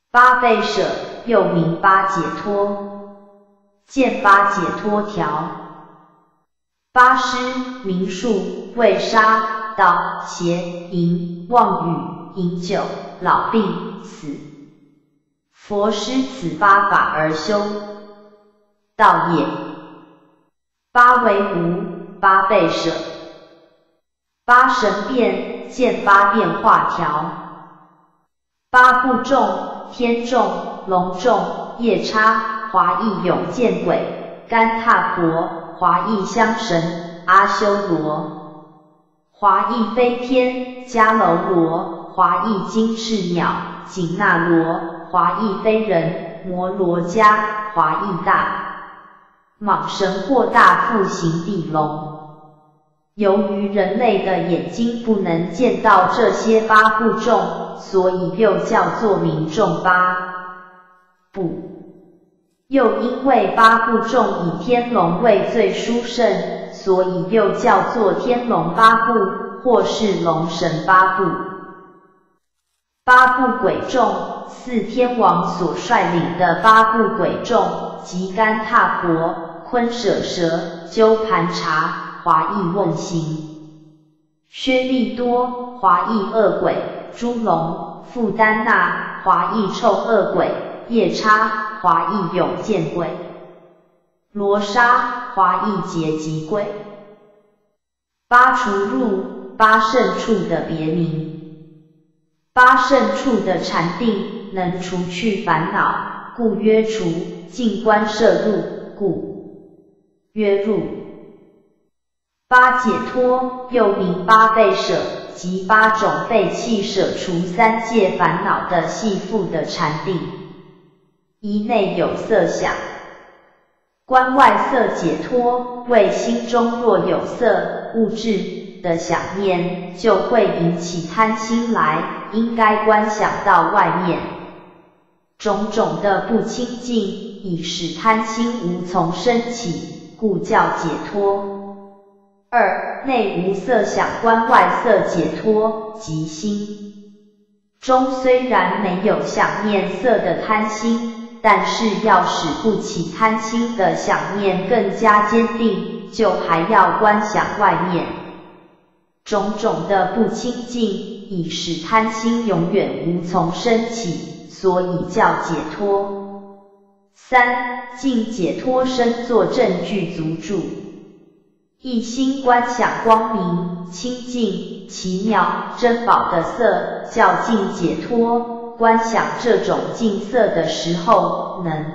八倍舍又名八解脱。见八解脱条。八施名数为杀、盗、邪、淫、妄语、饮酒、老病、死。佛施此八法而修道也。八为无，八被舍。八神变，见八变化条。八部众，天众、龙众、夜叉、华裔永见鬼、干闼婆、华裔香神、阿修罗、华裔飞天、迦楼罗、华裔金翅鸟、紧那罗、华裔飞人、摩罗迦、华裔大蟒神或大腹形地龙。由于人类的眼睛不能见到这些八部众，所以又叫做民众八部。又因为八部众以天龙为最殊胜，所以又叫做天龙八部，或是龙神八部。八部鬼众，四天王所率领的八部鬼众，即干闼婆、昆舍蛇、鸠盘查。华裔问行，薛利多，华裔恶鬼，猪龙，富丹那，华裔臭恶鬼，夜叉，华裔永见鬼，罗刹，华裔劫吉鬼。八除入，八圣处的别名。八圣处的禅定能除去烦恼，故曰除；静观摄入，故曰入。八解脱又名八被舍，即八种废弃舍除三界烦恼的系缚的禅定。一内有色想，观外色解脱，为心中若有色物质的想念，就会引起贪心来，应该观想到外面种种的不清净，以使贪心无从升起，故叫解脱。二内无色想观外色解脱，即心。中虽然没有想念色的贪心，但是要使不起贪心的想念更加坚定，就还要观想外面。种种的不清净，以使贪心永远无从升起，所以叫解脱。三净解脱身作证据足住。一心观想光明、清净、奇妙、珍宝的色，叫净解脱。观想这种净色的时候，能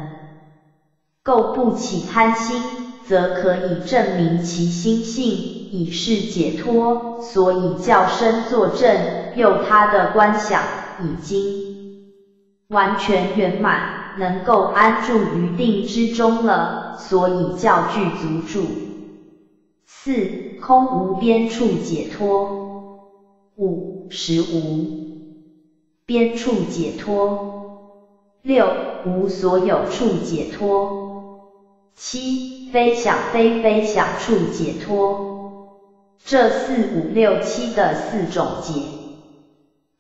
够不起贪心，则可以证明其心性，以示解脱。所以叫身作证，又他的观想已经完全圆满，能够安住于定之中了，所以叫具足住。四空无边处解脱，五实无。边处解脱，六无所有处解脱，七非想非非想处解脱。这四五六七的四种解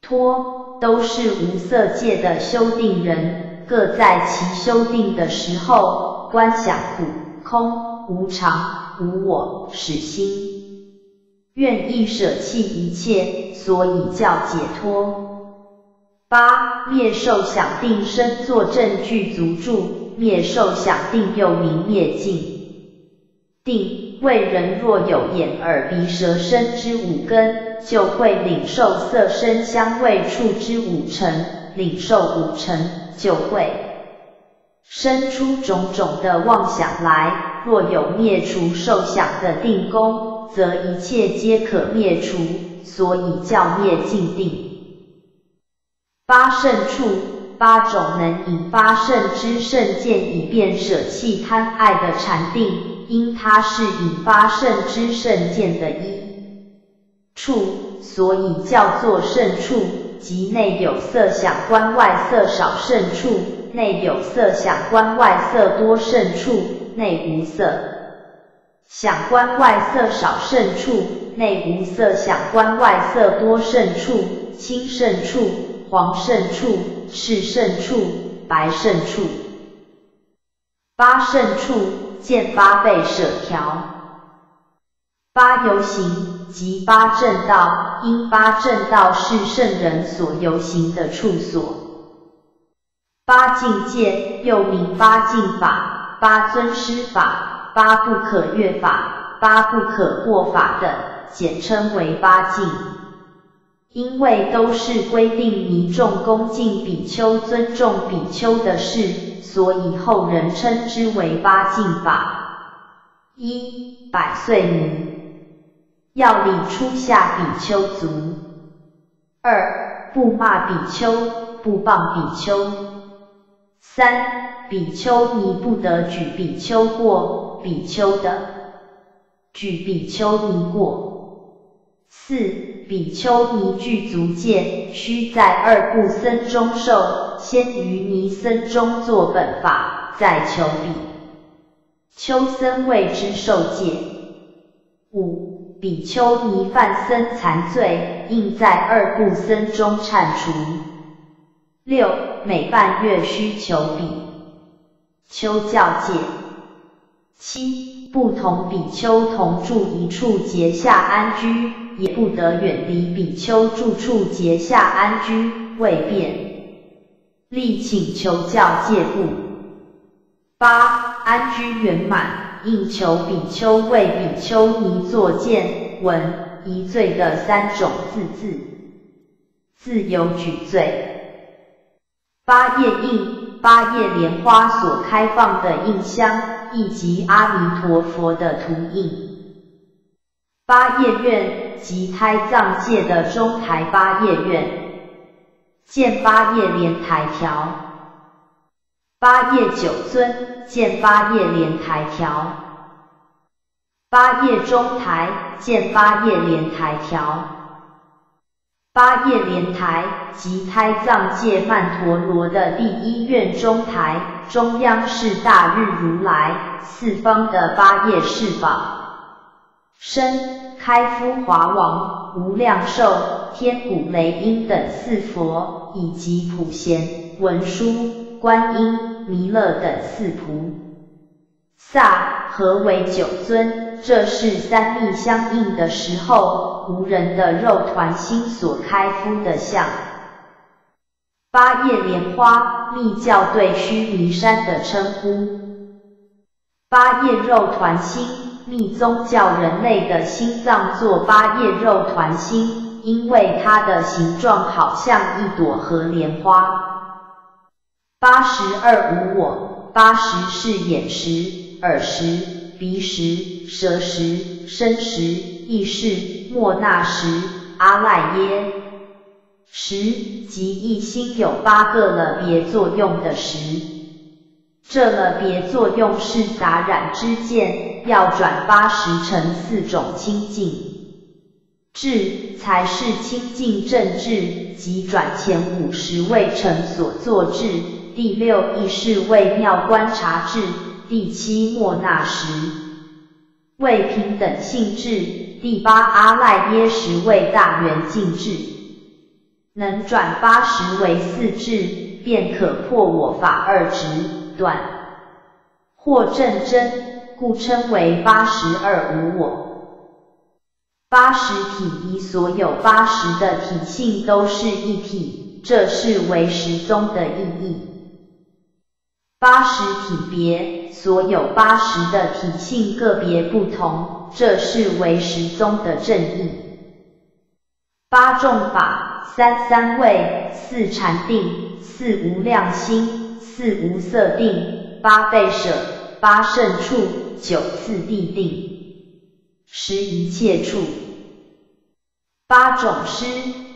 脱，都是无色界的修定人，各在其修定的时候，观想苦、空、无常。无我，使心愿意舍弃一切，所以叫解脱。八灭受想定身作证具足住，灭受想定又名灭尽定。为人若有眼耳鼻舌身之五根，就会领受色声香味触之五尘，领受五尘就会。生出种种的妄想来，若有灭除受想的定功，则一切皆可灭除，所以叫灭尽定。八圣处，八种能引发圣之圣见，以便舍弃贪爱的禅定，因它是引发圣之圣见的一处，所以叫做圣处。即内有色想观外色少圣处。内有色想观外色多胜处，内无色想观外色少胜处，内无色想观外色多胜处，青胜处、黄胜处、赤胜处、白胜处。八胜处见八倍舍条。八游行即八正道，因八正道是圣人所游行的处所。八境界又名八境法、八尊师法、八不可越法、八不可过法等，简称为八境。因为都是规定弥众恭敬比丘、尊重比丘的事，所以后人称之为八敬法。一百岁弥，要礼初下比丘足。二不骂比丘，不谤比丘。三比丘尼不得举比丘过比丘的，举比丘尼过。四比丘尼具足戒，须在二部僧中受，先于尼僧中作本法，再求比丘僧为之受戒。五比丘尼犯僧残罪，应在二部僧中铲除。六每半月须求比丘教戒。七不同比丘同住一处结下安居。也不得远离比丘住处结下安居，未便立请求教戒部。八安居圆满，应求比丘为比丘尼作见闻一罪的三种字字，自由举罪。八叶印，八叶莲花所开放的印香，以及阿弥陀佛的图印。八叶院即胎藏界的中台八叶院，见八叶莲台条。八叶九尊见八叶莲台条。八叶中台见八叶莲台条。八叶莲台即胎藏界曼陀罗的第一院中台，中央是大日如来，四方的八叶翅膀。身开夫华王、无量寿、天古雷音等四佛，以及普贤、文殊、观音、弥勒等四菩萨，合为九尊。这是三密相应的时候，无人的肉团心所开敷的像。八叶莲花，密教对须弥山的称呼。八叶肉团心。密宗教人类的心脏做八叶肉团心，因为它的形状好像一朵荷莲花。八十二无我，八十是眼识、耳识、鼻识、舌识、身识、意识、莫那识、阿赖耶十即一心有八个了别作用的十。这了别作用是杂染之见，要转八十成四种清净智，才是清净正智，即转前五十位成所作智。第六亦是为妙观察智，第七莫那时为平等性智，第八阿赖耶识为大圆净智，能转八十为四智，便可破我法二执。断或正真，故称为八十二无我。八十体以所有八十的体性都是一体，这是为十宗的意义。八十体别，所有八十的体性个别不同，这是为十宗的正义。八众法，三三位，四禅定，四无量心。四无色定，八倍舍，八胜处，九次地定，十一切处，八种施，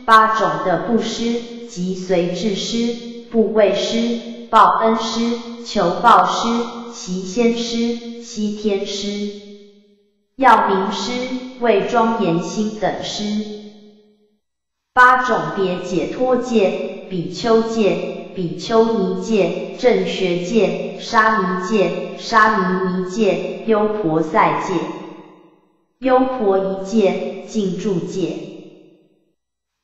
八种的布施，即随智施、不畏施、报恩施、求报施、习先施、西天施、要明施、为庄严心等施，八种别解脱戒、比丘戒。比丘尼戒、正学戒、沙弥戒、沙弥尼戒、优婆塞戒、优婆夷戒、净住戒，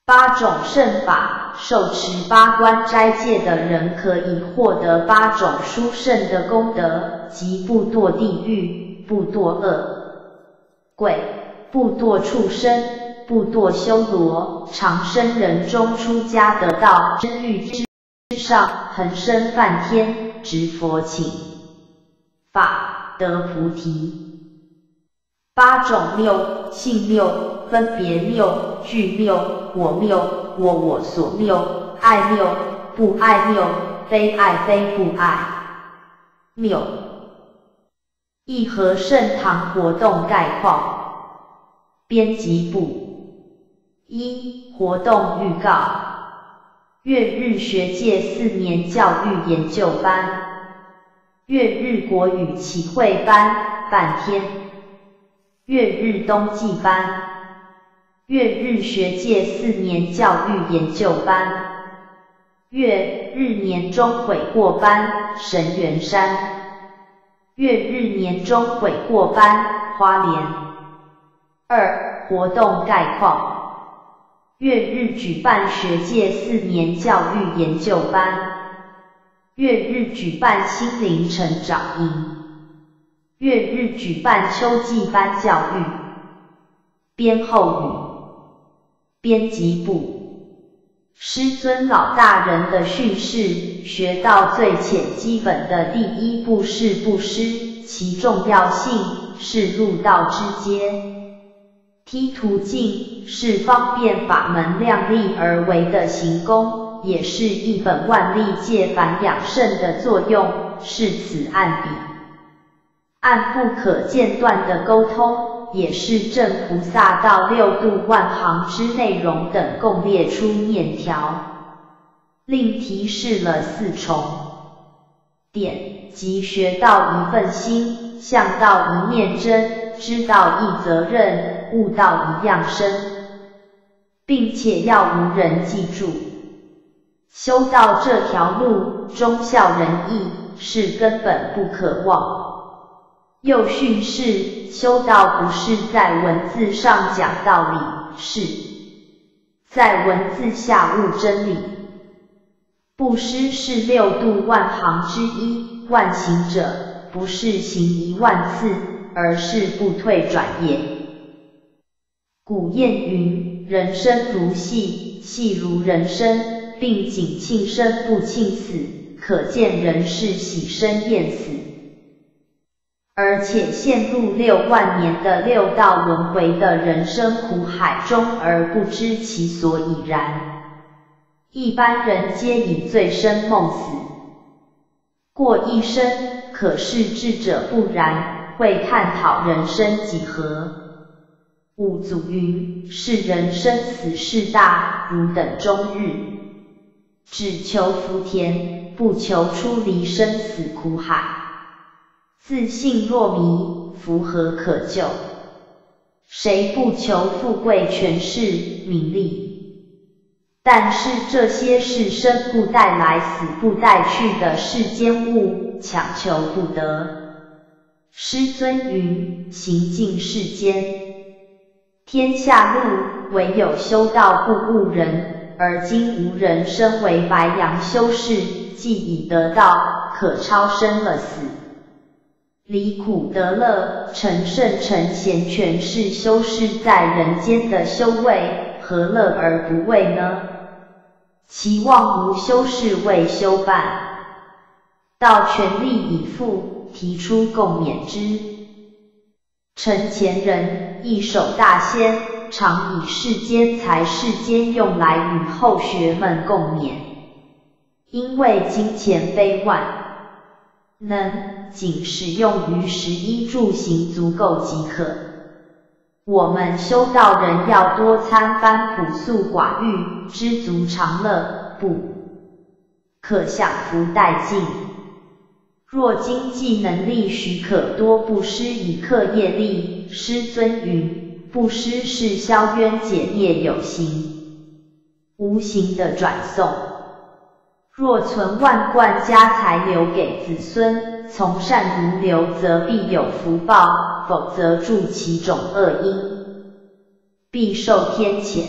八种圣法，受持八关斋戒的人可以获得八种殊胜的功德，即不堕地狱，不堕恶鬼，不堕畜生，不堕修罗，长生人中出家得道，真欲之上，恒生梵天，执佛请法，得菩提。八种六性六分别六具六我六我我所六爱六不爱六非爱非不爱。六。一和盛堂活动概况。编辑部。一活动预告。月日学界四年教育研究班。月日国语启会班半天。月日冬季班，月日学界四年教育研究班，月日年终悔过班，神元山，月日年终悔过班，花莲。二活动概况，月日举办学界四年教育研究班，月日举办心灵成长营。月日举办秋季班教育，编后语，编辑部，师尊老大人的训示，学到最浅基本的第一步是布施，其重要性是入道之阶，梯途径是方便法门量力而为的行功，也是一本万利借凡养圣的作用，是此案比。按不可间断的沟通，也是正菩萨道六度万行之内容等共列出念条，另提示了四重点，即学到一份心，向到一念真，知道一责任，悟道一样深，并且要无人记住，修道这条路忠孝仁义是根本不可忘。又训示，修道不是在文字上讲道理，是在文字下悟真理。布施是六度万行之一，万行者不是行一万次，而是不退转也。古谚云：人生如戏，戏如人生，并仅庆生不庆死，可见人是喜生厌死。而且陷入六万年的六道轮回的人生苦海中而不知其所以然。一般人皆以醉生梦死过一生，可是智者不然，会探讨人生几何。五祖云：是人生死事大，汝等终日只求福田，不求出离生死苦海。自信若迷，福何可救？谁不求富贵、权势、名利？但是这些是生不带来、死不带去的世间物，强求不得。师尊云：行尽世间，天下路，唯有修道不误人。而今无人身为白羊修士，既已得道，可超生了死。离苦得乐，成圣成贤，全是修士在人间的修为，何乐而不为呢？其望无修士为修办，道全力以赴，提出共勉之。成前人一手大仙，常以世间财世间用来与后学们共勉，因为金钱非万能。仅使用于食衣住行足够即可。我们修道人要多参翻朴素寡欲，知足常乐，不可享福殆尽。若经济能力许可，多布施以克业力。师尊云：布施是消冤解孽有形无形的转送。若存万贯家财留给子孙，从善如流，则必有福报；否则助其种恶因，必受天谴。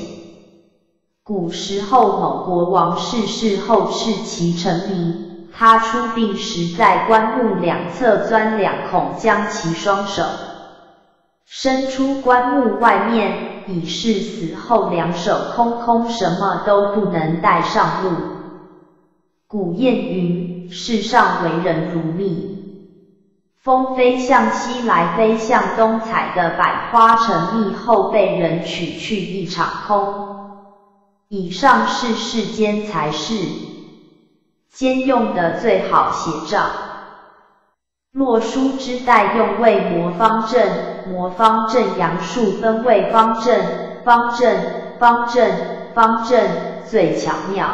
古时候某国王逝世后斥其成名，他出殡时在棺木两侧钻两孔，将其双手伸出棺木外面，以示死后两手空空，什么都不能带上路。古谚云：世上为人如蜜，风飞向西来，飞向东，采的百花成蜜后，被人取去一场空。以上是世间才是兼用的最好写照。洛书之代用为魔方阵，魔方阵阳数分为方阵，方阵，方阵，方阵最巧妙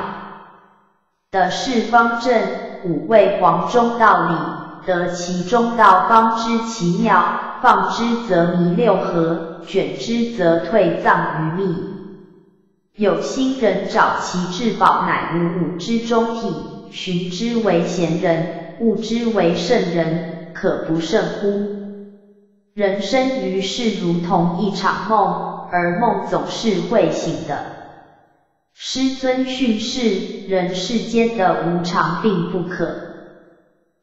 的是方阵，五味黄中道理，得其中道方知其妙，放之则迷六合，卷之则退藏于密。有心人找其至宝，乃五五之中体，寻之为贤人，悟之为圣人，可不胜乎？人生于世如同一场梦，而梦总是会醒的。师尊训示，人世间的无常并不可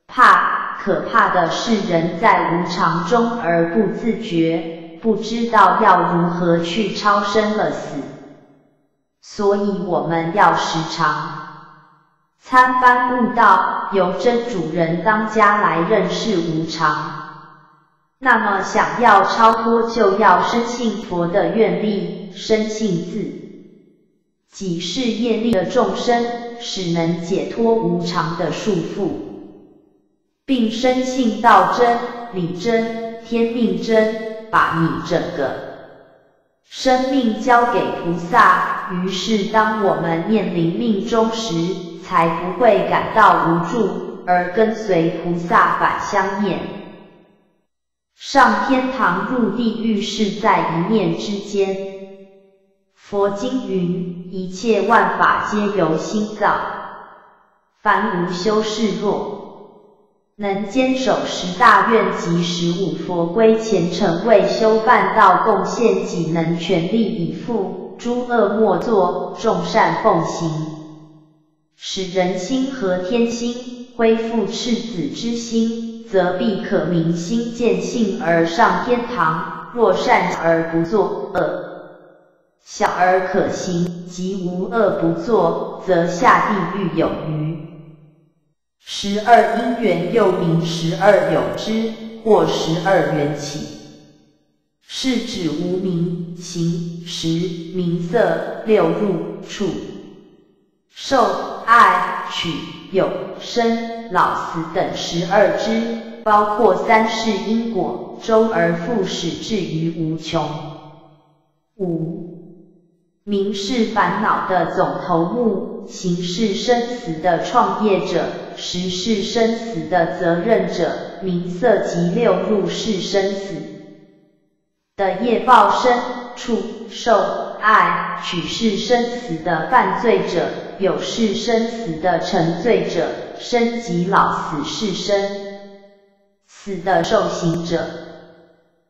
怕，可怕的是人在无常中而不自觉，不知道要如何去超生了死。所以我们要时常参班悟道，由真主人当家来认识无常。那么想要超脱，就要深信佛的愿力，深信自己是业力的众生，使能解脱无常的束缚，并深信道真、理真、天命真，把你整个。生命交给菩萨，于是当我们面临命中时，才不会感到无助，而跟随菩萨返相念。上天堂入地狱是在一念之间。佛经云：一切万法皆由心造，凡无修饰若。能坚守十大愿及十五佛规虔诚为修办道贡献己能全力以赴，诸恶莫作，众善奉行，使人心和天心，恢复赤子之心，则必可明心见性而上天堂。若善而不作恶，小而可行，即无恶不作，则下地狱有余。十二因缘又名十二有之，或十二缘起，是指无名、行、识、名色、六入、处、受、爱、取、有、生、老、死等十二支，包括三世因果，周而复始，至于无穷。五名是烦恼的总头目，行是生死的创业者。实是生死的责任者，名色及六入是生死的业报身，处受爱取是生死的犯罪者，有是生死的沉罪者，生及老死是生死的受刑者，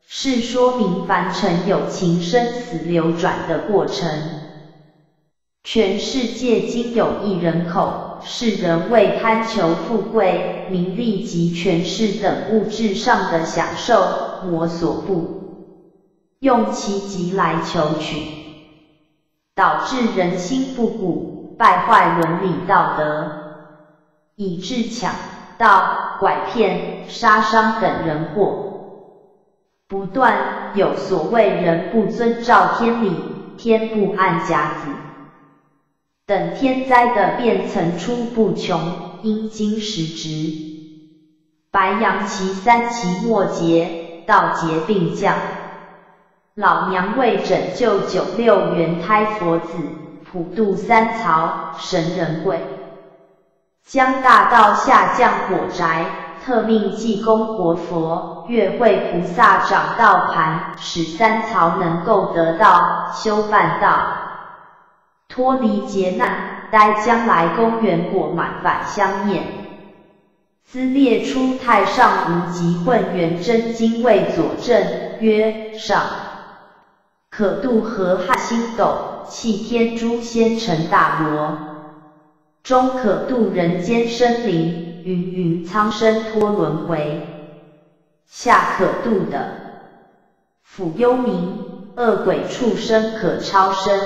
是说明凡尘有情生死流转的过程。全世界今有一人口。世人为贪求富贵、名利及权势等物质上的享受，我所不用其极来求取，导致人心不古，败坏伦理道德，以致抢盗、拐骗、杀伤等人祸不断。有所谓人不遵照天理，天不按甲子。等天灾的变层出不穷，因经时值，白羊其三其末节，道劫并降。老娘为拯救九六元胎佛子，普渡三曹神人鬼，将大道下降火宅，特命济公活佛、月会菩萨掌道盘，使三曹能够得道修办道。脱离劫难，待将来公元果满返相念。兹列出太上无极混元真经为佐证，曰：上可渡河汉星斗，弃天诛仙成大罗。中可渡人间生灵，芸芸苍生脱轮回。下可渡的，抚幽冥，恶鬼畜生可超生。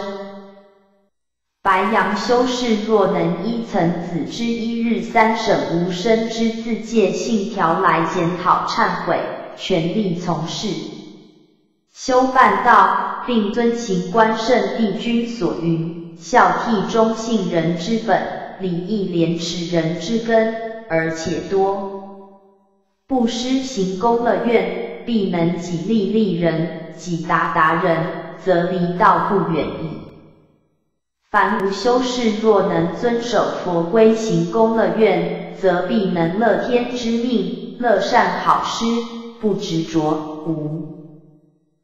白羊修士若能依曾子之一日三省吾身之自戒信条来检讨忏悔，全力从事修办道，并遵行关圣帝君所云：孝悌忠信人之本。礼义廉耻人之根，而且多不施行功乐愿，必能己利利人，己达达人，则离道不远矣。凡无修士若能遵守佛规行功乐愿，则必能乐天之命，乐善好施，不执着无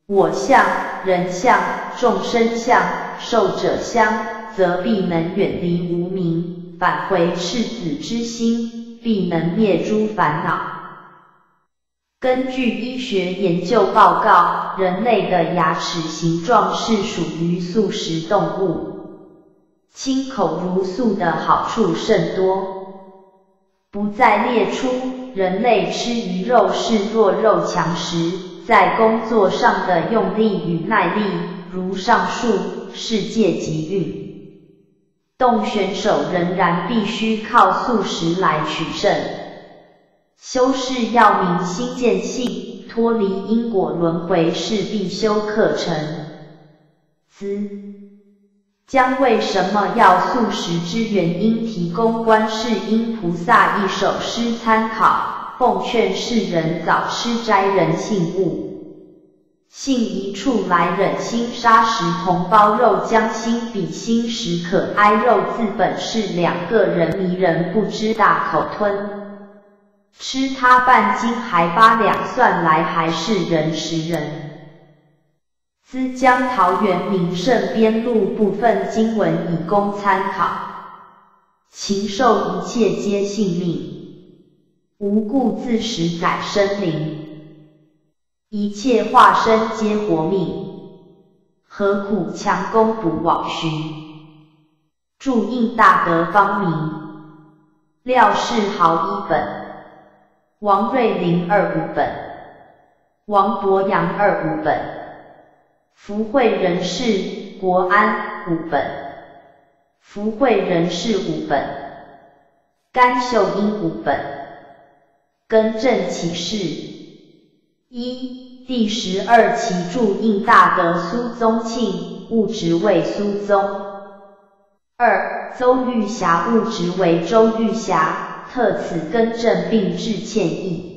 我相、人相、众生相、寿者相，则必能远离无明。返回赤子之心，必能灭诸烦恼。根据医学研究报告，人类的牙齿形状是属于素食动物，清口如素的好处甚多。不再列出人类吃鱼肉是弱肉强食，在工作上的用力与耐力，如上述世界级运。动选手仍然必须靠素食来取胜。修士要明心见性，脱离因果轮回是必修课程。兹将为什么要素食之原因，提供观世音菩萨一首诗参考，奉劝世人早吃斋人性物。信一处来忍心杀食同胞肉，将心比心时可哀。肉字本是两个人迷人，不知大口吞，吃它半斤还八两，算来还是人食人。资江桃园名胜编录部分经文以供参考。禽兽一切皆性命，无故自食改生灵。一切化身皆活命，何苦强攻不往寻？注印大德方明，廖世豪一本，王瑞麟二五本，王博洋二五本，福慧人士国安五本，福慧人士五本，甘秀英五本，更正其事。一第十二期注印大德苏宗庆，物职为苏宗。二邹玉霞物职为周玉霞，特此更正并致歉意。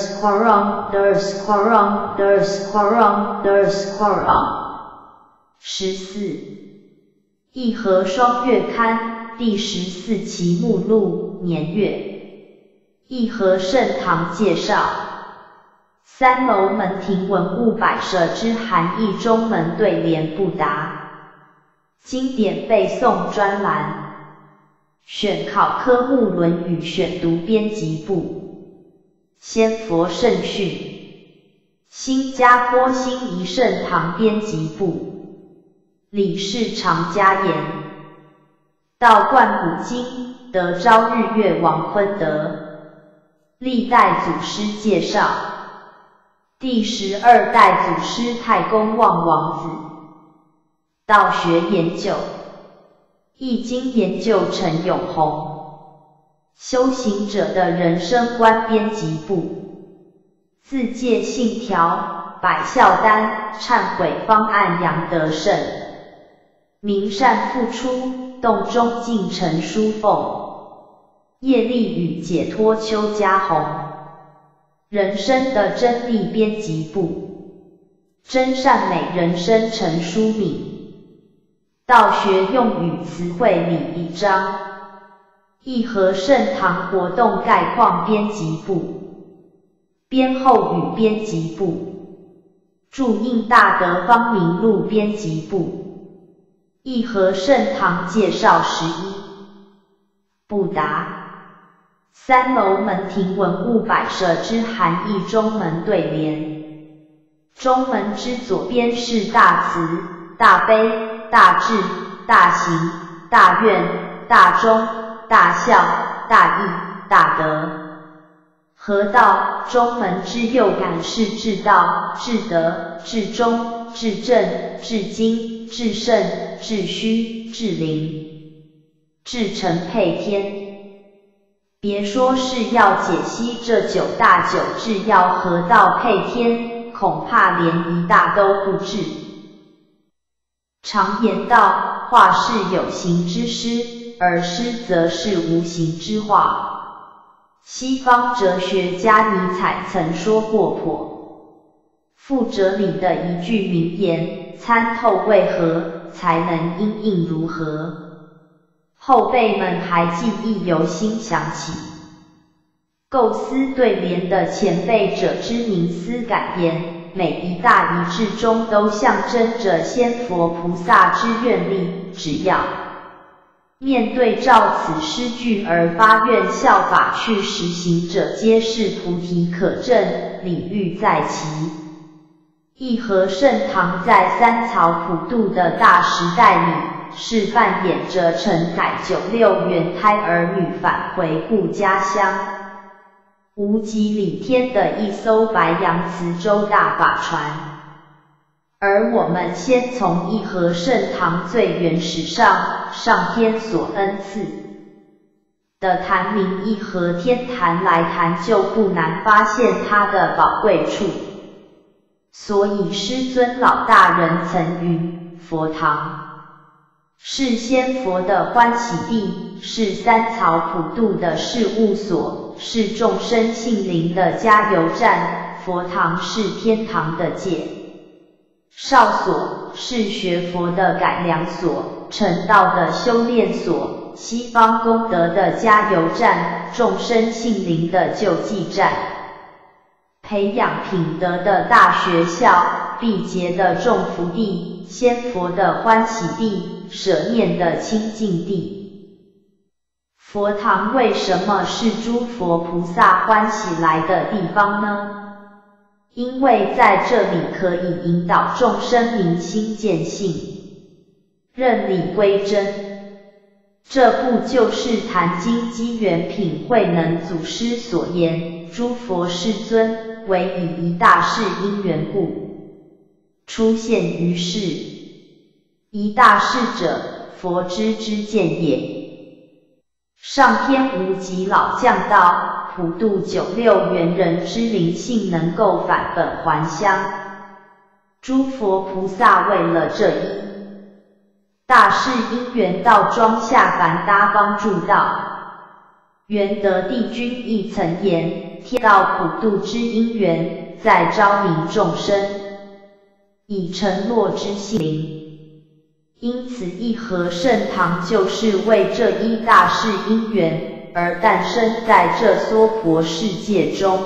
Quran。十四，一和双月刊第十四期目录年月，一和盛堂介绍，三楼门庭文物摆设之含义中门对联不答，经典背诵专栏，选考科目《论语》选读编辑部。先佛圣训，新加坡新一圣堂编辑部，李氏长家言，道观古今，得朝日月王坤德，历代祖师介绍，第十二代祖师太公望王子，道学研究，易经研究陈永红。修行者的人生观编辑部，自戒信条，百孝丹，忏悔方案杨德胜，明善付出，洞中进城书凤，业力与解脱邱家红，人生的真谛编辑部，真善美人生陈书敏，道学用语词汇李一章，义和盛堂活动概况编辑部，编后语编辑部，注印大德方明录编辑部，义和盛堂介绍十一，不答。三楼门庭文物摆设之含义中门对联。中门之左边是大慈、大悲、大智、大行、大愿、大忠、大孝、大义、大德。合道中门之右杆是至道、至德、至忠、至正、至精、至圣、至虚、至灵、至诚配天。别说是要解析这九大九至要合道配天，恐怕连一大都不至。常言道，画是有形之师，而诗则是无形之画。西方哲学家尼采曾说过《破复哲》里的一句名言：“参透为何，才能因应如何。”后辈们还记忆犹新，想起构思对联的前辈者之名思感言，每一大一致中都象征着仙佛菩萨之愿力。只要面对照此诗句而发愿效法去实行者，皆是菩提可证，礼遇在其。一和盛堂在三曹普渡的大时代里。是扮演着承载九六元胎儿女返回故家乡无极里天的一艘白洋磁州大法船，而我们先从一和盛唐最原始上上天所恩赐的坛名一和天坛来谈，就不难发现它的宝贵处。所以师尊老大人曾云：佛堂。是仙佛的欢喜地，是三曹普渡的事务所，是众生性灵的加油站。佛堂是天堂的界少所，是学佛的改良所，成道的修炼所，西方功德的加油站，众生性灵的救济站，培养品德的大学校，毕节的众福地，仙佛的欢喜地。舍念的清净地，佛堂为什么是诸佛菩萨欢喜来的地方呢？因为在这里可以引导众生明心见性，认理归真。这不就是《坛经》机缘品慧能祖师所言：诸佛世尊为以一大事因缘故，出现于世。一大事者，佛之之见也。上天无极老将道，普度九六元人之灵性能够返本还乡。诸佛菩萨为了这一大事因缘，到庄下凡搭帮助道。元德帝君亦曾言：天道普度之因缘，在昭明众生，以承诺之性灵。因此，一和盛堂就是为这一大事因缘而诞生在这娑婆世界中。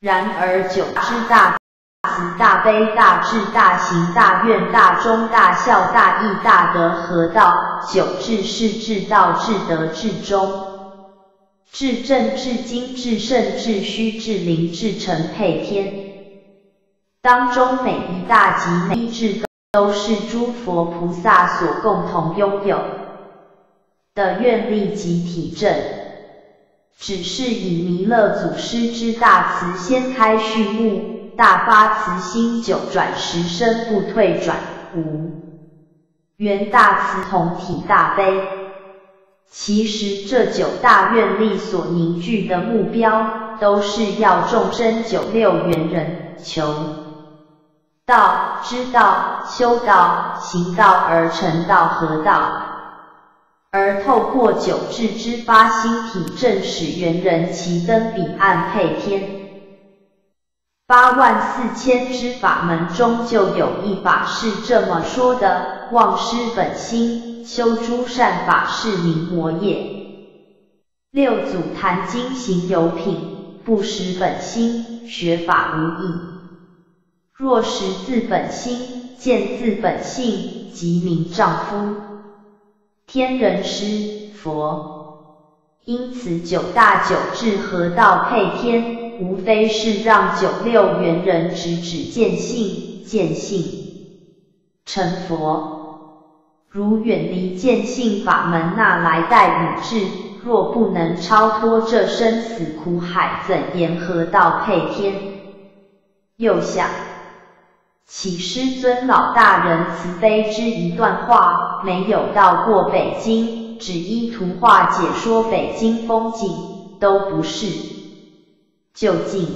然而，九之大慈大悲大智大行大愿大忠大孝大义大德合道，九智是至道至德至忠至正至精至圣至虚至灵至诚配天当中每一大及每一智。都是诸佛菩萨所共同拥有的愿力及体证，只是以弥勒祖师之大慈先开序幕，大发慈心九转十生不退转。五缘大慈同体大悲，其实这九大愿力所凝聚的目标，都是要众生九六缘人求。道知道修道行道而成道合道，而透过九智之八心体，正使元人齐登彼岸配天。八万四千之法门中就有一法是这么说的：忘失本心，修诸善法是名魔业。六祖坛经行有品，不识本心，学法无益。若识自本心，见自本性，即名丈夫。天人师佛，因此九大九智合道配天。无非是让九六元人直指见性，见性成佛。如远离见性法门，那来代与智？若不能超脱这生死苦海，怎言合道配天？又想其师尊老大人慈悲之一段话：没有到过北京，只依图画解说北京风景，都不是。就近，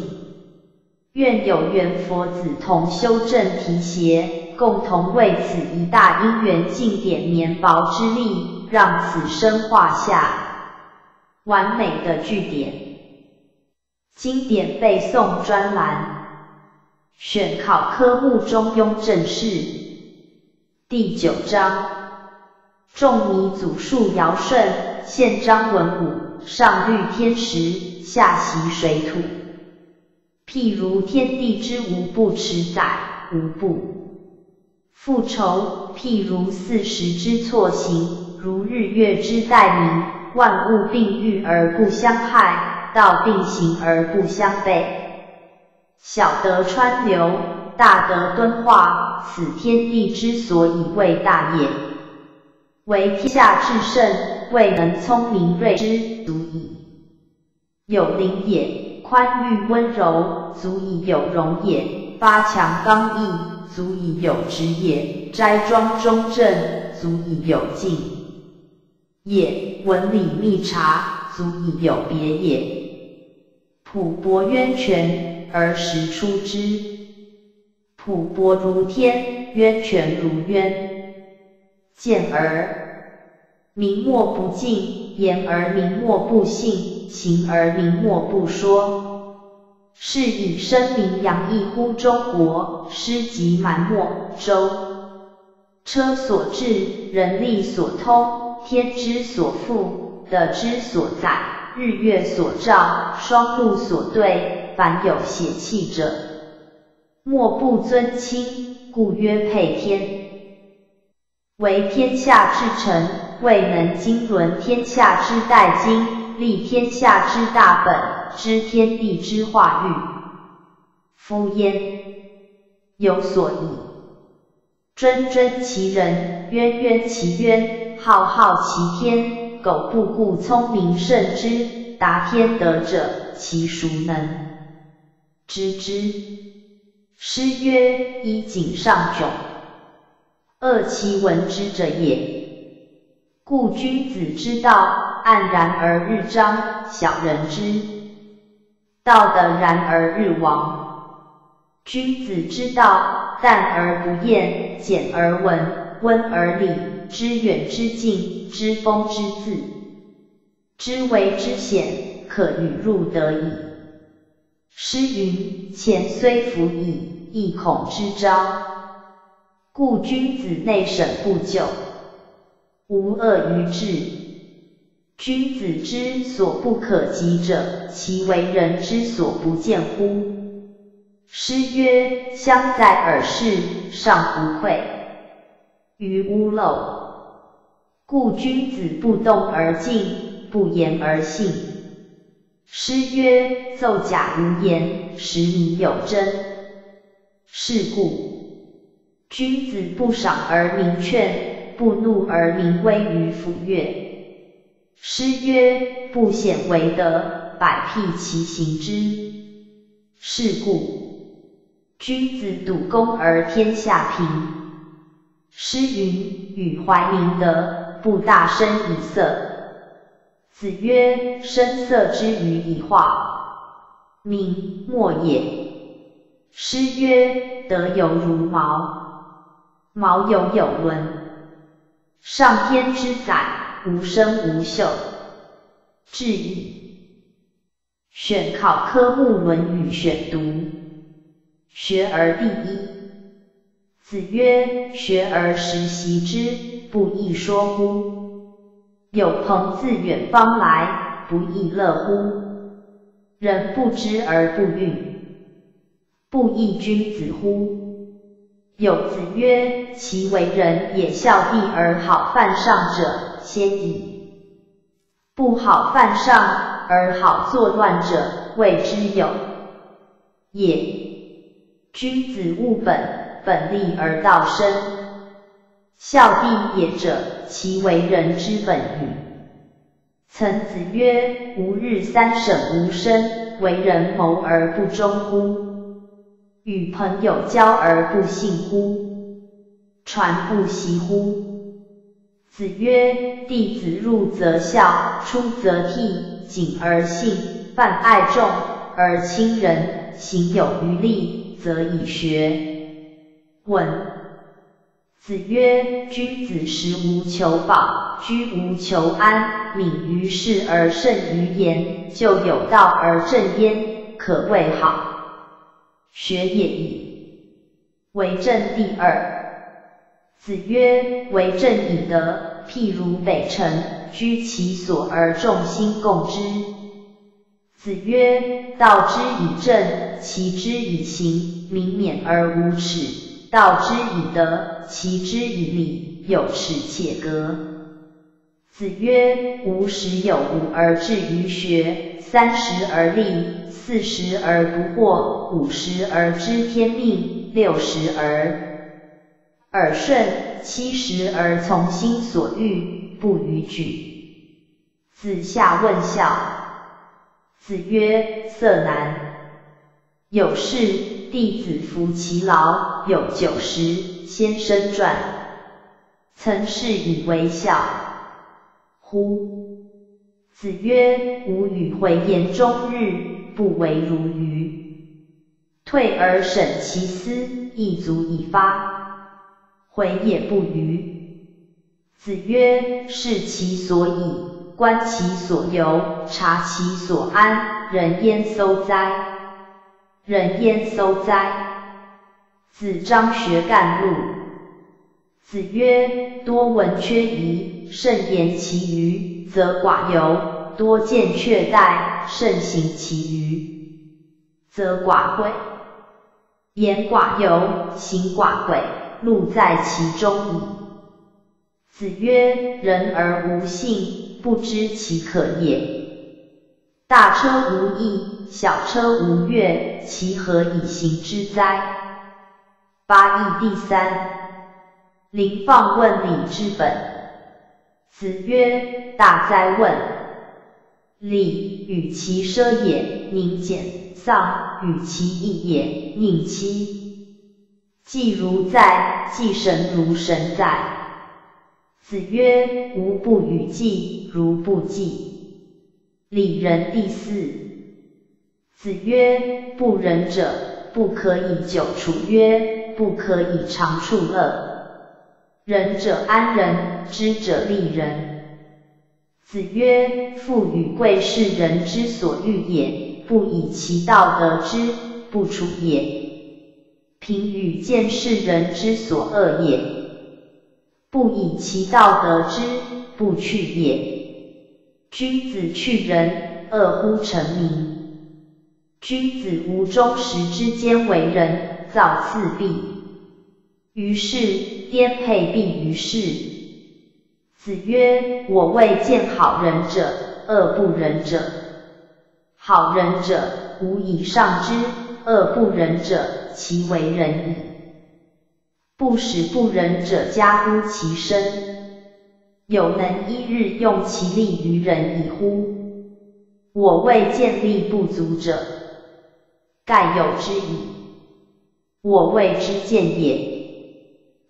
愿有缘佛子同修正提携，共同为此一大因缘尽点绵薄之力，让此生画下完美的句点。经典背诵专栏，选考科目中庸正式第九章，仲尼祖述尧舜，宪章文武，上律天时。下习水土，譬如天地之无不持载，无不复仇；譬如四时之错行，如日月之代明，万物并育而不相害，道并行而不相悖。小德川流，大德敦化，此天地之所以为大也。为天下至圣，未能聪明睿之，足以。有灵也，宽裕温柔，足以有容也；发强刚毅，足以有直也；斋庄中正，足以有敬也；文理密察，足以有别也。朴博渊泉，而时出之。朴博如天，渊泉如渊。见而明莫不敬，言而明莫不信。行而明莫不说，是以声名扬溢乎中国，诗集满墨舟车所至，人力所通，天之所覆，德之所载，日月所照，双目所对，凡有邪气者，莫不尊亲，故曰配天。为天下之臣，未能经纶天下之代经。立天下之大本，知天地之化育。夫焉有所依，谆谆其人，渊渊其渊，浩浩其天。苟不顾聪明胜之，达天德者，其孰能知之？诗曰：衣锦上迥，恶其闻之者也。故君子之道。黯然而日彰，小人之道德然而日亡。君子之道，淡而不厌，简而文，温而理，知远之近，知风之自，知为之险，可与入得矣。诗云：潜虽服矣，亦恐之招。故君子内省不久，无恶于志。君子之所不可及者，其为人之所不见乎？诗曰：香在耳室，尚不愧于屋漏。故君子不动而静，不言而信。诗曰：奏假如言，实名有真。是故，君子不赏而明劝，不怒而明威于府乐。诗曰：不显为德，百辟其行之。是故，君子笃恭而天下平。诗云：与怀明德，不大声以色。子曰：声色之语以化名，莫也。诗曰：德有如毛，毛有有伦。上天之载。无声无秀，质疑。选考科目《论语》选读。学而第一。子曰：学而时习之，不亦说乎？有朋自远方来，不亦乐乎？人不知而不愠，不亦君子乎？有子曰：其为人也孝弟而好犯上者，先矣。不好犯上而好作乱者，谓之有也。君子务本，本立而道生。孝弟也者，其为人之本与？曾子曰：吾日三省吾身，为人谋而不忠乎？与朋友交而不信乎？传不习乎？子曰：弟子入则孝，出则悌，谨而信，泛爱众而亲仁，行有余力。则以学。问子曰：君子食无求饱，居无求安，敏于事而慎于言，就有道而正焉，可谓好学也已。为政第二。子曰：为政以德，譬如北辰，居其所而众星共之。子曰：道之以政，齐之以刑。民免而无耻，道之以德，齐之以礼，有耻且格。子曰：吾十有五而志于学，三十而立，四十而不惑，五十而知天命，六十而耳顺，七十而从心所欲，不逾矩。子夏问孝。子曰：色难。有事。弟子服其劳，有九十。先生传，曾是以为孝乎？子曰：吾与回言终日，不为如鱼。退而审其思，亦足以发。回也不愚。子曰：视其所以，观其所由，察其所安，人焉搜哉？人焉搜哉？子张学干路。子曰：多闻缺仪，慎言其余，则寡尤；多见却待，慎行其余，则寡悔。言寡尤，行寡悔，路在其中矣。子曰：人而无信，不知其可也。大车无翼，小车无月，其何以行之哉？八义第三。临放问礼之本。子曰：大哉问！礼，与其奢也，宁俭；丧，与其义也，宁戚。祭如在，祭神如神在。子曰：吾不与祭，如不祭。礼仁第四。子曰：不仁者，不可以久处曰，不可以长处乐。仁者安人，知者利人。子曰：富与贵是人之所欲也，不以其道得之，不处也。贫与贱是人之所恶也，不以其道得之，不去也。君子去仁，恶乎成名。君子无忠实之间为人，造次弊。于是颠沛必于世。子曰：我未见好人者，恶不仁者。好人者，无以上之；恶不仁者，其为仁矣。不使不仁者加乎其身。有能一日用其力于人矣乎？我未见力不足者，盖有之矣。我未之见也。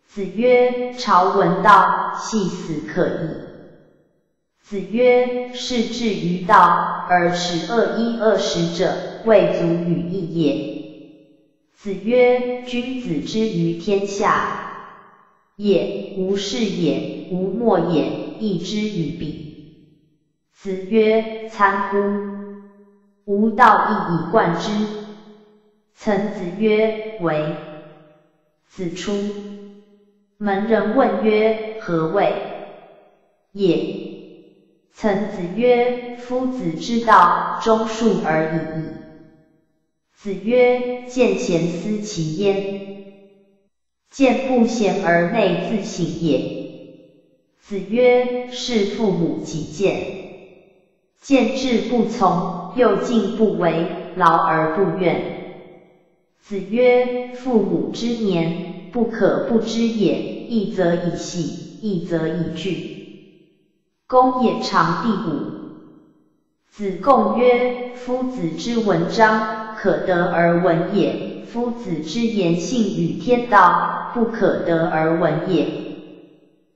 子曰：朝闻道，夕死可矣。子曰：是至于道而持恶一恶十者，未足与义也。子曰：君子之于天下。也无是也，无莫也，义之与彼。子曰：参乎！吾道一以贯之。曾子曰：为。子出门，人问曰：何谓？也。曾子曰：夫子之道，忠恕而已矣。子曰：见贤思齐焉，见不贤而内自省也。子曰：是父母己见，见志不从，又敬不为，劳而不怨。子曰：父母之年，不可不知也。一则以喜，一则以惧。公也长第五。子贡曰：夫子之文章，可得而闻也；夫子之言信与天道，不可得而闻也。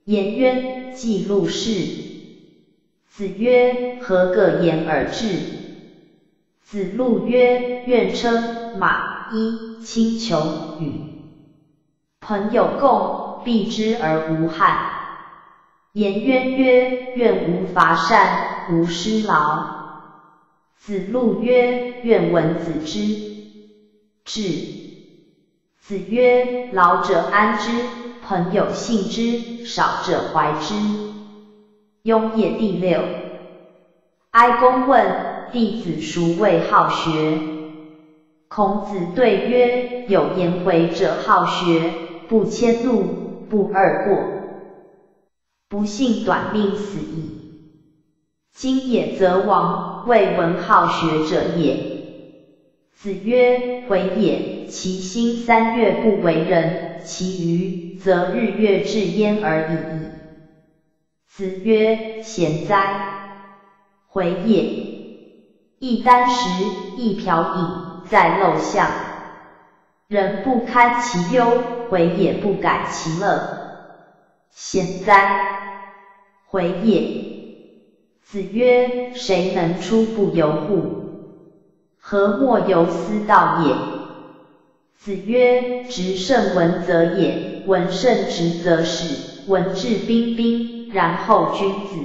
颜渊记录事。子曰：何个言而至？子路曰：愿称马一轻裘与朋友共，避之而无憾。颜渊曰：愿无伐善，无失劳。子路曰：愿闻子之至。子曰：老者安之，朋友信之，少者怀之。雍也第六。哀公问。弟子孰谓好学？孔子对曰：有颜回者好学，不迁怒，不贰过。不幸短命死矣。今也则亡，未闻好学者也。子曰：回也，其心三月不为人，其余则日月至焉而已矣。子曰：贤哉！回也。一箪食，一瓢饮，在陋巷。人不堪其忧，回也不改其乐。贤哉，回也！子曰：谁能出不由户？何莫由斯道也？子曰：执胜文则也，文胜直则始，文质彬彬，然后君子。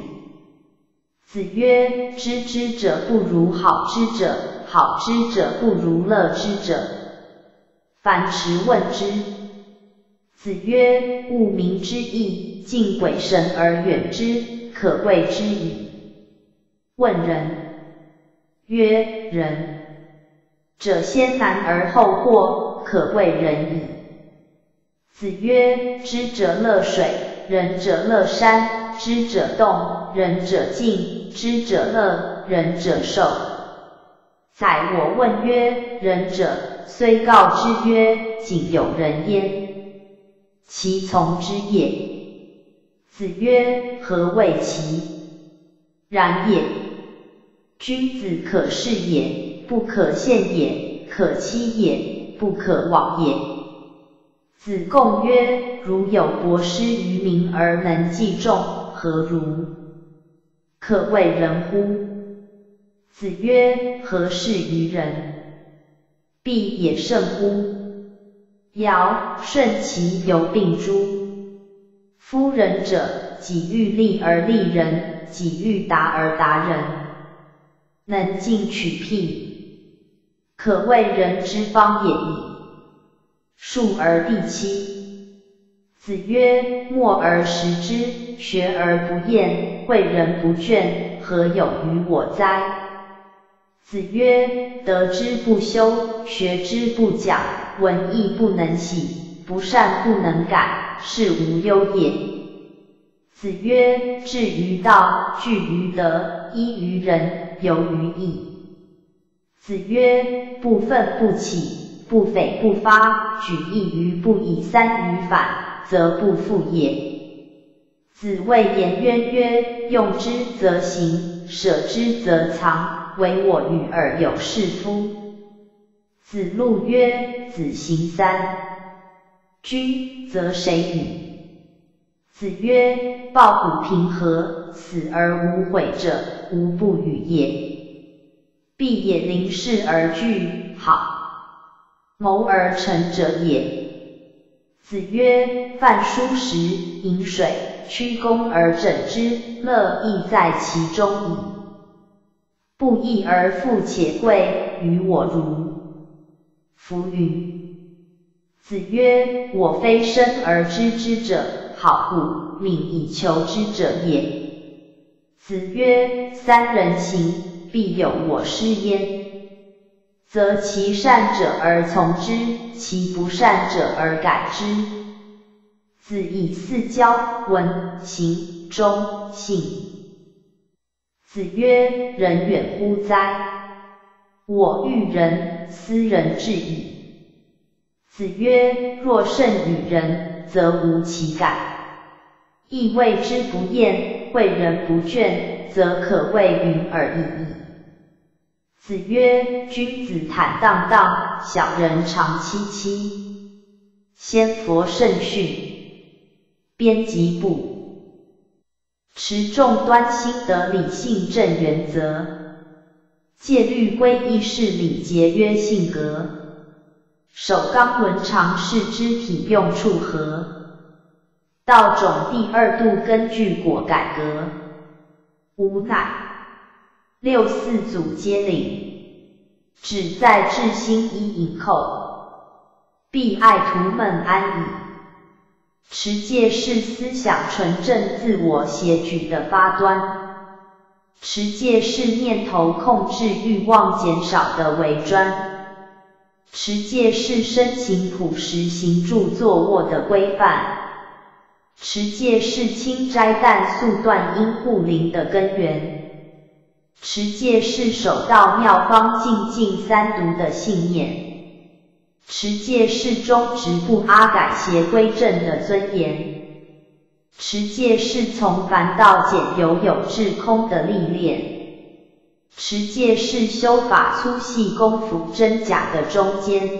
子曰：知之者不如好之者，好之者不如乐之者。樊迟问之。子曰：物民之义，敬鬼神而远之，可贵之矣。问仁。曰：仁者先难而后过，可贵仁矣。子曰：知者乐水，仁者乐山，知者动，仁者静。知者乐，仁者寿。宰我问曰：仁者虽告之曰：仅有仁焉，其从之也？子曰：何谓其然也？君子可视也，不可陷也；可欺也，不可枉也。子贡曰：如有博施于民而能济众，何如？可谓人乎？子曰：何事于人？必也胜乎？尧舜其犹病诸？夫仁者，己欲立而立人，己欲达而达人，能进取辟，可谓人之方也矣。述而第七。子曰：默而识之，学而不厌。诲人不倦，何有于我哉？子曰：得之不修，学之不讲，闻义不能喜，不善不能改，是无忧也。子曰：至于道，据于德，依于仁，游于义。子曰：不愤不启，不悱不发，举一隅不以三隅反，则不复也。子谓颜渊曰：用之则行，舍之则藏，唯我与尔有是夫。子路曰：子行三居，则谁与？子曰：抱虎平和，死而无悔者，无不与也。必也临事而惧，好谋而成者也。子曰：饭疏食，饮水，曲肱而枕之，乐亦在其中矣。不义而富且贵，于我如。浮云。子曰：我非生而知之者，好故敏以求之者也。子曰：三人行，必有我师焉。则其善者而从之，其不善者而改之。子以四教，文、行、忠、信。子曰：人远乎哉？我欲人，斯人至矣。子曰：若胜与人，则无其感；亦谓之不厌，诲人不倦，则可谓云而已矣。子曰：君子坦荡荡，小人长戚戚。先佛圣训，编辑部。持重端心得理性正原则，戒律规义是礼节约性格，守纲伦常是肢体用处和。道种第二度根据果改革，无奈。六四祖皆领，只在至心一引后，必爱徒们安矣。持戒是思想纯正、自我协举的发端，持戒是念头控制欲望减少的伪专，持戒是身行朴实行住坐卧的规范，持戒是清斋淡素断因护灵的根源。持戒是守道妙方静静三毒的信念，持戒是忠直不阿改邪归正的尊严，持戒是从繁到简由有至空的历练，持戒是修法粗细功夫真假的中间，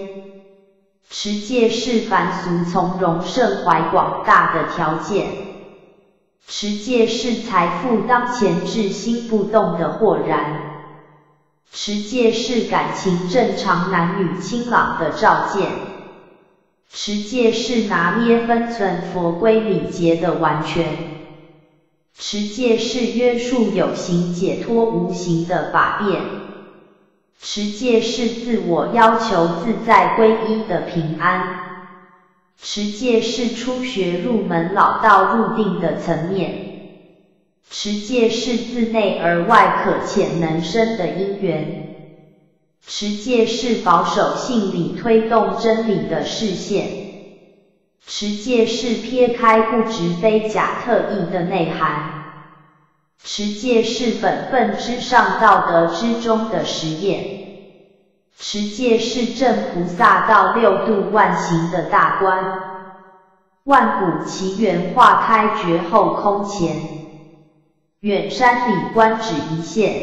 持戒是凡俗从容盛怀广大的条件。持戒是财富当前至心不动的豁然，持戒是感情正常男女清朗的照见，持戒是拿捏分寸佛规礼节的完全，持戒是约束有形解脱无形的法变，持戒是自我要求自在归一的平安。持戒是初学入门老道入定的层面，持戒是自内而外可潜能生的因缘，持戒是保守性理推动真理的视线，持戒是撇开不执非假特意的内涵，持戒是本分之上道德之中的实验。持戒是正菩萨道六度万行的大关，万古奇缘化开绝后空前，远山里观只一线，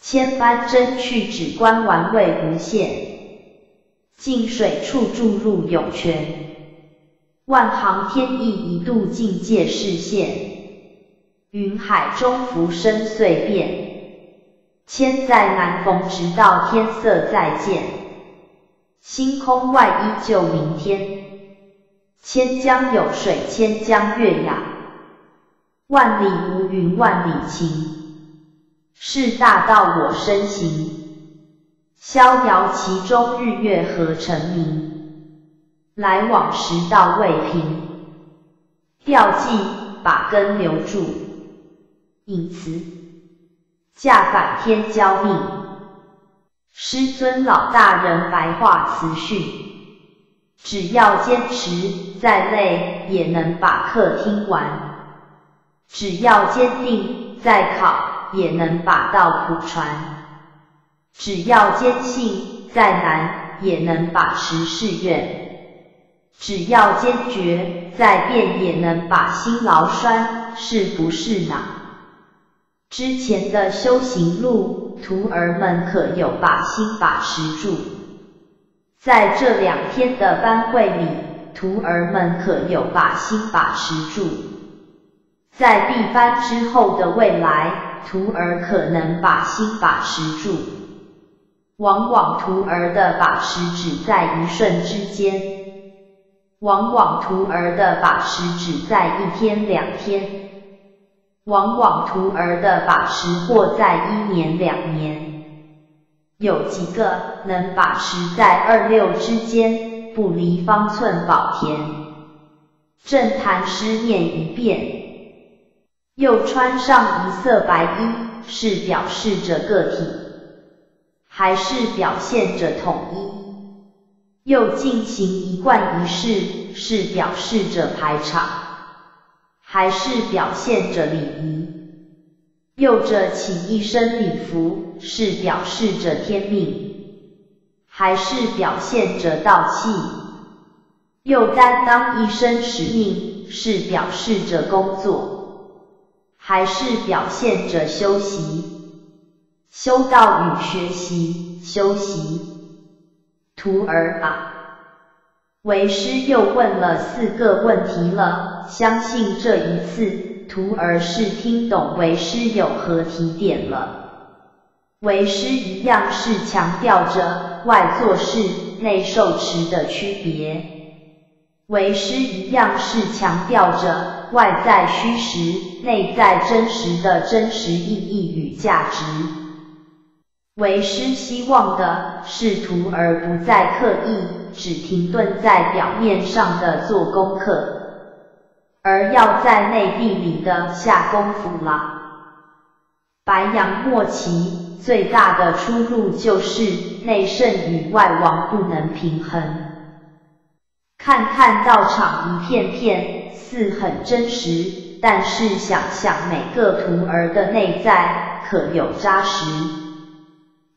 千般真趣只观玩味无限，近水处注入涌泉，万行天意一度境界视线，云海中浮生碎变。千载难逢，直到天色再见。星空外依旧明天。千江有水千江月呀，万里无云万里晴。是大道我身行，逍遥其中日月何成明？来往时道未平，调剂把根留住。引词。驾返天骄命，师尊老大人白话词训，只要坚持，再累也能把课听完；只要坚定，再考也能把道谱传；只要坚信，再难也能把持誓愿；只要坚决，再变也能把心牢拴，是不是呢？之前的修行路，徒儿们可有把心把持住？在这两天的班会里，徒儿们可有把心把持住？在闭班之后的未来，徒儿可能把心把持住？往往徒儿的把持只在一瞬之间，往往徒儿的把持只在一天两天。往往徒儿的把持或在一年两年，有几个能把持在二六之间，不离方寸宝田？正谈诗念一遍，又穿上一色白衣，是表示着个体，还是表现着统一？又进行一贯仪式，是表示着排场，还是表现着礼仪？又着起一身礼服，是表示着天命，还是表现着道气？又担当一身使命，是表示着工作，还是表现着修习？修道与学习，修习。徒儿啊，为师又问了四个问题了，相信这一次。徒儿是听懂为师有何提点了，为师一样是强调着外做事、内受持的区别，为师一样是强调着外在虚实、内在真实的真实意义与价值。为师希望的是徒儿不再刻意只停顿在表面上的做功课。而要在内地里的下功夫了。白羊末期最大的出路就是内圣与外王不能平衡。看看道场一片片，似很真实，但是想想每个徒儿的内在可有扎实。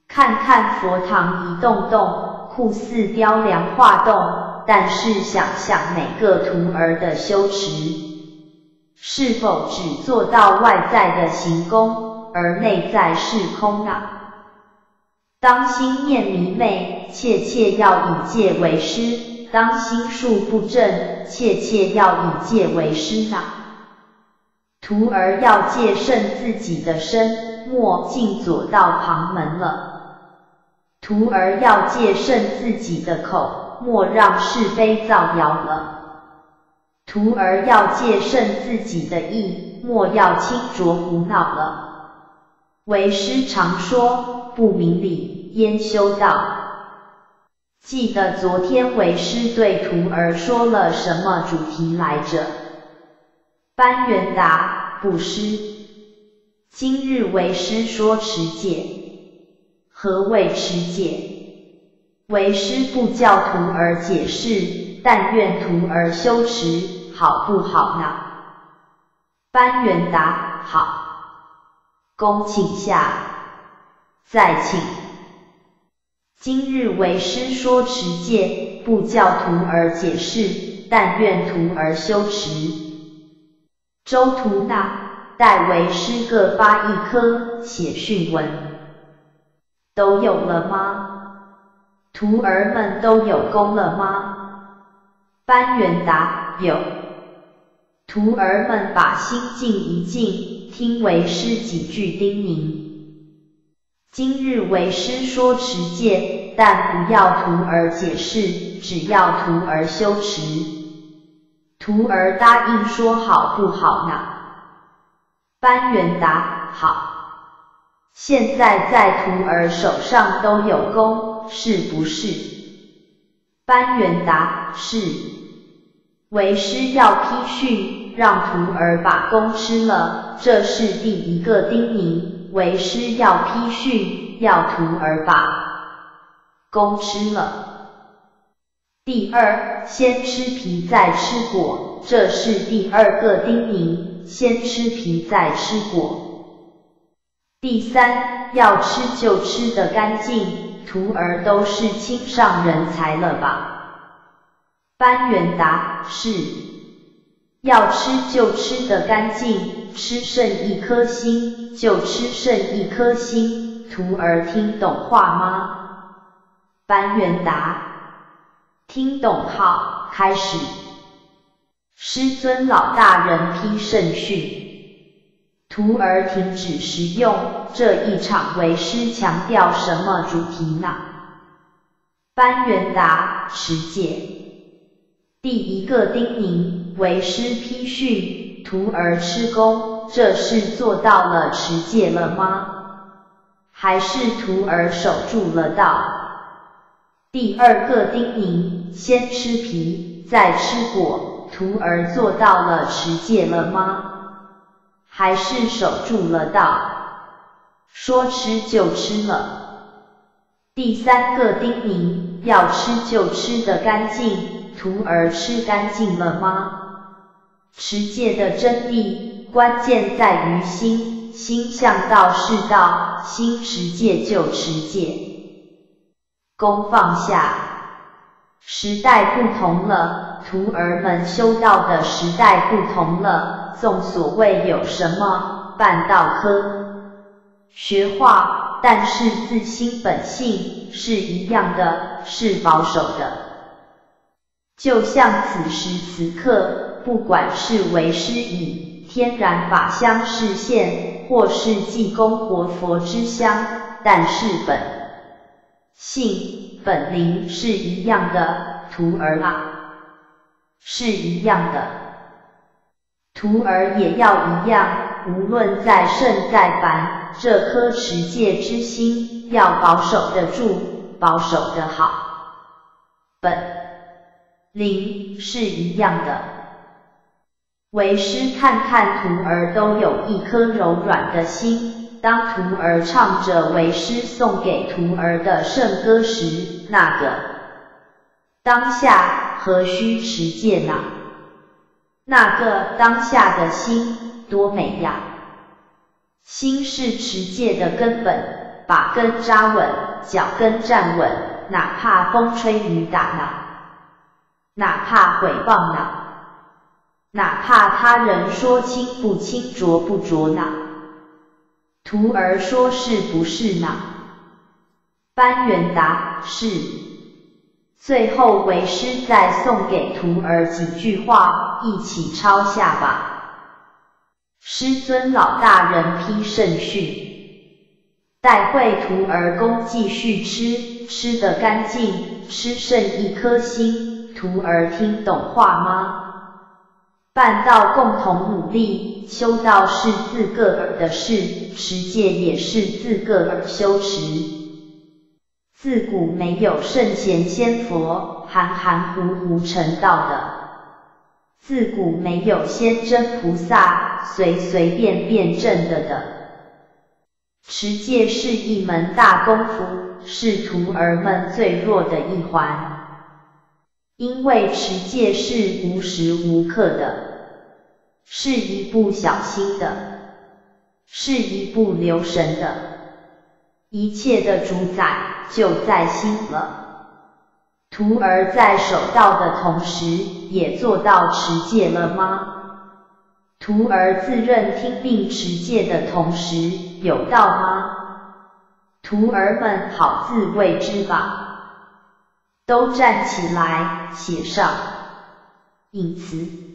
看看佛堂一栋栋，酷似雕梁画栋。但是想想每个徒儿的修持，是否只做到外在的行功，而内在是空啊？当心念迷昧，切切要以戒为师；当心术不正，切切要以戒为师呐。徒儿要戒慎自己的身，莫进左道旁门了；徒儿要戒慎自己的口。莫让是非造谣了。徒儿要戒慎自己的意，莫要轻浊胡闹了。为师常说，不明理焉修道？记得昨天为师对徒儿说了什么主题来着？班元达布施。今日为师说持戒。何谓持戒？为师不教徒儿解释，但愿徒儿修持，好不好呢？班元答：好。恭请下。再请。今日为师说持戒，不教徒儿解释，但愿徒儿修持。周徒那，待为师各发一颗，写训文。都有了吗？徒儿们都有功了吗？班元答：有。徒儿们把心静一静，听为师几句叮咛。今日为师说持戒，但不要徒儿解释，只要徒儿修持。徒儿答应说好不好呢？班元答：好。现在在徒儿手上都有功，是不是？班元答：是。为师要批训，让徒儿把功吃了，这是第一个叮咛。为师要批训，要徒儿把功吃了。第二，先吃皮再吃果，这是第二个叮咛。先吃皮再吃果。第三，要吃就吃得干净，徒儿都是亲上人才了吧？班元答：是。要吃就吃得干净，吃剩一颗心就吃剩一颗心，徒儿听懂话吗？班元答：听懂。好，开始。师尊老大人批圣训。徒儿停止食用，这一场为师强调什么主题呢？班元答：持戒。第一个叮咛，为师批训，徒儿吃功，这是做到了持戒了吗？还是徒儿守住了道？第二个叮咛，先吃皮，再吃果，徒儿做到了持戒了吗？还是守住了道？说吃就吃了。第三个叮咛，要吃就吃得干净，徒儿吃干净了吗？持戒的真谛，关键在于心，心向道是道，心持戒就持戒。功放下，时代不同了，徒儿们修道的时代不同了。纵所谓有什么办道科学化，但是自心本性是一样的，是保守的。就像此时此刻。不管是为师以天然法香示现，或是济公活佛之香，但是本性本灵是一样的，徒儿啊，是一样的，徒儿也要一样。无论在圣在凡，这颗持戒之心要保守得住，保守得好，本灵是一样的。为师看看徒儿都有一颗柔软的心，当徒儿唱着为师送给徒儿的圣歌时，那个当下何须持戒呢？那个当下的心多美呀！心是持戒的根本，把根扎稳，脚跟站稳，哪怕风吹雨打呢？哪怕毁谤呢？哪怕他人说清不清浊不浊呢？徒儿说是不是呢？班元答是。最后为师再送给徒儿几句话，一起抄下吧。师尊老大人批圣训，待会徒儿供继续吃，吃得干净，吃剩一颗心。徒儿听懂话吗？办道共同努力，修道是自个儿的事，持戒也是自个儿修持。自古没有圣贤仙佛含含糊糊成道的，自古没有仙真菩萨随随便便证的的。持戒是一门大功夫，是徒儿们最弱的一环。因为持戒是无时无刻的，是一不小心的，是一不留神的，一切的主宰就在心了。徒儿在守道的同时，也做到持戒了吗？徒儿自认听命持戒的同时，有道吗？徒儿们好自为之吧。都站起来，写上引词。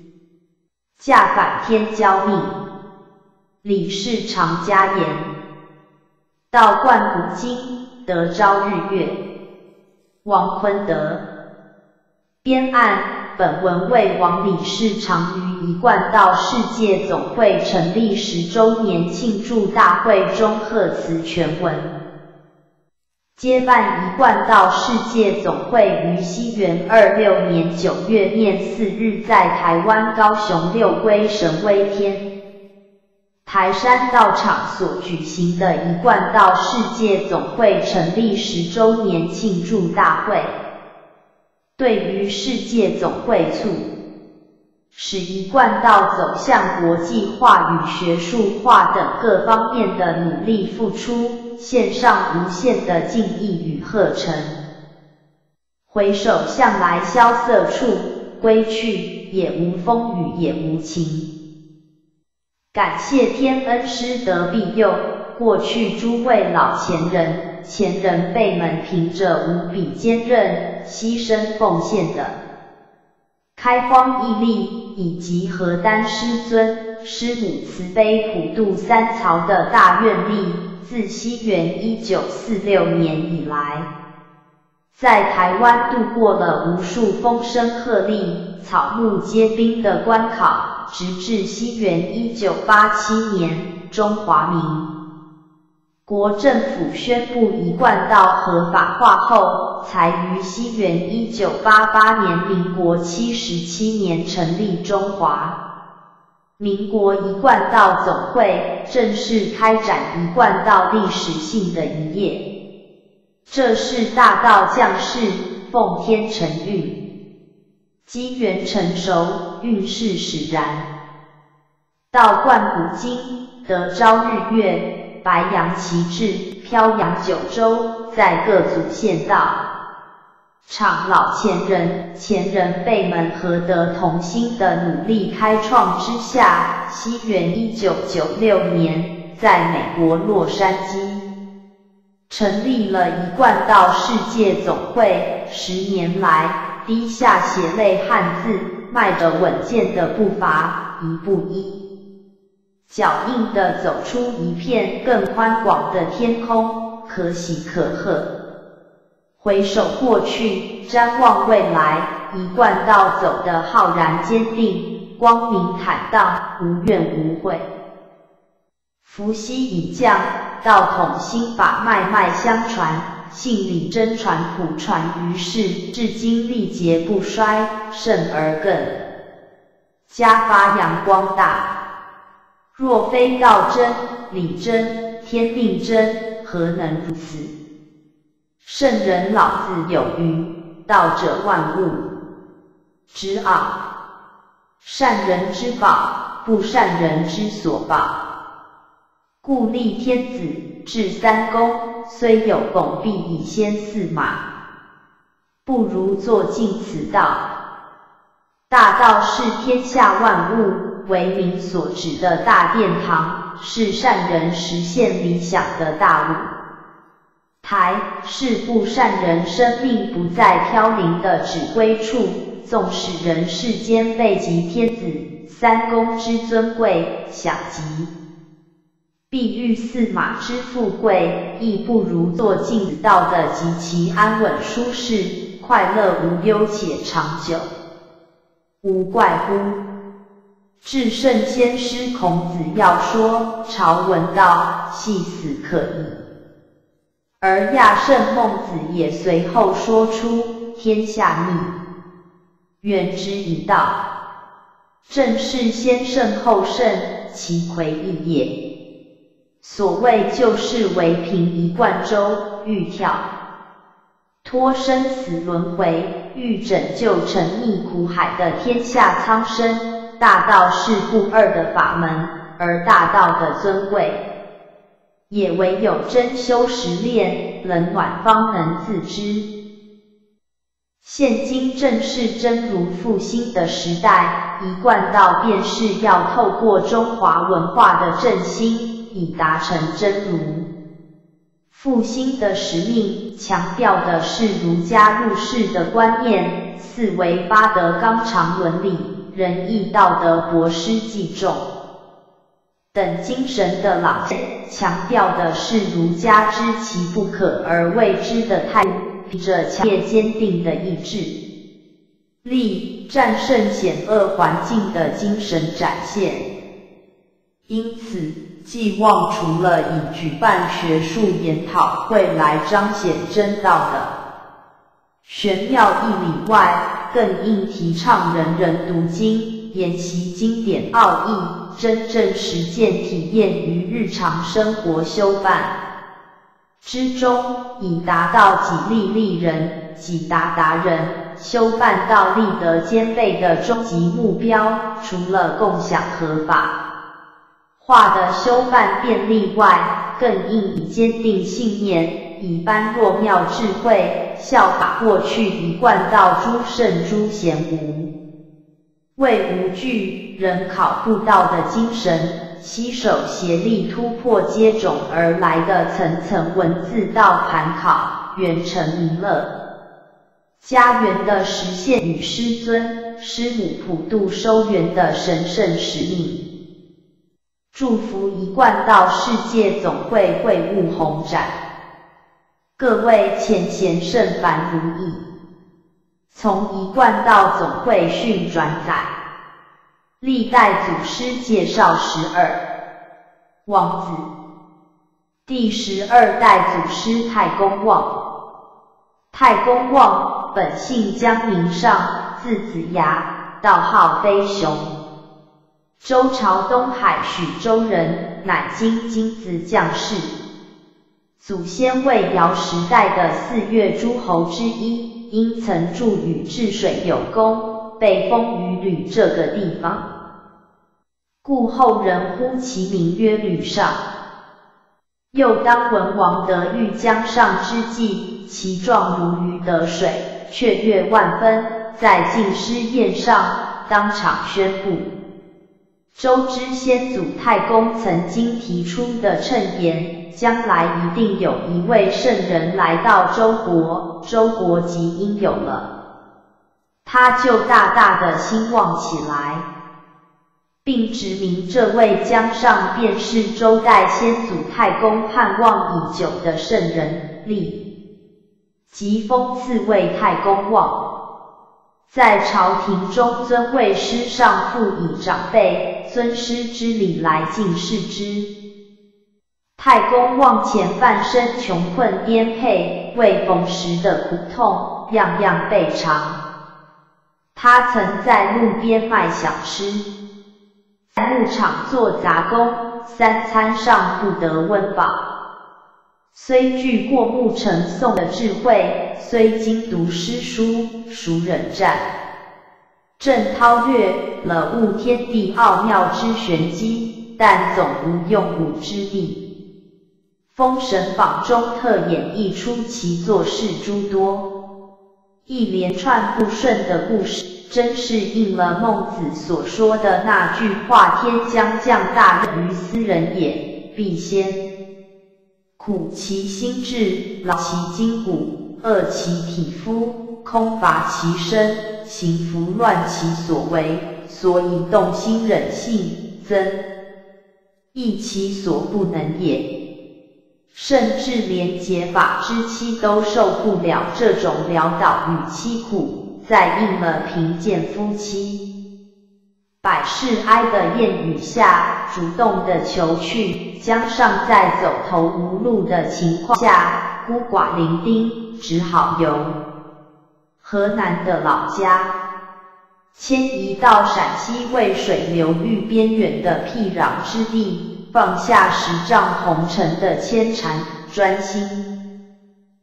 驾返天骄命，李氏常家言。道观古今，得朝日月。王坤德。编案：本文为王李氏常于一贯道世界总会成立十周年庆祝大会中贺词全文。接办一贯道世界总会于西元二六年九月廿四日在台湾高雄六龟神威天台山道场所举行的一贯道世界总会成立十周年庆祝大会，对于世界总会促使一贯道走向国际化与学术化等各方面的努力付出。献上无限的敬意与贺忱。回首向来萧瑟处，归去也无风雨也无晴。感谢天恩师德庇佑，过去诸位老前人、前人辈们凭着无比坚韧、牺牲奉献的开荒毅力，以及何丹师尊、师母慈悲普渡三曹的大愿力。自西元一九四六年以来，在台湾度过了无数风声鹤唳、草木皆兵的关考，直至西元一九八七年，中华民国政府宣布一贯道合法化后，才于西元一九八八年民国七十七年成立中华。民国一贯道总会，正式开展一贯道历史性的一页。这是大道将士奉天承运，机缘成熟，运势使然。道贯古今，得昭日月。白杨旗帜飘扬九州，在各族县道场老前人、前人辈们何德同心的努力开创之下，西元一九九六年，在美国洛杉矶成立了一贯道世界总会。十年来，滴下血泪汉字，迈着稳健的步伐，一步一。脚印地走出一片更宽广的天空，可喜可贺。回首过去，瞻望未来，一贯道走得浩然坚定，光明坦荡，无怨无悔。伏羲已降，道统心法脉脉相传，信理真传普传于世，至今历劫不衰，甚而更加发扬光大。若非道真、理真、天命真，何能如此？圣人老子有云：“道者万物之奥，善人之宝，不善人之所宝。故立天子，制三公，虽有拱璧以先驷马，不如坐尽此道。大道是天下万物。”为民所指的大殿堂，是善人实现理想的大路台，是不善人生命不再飘零的指挥处。纵使人世间位极天子、三公之尊贵，享极碧玉驷马之富贵，亦不如坐尽道的极其安稳舒适、快乐无忧且长久。无怪乎。至圣先师孔子要说：“朝闻道，夕死可矣。”而亚圣孟子也随后说出：“天下逆，远之以道。”正是先圣后圣，其魁异也。所谓救世为平一贯舟，欲跳脱生死轮回，欲拯救沉溺苦海的天下苍生。大道是不二的法门，而大道的尊贵，也唯有真修实练，冷暖方能自知。现今正是真如复兴的时代，一贯道便是要透过中华文化的振兴，以达成真如复兴的使命。强调的是儒家入世的观念，四维八德、纲常伦理。仁义道德、博施济众等精神的朗现，强调的是儒家知其不可而为之的态度，着强烈坚定的意志力，战胜险恶环境的精神展现。因此，寄望除了以举办学术研讨会来彰显真道的玄妙义理外，更应提倡人人读经，研习经典奥义，真正实践体验于日常生活修办之中，以达到己利利人、己达达人、修办到利德兼备的终极目标。除了共享合法化的修办便利外，更应以坚定信念，以般若妙智慧。效法过去一贯道诸圣诸贤无为无惧、人考不道的精神，携手协力突破接踵而来的层层文字道盘考，圆成弥勒家园的实现与师尊、师母普渡收园的神圣使命。祝福一贯道世界总会会务宏展。各位前贤圣凡如意，从一贯道总会训转载，历代祖师介绍十二，王子。第十二代祖师太公望，太公望本姓江名尚，字子牙，道号飞熊，周朝东海许州人，乃今金子将士。祖先为尧时代的四岳诸侯之一，因曾助禹治水有功，被封于吕这个地方。故后人呼其名曰吕尚。又当文王得遇江上之际，其状如鱼得水，雀跃万分，在进师宴上当场宣布。周之先祖太公曾经提出的谶言，将来一定有一位圣人来到周国，周国即应有了，他就大大的兴旺起来。并指明这位江上便是周代先祖太公盼望已久的圣人，立即封赐为太公望，在朝廷中尊位师上父以长辈尊师之礼来敬视之。太公望前半生穷困颠沛，为逢时的苦痛，样样备尝。他曾在路边卖小吃。在牧场做杂工，三餐上不得温饱。虽具过目成诵的智慧，虽精读诗书，熟忍战，正韬略了悟天地奥妙之玄机，但总无用武之地。《封神榜》中特演绎出其做事诸多，一连串不顺的故事。真是应了孟子所说的那句话：“天将降大任于斯人也，必先苦其心志，劳其筋骨，饿其体肤，空乏其身，行拂乱其所为，所以动心忍性，增益其所不能也。”甚至连结发之妻都受不了这种潦倒与凄苦。在应了贫贱夫妻百事哀的谚语下，主动的求去，江上在走投无路的情况下，孤寡伶仃，只好由河南的老家迁移到陕西渭水流域边缘的僻壤之地，放下十丈红尘的牵缠，专心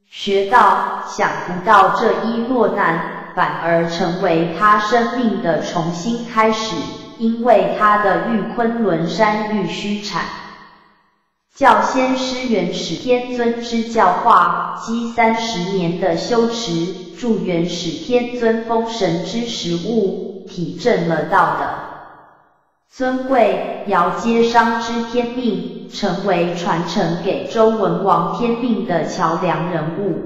学道。想不到这一落难。反而成为他生命的重新开始，因为他的玉昆仑山玉虚产，教先师元始天尊之教化，积三十年的修持，助元始天尊封神之实物，体证了道的尊贵，遥接商之天命，成为传承给周文王天命的桥梁人物。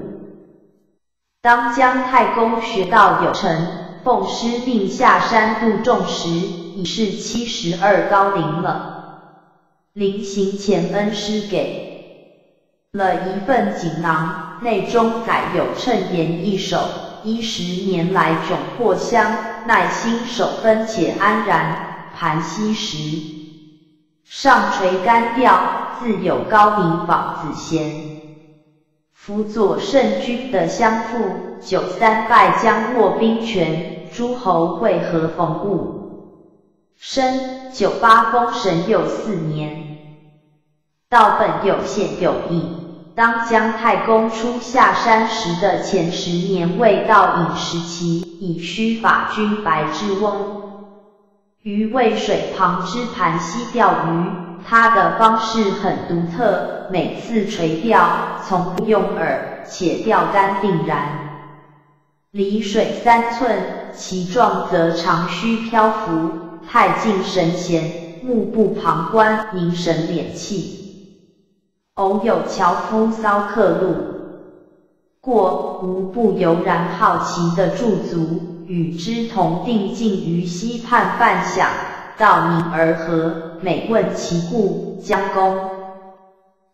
当姜太公学道有成，奉师命下山度众时，已是七十二高龄了。临行前，恩师给了一份锦囊，内中载有谶言一首：一十年来窘迫乡，耐心守分且安然。盘膝时，上垂干调，自有高明宝子贤。辅佐圣君的相父，九三拜将握兵权，诸侯会合逢物。生九八封神佑四年，道本有限有义。当姜太公出下山时的前十年，为道隐时期，以虚法君白之翁，于渭水旁之盘溪钓鱼。他的方式很独特，每次垂钓从不用饵，且钓竿定然，离水三寸，其状则长须漂浮，太近神闲，目不旁观，凝神敛气。偶有樵夫骚客路过，无不油然好奇的驻足，与之同定静于溪畔半晌。道明而和，每问其故，将公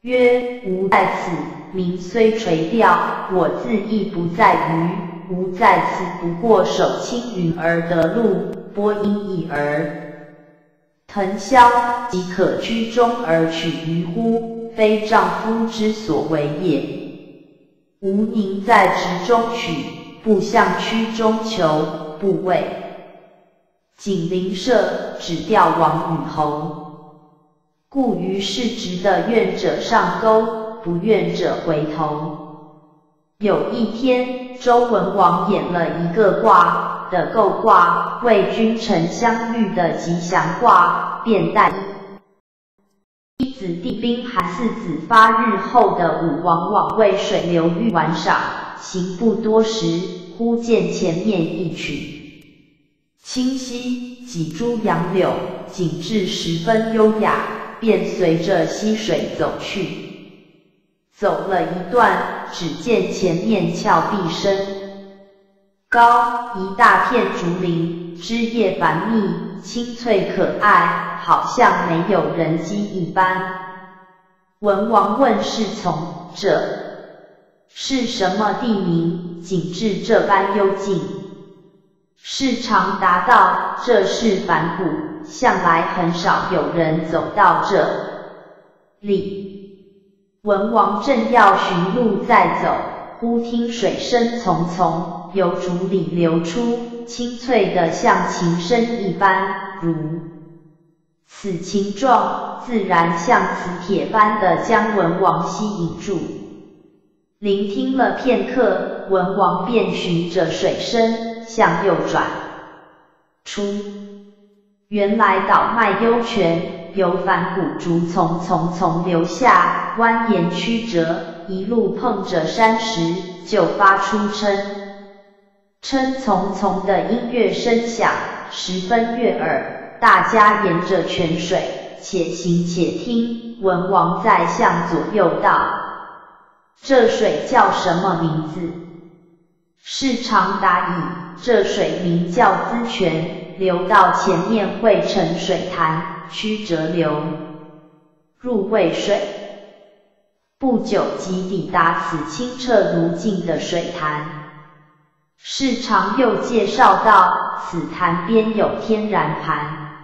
曰：吾在此，民虽垂钓，我自亦不在于。吾在此，不过守青云而得路，播音已而腾霄，即可居中而取鱼乎？非丈夫之所为也。吾宁在直中取，不向曲中求，不为锦鳞射，只钓王与侯。故于是直的愿者上钩，不愿者回头。有一天，周文王演了一个卦的构卦，为君臣相遇的吉祥卦，便带。子弟兵韩四子发日后的武王往渭水流域玩耍，行不多时，忽见前面一曲清晰几株杨柳，景致十分优雅，便随着溪水走去。走了一段，只见前面峭壁深高，一大片竹林，枝叶繁密，青翠可爱，好像没有人迹一般。文王问侍从：“者是什么地名？景致这般幽静？”侍长答道：“这是反谷，向来很少有人走到这里。”文王正要寻路再走，忽听水声淙淙，由竹里流出，清脆的像琴声一般，如此情状，自然像磁铁般的将文王吸引住。聆听了片刻，文王便循着水声向右转出，原来倒脉幽泉。由反古竹丛丛丛流下，蜿蜒曲折，一路碰着山石，就发出嗔嗔丛丛的音乐声响，十分悦耳。大家沿着泉水，且行且听。文王在向左右道：“这水叫什么名字？”是长答以：“这水名叫资泉，流到前面汇成水潭。”曲折流入渭水，不久即抵达此清澈如镜的水潭。世长又介绍道，此潭边有天然盘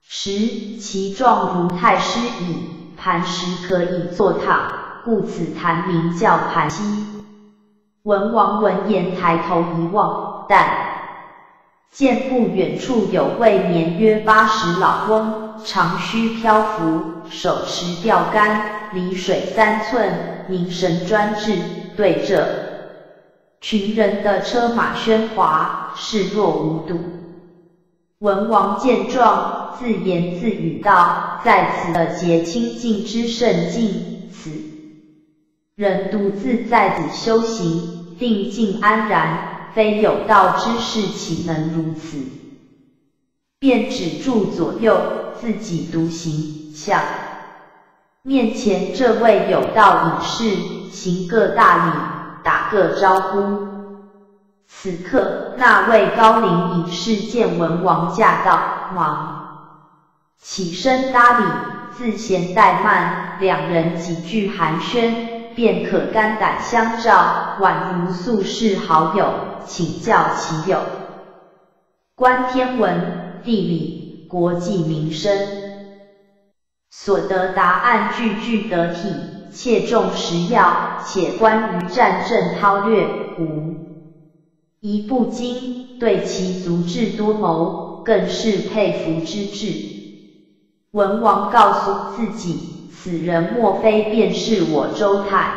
石，其状如太师椅，盘石可以坐躺，故此潭名叫盘溪。文王闻言抬头一望，但见不远处有位年约八十老翁，长须漂浮，手持钓竿，离水三寸，凝神专志，对着群人的车马喧哗，视若无睹。文王见状，自言自语道：“在此的节清净之圣境，人独自在此修行，定静安然。”非有道之士，岂能如此？便止住左右，自己独行，向面前这位有道隐士行个大礼，打个招呼。此刻，那位高龄隐士见文王驾到，忙起身搭礼，自嫌怠慢，两人几句寒暄，便可肝胆相照，宛如素世好友。请教其友，观天文、地理、国际民生，所得答案句句得体，切中实要，且关于战阵韬略无一不精，对其足智多谋，更是佩服之至。文王告诉自己，此人莫非便是我周泰？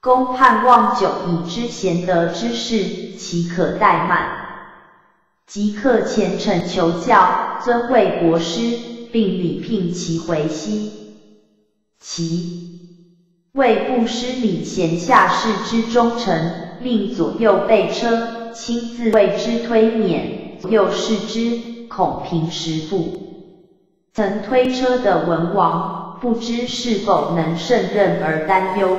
公盼望久已之贤德之士，岂可怠慢？即刻虔诚求教，尊为国师，并礼聘其回西。其为不失礼贤下士之忠臣，令左右备车，亲自为之推免，左右视之，恐平时不曾推车的文王，不知是否能胜任而担忧。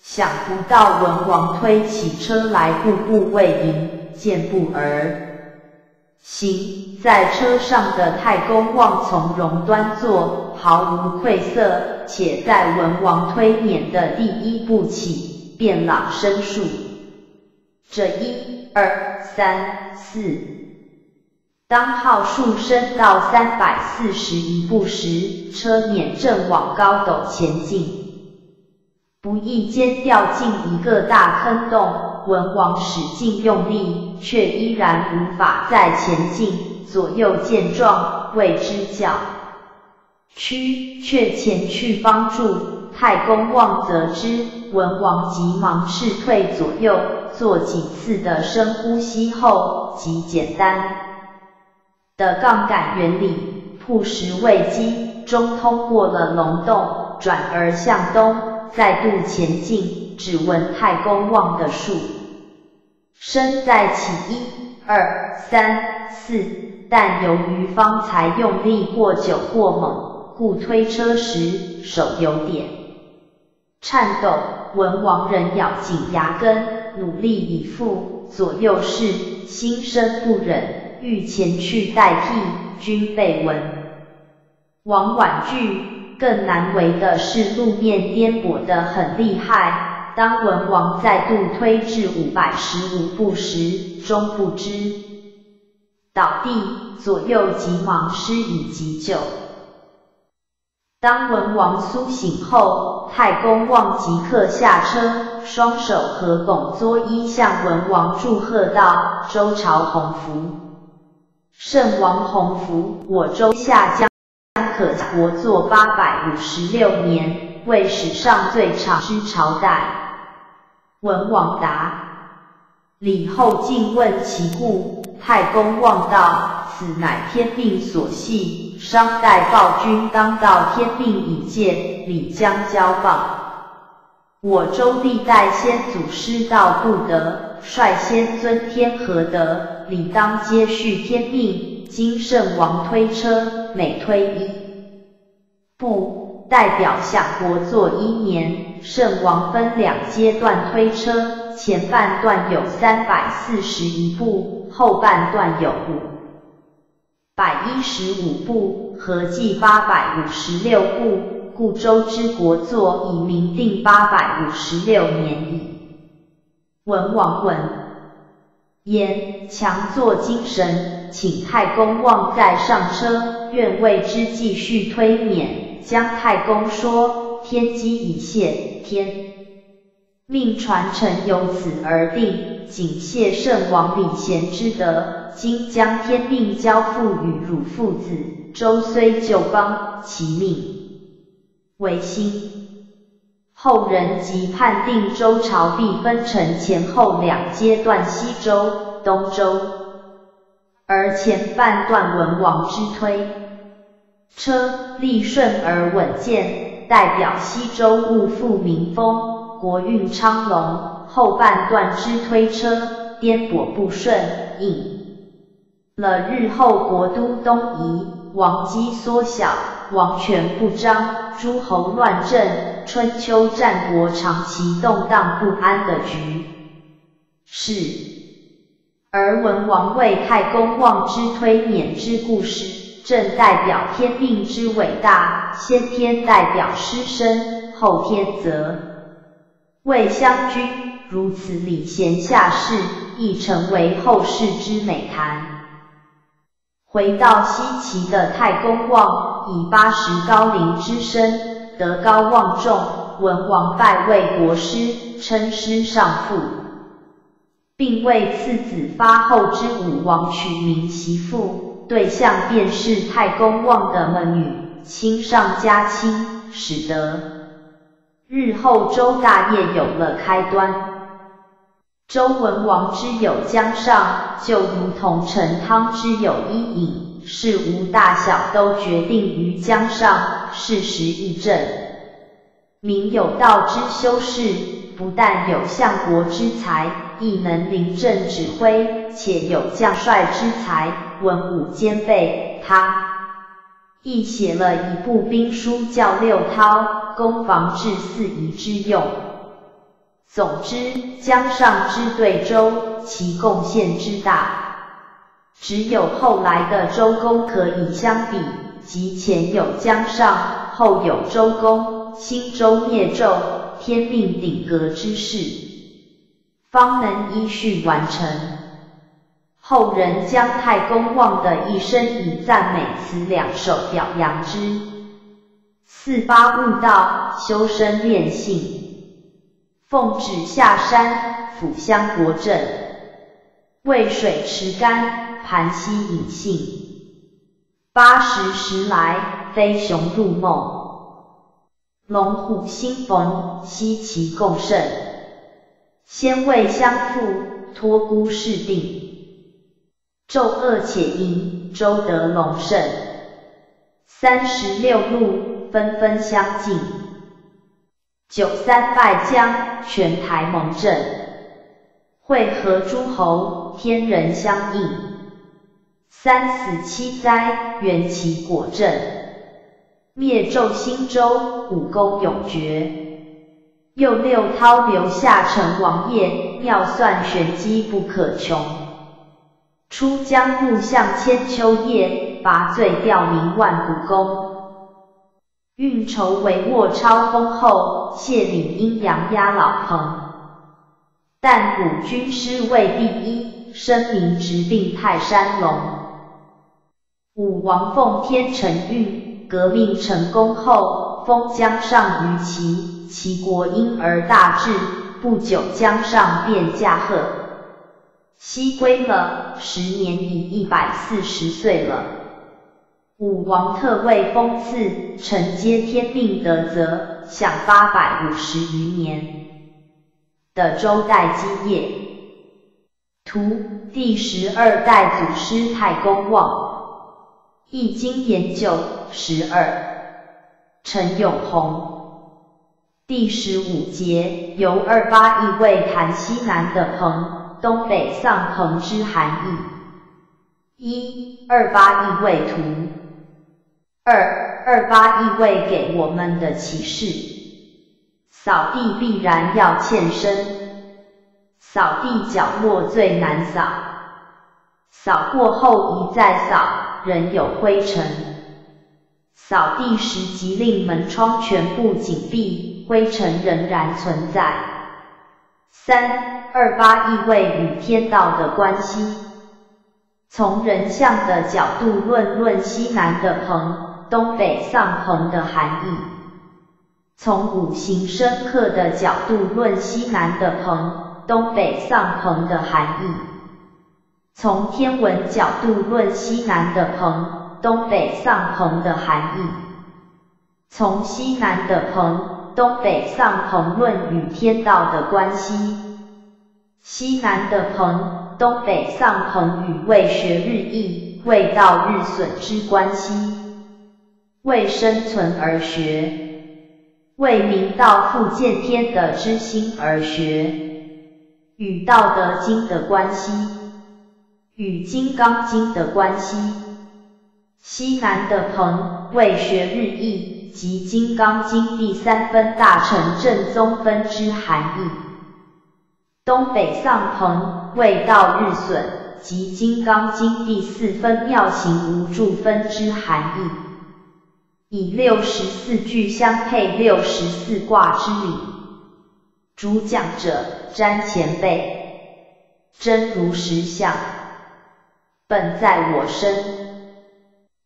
想不到文王推起车来，步步为营，健步而行。在车上的太公望从容端坐，毫无愧色，且在文王推辇的第一步起，便朗声数：这一二三四，当号数升到三百四十一步时，车辇正往高陡前进，不意间掉进一个大坑洞。文王使劲用力，却依然无法再前进。左右见状，谓之叫屈，却前去帮助。太公望则知，文王急忙斥退左右，做几次的深呼吸后，极简单。的杠杆原理，铺石未击，中通过了龙洞，转而向东，再度前进，只闻太公望的树，身在起，一、二、三、四，但由于方才用力过久过猛，故推车时手有点颤抖。文王仍咬紧牙根，努力以赴，左右是心生不忍。欲前去代替，均被闻王婉拒。更难为的是路面颠簸得很厉害。当文王再度推至五百十五步时，终不知倒地，左右急忙施以急救。当文王苏醒后，太公望即刻下车，双手合拱作揖，向文王祝贺道：“周朝鸿福。”圣王洪福，我周下将可国祚八百五十六年，为史上最长之朝代。文王答：李后进问其故，太公望道：此乃天命所系，商代暴君当道天命已见，李将交放。我周历代先祖师道不得，率先尊天和德，理当接续天命。今圣王推车，每推一步，代表享国祚一年。圣王分两阶段推车，前半段有三百四十一步，后半段有五百一十五步，合计八百五十六步。故周之国祚已明定八百五十六年矣。文王闻言，强作精神，请太公望再上车，愿为之继续推免。姜太公说：天机已现，天命传承由此而定，谨谢圣王礼贤之德，今将天命交付与汝父子。周虽旧邦，其命。为新，后人即判定周朝必分成前后两阶段，西周、东周，而前半段文王之推车利顺而稳健，代表西周物富民丰，国运昌隆；后半段之推车颠簸不顺，引了日后国都东移，王基缩小。王权不彰，诸侯乱政，春秋战国长期动荡不安的局势。而文王为太公望之推免之故事，正代表天命之伟大。先天代表师生，后天则为相君，如此礼贤下士，亦成为后世之美谈。回到西岐的太公望，以八十高龄之身，德高望重，文王拜为国师，称师上父，并为次子发后之武王取名媳妇，对象便是太公望的门女，亲上加亲，使得日后周大业有了开端。周文王之有姜尚，就如同陈汤之有伊尹，事无大小都决定于江上，事实亦正。民有道之修士，不但有相国之才，亦能临阵指挥，且有将帅之才，文武兼备。他亦写了一部兵书，叫六韬，攻防治四夷之用。总之，江上之对周，其贡献之大，只有后来的周公可以相比，即前有姜尚，后有周公，兴周灭纣，天命鼎革之势，方能依序完成。后人将太公望的一生以赞美词两首表扬之。四八悟道，修身练性，奉旨下山，辅相国政，渭水持干，盘溪隐性，八十时来，飞熊入梦，龙虎星逢，西岐共盛，先位相附，托孤事定。昼恶且盈，周得龙盛。三十六路，纷纷相近。九三拜将，全台盟阵。会合诸侯，天人相应。三死七灾，缘起果正。灭纣兴周，武功永绝。又六韬留下成王业，妙算玄机不可穷。出江入向千秋业，拔罪吊民万古功。运筹帷幄超丰厚，谢领阴阳压老彭。但古军师为第一，声名直并泰山龙。武王奉天承运，革命成功后，封江上于齐，齐国因而大治，不久江上便驾鹤。西归了，时年已一百四十岁了。武王特为封赐，承接天命德泽，享八百五十余年的周代基业。图第十二代祖师太公望，易经研究十二，陈永红。第十五节由二八义为谈西南的朋。东北丧朋之含义。一二八义位图。二二八义位给我们的启示：扫地必然要欠身，扫地角落最难扫，扫过后一再扫，仍有灰尘。扫地时即令门窗全部紧闭，灰尘仍然存在。三二八意味与天道的关系。从人相的角度论论西南的朋，东北丧朋的含义；从五行生克的角度论西南的朋，东北丧朋的含义；从天文角度论西南的朋，东北丧朋的含义；从西南的朋。东北丧朋论与天道的关系，西南的朋，东北丧朋与为学日益，为道日损之关系，为生存而学，为明道复见天的之心而学，与道德经的关系，与金刚经的关系，西南的朋，为学日益。及《金刚经》第三分大乘正宗分之含义。东北丧朋为道日损，及《金刚经》第四分妙行无助分之含义。以六十四句相配六十四卦之理。主讲者詹前辈，真如实相，本在我身，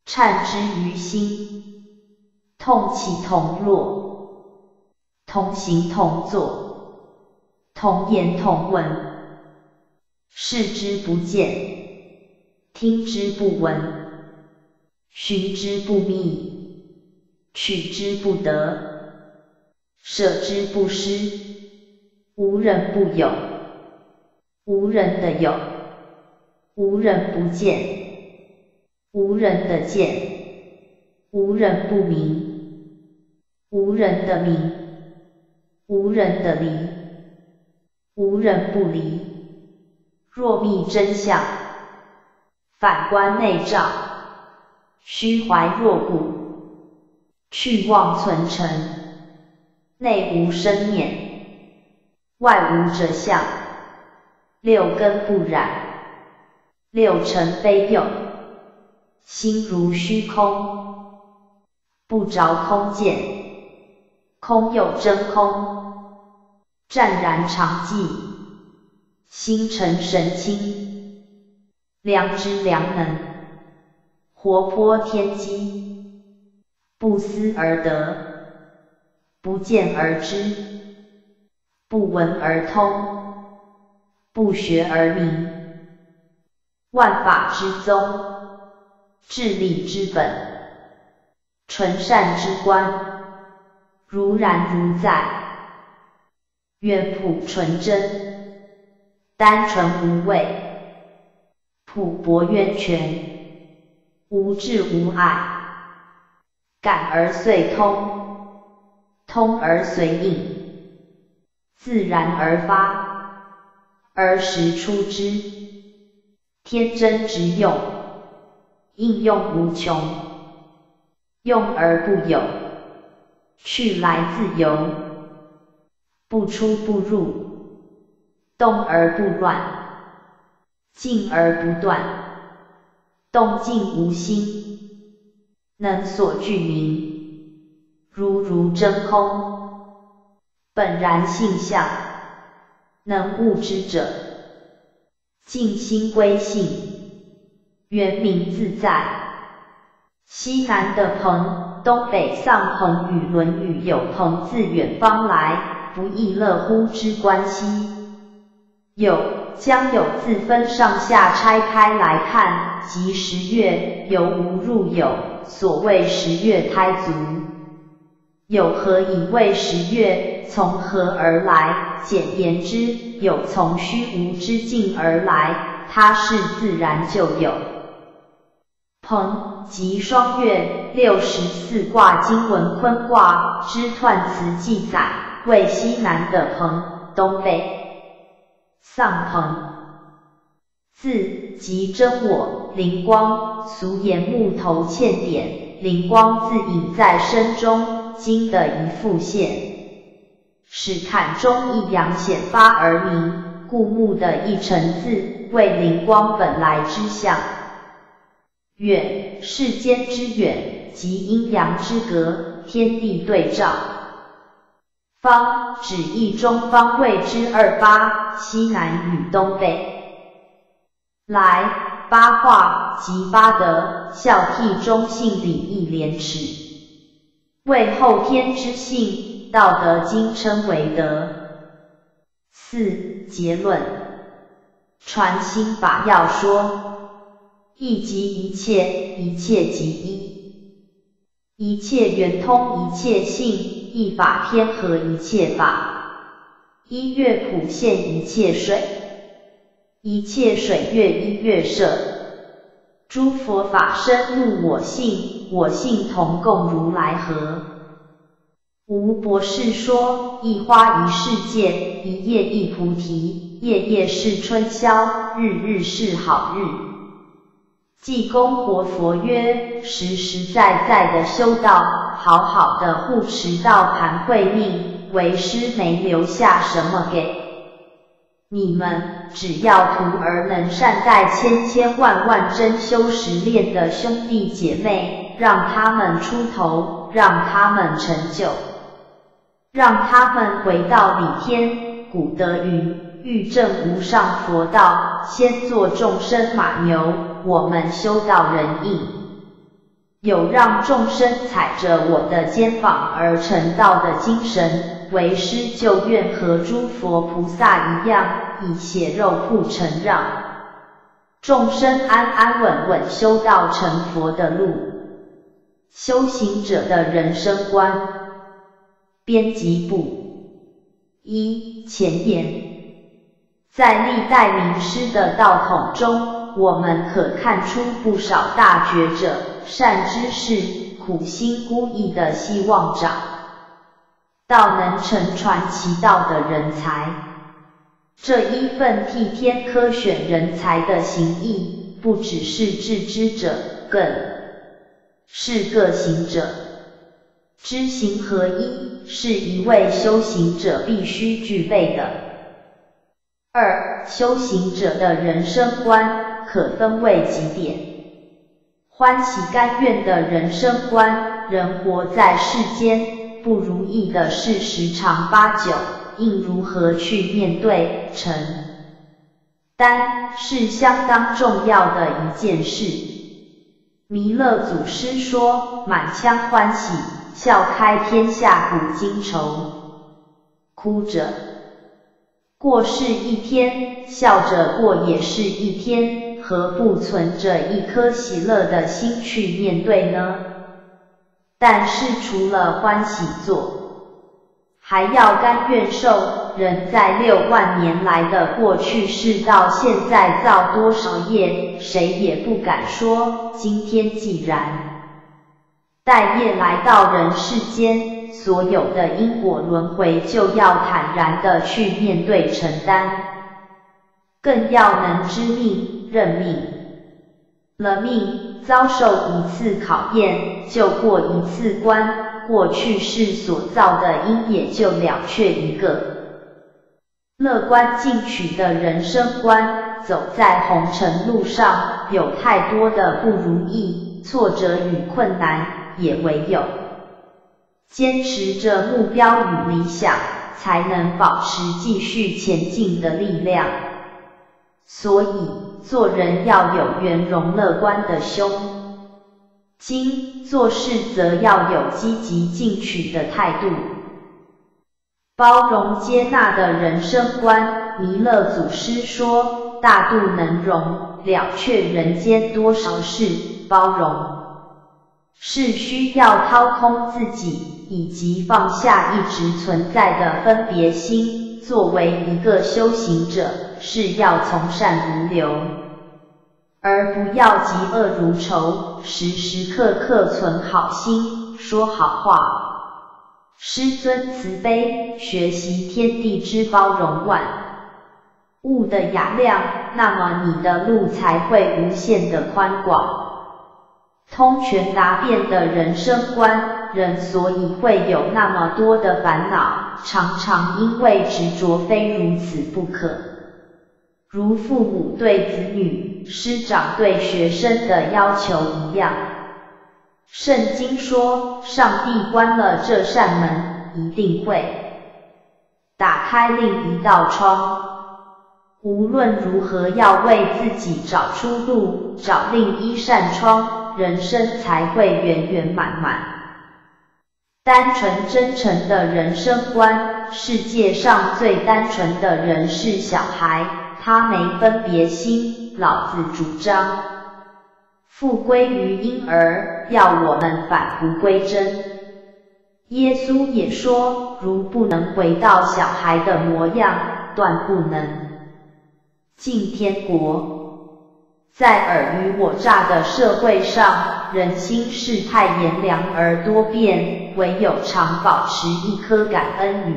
忏之于心。痛起同落，同行同坐，同言同闻，视之不见，听之不闻，寻之不觅，取之不得，舍之不失，无人不有，无人的有，无人不见，无人的见，无人不明。无人的明，无人的离，无人不离。若觅真相，反观内照，虚怀若谷，去妄存成，内无生念，外无者相，六根不染，六尘非有，心如虚空，不着空见。空有真空，湛然常寂，心诚神清，良知良能，活泼天机，不思而得，不见而知，不闻而通，不学而明，万法之宗，治理之本，纯善之观，如然如在，愿朴纯真，单纯无畏。朴博渊泉，无智无碍，感而遂通，通而随应，自然而发，而时出之，天真直用，应用无穷，用而不有，去来自由，不出不入，动而不乱。静而不断，动静无心，能所具名，如如真空，本然性相，能悟之者，静心归性，圆明自在。西南的朋，东北丧朋与《论语》有朋自远方来，不亦乐乎之关系。有。将有字分上下拆开来看，即十月由无入有，所谓十月胎足。有何以谓十月？从何而来？简言之，有从虚无之境而来，它是自然就有。朋即双月，六十四卦经文坤卦之彖辞记载，为西南的朋，东北。丧朋，字即真我，灵光，俗言木头欠点，灵光自隐在身中，经的一复现，使坎中一阳显发而明，故木的一成字为灵光本来之象。远，世间之远，即阴阳之隔，天地对照。方指一中方位之二八，西南与东北。来八卦即八德，孝悌忠信礼义廉耻，为后天之性，道德经称为德。四结论，传心法要说，一即一切，一切即一，一切圆通一切性。一法天合一切法，一月普现一切水，一切水月一月摄。诸佛法身入我性，我性同共如来合。吴博士说：一花一世界，一叶一菩提，夜夜是春宵，日日是好日。济公活佛曰：实实在在的修道，好好的护持道盘慧命，为师没留下什么给你们。只要徒儿能善待千千万万真修实练的兄弟姐妹，让他们出头，让他们成就，让他们回到李天。古德云：欲证无上佛道，先做众生马牛。我们修道人应有让众生踩着我的肩膀而成道的精神，为师就愿和诸佛菩萨一样，以血肉铺成让众生安安稳稳修道成佛的路。修行者的人生观，编辑部一前言，在历代名师的道统中。我们可看出不少大觉者、善知识、苦心孤诣的希望长，道能承传其道的人才。这一份替天科选人才的行义，不只是致知者，更是个行者。知行合一，是一位修行者必须具备的。二、修行者的人生观。可分为几点：欢喜甘愿的人生观，人活在世间，不如意的事十常八九，应如何去面对？成担是相当重要的一件事。弥勒祖师说：“满腔欢喜，笑开天下古今愁。哭着过是一天，笑着过也是一天，何不存着一颗喜乐的心去面对呢？但是除了欢喜做，还要甘愿受。人在六万年来的过去世到现在造多少业，谁也不敢说。今天既然待业来到人世间，所有的因果轮回就要坦然的去面对承担，更要能知命认命。了命，遭受一次考验，就过一次关，过去世所造的因也就了却一个。乐观进取的人生观，走在红尘路上，有太多的不如意、挫折与困难，也唯有坚持着目标与理想，才能保持继续前进的力量。所以，做人要有圆融乐观的胸襟，做事则要有积极进取的态度。包容接纳的人生观，弥勒祖师说：大度能容，了却人间多少事。包容是需要掏空自己，以及放下一直存在的分别心。作为一个修行者，是要从善如流，而不要嫉恶如仇，时时刻刻存好心，说好话。师尊慈悲，学习天地之包容万物的雅量，那么你的路才会无限的宽广。通权达变的人生观，人所以会有那么多的烦恼，常常因为执着非如此不可。如父母对子女、师长对学生的要求一样。圣经说，上帝关了这扇门，一定会打开另一道窗。无论如何，要为自己找出路，找另一扇窗，人生才会圆圆满满。单纯真诚的人生观，世界上最单纯的人是小孩，他没分别心，老子主张。复归于婴儿，要我们返璞归真。耶稣也说，如不能回到小孩的模样，断不能进天国。在尔虞我诈的社会上，人心世态炎凉而多变，唯有常保持一颗感恩与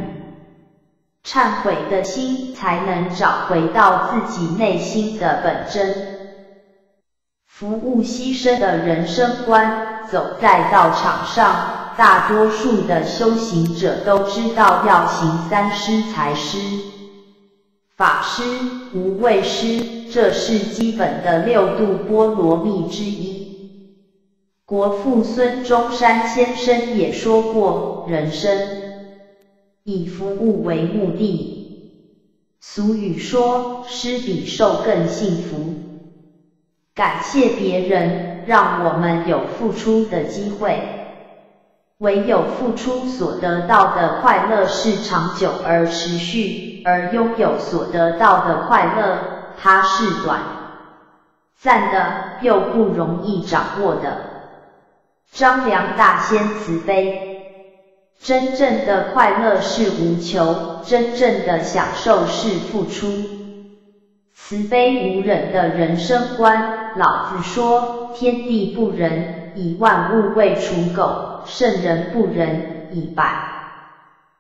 忏悔的心，才能找回到自己内心的本真。服务牺牲的人生观，走在道场上，大多数的修行者都知道要行三施财施、法师、无畏师，这是基本的六度波罗蜜之一。国父孙中山先生也说过，人生以服务为目的。俗语说，施比受更幸福。感谢别人，让我们有付出的机会。唯有付出所得到的快乐是长久而持续，而拥有所得到的快乐，它是短暂的，又不容易掌握的。张良大仙慈悲，真正的快乐是无求，真正的享受是付出。慈悲无忍的人生观，老子说：天地不仁，以万物为刍狗；圣人不仁，以百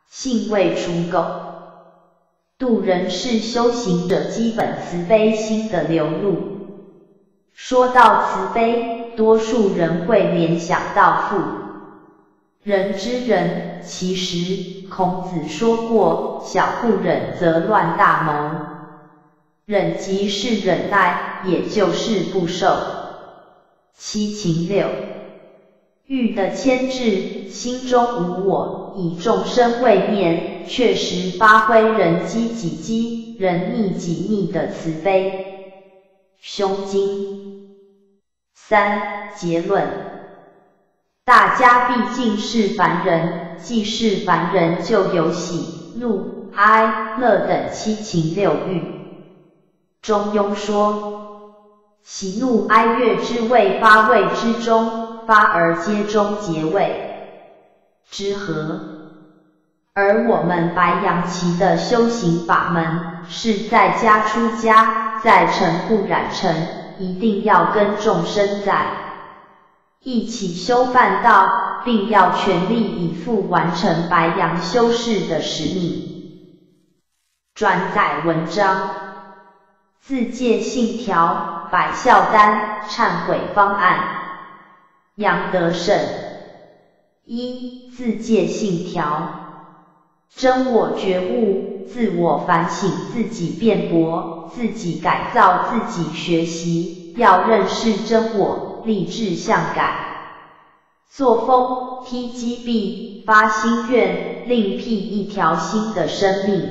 姓为刍狗。度人是修行者基本慈悲心的流露。说到慈悲，多数人会联想到富人之仁，其实孔子说过：小不忍则乱大谋。忍即是忍耐，也就是不受七情六欲的牵制，心中无我，以众生为念，确实发挥人积己积，仁义己逆的慈悲胸襟。三结论：大家毕竟是凡人，既是凡人，就有喜怒哀乐等七情六欲。中庸说：喜怒哀乐之谓八味之中，发而皆中结谓之和。而我们白羊旗的修行法门，是在家出家，在尘不染尘，一定要跟众生在一起修办道，并要全力以赴完成白羊修士的使命。转载文章。自戒信条，百孝丹，忏悔方案。杨德胜。一、自戒信条：真我觉悟，自我反省，自己辩驳，自己改造，自己学习，要认识真我，立志向改。作风：踢击壁，发心愿，另辟一条新的生命。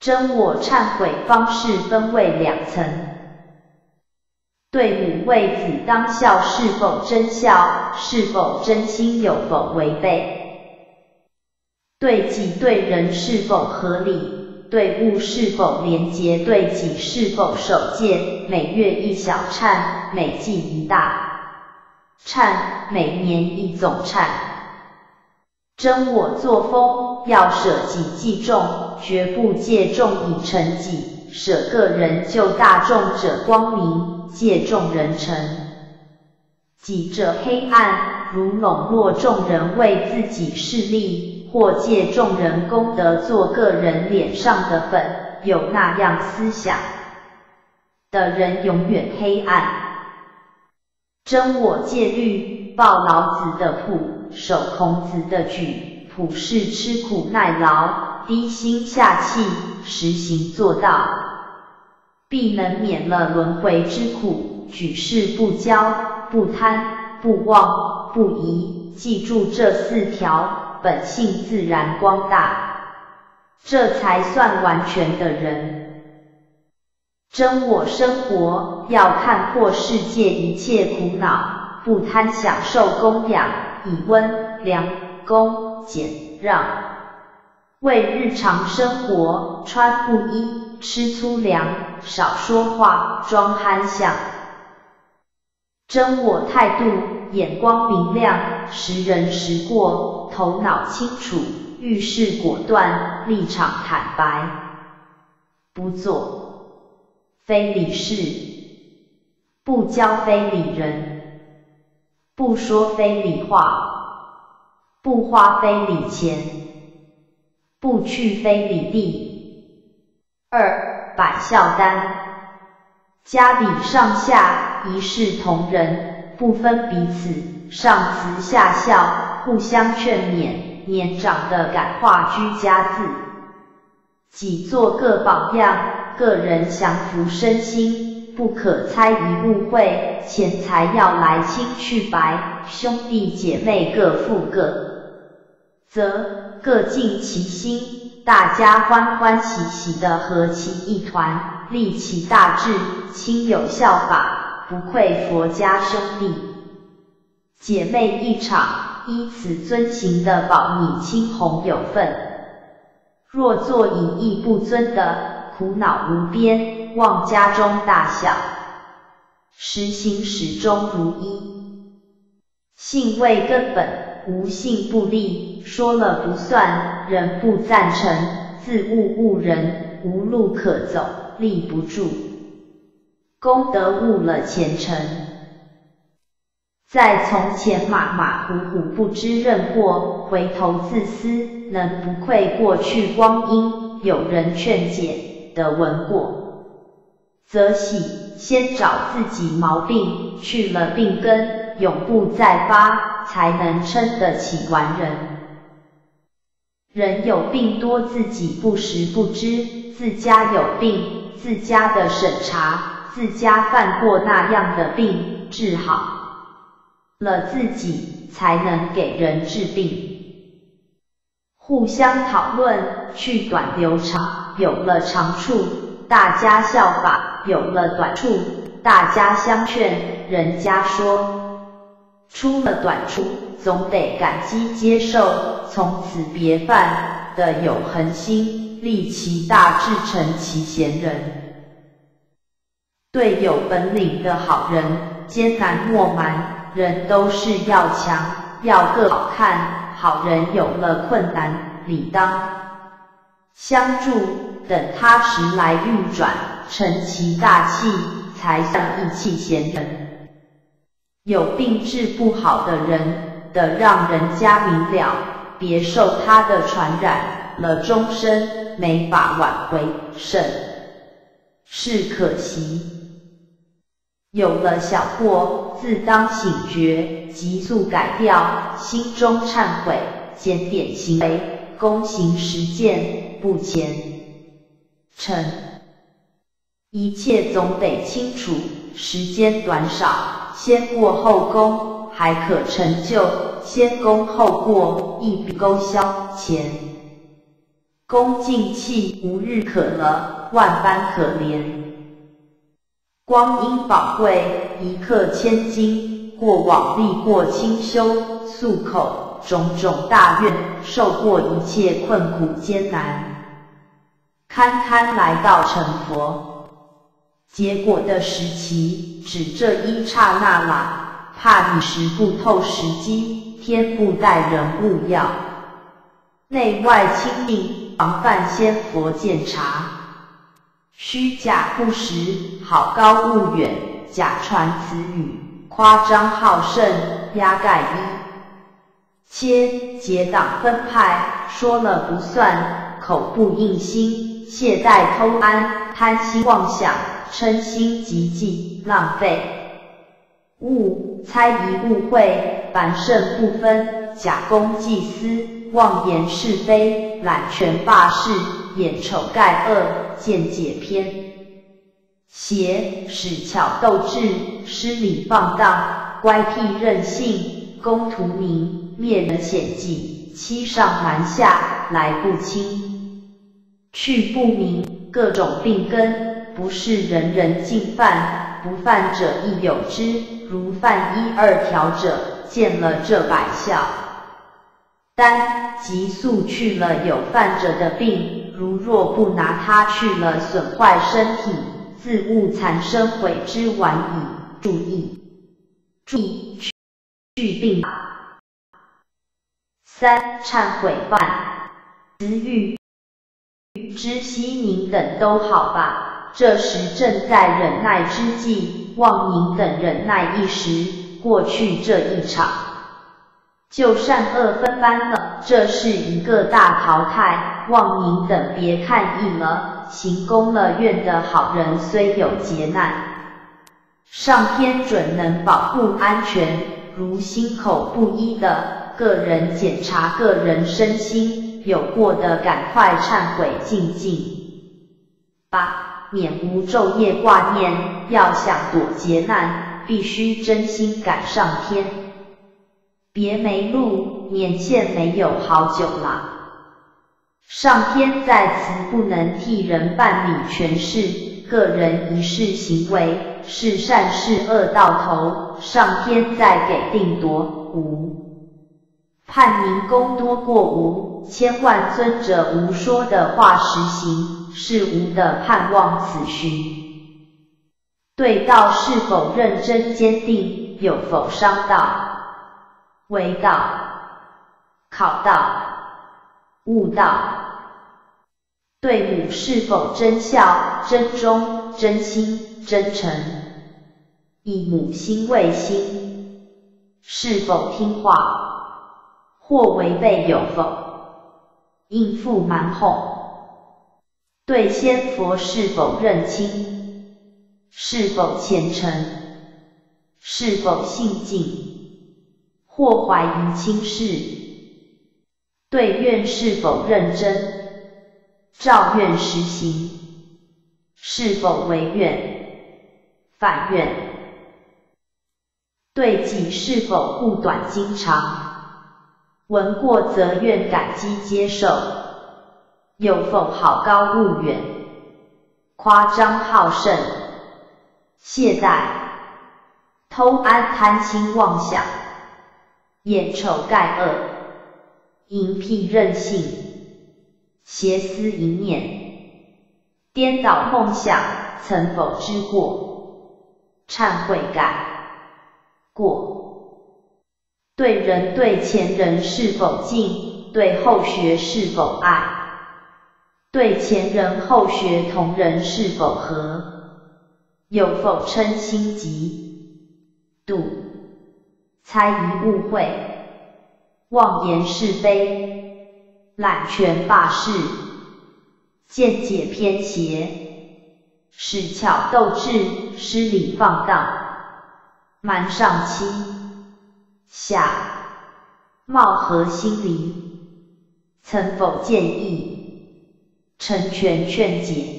真我忏悔方式分为两层：对母为子当孝是否真孝，是否真心有否违背；对己对人是否合理，对物是否廉洁，对己是否守戒。每月一小忏，每季一大忏，每年一总忏。真我作风要舍己济众，绝不借众以成己；舍个人救大众者光明，借众人成己者黑暗。如笼络众人为自己势利，或借众人功德做个人脸上的粉，有那样思想的人永远黑暗。真我戒律，抱老子的朴。守孔子的举，普世吃苦耐劳，低心下气，实行做到，必能免了轮回之苦。举世不骄，不贪，不妄，不疑。记住这四条，本性自然光大，这才算完全的人。真我生活要看破世界一切苦恼，不贪享受供养。以温良恭俭让，为日常生活穿布衣，吃粗粮，少说话，装憨相。真我态度，眼光明亮，识人识过，头脑清楚，遇事果断，立场坦白，不做非礼事，不教非礼人。不说非礼话，不花非礼钱，不去非礼地。二百孝丹，家里上下一视同仁，不分彼此，上慈下孝，互相劝勉，年长的感化居家字，己做个榜样，个人降服身心。不可猜疑误会，钱财要来清去白，兄弟姐妹各负各则，各尽其心，大家欢欢喜喜的合起一团，立起大志，亲友效法，不愧佛家兄弟姐妹一场，依此遵行的保你亲红有份。若做以义不尊的，苦恼无边。望家中大小，实行始终如一。信为根本，无信不立。说了不算，人不赞成，自误误人，无路可走，立不住。功德误了前程。在从前马马虎虎，不知认过，回头自私，能不愧过去光阴？有人劝解的闻过。则喜，先找自己毛病，去了病根，永不再发，才能称得起完人。人有病多，自己不识不知，自家有病，自家的审查，自家犯过那样的病，治好了自己，才能给人治病。互相讨论，去短留长。有了长处，大家效法；有了短处，大家相劝。人家说，出了短处，总得感激接受，从此别犯的有恒心，立其大志成其贤人。对有本领的好人，艰难莫瞒，人都是要强，要个好看。好人有了困难，理当相助，等他时来运转，成其大器，才算义气贤人。有病治不好的人，得让人家明了，别受他的传染了，终身没法挽回，甚是可惜。有了小过，自当醒觉，急速改掉，心中忏悔，检点行为，躬行实践，不前尘。一切总得清楚，时间短少，先过后功还可成就，先功后过一笔勾销，前功尽弃，无日可了，万般可怜。光阴宝贵，一刻千金。过往历过清修，素口种种大愿，受过一切困苦艰难，堪堪来到成佛。结果的时期，只这一刹那啦，怕你识不透时机，天不待人勿要，内外清净，防范仙佛检查。虚假不实，好高骛远，假传词语，夸张好胜，压盖一切结党分派，说了不算，口不应心，懈怠偷安，贪心妄想，嗔心极忌，浪费误猜疑误会，凡胜不分，假公济私，妄言是非，揽权霸势。眼丑盖恶，见解偏邪，使巧斗智，失礼放荡，乖僻任性，公图名，灭人险计，欺上瞒下，来不清，去不明，各种病根，不是人人尽犯，不犯者亦有之，如犯一二条者，见了这百效，丹，急速去了有犯者的病。如若不拿它去了，损坏身体，自误残生毁之晚矣。注意，注意去病。三忏悔犯，慈玉、知悉宁等都好吧？这时正在忍耐之际，望您等忍耐一时，过去这一场。就善恶分班了，这是一个大淘汰。望您等别看异了，行功了愿的好人虽有劫难，上天准能保护安全。如心口不一的，个人检查个人身心，有过的赶快忏悔静静。八免无昼夜挂念，要想躲劫难，必须真心赶上天。别没路，免欠没有好久了。上天在此不能替人办理全事，个人一事行为是善是恶到头，上天再给定夺。五判您功多过无，千万尊者无说的话实行，是无的盼望此寻。对道是否认真坚定，有否伤道？为道，考道，悟道，对母是否真孝、真忠、真心、真诚？以母心为心，是否听话？或违背有否？应付蛮哄？对仙佛是否认清？是否虔诚？是否信敬？或怀疑轻视，对愿是否认真，照愿实行，是否违愿，反愿，对己是否护短经长，闻过则愿感激接受，有否好高骛远，夸张好胜，懈怠，偷安贪心妄想，眼丑盖恶，淫僻任性，邪思淫念，颠倒梦想，曾否知过？忏悔改过，对人对前人是否敬？对后学是否爱？对前人后学同人是否和？有否称心急？度猜疑误会，妄言是非，揽权霸势，见解偏斜，使巧斗智，失礼放荡，瞒上欺下，貌合心离，曾否建议？成全劝解，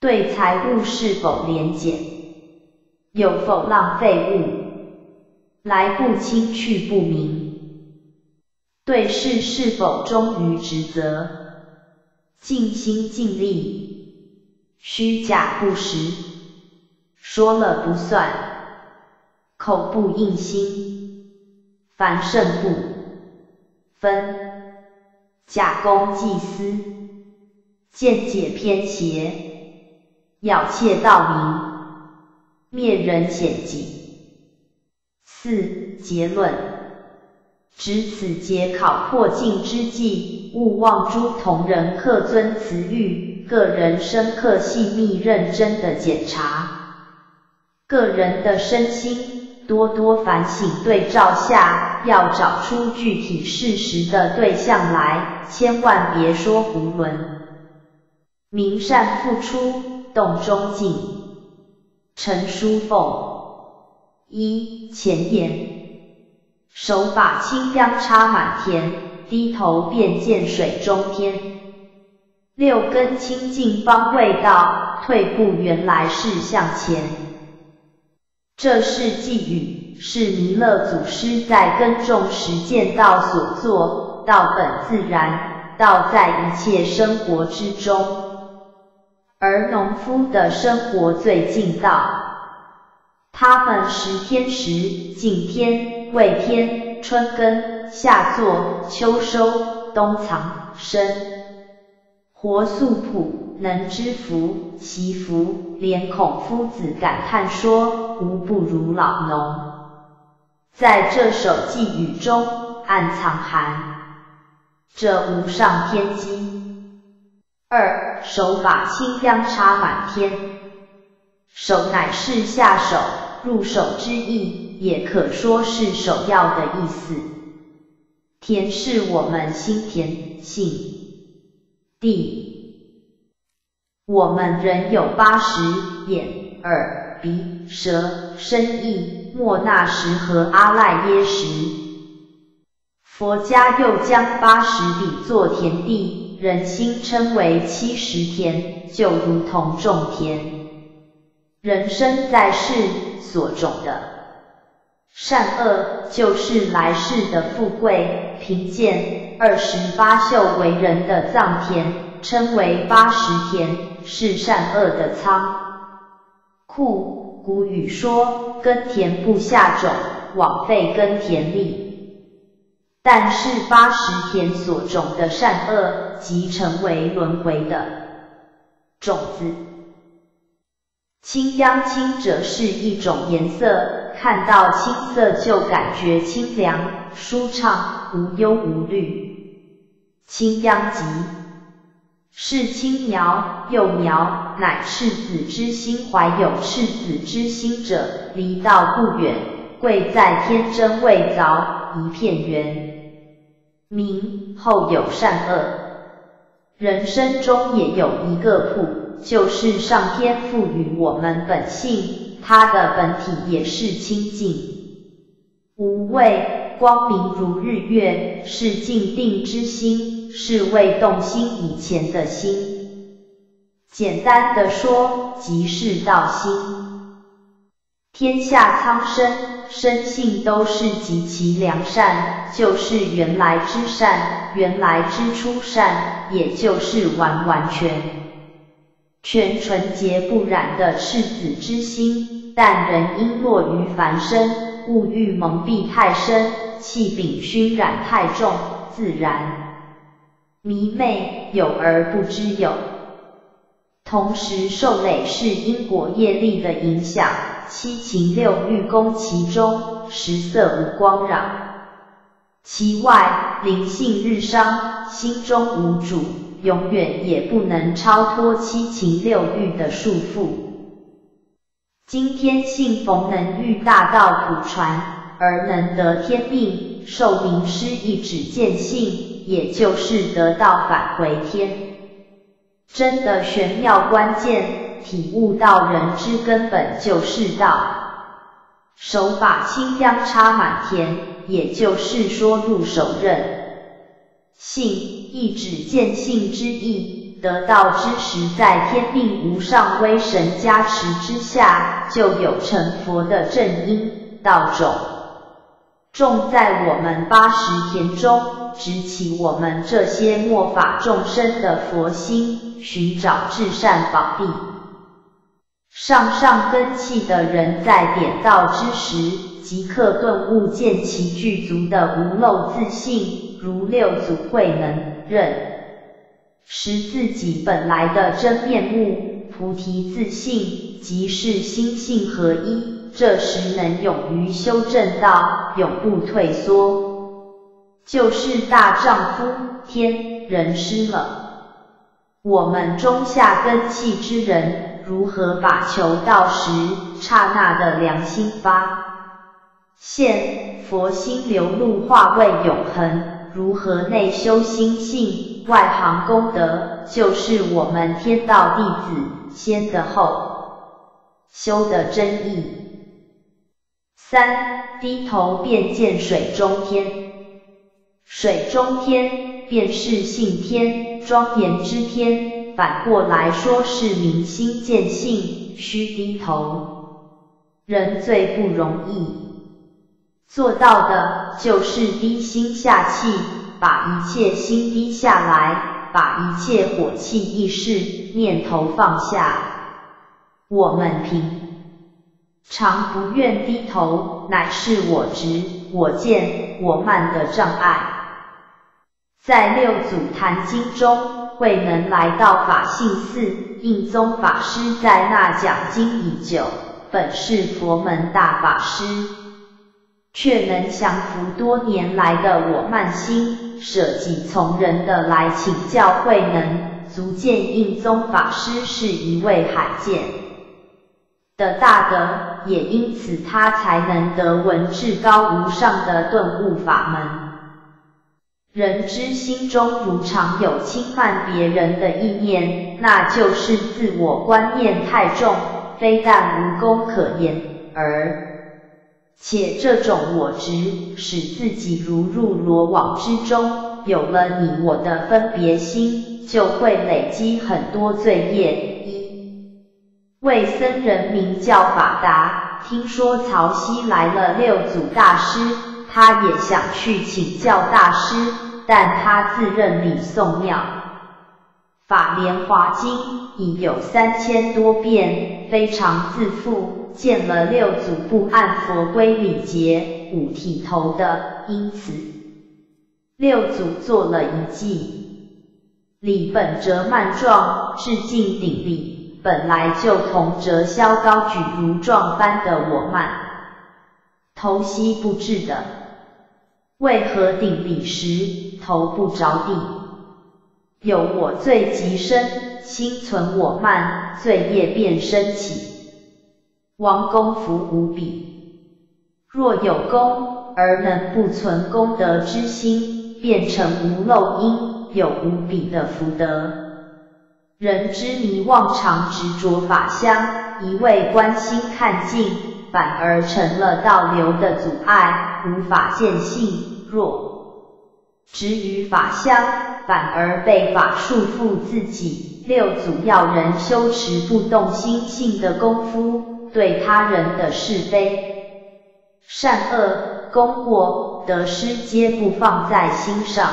对财物是否廉洁，有否浪费物，来不清去不明，对事是否忠于职责，尽心尽力，虚假不实，说了不算，口不应心，凡胜不分，假公济私。见解偏邪，咬窃盗名，灭人险境。四结论：值此节考破镜之际，勿忘诸同仁客尊词欲，个人深刻细密认真的检查，个人的身心多多反省对照下，要找出具体事实的对象来，千万别说囫囵。明善复出，动中静。陈书凤一前言：手把清秧插满田，低头便见水中天。六根清净方未到，退步原来是向前。这是寄语，是弥勒祖师在耕种实践道所作。道本自然，道在一切生活之中。而农夫的生活最近道，他们识天时、敬天、畏天，春耕、夏作、秋收、冬藏、生活素朴，能知福、祈福，连孔夫子感叹说：“无不如老农。”在这首寄语中，暗藏含着无上天机。二手把清江插满天，手乃是下手、入手之意，也可说是首要的意思。田是我们心田性地，我们人有八十眼、耳、鼻、舌、身、意，莫那什和阿赖耶识。佛家又将八十比作田地。人心称为七十田，就如同种田。人生在世所种的善恶，就是来世的富贵贫贱。二十八宿为人的藏田，称为八十田，是善恶的仓库。古语说：耕田不下种，枉费耕田力。但是八十田所种的善恶，即成为轮回的种子。清央青者是一种颜色，看到青色就感觉清凉、舒畅、无忧无虑。青央即是青苗，幼苗乃赤子之心，怀有赤子之心者，离道不远，贵在天真未凿，一片圆。明后有善恶，人生中也有一个谱，就是上天赋予我们本性，它的本体也是清净、无畏、光明如日月，是静定之心，是未动心以前的心。简单的说，即是道心。天下苍生，生性都是极其良善，就是原来之善，原来之初善，也就是完完全全纯洁不染的赤子之心。但人因落于凡身，物欲蒙蔽太深，气禀熏染太重，自然迷昧，有而不知有。同时受累是因果业力的影响。七情六欲攻其中，十色无光壤。其外灵性日伤，心中无主，永远也不能超脱七情六欲的束缚。今天信逢能遇大道普传，而能得天命，受名师一指见性，也就是得到返回天。真的玄妙关键。体悟到人之根本就是道，手把青秧插满田，也就是说入手任性，一指见性之意。得道之时，在天命无上威神加持之下，就有成佛的正因道种，种在我们八十田中，直起我们这些末法众生的佛心，寻找至善宝地。上上根器的人在点道之时，即刻顿悟见其具足的无漏自信，如六祖慧能认识自己本来的真面目，菩提自信即是心性合一，这时能勇于修正道，永不退缩，就是大丈夫，天人师了。我们中下根器之人。如何把求道时刹那的良心发现，佛心流露化为永恒？如何内修心性，外行功德？就是我们天道弟子先的后修的真意。三低头便见水中天，水中天便是性天，庄严之天。反过来说是明心见性，须低头。人最不容易做到的，就是低心下气，把一切心低下来，把一切火气意识念头放下。我们平常不愿低头，乃是我执、我见、我慢的障碍。在六祖坛经中。慧能来到法性寺，印宗法师在那讲经已久，本是佛门大法师，却能降服多年来的我慢心，舍己从人的来请教慧能，足见印宗法师是一位罕见的大德，也因此他才能得闻至高无上的顿悟法门。人之心中如常有侵犯别人的意念，那就是自我观念太重，非但无功可言，而且这种我执使自己如入罗网之中，有了你我的分别心，就会累积很多罪业。一位僧人名叫法达，听说曹溪来了六祖大师，他也想去请教大师。但他自认礼诵妙法莲华经已有三千多遍，非常自负，见了六祖不按佛规礼节，五体投的，因此六祖做了一记礼本折慢状，致敬顶礼，本来就同折削高举如状般的我慢头膝不至的。为何顶礼时头不着地？有我罪极深，心存我慢，罪业便升起。王功福无比，若有功而能不存功德之心，变成无漏因，有无比的福德。人之迷妄常执着法相，一味观心看境。反而成了道流的阻碍，无法见性；若执于法相，反而被法束缚自己。六祖要人修持不动心性的功夫，对他人的是非善恶、功过、得失皆不放在心上。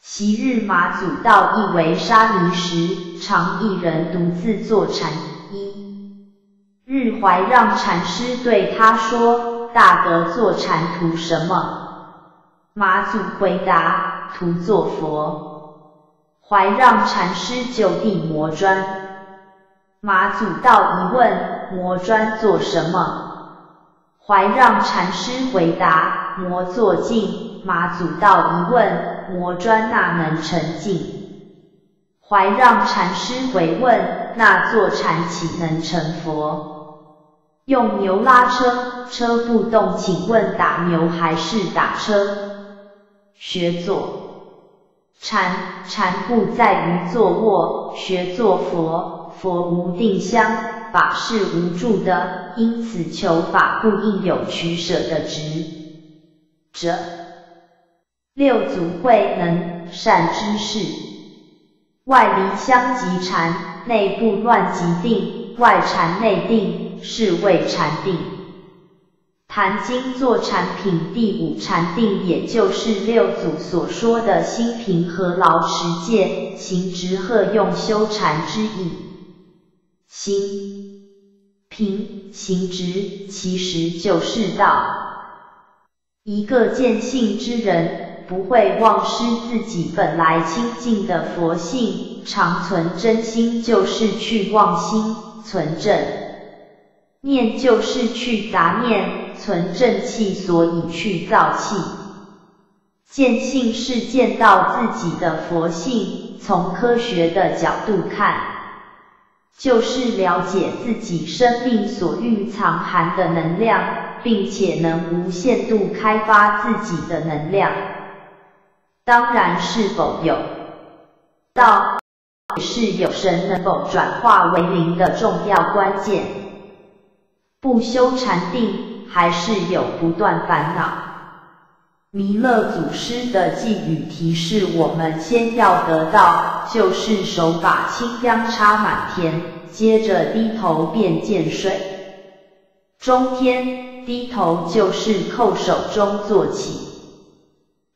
昔日马祖道一为沙弥时，常一人独自坐禅。一日怀让禅师对他说：“大德坐禅图什么？”马祖回答：“图做佛。”怀让禅师就地磨砖。马祖道一问：“磨砖做什么？”怀让禅师回答：“磨做镜。”马祖道一问。磨砖那能成镜？怀让禅师回问：那坐禅岂能成佛？用牛拉车，车不动，请问打牛还是打车？学坐禅，禅不在于坐卧；学坐佛，佛无定相，法是无助的，因此求法不应有取舍的执者。六祖慧能善知识，外离相即禅，内部乱即定，外禅内定，是谓禅定。坛经坐禅品第五禅定，也就是六祖所说的心平和劳持戒，行直鹤用修禅之意。心平行直，其实就是道。一个见性之人。不会忘失自己本来清净的佛性，常存真心就是去妄心，存正念就是去杂念，存正气所以去造气。见性是见到自己的佛性，从科学的角度看，就是了解自己生命所蕴藏含的能量，并且能无限度开发自己的能量。当然，是否有道，是有神能否转化为灵的重要关键。不修禅定，还是有不断烦恼。弥勒祖师的寄语提示我们，先要得到，就是手把青秧插满田，接着低头便见水。中天低头就是叩首中坐起。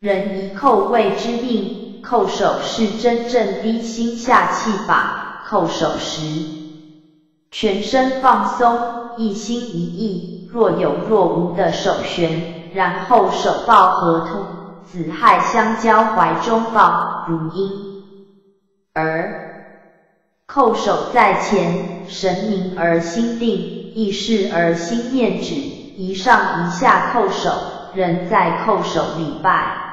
人一叩谓之命，叩首是真正低心下气法。叩首时，全身放松，一心一意，若有若无的手旋，然后手抱合通，子亥相交，怀中抱，如婴儿。叩首在前，神明而心定，意识而心念止，一上一下叩首，人在叩首礼拜。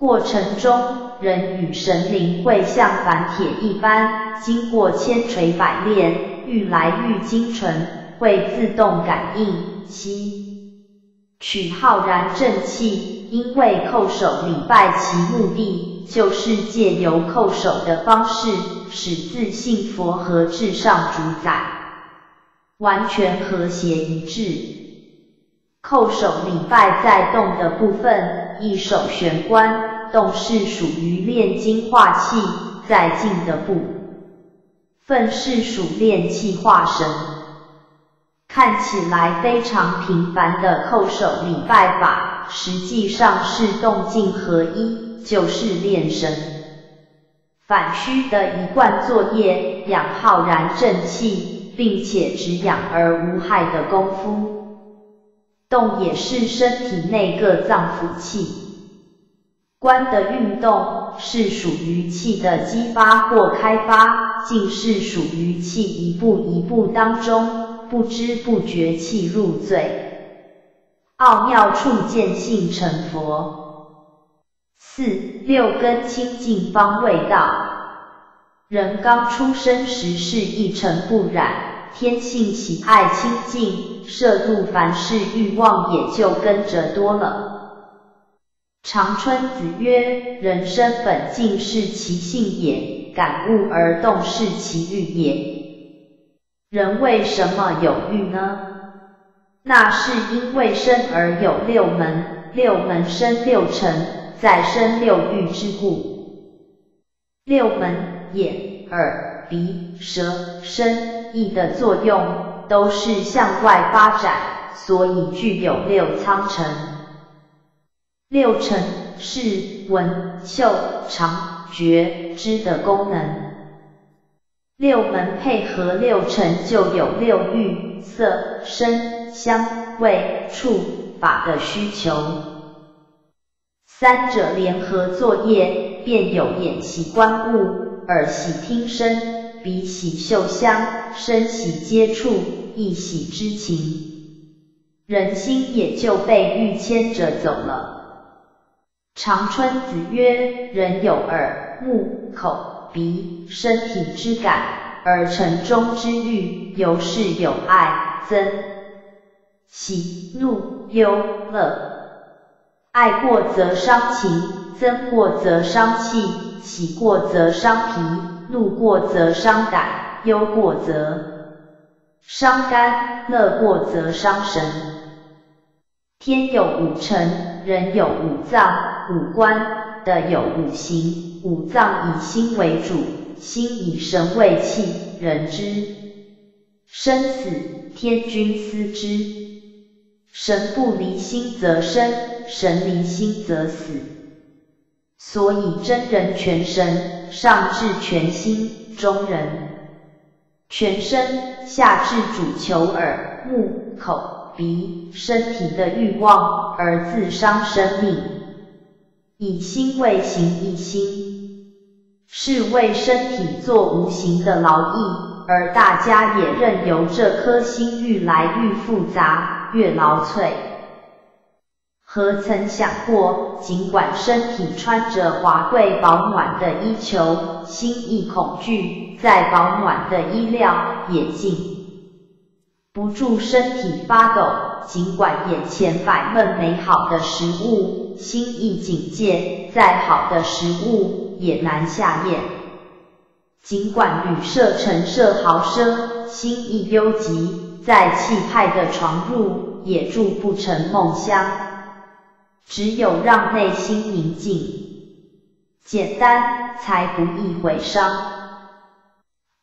过程中，人与神灵会像凡铁一般，经过千锤百炼，愈来愈精纯，会自动感应吸取浩然正气。因为叩首礼拜其目的，就是借由叩首的方式，使自信佛和至上主宰完全和谐一致。叩首礼拜在动的部分，一手玄关，动是属于炼精化气；在静的部分是属炼气化神。看起来非常平凡的叩首礼拜法，实际上是动静合一，就是炼神。反虚的一贯作业，养浩然正气，并且只养而无害的功夫。动也是身体内各脏腑气官的运动，是属于气的激发或开发，静是属于气一步一步当中，不知不觉气入最奥妙处见性成佛。四六根清净方位道，人刚出生时是一尘不染。天性喜爱清净，摄入凡事欲望也就跟着多了。长春子曰：人生本净是其性也，感悟而动是其欲也。人为什么有欲呢？那是因为生而有六门，六门生六尘，再生六欲之故。六门眼、耳、鼻、舌、身。意的作用都是向外发展，所以具有六仓成。六尘是闻、嗅、尝、觉、知的功能。六门配合六尘，就有六欲、色、声、香、味、触、法的需求。三者联合作业，便有眼喜观物，耳喜听声，鼻喜嗅香，身喜接触，意喜之情，人心也就被欲牵着走了。长春子曰：人有耳、目、口、鼻、身体之感，而城中之欲，由是有爱、憎、喜、怒、忧、乐。爱过则伤情，憎过则伤气，喜过则伤脾，怒过则伤胆，忧过则伤肝，乐过则伤神。天有五尘，人有五脏，五官的有五行，五脏以心为主，心以神为气，人之生死，天君思之。神不离心则生，神离心则死。所以真人全神，上至全心，中人全身，下至主求耳、目、口、鼻、身体的欲望，而自伤生命。以心为形一心，是为身体做无形的劳役。而大家也任由这颗心愈来愈复杂，越劳瘁。何曾想过，尽管身体穿着华贵保暖的衣裘，心亦恐惧，再保暖的衣料也禁不住身体发抖。尽管眼前摆满美好的食物，心亦警戒，再好的食物也难下咽。尽管旅舍陈设豪奢，心意幽极，再气派的床褥也住不成梦乡。只有让内心宁静、简单，才不易毁伤。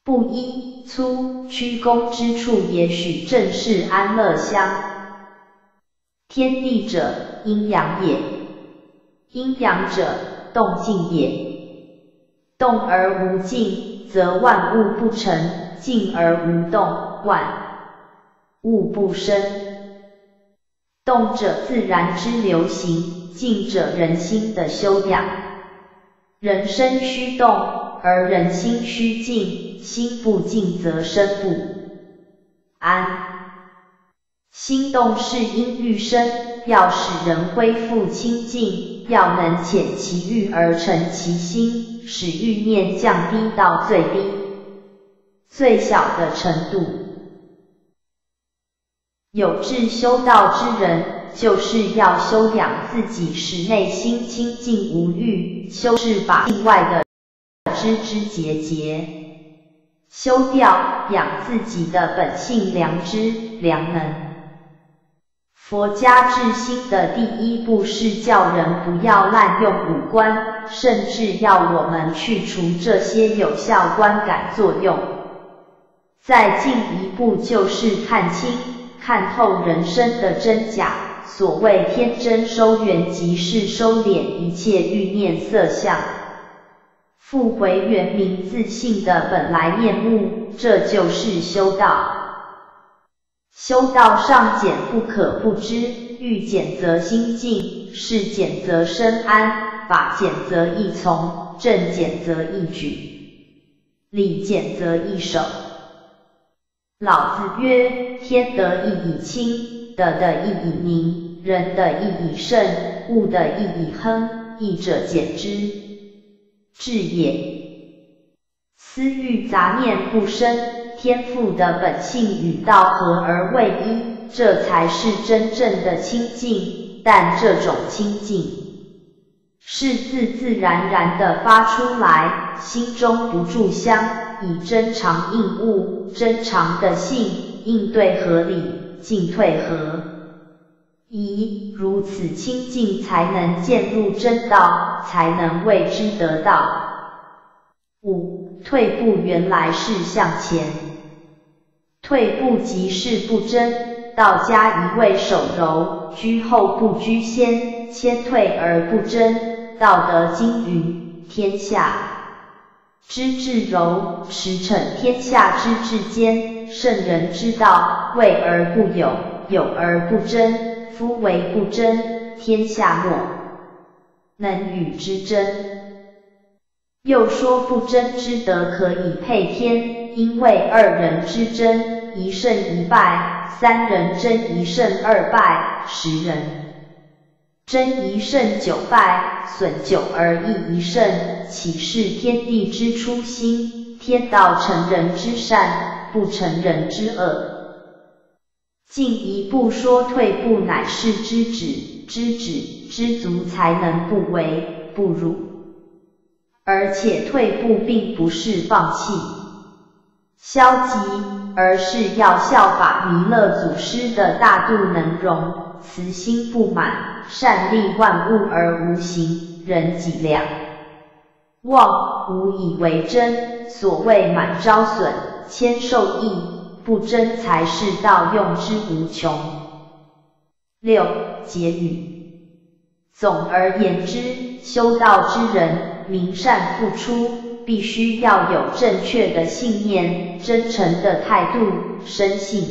不一粗曲躬之处，也许正是安乐乡。天地者，阴阳也；阴阳者，动静也。动而无静，则万物不成；静而无动，万物不生。动者自然之流行，静者人心的修养。人身须动，而人心须静。心不静则身不安。心动是因欲生，要使人恢复清净，要能遣其欲而成其心。使欲念降低到最低、最小的程度。有志修道之人，就是要修养自己，使内心清净无欲，修是把境外的枝枝节节修掉，养自己的本性良知、良能。佛家治心的第一步是叫人不要滥用五官，甚至要我们去除这些有效观感作用。再进一步就是看清、看透人生的真假。所谓天真收圆，即是收敛一切欲念色相，复回原明自信的本来面目，这就是修道。修道上简不可不知，欲减则心静，事减则身安，法减则易从，正减则易举，理减则易守。老子曰：天得意以清，德的意以明，人的意以圣，物的意以亨。义者简之，智也。私欲杂念不生。天赋的本性与道合而为一，这才是真正的清净。但这种清净是自自然然的发出来，心中不住香，以真常应物，真常的性应对合理，进退合一，如此清净才能渐入真道，才能为之得道。五退步原来是向前。退步即是不争，道家一味守柔，居后不居先，谦退而不争。道德经云：天下之至柔，驰骋天下之至坚。圣人之道，为而不有，有而不争。夫为不争，天下莫能与之争。又说不争之德可以配天，因为二人之争，一胜一败；三人争一胜二败；十人争一胜九败，损九而益一胜，岂是天地之初心？天道成人之善，不成人之恶。进一步说，退步乃是知止，知止知足，才能不为不辱。而且退步并不是放弃、消极，而是要效法弥勒祖师的大度能容、慈心不满、善利万物而无形，人己两望，无以为真。所谓满招损，谦受益。不争才是道，用之无穷。六结语。总而言之，修道之人，明善付出，必须要有正确的信念、真诚的态度，深信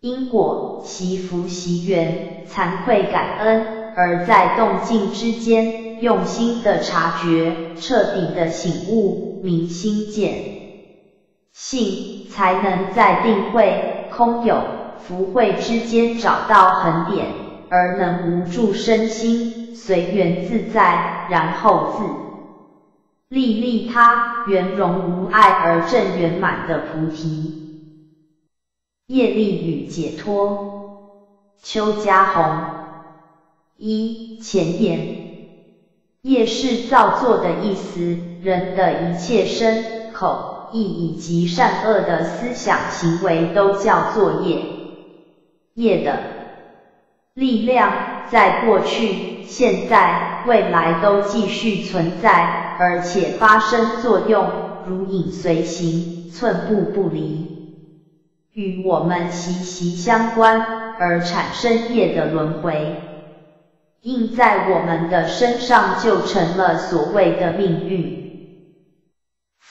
因果、祈福习缘、惭愧感恩，而在动静之间，用心的察觉，彻底的醒悟，明心见。性才能在定慧、空有、福慧之间找到衡点，而能无住身心，随缘自在，然后自利利他，圆融无碍而正圆满的菩提。业力与解脱，邱家红。一前言，业是造作的意思，人的一切身口。意以及善恶的思想行为都叫做业，业的力量在过去、现在、未来都继续存在，而且发生作用，如影随形，寸步不离，与我们息息相关，而产生业的轮回，印在我们的身上，就成了所谓的命运。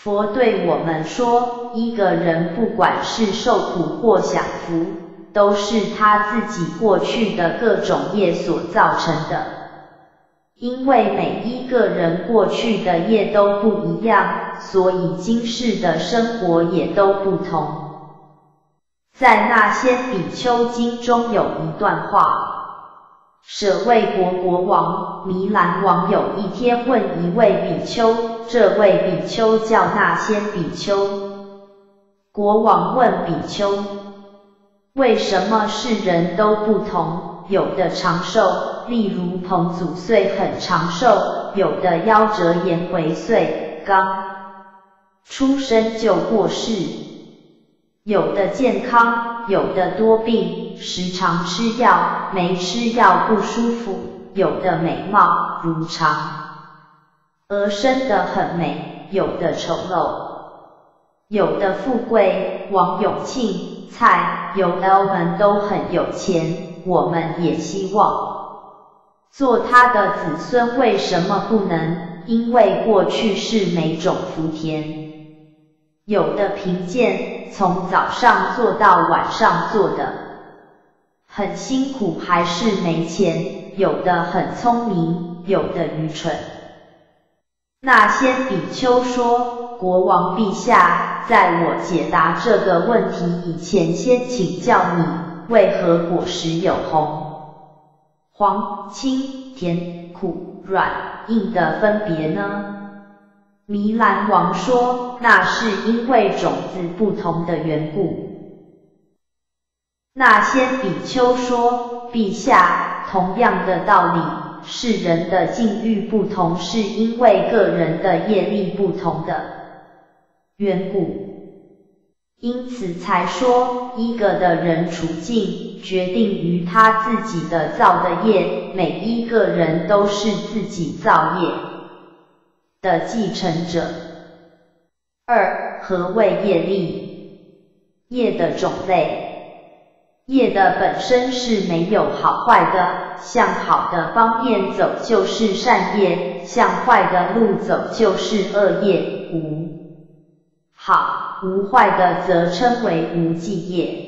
佛对我们说，一个人不管是受苦或享福，都是他自己过去的各种业所造成的。因为每一个人过去的业都不一样，所以今世的生活也都不同。在《那些比丘经》中有一段话。舍卫国国王弥兰王有一天问一位比丘，这位比丘叫那仙比丘。国王问比丘，为什么世人都不同？有的长寿，例如彭祖岁很长寿；有的夭折颜回岁，刚出生就过世；有的健康，有的多病。时常吃药，没吃药不舒服；有的美貌如常，而生得很美；有的丑陋，有的富贵。王永庆、蔡友 L 们都很有钱，我们也希望做他的子孙。为什么不能？因为过去是每种福田，有的贫贱，从早上做到晚上做的。很辛苦还是没钱，有的很聪明，有的愚蠢。那先比丘说：“国王陛下，在我解答这个问题以前，先请教你，为何果实有红、黄、青、甜、苦、软、硬的分别呢？”弥兰王说：“那是因为种子不同的缘故。”那仙比丘说：“陛下，同样的道理，世人的境遇不同，是因为个人的业力不同的缘故，因此才说一个的人处境决定于他自己的造的业，每一个人都是自己造业的继承者。二，何谓业力？业的种类。”业的本身是没有好坏的，向好的方面走就是善业，向坏的路走就是恶业。无好无坏的则称为无记业。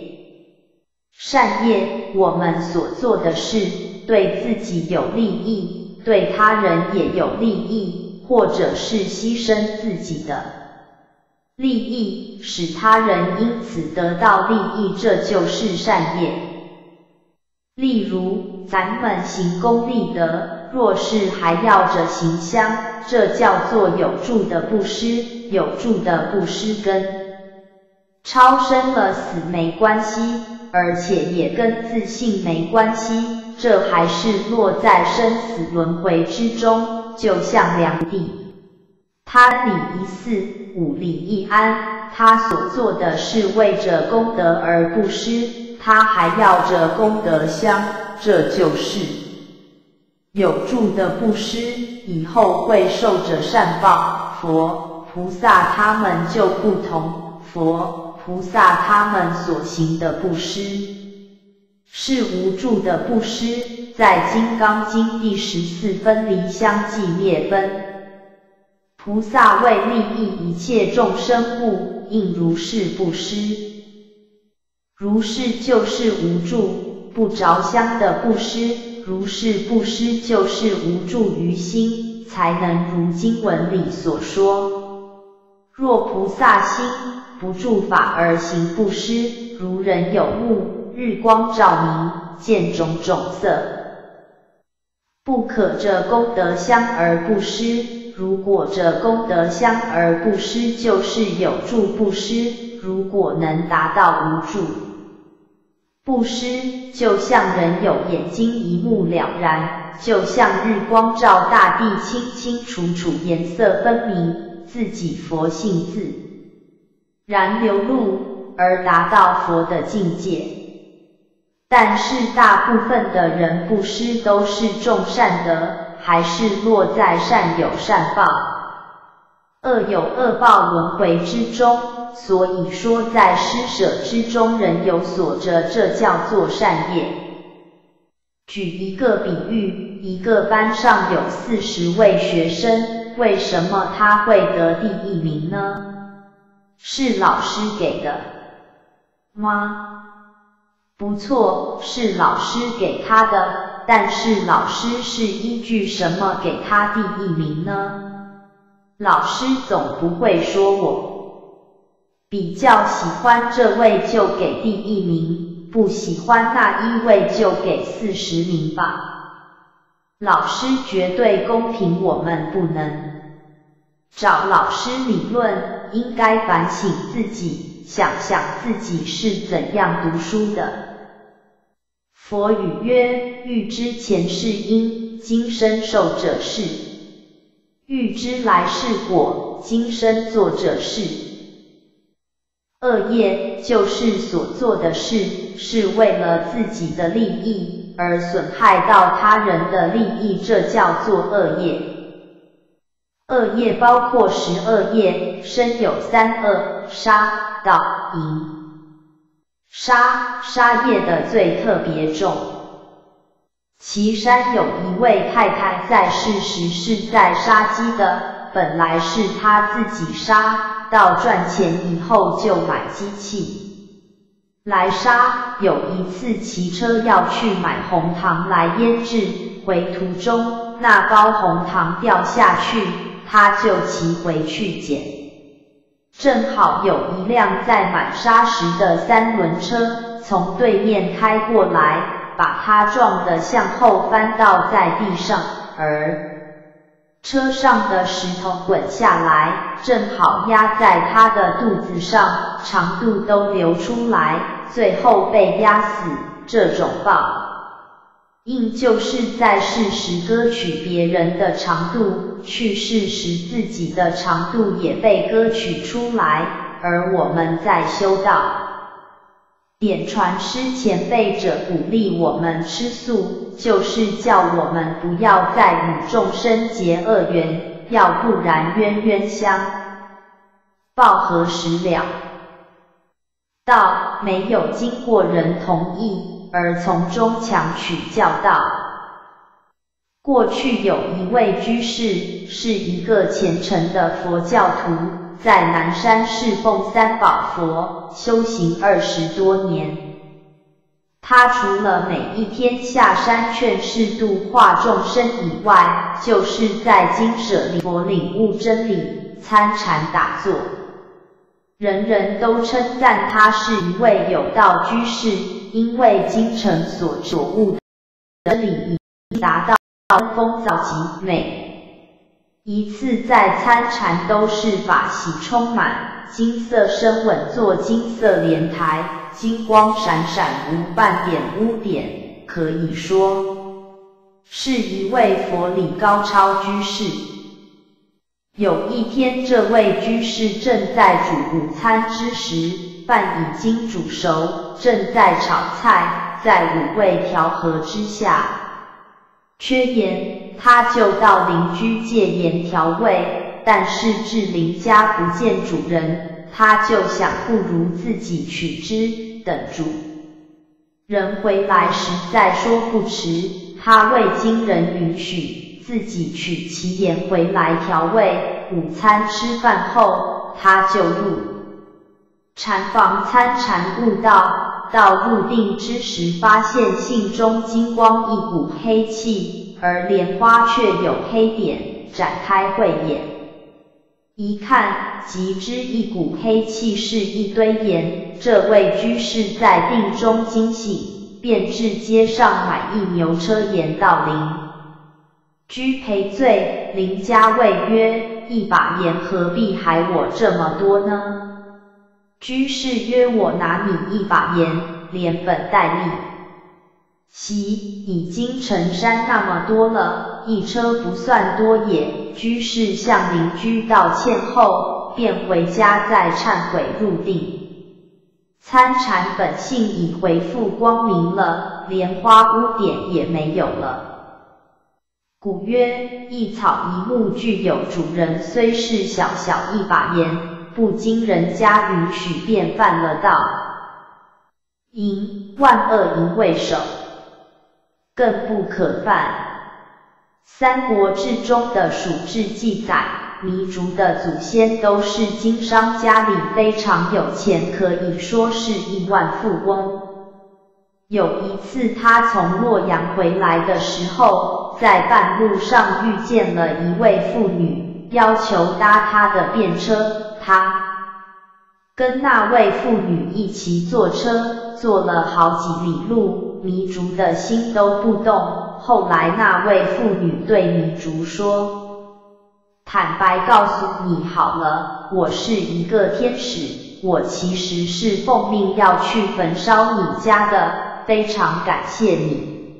善业，我们所做的事对自己有利益，对他人也有利益，或者是牺牲自己的。利益使他人因此得到利益，这就是善业。例如，咱们行功立德，若是还要着行香，这叫做有助的布施，有助的布施根超生了死没关系，而且也跟自信没关系，这还是落在生死轮回之中，就像良地。他礼一四，五礼一安。他所做的是为着功德而布施，他还要着功德香，这就是有助的布施，以后会受着善报。佛菩萨他们就不同，佛菩萨他们所行的布施是无助的布施，在《金刚经》第十四分离相继灭分。菩萨为利益一切众生故，应如是布施。如是就是无助不着相的布施，如是布施就是无助于心，才能如经文里所说。若菩萨心不住法而行布施，如人有目，日光照明，见种种色，不可这功德香而不施。如果这功德香而不施，就是有助不施；如果能达到无助不施，就像人有眼睛一目了然，就像日光照大地，清清楚楚，颜色分明，自己佛性自然流露，而达到佛的境界。但是大部分的人布施都是种善德。还是落在善有善报，恶有恶报轮回之中，所以说在施舍之中仍有所着，这叫做善业。举一个比喻，一个班上有四十位学生，为什么他会得第一名呢？是老师给的吗？不错，是老师给他的。但是老师是依据什么给他第一名呢？老师总不会说我比较喜欢这位就给第一名，不喜欢那一位就给四十名吧？老师绝对公平，我们不能找老师理论，应该反省自己，想想自己是怎样读书的。佛语曰：欲知前世因，今生受者是；欲知来世果，今生做者是。恶业就是所做的事，是为了自己的利益而损害到他人的利益，这叫做恶业。恶业包括十恶业，身有三恶：杀、盗、淫。杀杀业的罪特别重。岐山有一位太太在世时是在杀鸡的，本来是她自己杀，到赚钱以后就买机器来杀。有一次骑车要去买红糖来腌制，回途中那包红糖掉下去，他就骑回去捡。正好有一辆载满沙石的三轮车从对面开过来，把他撞得向后翻倒在地上，而车上的石头滚下来，正好压在他的肚子上，长度都流出来，最后被压死。这种报应就是在世时割取别人的长度。去世时自己的长度也被割取出来，而我们在修道，点传师前辈者鼓励我们吃素，就是叫我们不要再与众生结恶缘，要不然冤冤相报何时了？道没有经过人同意而从中强取教道。过去有一位居士，是一个虔诚的佛教徒，在南山侍奉三宝佛，修行二十多年。他除了每一天下山劝世度化众生以外，就是在精舍里佛领悟真理，参禅打坐。人人都称赞他是一位有道居士，因为精诚所着悟的理已达到风躁极美。一次在参禅，都是法喜充满，金色身稳坐金色莲台，金光闪闪无半点污点，可以说是一位佛理高超居士。有一天，这位居士正在煮午餐之时，饭已经煮熟，正在炒菜，在五味调和之下，缺盐，他就到邻居借盐调味，但是至邻家不见主人，他就想不如自己取之，等主人回来时再说不迟。他未经人允许。自己取其盐回来调味，午餐吃饭后，他就入禅房参禅悟道。到入定之时，发现信中金光一股黑气，而莲花却有黑点，展开慧眼，一看即知一股黑气是一堆盐。这位居士在定中惊醒，便至街上买一牛车盐到邻。居赔罪，林家谓曰：“一把盐何必害我这么多呢？”居士曰：“我拿你一把盐，连本带利。其已经成山那么多了，一车不算多也。”居士向邻居道歉后，便回家再忏悔入定。参禅本性已恢复光明了，莲花污点也没有了。古曰：一草一木具有主人，虽是小小一把盐，不经人家允许便犯了道。淫万恶淫为首，更不可犯。三国志中的蜀志记载，糜竺的祖先都是经商，家里非常有钱，可以说是亿万富翁。有一次，他从洛阳回来的时候，在半路上遇见了一位妇女，要求搭他的便车。他跟那位妇女一起坐车，坐了好几里路，糜竺的心都不动。后来，那位妇女对糜竺说：“坦白告诉你好了，我是一个天使，我其实是奉命要去焚烧你家的。”非常感谢你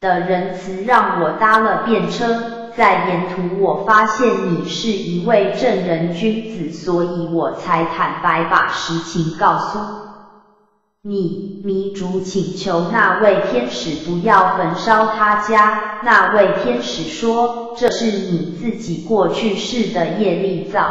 的仁慈，让我搭了便车。在沿途，我发现你是一位正人君子，所以我才坦白把实情告诉你。迷主请求那位天使不要焚烧他家，那位天使说：“这是你自己过去世的业力造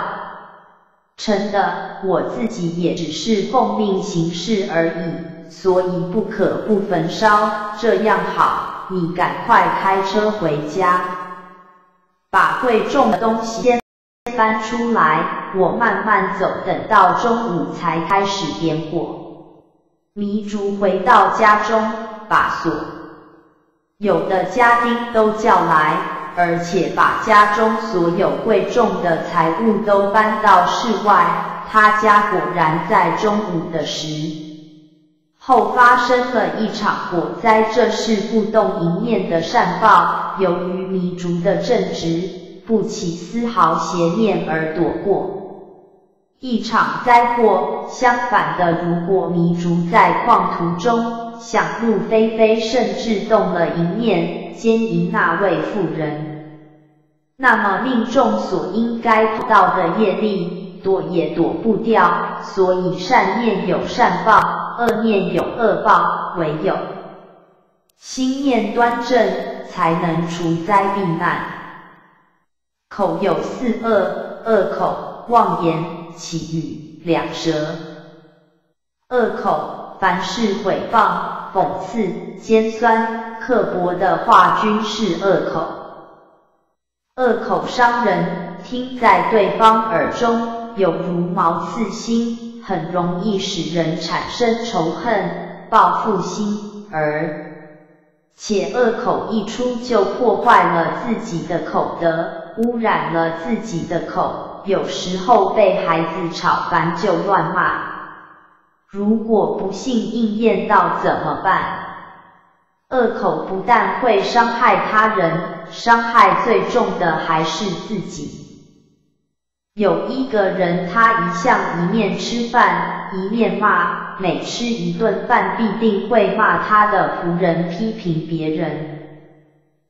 成的，我自己也只是奉命行事而已。”所以不可不焚烧，这样好，你赶快开车回家，把贵重的东西先搬出来，我慢慢走，等到中午才开始点火。糜竺回到家中，把所有的家丁都叫来，而且把家中所有贵重的财物都搬到室外，他家果然在中午的时。后发生了一场火灾，这是不动一念的善报。由于糜竺的正直，不起丝毫邪念而躲过一场灾祸。相反的，如果糜竺在旷途中想入非非，甚至动了一念奸淫那位妇人，那么命中所应该得到的业力躲也躲不掉。所以善念有善报。恶念有恶报，唯有心念端正，才能除灾避难。口有四恶：恶口、妄言、绮语、两舌。恶口，凡是毁谤、讽刺、尖酸、刻薄的话，均是恶口。恶口伤人，听在对方耳中，有如毛刺心，很容易使人产生仇恨、报复心，而且恶口一出，就破坏了自己的口德，污染了自己的口，有时候被孩子吵烦就乱骂。如果不幸应验到怎么办？恶口不但会伤害他人，伤害最重的还是自己。有一个人，他一向一面吃饭一面骂，每吃一顿饭必定会骂他的仆人，批评别人，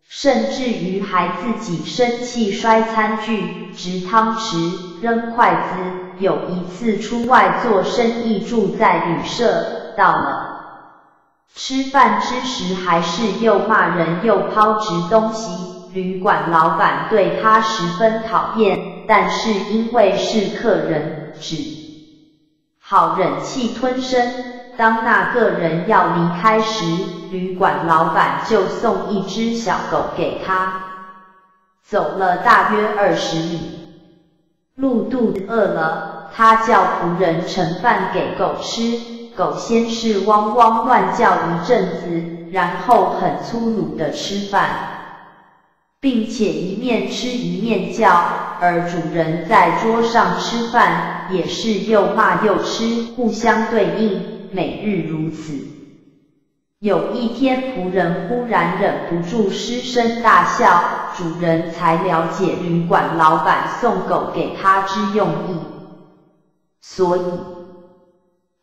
甚至于还自己生气摔餐具、执汤匙、扔筷子。有一次出外做生意，住在旅社，到了吃饭之时，还是又骂人又抛掷东西。旅馆老板对他十分讨厌，但是因为是客人，只好忍气吞声。当那个人要离开时，旅馆老板就送一只小狗给他。走了大约二十里，路肚饿了。他叫仆人盛饭给狗吃，狗先是汪汪乱叫一阵子，然后很粗鲁的吃饭，并且一面吃一面叫。而主人在桌上吃饭，也是又骂又吃，互相对应，每日如此。有一天，仆人忽然忍不住失声大笑，主人才了解旅馆老板送狗给他之用意。所以，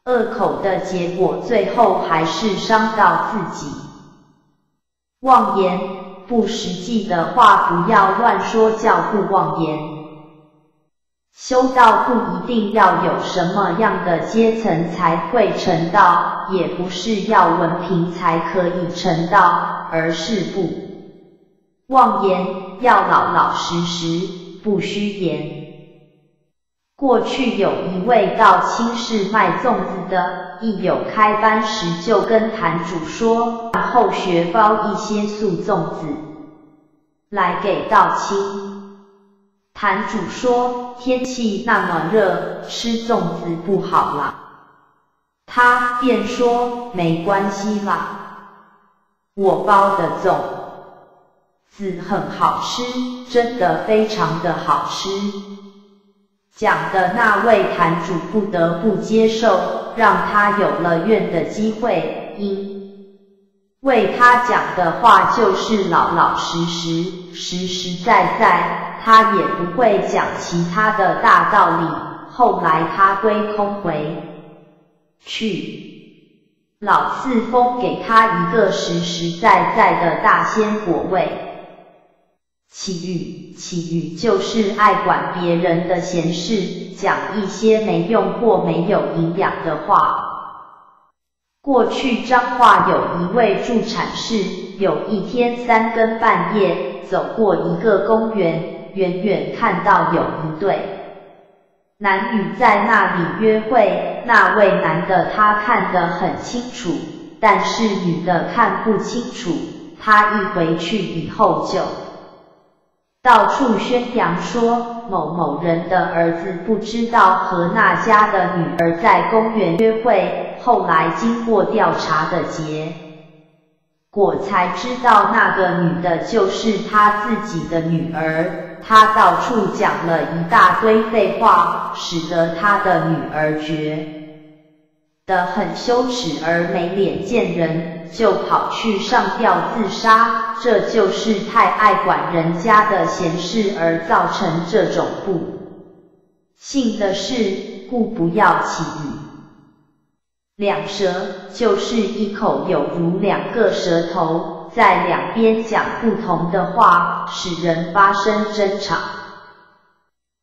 恶口的结果最后还是伤到自己。妄言不实际的话不要乱说，叫不妄言。修道不一定要有什么样的阶层才会成道，也不是要文凭才可以成道，而是不妄言，要老老实实，不虚言。过去有一位道清市卖粽子的，一有开班时就跟坛主说，然后学包一些素粽子来给道清。坛主说天气那么热，吃粽子不好啦。他便说没关系啦，我包的粽子很好吃，真的非常的好吃。讲的那位坛主不得不接受，让他有了怨的机会，因为他讲的话就是老老实实、实实在在，他也不会讲其他的大道理。后来他归空回去，老四封给他一个实实在在的大仙果位。气语，气语就是爱管别人的闲事，讲一些没用或没有营养的话。过去彰化有一位助产士，有一天三更半夜走过一个公园，远远看到有一对男女在那里约会。那位男的他看得很清楚，但是女的看不清楚。他一回去以后就。到处宣扬说某某人的儿子不知道和那家的女儿在公园约会，后来经过调查的结。果才知道那个女的就是他自己的女儿，他到处讲了一大堆废话，使得他的女儿觉得很羞耻而没脸见人。就跑去上吊自杀，这就是太爱管人家的闲事而造成这种不幸的事，故不要起语。两舌就是一口有如两个舌头，在两边讲不同的话，使人发生争吵。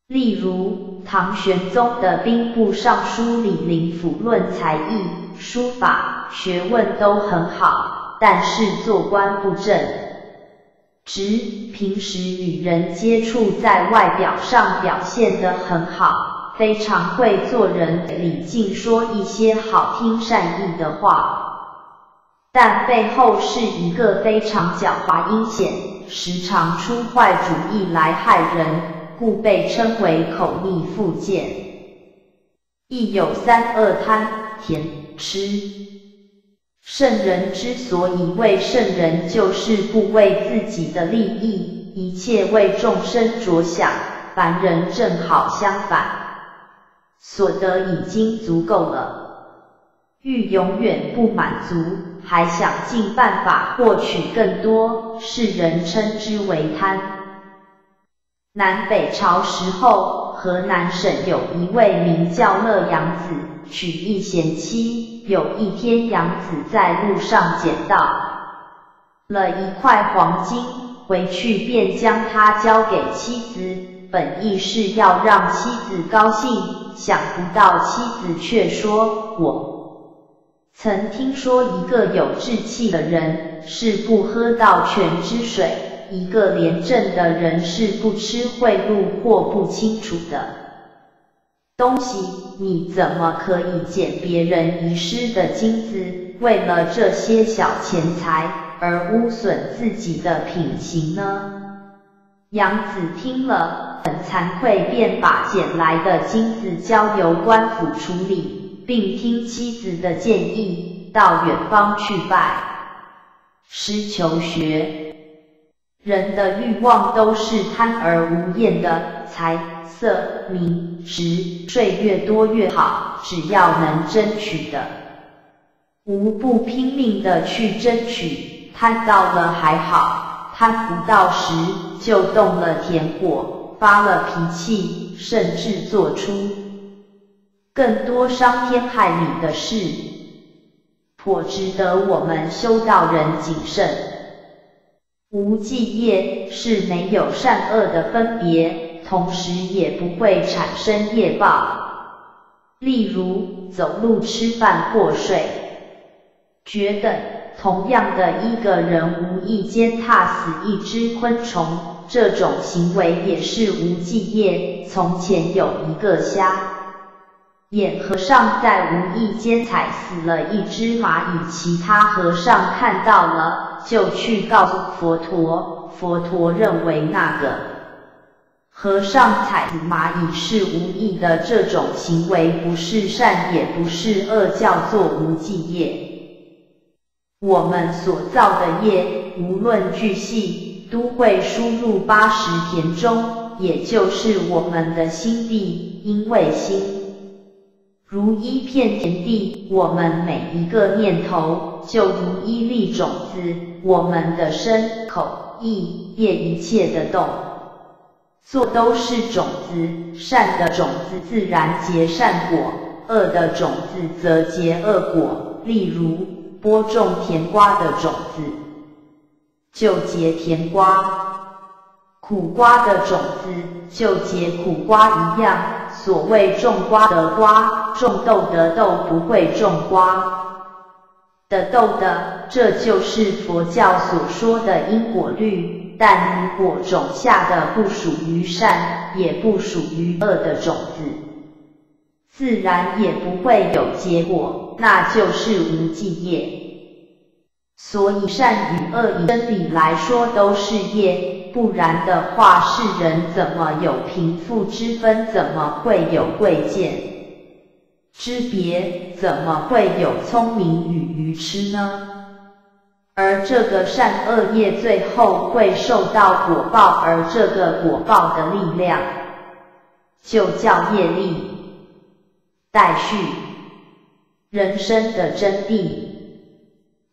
例如唐玄宗的兵部尚书李林甫论才艺、书法。学问都很好，但是做官不正直。平时与人接触，在外表上表现得很好，非常会做人，李靖说一些好听善意的话，但背后是一个非常狡猾阴险，时常出坏主意来害人，故被称为口逆腹剑。亦有三恶贪甜吃。圣人之所以为圣人，就是不为自己的利益，一切为众生着想。凡人正好相反。所得已经足够了，欲永远不满足，还想尽办法获取更多，世人称之为贪。南北朝时候，河南省有一位名叫乐杨子，娶一贤妻。有一天，杨子在路上捡到了一块黄金，回去便将它交给妻子。本意是要让妻子高兴，想不到妻子却说：“我曾听说一个有志气的人是不喝到泉之水，一个廉政的人是不吃贿赂或不清楚的东西。你怎么可以捡别人遗失的金子，为了这些小钱财而污损自己的品行呢？”杨子听了，很惭愧，便把捡来的金子交由官府处理，并听妻子的建议，到远方去拜师求学。人的欲望都是贪而无厌的，财色名食睡越多越好，只要能争取的，无不拼命的去争取，贪到了还好。贪不到时，就动了甜火，发了脾气，甚至做出更多伤天害理的事，颇值得我们修道人谨慎。无记业是没有善恶的分别，同时也不会产生业报。例如走路、吃饭或睡，觉等。同样的一个人无意间踏死一只昆虫，这种行为也是无记业。从前有一个瞎眼和尚在无意间踩死了一只蚂蚁，其他和尚看到了，就去告诉佛陀。佛陀认为那个和尚踩蚂蚁是无意的，这种行为不是善也不是恶，叫做无记业。我们所造的业，无论巨细，都会输入八十田中，也就是我们的心地。因为心如一片田地，我们每一个念头就如一粒种子，我们的身、口、意、业一切的动作都是种子。善的种子自然结善果，恶的种子则结恶果。例如。播种甜瓜的种子，就结甜瓜；苦瓜的种子，就结苦瓜一样。所谓种瓜得瓜，种豆得豆，不会种瓜的豆的，这就是佛教所说的因果律。但如果种下的不属于善，也不属于恶的种子，自然也不会有结果。那就是无记业。所以善与恶以真理来说都是业，不然的话世人怎么有贫富之分？怎么会有贵贱之别？怎么会有聪明与愚痴呢？而这个善恶业最后会受到果报，而这个果报的力量就叫业力。待续。人生的真谛，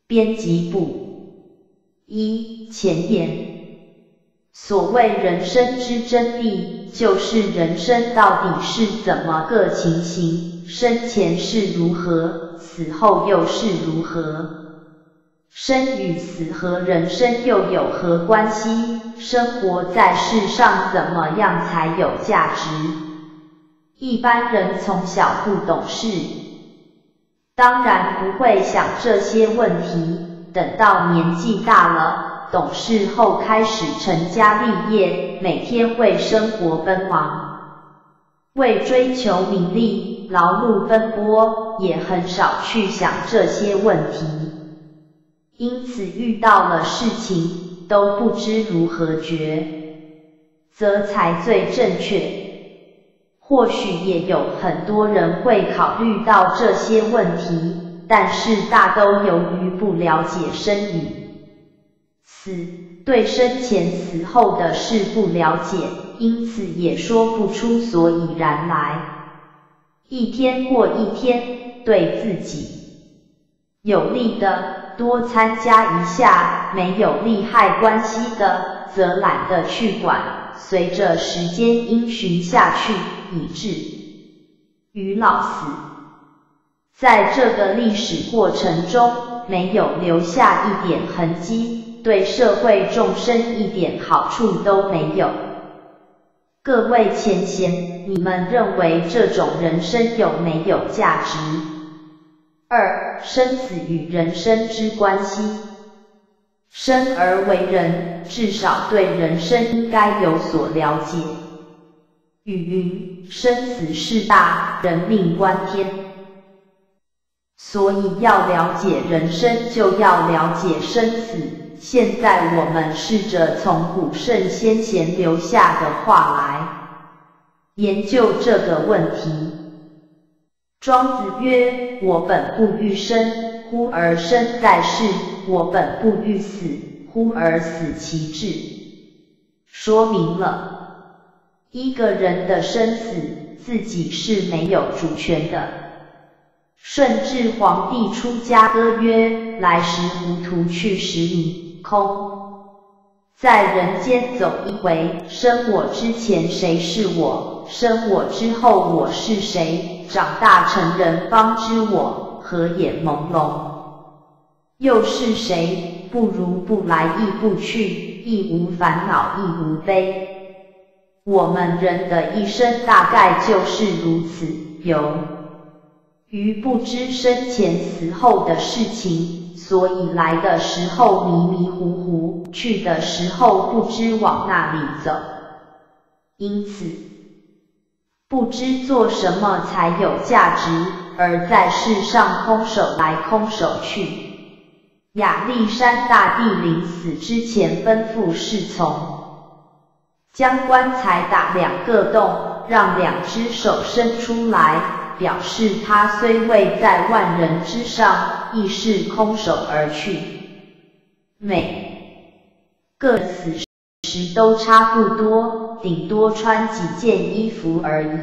编辑部一前言。所谓人生之真谛，就是人生到底是怎么个情形？生前是如何，死后又是如何？生与死和人生又有何关系？生活在世上怎么样才有价值？一般人从小不懂事。当然不会想这些问题，等到年纪大了，懂事后开始成家立业，每天为生活奔忙，为追求名利，劳碌奔波，也很少去想这些问题，因此遇到了事情都不知如何决，则才最正确。或许也有很多人会考虑到这些问题，但是大都由于不了解生与死，对生前死后的事不了解。因此也说不出所以然来。一天过一天，对自己有利的多参加一下，没有利害关系的则懒得去管。随着时间因循下去，以至于老死，在这个历史过程中，没有留下一点痕迹，对社会众生一点好处都没有。各位前贤，你们认为这种人生有没有价值？二、生死与人生之关系。生而为人，至少对人生应该有所了解。语云：生死事大，人命关天。所以要了解人生，就要了解生死。现在我们试着从古圣先贤留下的话来研究这个问题。庄子曰：“我本不欲生，忽而生在世；我本不欲死，忽而死其志。”说明了一个人的生死，自己是没有主权的。顺治皇帝出家歌曰：“来时糊涂，去时迷。”空，在人间走一回，生我之前谁是我？生我之后我是谁？长大成人方知我，何眼朦胧，又是谁？不如不来亦不去，亦无烦恼亦无悲。我们人的一生大概就是如此，由于不知生前死后的事情。所以来的时候迷迷糊糊，去的时候不知往哪里走，因此不知做什么才有价值，而在世上空手来空手去。亚历山大帝临死之前吩咐侍从，将棺材打两个洞，让两只手伸出来。表示他虽位在万人之上，亦是空手而去。每个此时都差不多，顶多穿几件衣服而已。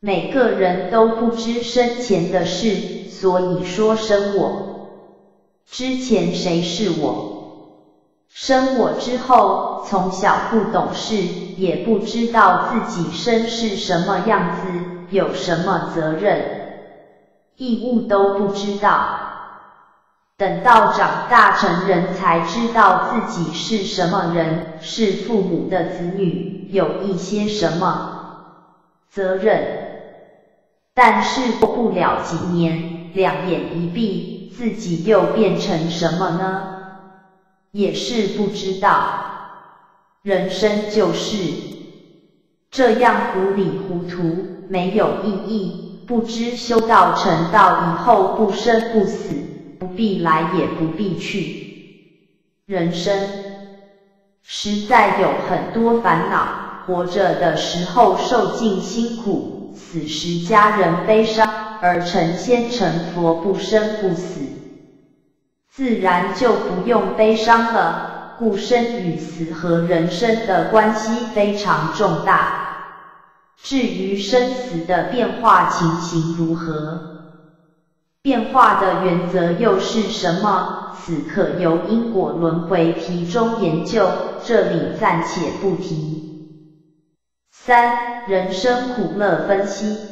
每个人都不知生前的事，所以说生我之前谁是我，生我之后从小不懂事，也不知道自己生是什么样子。有什么责任、义务都不知道，等到长大成人才知道自己是什么人，是父母的子女，有一些什么责任。但是过不了几年，两眼一闭，自己又变成什么呢？也是不知道。人生就是这样糊里糊涂。没有意义，不知修道成道以后不生不死，不必来也不必去。人生实在有很多烦恼，活着的时候受尽辛苦，死时家人悲伤，而成仙成佛不生不死，自然就不用悲伤了。故生与死和人生的关系非常重大。至于生死的变化情形如何，变化的原则又是什么？此可由因果轮回题中研究，这里暂且不提。三、人生苦乐分析。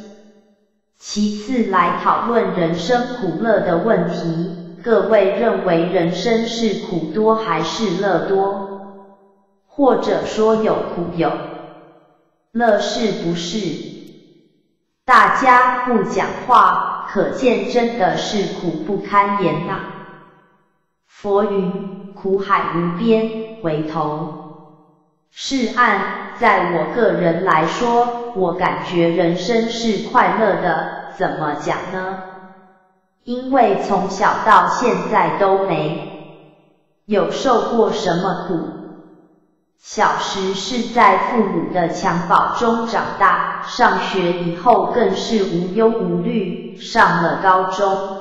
其次来讨论人生苦乐的问题。各位认为人生是苦多还是乐多？或者说有苦有？乐是不是？大家不讲话，可见真的是苦不堪言呐。佛云：苦海无边，回头是岸，在我个人来说，我感觉人生是快乐的，怎么讲呢？因为从小到现在都没有受过什么苦。小时是在父母的襁褓中长大，上学以后更是无忧无虑，上了高中。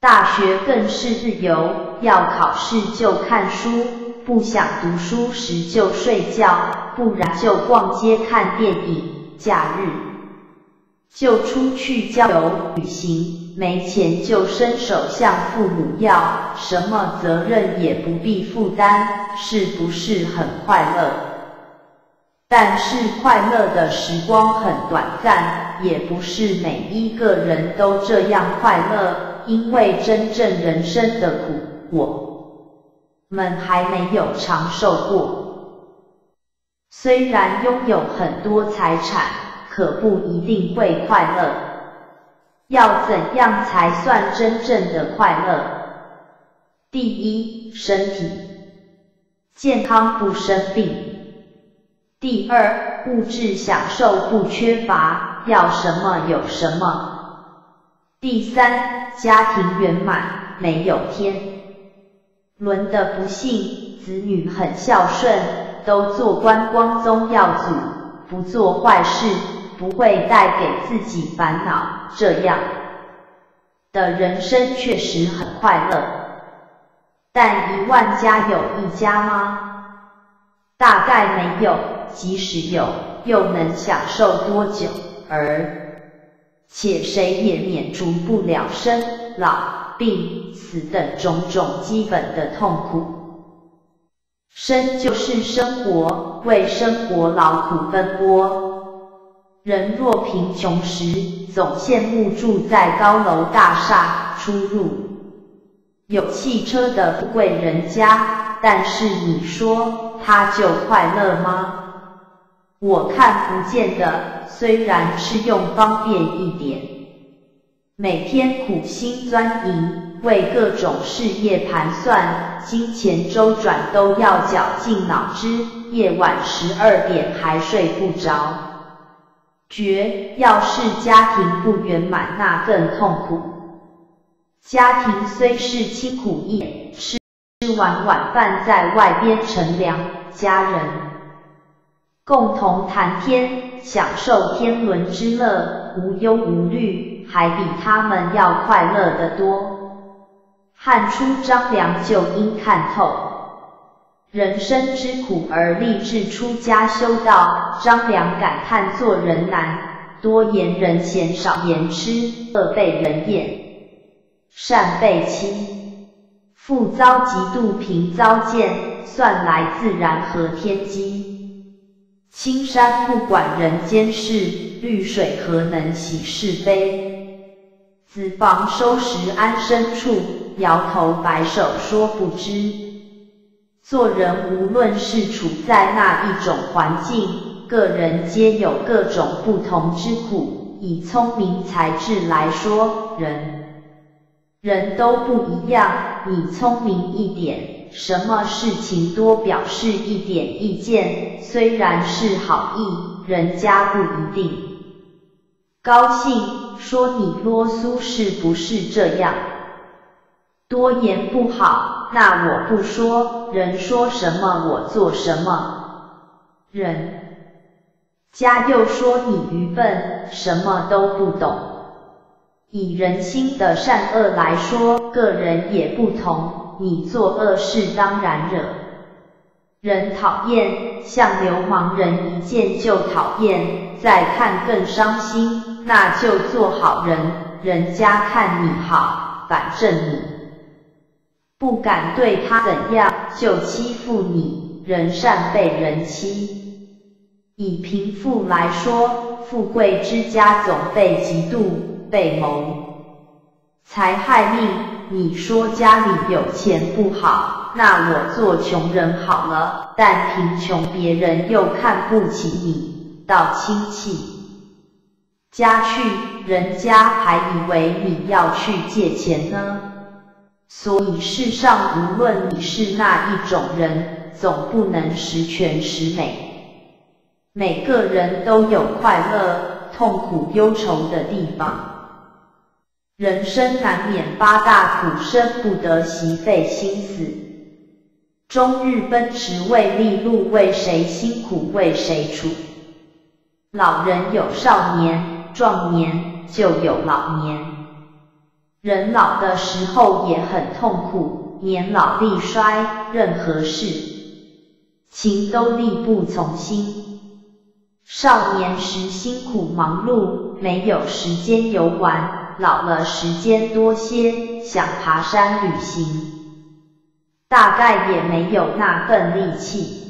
大学更是自由，要考试就看书，不想读书时就睡觉，不然就逛街看电影。假日就出去郊游旅行，没钱就伸手向父母要，什么责任也不必负担，是不是很快乐？但是快乐的时光很短暂，也不是每一个人都这样快乐。因为真正人生的苦，我们还没有尝受过。虽然拥有很多财产，可不一定会快乐。要怎样才算真正的快乐？第一，身体健康不生病；第二，物质享受不缺乏，要什么有什么。第三，家庭圆满，没有天伦的不幸，子女很孝顺，都做官光宗耀祖，不做坏事，不会带给自己烦恼，这样的人生确实很快乐。但一万家有一家吗？大概没有，即使有，又能享受多久？而且谁也免除不了生老病死等种种基本的痛苦。生就是生活，为生活劳苦奔波。人若贫穷时，总羡慕住在高楼大厦、出入有汽车的富贵人家，但是你说他就快乐吗？我看不见的，虽然吃用方便一点，每天苦心钻营，为各种事业盘算，金钱周转都要绞尽脑汁，夜晚十二点还睡不着。绝要是家庭不圆满，那更痛苦。家庭虽是清苦一点，吃完晚饭在外边乘凉，家人。共同谈天，享受天伦之乐，无忧无虑，还比他们要快乐得多。汉初张良就应看透人生之苦而立志出家修道。张良感叹做人难，多言人嫌，少言痴，恶被人厌，善被欺，富遭嫉妒，贫遭贱，算来自然和天机。青山不管人间事，绿水何能洗是非？子房收拾安身处，摇头摆手说不知。做人无论是处在哪一种环境，个人皆有各种不同之苦。以聪明才智来说，人人都不一样。你聪明一点。什么事情多表示一点意见，虽然是好意，人家不一定高兴，说你啰嗦是不是这样？多言不好，那我不说，人说什么我做什么，人家又说你愚笨，什么都不懂。以人心的善恶来说，个人也不同。你做恶事当然惹人讨厌，像流氓人一见就讨厌，再看更伤心。那就做好人，人家看你好，反正你不敢对他怎样，就欺负你。人善被人欺。以贫富来说，富贵之家总被嫉妒，被谋财害命。你说家里有钱不好，那我做穷人好了。但贫穷，别人又看不起你，到亲戚家去，人家还以为你要去借钱呢。所以世上无论你是哪一种人，总不能十全十美。每个人都有快乐、痛苦、忧愁的地方。人生难免八大苦，生不得习费心思，终日奔驰为利禄，为谁辛苦为谁处？老人有少年，壮年就有老年。人老的时候也很痛苦，年老力衰，任何事情都力不从心。少年时辛苦忙碌，没有时间游玩；老了时间多些，想爬山旅行，大概也没有那份力气。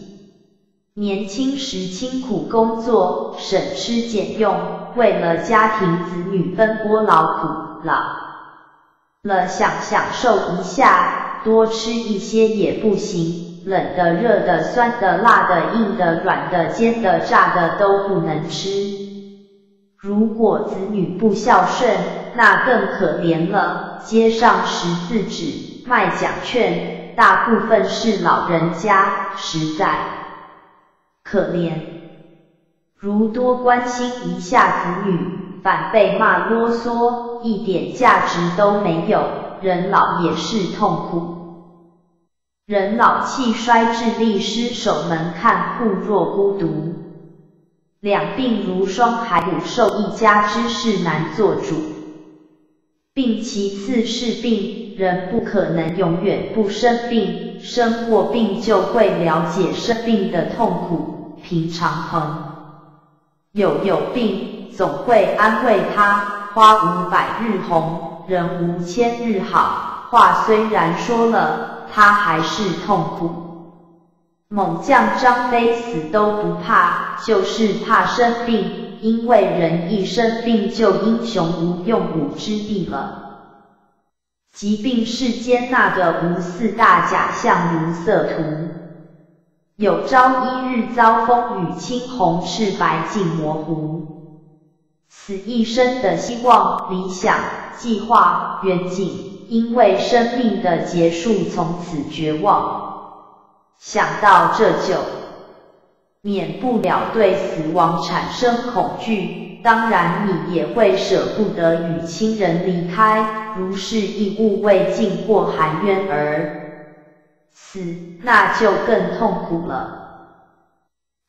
年轻时辛苦工作，省吃俭用，为了家庭子女奔波劳苦，老了想享受一下，多吃一些也不行，冷的、热的、酸的、辣的、硬的、软的、煎的、炸的都不能吃。如果子女不孝顺，那更可怜了。街上识字纸、卖奖券，大部分是老人家，实在。可怜，如多关心一下子女，反被骂啰嗦，一点价值都没有。人老也是痛苦，人老气衰，智力失守，门看护若孤独，两鬓如霜，还骨瘦，一家之事难做主。病其次是病，人不可能永远不生病，生过病就会了解生病的痛苦。平常朋友有病，总会安慰他。花无百日红，人无千日好。话虽然说了，他还是痛苦。猛将张飞死都不怕，就是怕生病，因为人一生病就英雄无用武之地了。疾病世间那个无四大假象如色图。有朝一日遭风雨，青红赤白尽模糊。此一生的希望、理想、计划、远景，因为生命的结束从此绝望。想到这就免不了对死亡产生恐惧，当然你也会舍不得与亲人离开，如是义务未尽或含冤而。死，那就更痛苦了。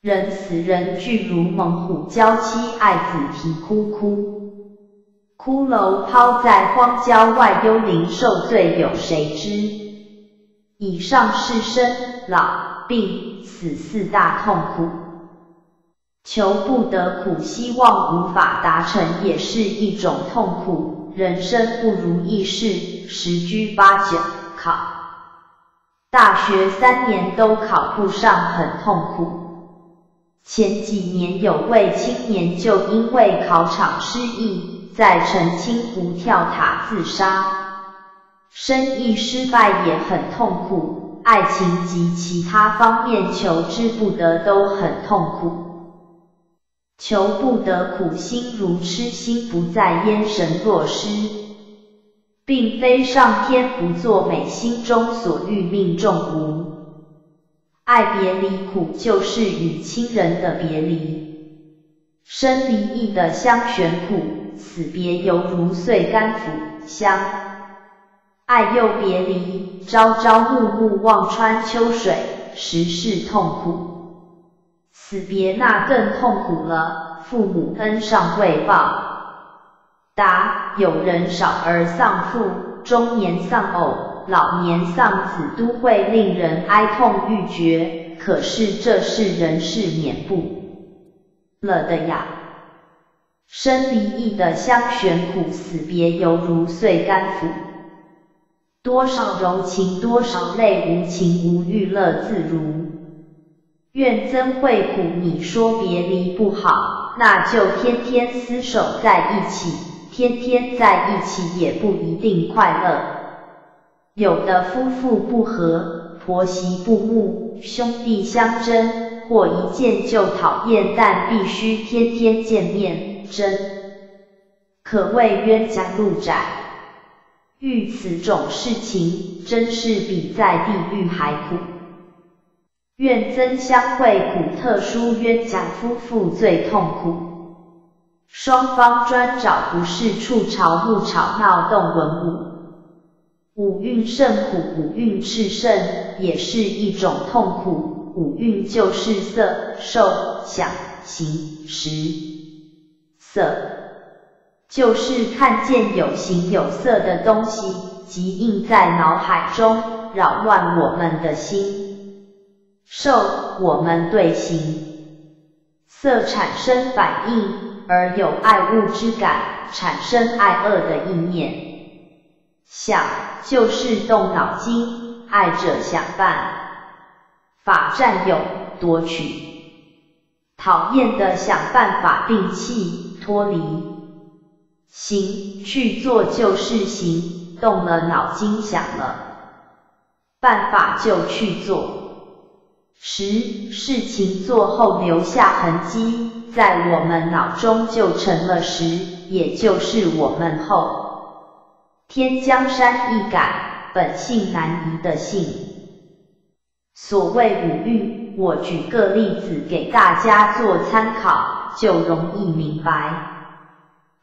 人死人惧如猛虎，娇妻爱子啼哭哭。骷髅抛在荒郊外，幽灵受罪有谁知？以上是生老病死四大痛苦，求不得苦，希望无法达成也是一种痛苦。人生不如意事十居八九，考。大学三年都考不上，很痛苦。前几年有位青年就因为考场失意，在澄清湖跳塔自杀。生意失败也很痛苦，爱情及其他方面求之不得都很痛苦。求不得苦心如痴心不在焉，神若失。并非上天不作美，心中所欲命中无。爱别离苦，就是与亲人的别离。生离异的相悬苦，死别犹如碎肝腐香。爱又别离，朝朝暮暮望穿秋水，实是痛苦。死别那更痛苦了，父母恩尚未报。答：有人少儿丧父，中年丧偶，老年丧子，都会令人哀痛欲绝。可是这是人世免不了的呀。生离异的相悬苦，死别犹如碎肝腐。多少柔情，多少泪，无情无欲乐自如。愿怎会苦？你说别离不好，那就天天厮守在一起。天天在一起也不一定快乐，有的夫妇不和，婆媳不睦，兄弟相争，或一见就讨厌，但必须天天见面，真可谓冤家路窄。遇此种事情，真是比在地狱还苦。愿增相会苦，特殊冤家夫妇最痛苦。双方专找不是处，吵怒吵闹动文武。五蕴甚苦，五蕴炽盛也是一种痛苦。五蕴就是色、受、想、行、识。色就是看见有形有色的东西，即印在脑海中，扰乱我们的心。受我们对形色产生反应，而有爱物之感，产生爱恶的意念。想就是动脑筋，爱着想办法占有夺取，讨厌的想办法摒弃脱离。行去做就是行，动了脑筋想了办法就去做。十事情做后留下痕迹，在我们脑中就成了实，也就是我们后。天江山易改，本性难移的性。所谓五欲，我举个例子给大家做参考，就容易明白。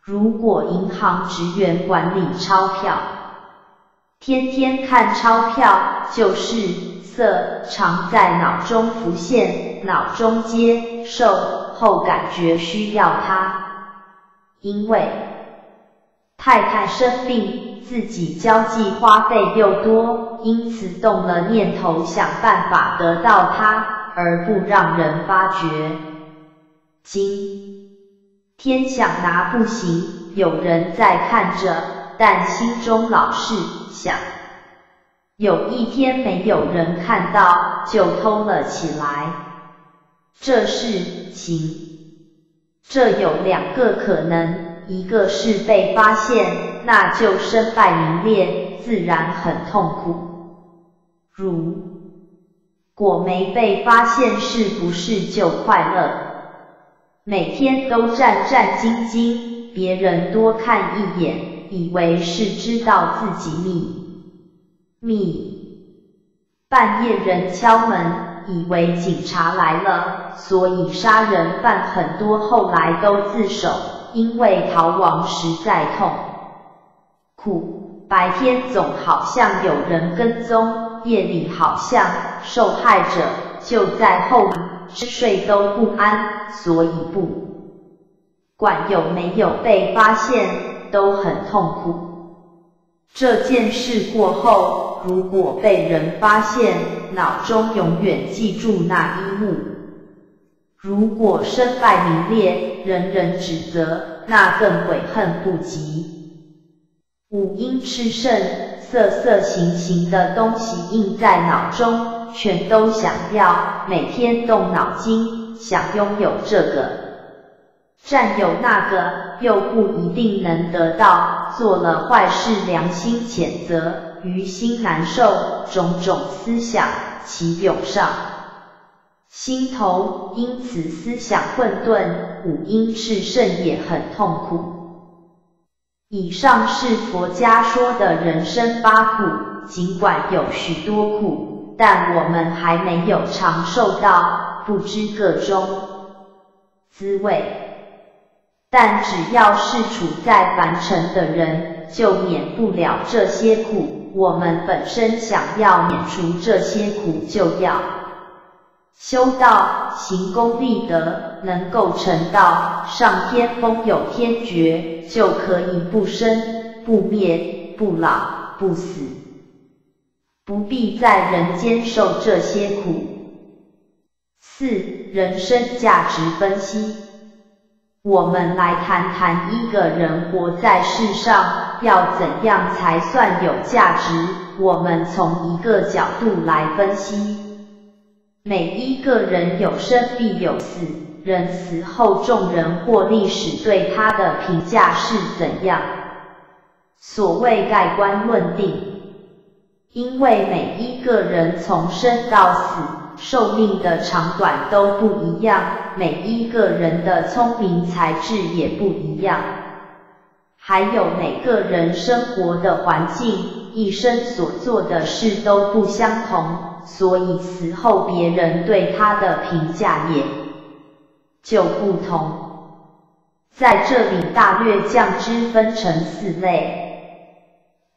如果银行职员管理钞票，天天看钞票，就是色常在脑中浮现，脑中接受后感觉需要它，因为太太生病。自己交际花费又多，因此动了念头想办法得到它，而不让人发觉。今天想拿不行，有人在看着，但心中老是想，有一天没有人看到，就偷了起来。这事情，这有两个可能。一个是被发现，那就身败名裂，自然很痛苦。如果没被发现，是不是就快乐？每天都战战兢兢，别人多看一眼，以为是知道自己秘密。半夜人敲门，以为警察来了，所以杀人犯很多后来都自首。因为逃亡实在痛苦，白天总好像有人跟踪，夜里好像受害者就在后面，睡都不安，所以不管有没有被发现，都很痛苦。这件事过后，如果被人发现，脑中永远记住那一幕。如果身败名裂，人人指责，那更悔恨不及。五阴炽盛，色色形形的东西印在脑中，全都想要，每天动脑筋，想拥有这个，占有那个，又不一定能得到，做了坏事，良心谴责，于心难受，种种思想其涌上。心头因此思想混沌，五阴炽盛也很痛苦。以上是佛家说的人生八苦，尽管有许多苦，但我们还没有尝受到，不知各中滋味。但只要是处在凡尘的人，就免不了这些苦。我们本身想要免除这些苦，就要。修道行功立德，能够成道，上天封有天爵，就可以不生不灭不老不死，不必在人间受这些苦。四人生价值分析，我们来谈谈一个人活在世上要怎样才算有价值。我们从一个角度来分析。每一个人有生必有死，人死后众人或历史对他的评价是怎样？所谓盖棺论定，因为每一个人从生到死，寿命的长短都不一样，每一个人的聪明才智也不一样，还有每个人生活的环境，一生所做的事都不相同。所以死后别人对他的评价也就不同。在这里大略将之分成四类。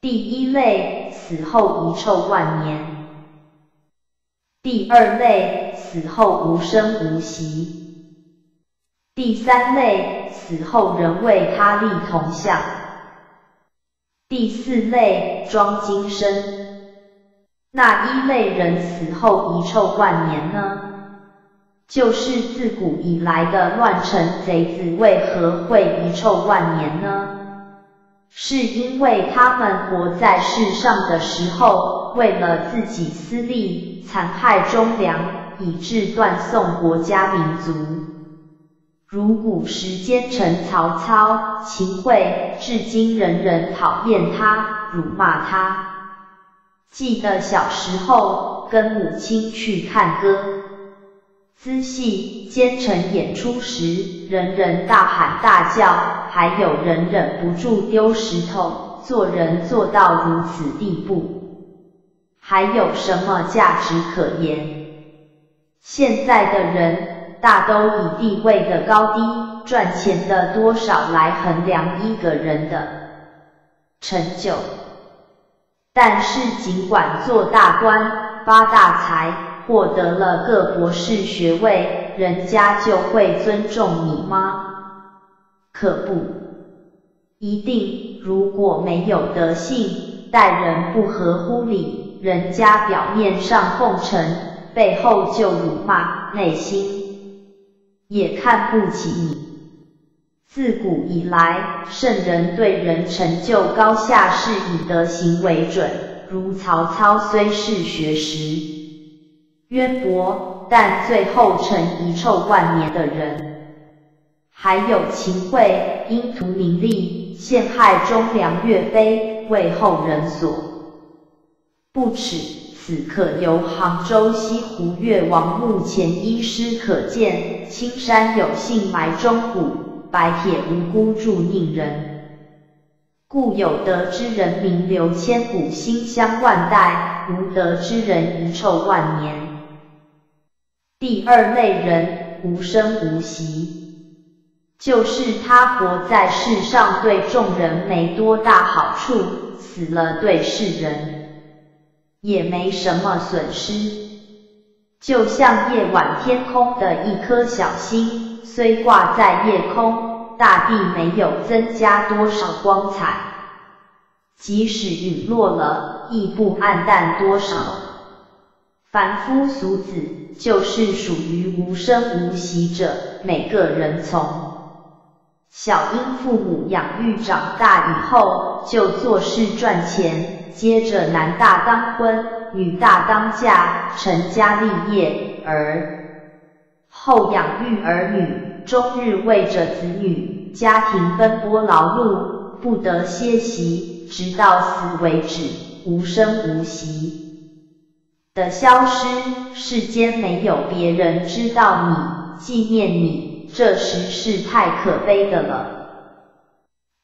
第一类，死后遗臭万年；第二类，死后无声无息；第三类，死后仍为他立铜像；第四类，装金身。那一类人死后遗臭万年呢？就是自古以来的乱臣贼子为何会遗臭万年呢？是因为他们活在世上的时候，为了自己私利，残害忠良，以致断送国家民族。如古时奸臣曹操、秦桧，至今人人讨厌他，辱骂他。记得小时候跟母亲去看歌。私戏奸臣演出时，人人大喊大叫，还有人忍不住丢石头。做人做到如此地步，还有什么价值可言？现在的人大都以地位的高低、赚钱的多少来衡量一个人的成就。但是尽管做大官、发大财。获得了各博士学位，人家就会尊重你吗？可不一定。如果没有德性，待人不合乎礼，人家表面上奉承，背后就辱骂，内心也看不起你。自古以来，圣人对人成就高下是以德行为准，如曹操虽是学识。渊博，但最后成遗臭万年的人，还有秦桧，因图名利，陷害忠良岳飞，为后人所不齿。此刻由杭州西湖越王墓前一诗可见：青山有幸埋忠骨，白铁无辜铸佞人。故有德之人名留千古，馨香万代；无德之人遗臭万年。第二类人无声无息，就是他活在世上对众人没多大好处，死了对世人也没什么损失。就像夜晚天空的一颗小星，虽挂在夜空，大地没有增加多少光彩，即使陨落了，亦不暗淡多少。凡夫俗子就是属于无声无息者，每个人从小因父母养育长大以后，就做事赚钱，接着男大当婚，女大当嫁，成家立业，而后养育儿女，终日为着子女家庭奔波劳碌，不得歇息，直到死为止，无声无息。的消失，世间没有别人知道你，纪念你，这时是太可悲的了。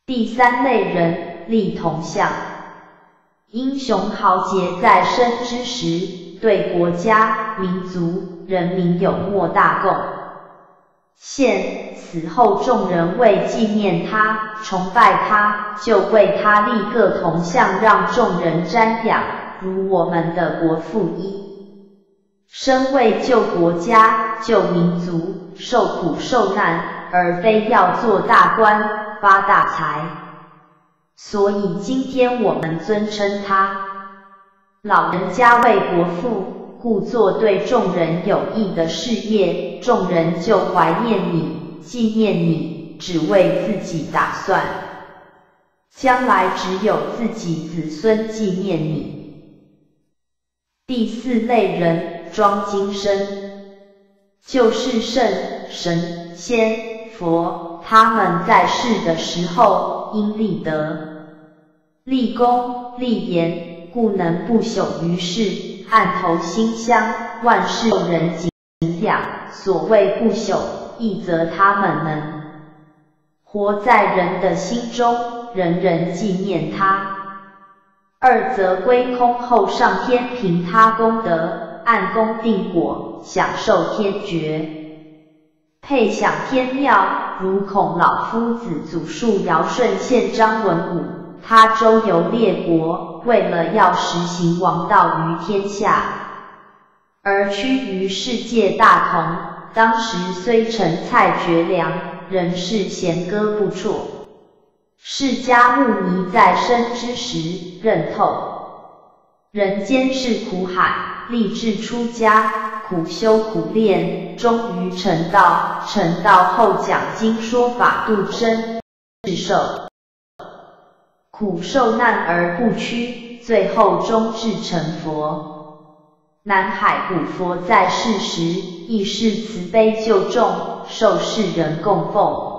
第三类人立铜像，英雄豪杰在生之时，对国家、民族、人民有莫大贡献，死后众人为纪念他、崇拜他，就为他立个铜像，让众人瞻仰。如我们的国父一生为救国家、救民族，受苦受难，而非要做大官、发大财。所以今天我们尊称他。老人家为国父，故做对众人有益的事业，众人就怀念你、纪念你，只为自己打算，将来只有自己子孙纪念你。第四类人装金身，就是圣神仙佛，他们在世的时候因立德、立功、立言，故能不朽于世，案头心香，万世人敬仰。所谓不朽，亦则他们能活在人的心中，人人纪念他。二则归空后，上天凭他功德按功定果，享受天爵。配享天庙，如孔老夫子祖述尧舜宪章文武，他周游列国，为了要实行王道于天下，而趋于世界大同。当时虽陈蔡绝粮，仍是弦歌不辍。释迦牟尼在生之时，认透人间是苦海，立志出家。苦修苦练，终于成道。成道后讲经说法度生世受，苦受难而不屈，最后终至成佛。南海古佛在世时，亦是慈悲救众，受世人供奉。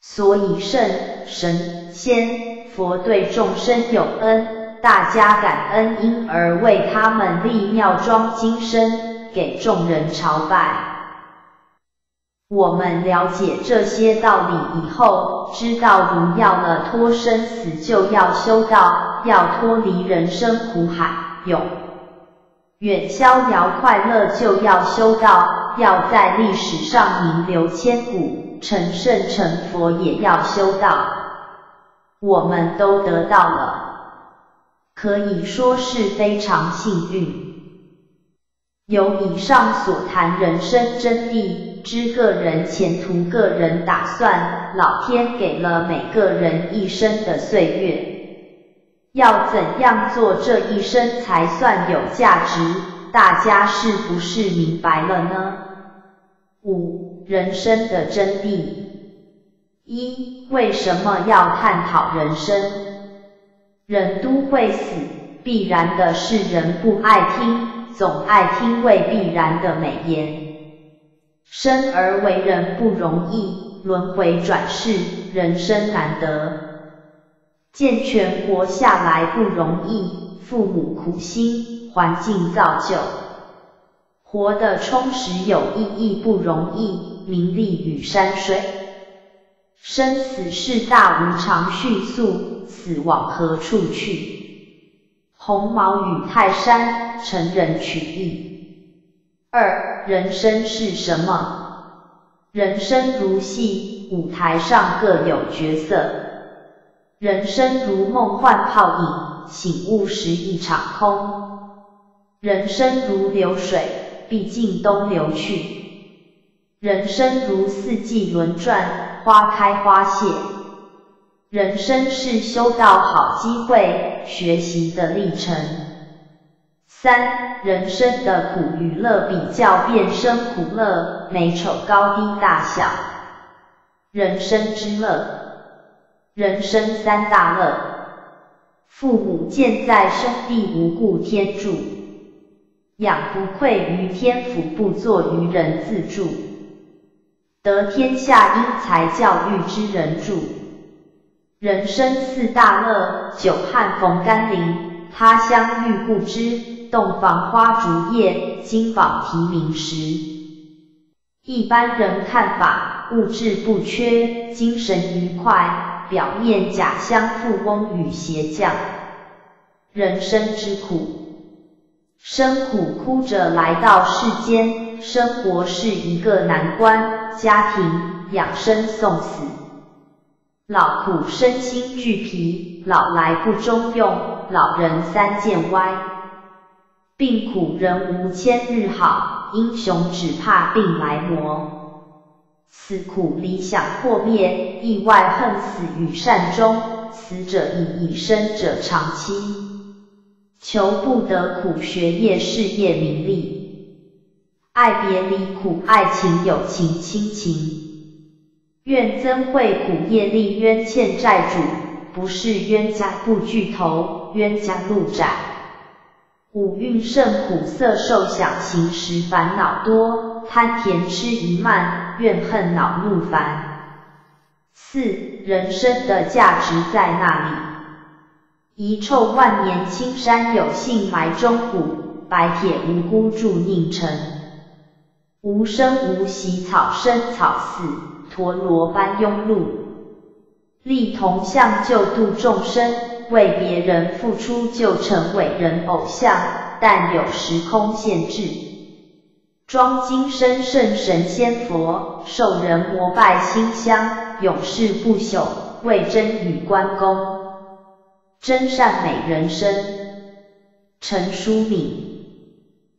所以圣神仙佛对众生有恩。大家感恩，因而为他们立庙庄金身，给众人朝拜。我们了解这些道理以后，知道如要了脱生死，就要修道；要脱离人生苦海，永远逍遥快乐，就要修道；要在历史上名留千古，成圣成佛，也要修道。我们都得到了。可以说是非常幸运。由以上所谈人生真谛，知个人前途、个人打算，老天给了每个人一生的岁月，要怎样做这一生才算有价值？大家是不是明白了呢？五、人生的真谛。一、为什么要探讨人生？人都会死，必然的是人不爱听，总爱听未必然的美言。生而为人不容易，轮回转世，人生难得。健全活下来不容易，父母苦心，环境造就，活得充实有意义不容易，名利与山水。生死事大无常，迅速此往何处去？鸿毛与泰山，成人取义。二，人生是什么？人生如戏，舞台上各有角色。人生如梦幻泡影，醒悟时一场空。人生如流水，毕竟东流去。人生如四季轮转，花开花谢。人生是修道好机会，学习的历程。三、人生的苦与乐比较，变生苦乐，美丑高低大小。人生之乐，人生三大乐：父母健在，兄弟无故天助；养不愧于天福，不作于人自助。得天下英才教育之人助，人生四大乐：久旱逢甘霖，他乡遇故知，洞房花烛夜，金榜题名时。一般人看法，物质不缺，精神愉快，表面假相富翁与鞋匠。人生之苦，生苦哭着来到世间，生活是一个难关。家庭养生送死，老苦身心俱疲，老来不中用，老人三件歪。病苦人无千日好，英雄只怕病来磨。此苦理想破灭，意外恨死与善终，死者已矣，生者长期。求不得苦，学业事业名利。爱别离苦，爱情友情亲情，怨憎会苦，业力冤欠债主，不是冤家不聚头，冤家路窄。五蕴甚苦，色受想行识烦恼多，贪甜吃一慢，怨恨恼怒烦。四人生的价值在那里？遗臭万年青山有幸埋忠骨，白铁无辜铸佞臣。无声无息，草生草死，陀罗般庸碌。立铜像救度众生，为别人付出就成伟人偶像。但有时空限制。庄金身圣神仙佛，受人膜拜心香，永世不朽。为真与关公，真善美人生。陈淑敏。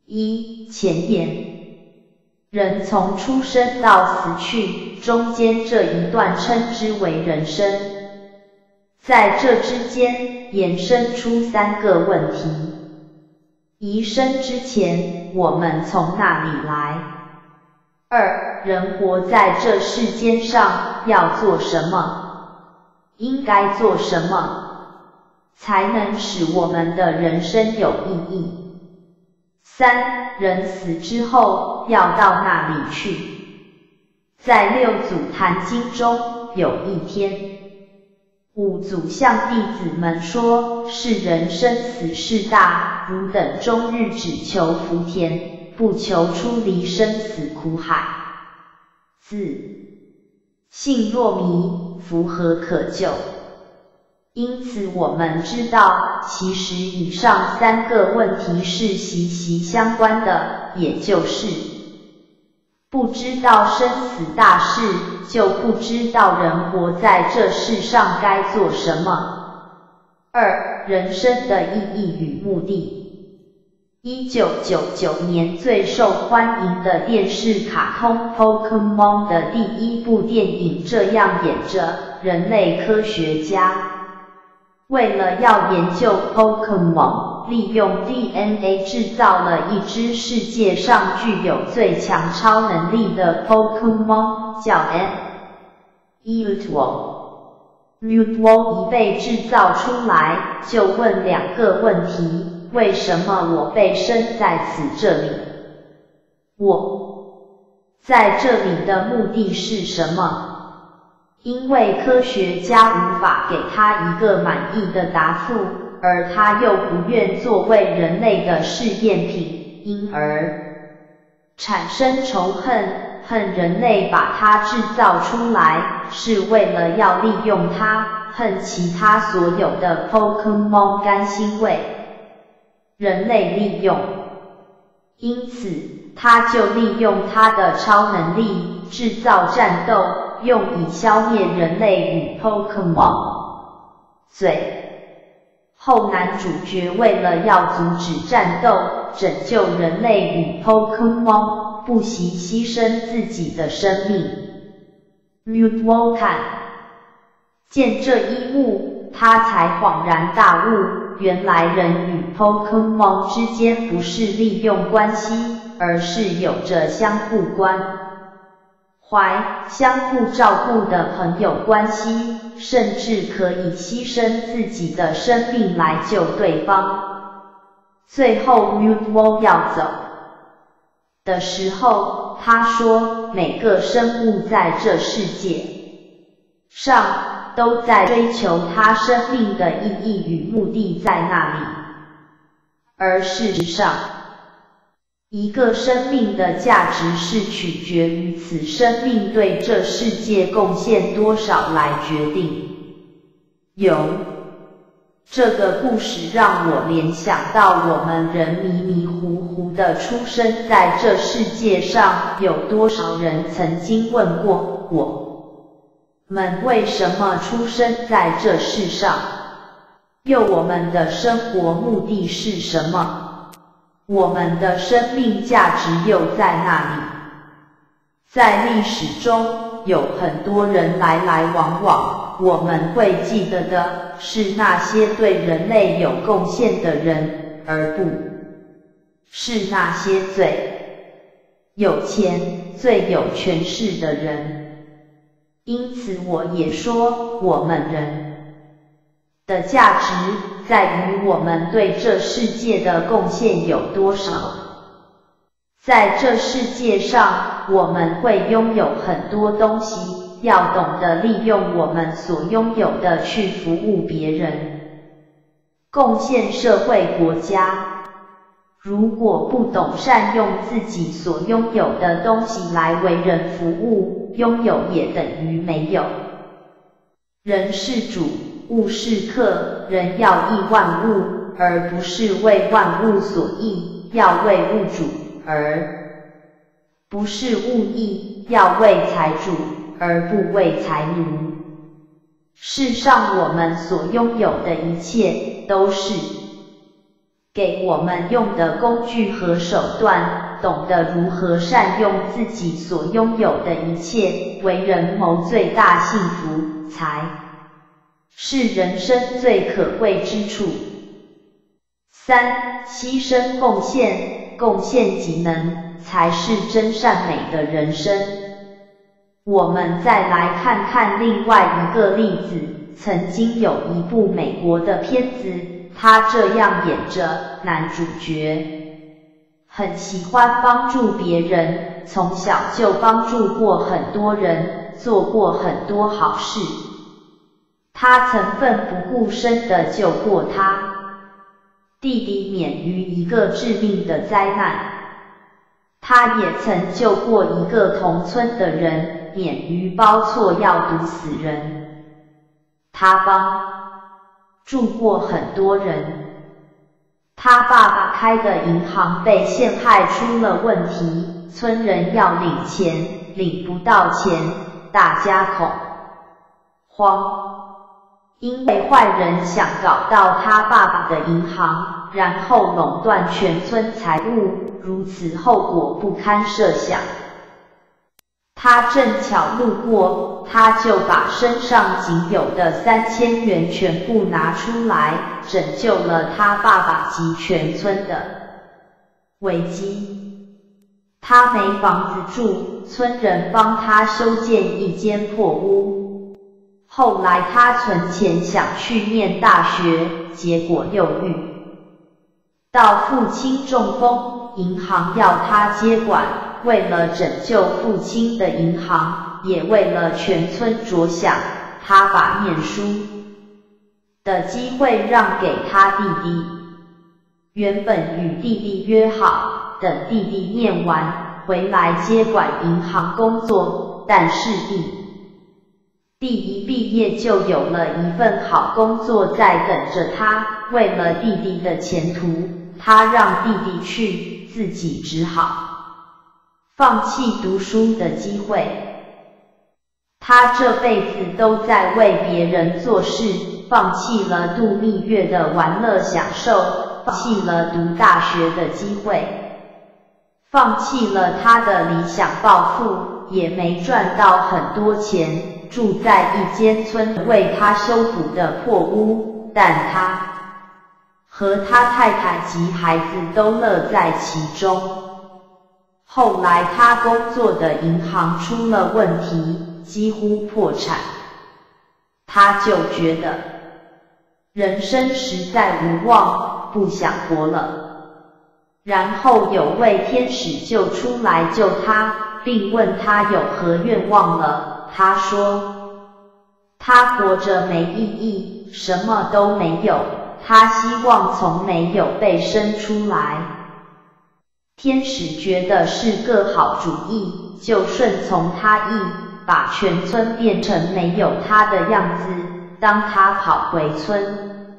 一前言。人从出生到死去，中间这一段称之为人生。在这之间，衍生出三个问题：一生之前，我们从哪里来？二人活在这世间上要做什么？应该做什么，才能使我们的人生有意义？三人死之后要到哪里去？在六祖坛经中有一天，五祖向弟子们说：世人生死事大，汝等终日只求福田，不求出离生死苦海。四性若迷，福何可救？因此，我们知道，其实以上三个问题是息息相关的，也就是不知道生死大事，就不知道人活在这世上该做什么。二、人生的意义与目的。一九九九年最受欢迎的电视卡通《Pokemon》的第一部电影这样演着：人类科学家。为了要研究 Pokemon，利用 DNA 制造了一只世界上具有最强超能力的 Pokemon，叫 M Mutwo。Mutwo 一被制造出来，就问两个问题：为什么我被生在此这里？我在这里的目的是什么？因为科学家无法给他一个满意的答复，而他又不愿作为人类的试验品，因而产生仇恨，恨人类把他制造出来，是为了要利用他，恨其他所有的 Pokemon 甘心为人类利用，因此他就利用他的超能力制造战斗。用以消灭人类与 Pokemon。最后男主角为了要阻止战斗，拯救人类与 Pokemon，不惜牺牲自己的生命。Mute 看见这一幕，他才恍然大悟，原来人与 Pokemon 之间不是利用关系，而是有着相互关。怀相互照顾的朋友关系，甚至可以牺牲自己的生命来救对方。最后，Mute 要走的时候，他说：“每个生物在这世界上都在追求他生命的意义与目的在那里，而事实上。”一个生命的价值是取决于此生命对这世界贡献多少来决定。有这个故事让我联想到我们人迷迷糊糊的出生在这世界上，有多少人曾经问过我们为什么出生在这世上？又我们的生活目的是什么？我们的生命价值又在那里？在历史中，有很多人来来往往，我们会记得的是那些对人类有贡献的人，而不是那些最有钱、最有权势的人。因此，我也说，我们人的价值。在于我们对这世界的贡献有多少。在这世界上，我们会拥有很多东西，要懂得利用我们所拥有的去服务别人，贡献社会国家。如果不懂善用自己所拥有的东西来为人服务，拥有也等于没有。人是主。物是客，人要亿万物，而不是为万物所役，要为物主，而不是物役，要为财主，而不为财奴。世上我们所拥有的一切，都是给我们用的工具和手段，懂得如何善用自己所拥有的一切，为人谋最大幸福，才是人生最可贵之处。三、牺牲贡献，贡献技能，才是真善美的人生。我们再来看看另外一个例子，曾经有一部美国的片子，他这样演着，男主角很喜欢帮助别人，从小就帮助过很多人，做过很多好事。他曾奋不顾身的救过他弟弟免于一个致命的灾难，他也曾救过一个同村的人。免于包错药毒死人，他帮助过很多人。他爸爸开的银行被陷害出了问题，村人要领钱，领不到钱，大家恐慌，因为坏人想搞到他爸爸的银行，然后垄断全村财物，如此后果不堪设想。他正巧路过，他就把身上仅有的三千元全部拿出来，拯救了他爸爸及全村的危机。他没房子住，村人帮他修建一间破屋。后来他存钱想去念大学，结果又遇到父亲中风，银行要他接管。为了拯救父亲的银行，也为了全村着想，他把念书的机会让给他弟弟。原本与弟弟约好，等弟弟念完回来接管银行工作，但是弟弟一毕业就有了一份好工作在等着他。为了弟弟的前途，他让弟弟去，自己只好。放弃读书的机会，他这辈子都在为别人做事，放弃了度蜜月的玩乐享受，放弃了读大学的机会，放弃了他的理想抱负，也没赚到很多钱，住在一间村为他修补的破屋，但他和他太太及孩子都乐在其中。后来他工作的银行出了问题，几乎破产，他就觉得人生实在无望，不想活了。然后有位天使就出来救他，并问他有何愿望了。他说他活着没意义，什么都没有，他希望从没有被生出来。天使觉得是个好主意，就顺从他意，把全村变成没有他的样子。当他跑回村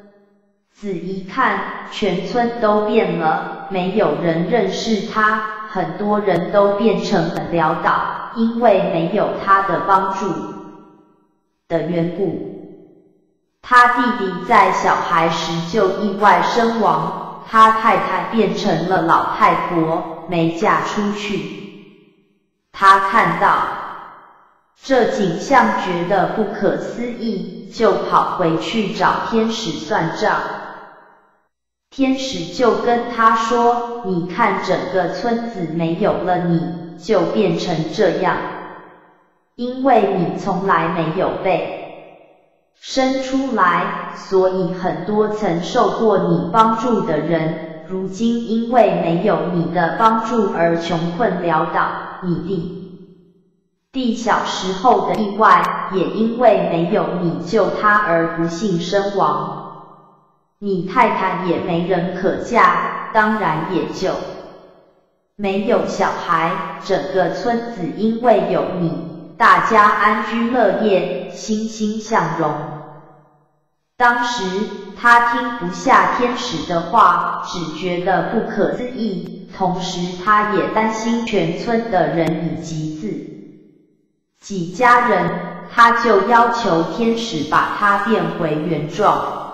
子一看，全村都变了，没有人认识他，很多人都变成很潦倒，因为没有他的帮助的缘故。他弟弟在小孩时就意外身亡。他太太变成了老太婆，没嫁出去。他看到这景象，觉得不可思议，就跑回去找天使算账。天使就跟他说：“你看，整个村子没有了你，就变成这样，因为你从来没有被。”生出来，所以很多曾受过你帮助的人，如今因为没有你的帮助而穷困潦倒。你弟弟小时候的意外，也因为没有你救他而不幸身亡。你太太也没人可嫁，当然也就没有小孩。整个村子因为有你，大家安居乐业。欣欣向荣。当时他听不下天使的话，只觉得不可思议，同时他也担心全村的人以及自己家人，他就要求天使把他变回原状。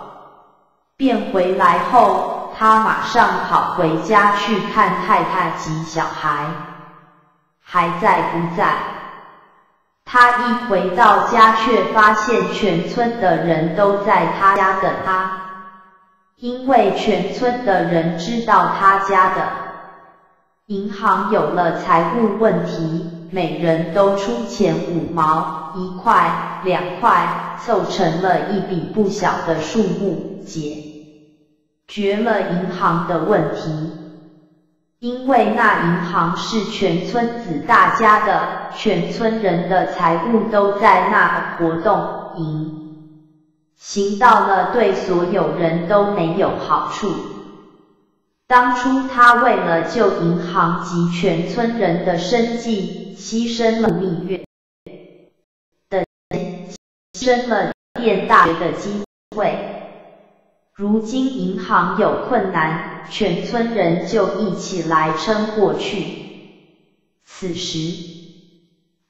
变回来后，他马上跑回家去看太太及小孩，还在不在？他一回到家，却发现全村的人都在他家等他，因为全村的人知道他家的。银行有了财务问题，每人都出钱五毛、一块、两块，凑成了一笔不小的数目，解决了银行的问题。因为那银行是全村子大家的，全村人的财物都在那活动，银行到了对所有人都没有好处。当初他为了救银行及全村人的生计，牺牲了蜜月的，牺牲了念大学的机会。如今银行有困难，全村人就一起来撑过去。此时，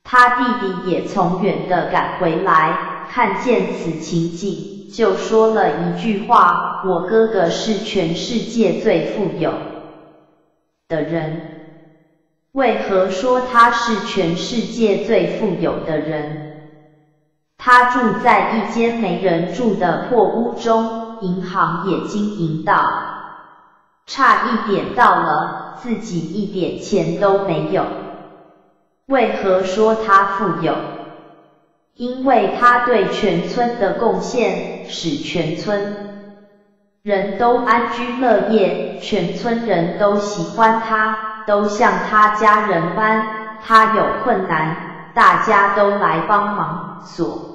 他弟弟也从远的赶回来，看见此情景，就说了一句话：“我哥哥是全世界最富有的人。”为何说他是全世界最富有的人？他住在一间没人住的破屋中。银行也经营到差一点到了，自己一点钱都没有。为何说他富有？因为他对全村的贡献，使全村人都安居乐业，全村人都喜欢他，都像他家人般。他有困难，大家都来帮忙，所。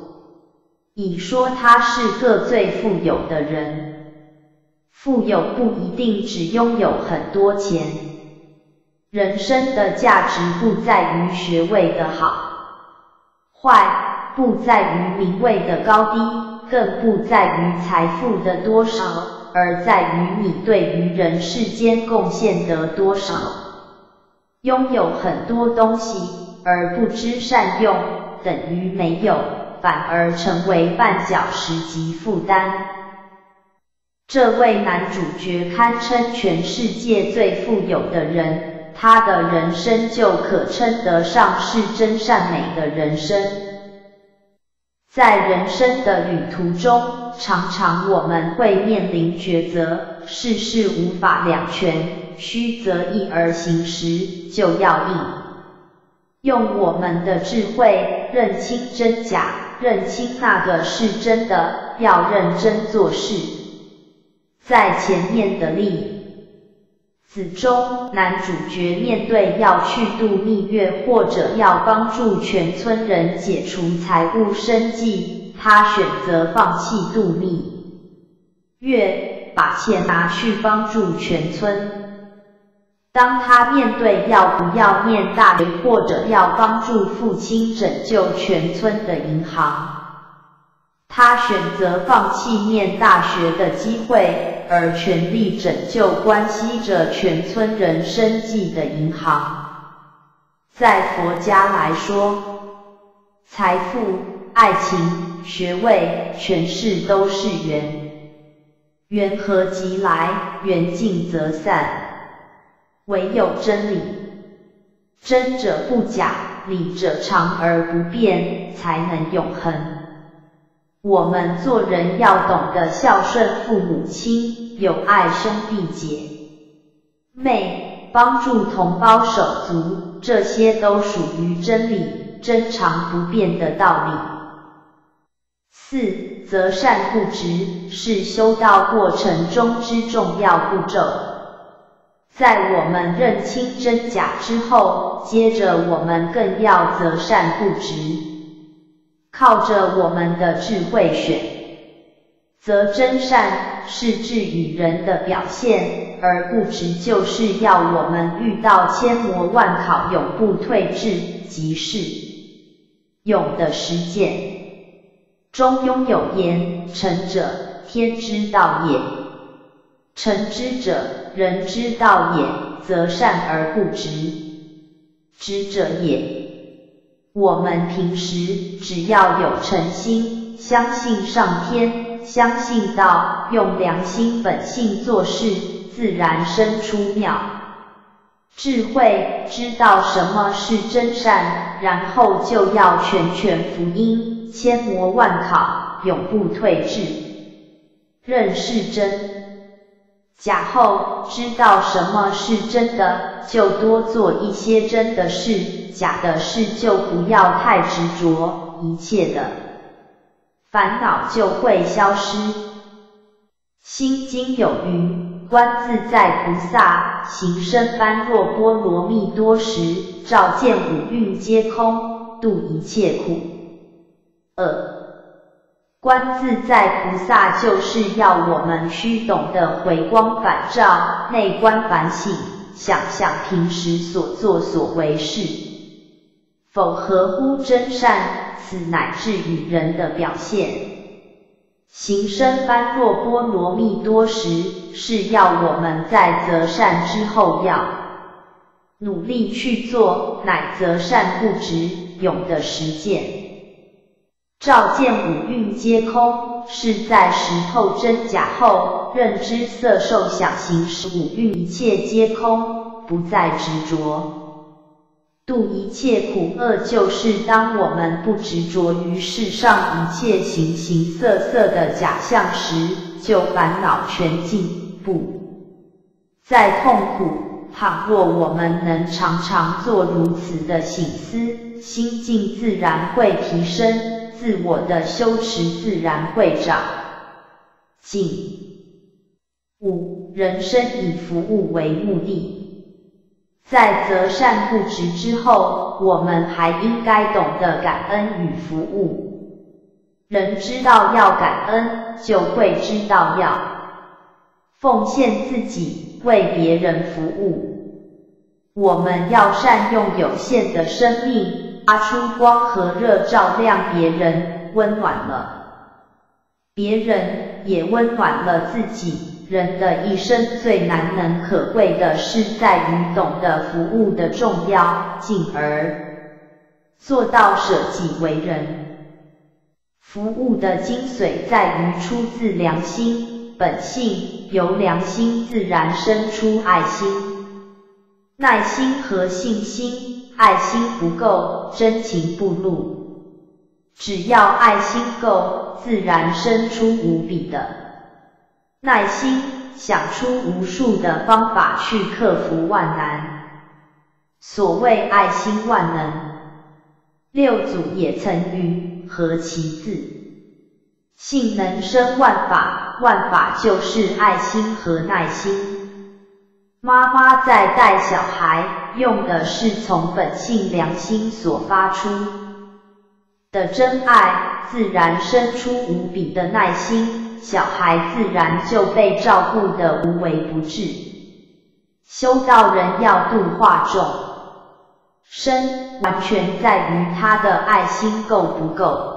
以说他是个最富有的人，富有不一定只拥有很多钱。人生的价值不在于学位的好坏，不在于名位的高低，更不在于财富的多少，而在于你对于人世间贡献的多少。拥有很多东西而不知善用，等于没有。反而成为绊脚石及负担。这位男主角堪称全世界最富有的人，他的人生就可称得上是真善美的人生。在人生的旅途中，常常我们会面临抉择，事事无法两全，需择一而行时，就要应用我们的智慧，认清真假。认清那个是真的，要认真做事。在前面的例子中，男主角面对要去度蜜月，或者要帮助全村人解除财务生计，他选择放弃度蜜月，把钱拿去帮助全村。当他面对要不要念大学，或者要帮助父亲拯救全村的银行，他选择放弃念大学的机会，而全力拯救关系着全村人生计的银行。在佛家来说，财富、爱情、学位、权势都是缘，缘何即来，缘尽则散。唯有真理，真者不假，理者长而不变，才能永恒。我们做人要懂得孝顺父母亲，友爱兄弟姐妹，帮助同胞手足，这些都属于真理，真常不变的道理。四，择善固执，是修道过程中之重要步骤。在我们认清真假之后，接着我们更要择善固执，靠着我们的智慧选择真善，是智与人的表现，而固执就是要我们遇到千磨万考，永不退志，即是勇的实践。中庸有言：成者天之道也。诚之者，人之道也，则善而不执之者也。我们平时只要有诚心，相信上天，相信道，用良心本性做事，自然生出妙智慧，知道什么是真善，然后就要全权福音，千磨万考，永不退志，认是真。假后知道什么是真的，就多做一些真的事，假的事就不要太执着，一切的烦恼就会消失。心经有云：观自在菩萨行深般若波罗蜜多时，照见五蕴皆空，度一切苦。二观自在菩萨就是要我们须懂得回光返照，内观反省，想想平时所作所为事，否合乎真善，此乃至于人的表现。行深般若波罗蜜多时，是要我们在择善之后要努力去做，乃择善不止，永的实践。照见五蕴皆空，是在识透真假后，认知色受想行识五蕴一切皆空，不再执着，度一切苦厄。就是当我们不执着于世上一切形形色色的假象时，就烦恼全尽，不再痛苦。倘若我们能常常做如此的醒思，心境自然会提升。自我的修持自然会长进。五、人生以服务为目的，在择善不执之后，我们还应该懂得感恩与服务。人知道要感恩，就会知道要奉献自己，为别人服务。我们要善用有限的生命。发出光和热，照亮别人，温暖了别人，也温暖了自己。人的一生最难能可贵的是在于懂得服务的重要，进而做到舍己为人。服务的精髓在于出自良心本性，由良心自然生出爱心、耐心和信心。爱心不够，真情不露。只要爱心够，自然生出无比的耐心，想出无数的方法去克服万难。所谓爱心万能，六祖也曾云：何其字？性能生万法，万法就是爱心和耐心。妈妈在带小孩，用的是从本性良心所发出的真爱，自然生出无比的耐心，小孩自然就被照顾得无微不至。修道人要度化众生，完全在于他的爱心够不够，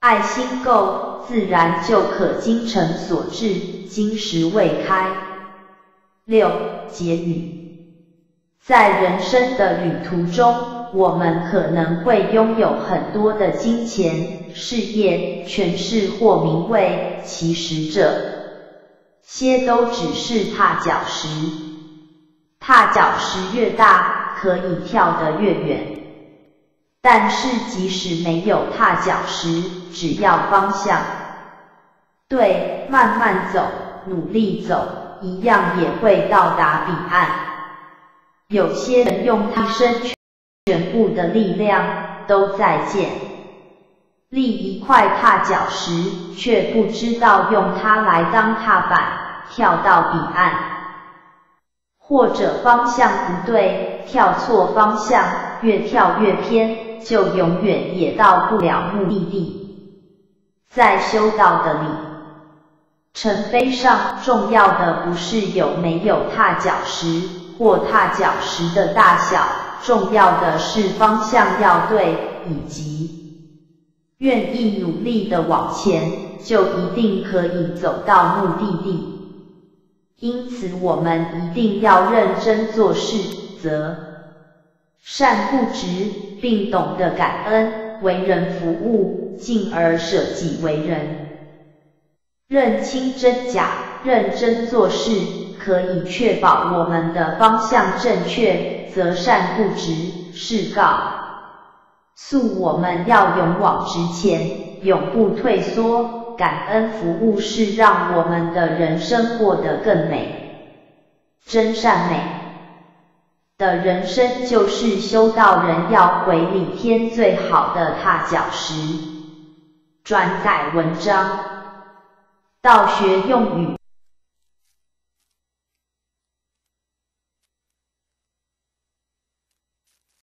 爱心够，自然就可精诚所至，金石为开。六结语，在人生的旅途中，我们可能会拥有很多的金钱、事业、权势或名位，其实这些都只是踏脚石。踏脚石越大，可以跳得越远。但是即使没有踏脚石，只要方向对，慢慢走，努力走。一样也会到达彼岸。有些人用一生全部的力量都在建立一块踏脚石，却不知道用它来当踏板跳到彼岸，或者方向不对，跳错方向，越跳越偏，就永远也到不了目的地。在修道的里。程碑上重要的不是有没有踏脚石或踏脚石的大小，重要的是方向要对，以及愿意努力的往前就一定可以走到目的地。因此，我们一定要认真做事，则善不执，并懂得感恩，为人服务，进而舍己为人。认清真假，认真做事，可以确保我们的方向正确，择善固执，是告诉我们要勇往直前，永不退缩。感恩服务是让我们的人生过得更美。真善美的人生就是修道人要回礼天最好的踏脚石。转载文章，道学用语。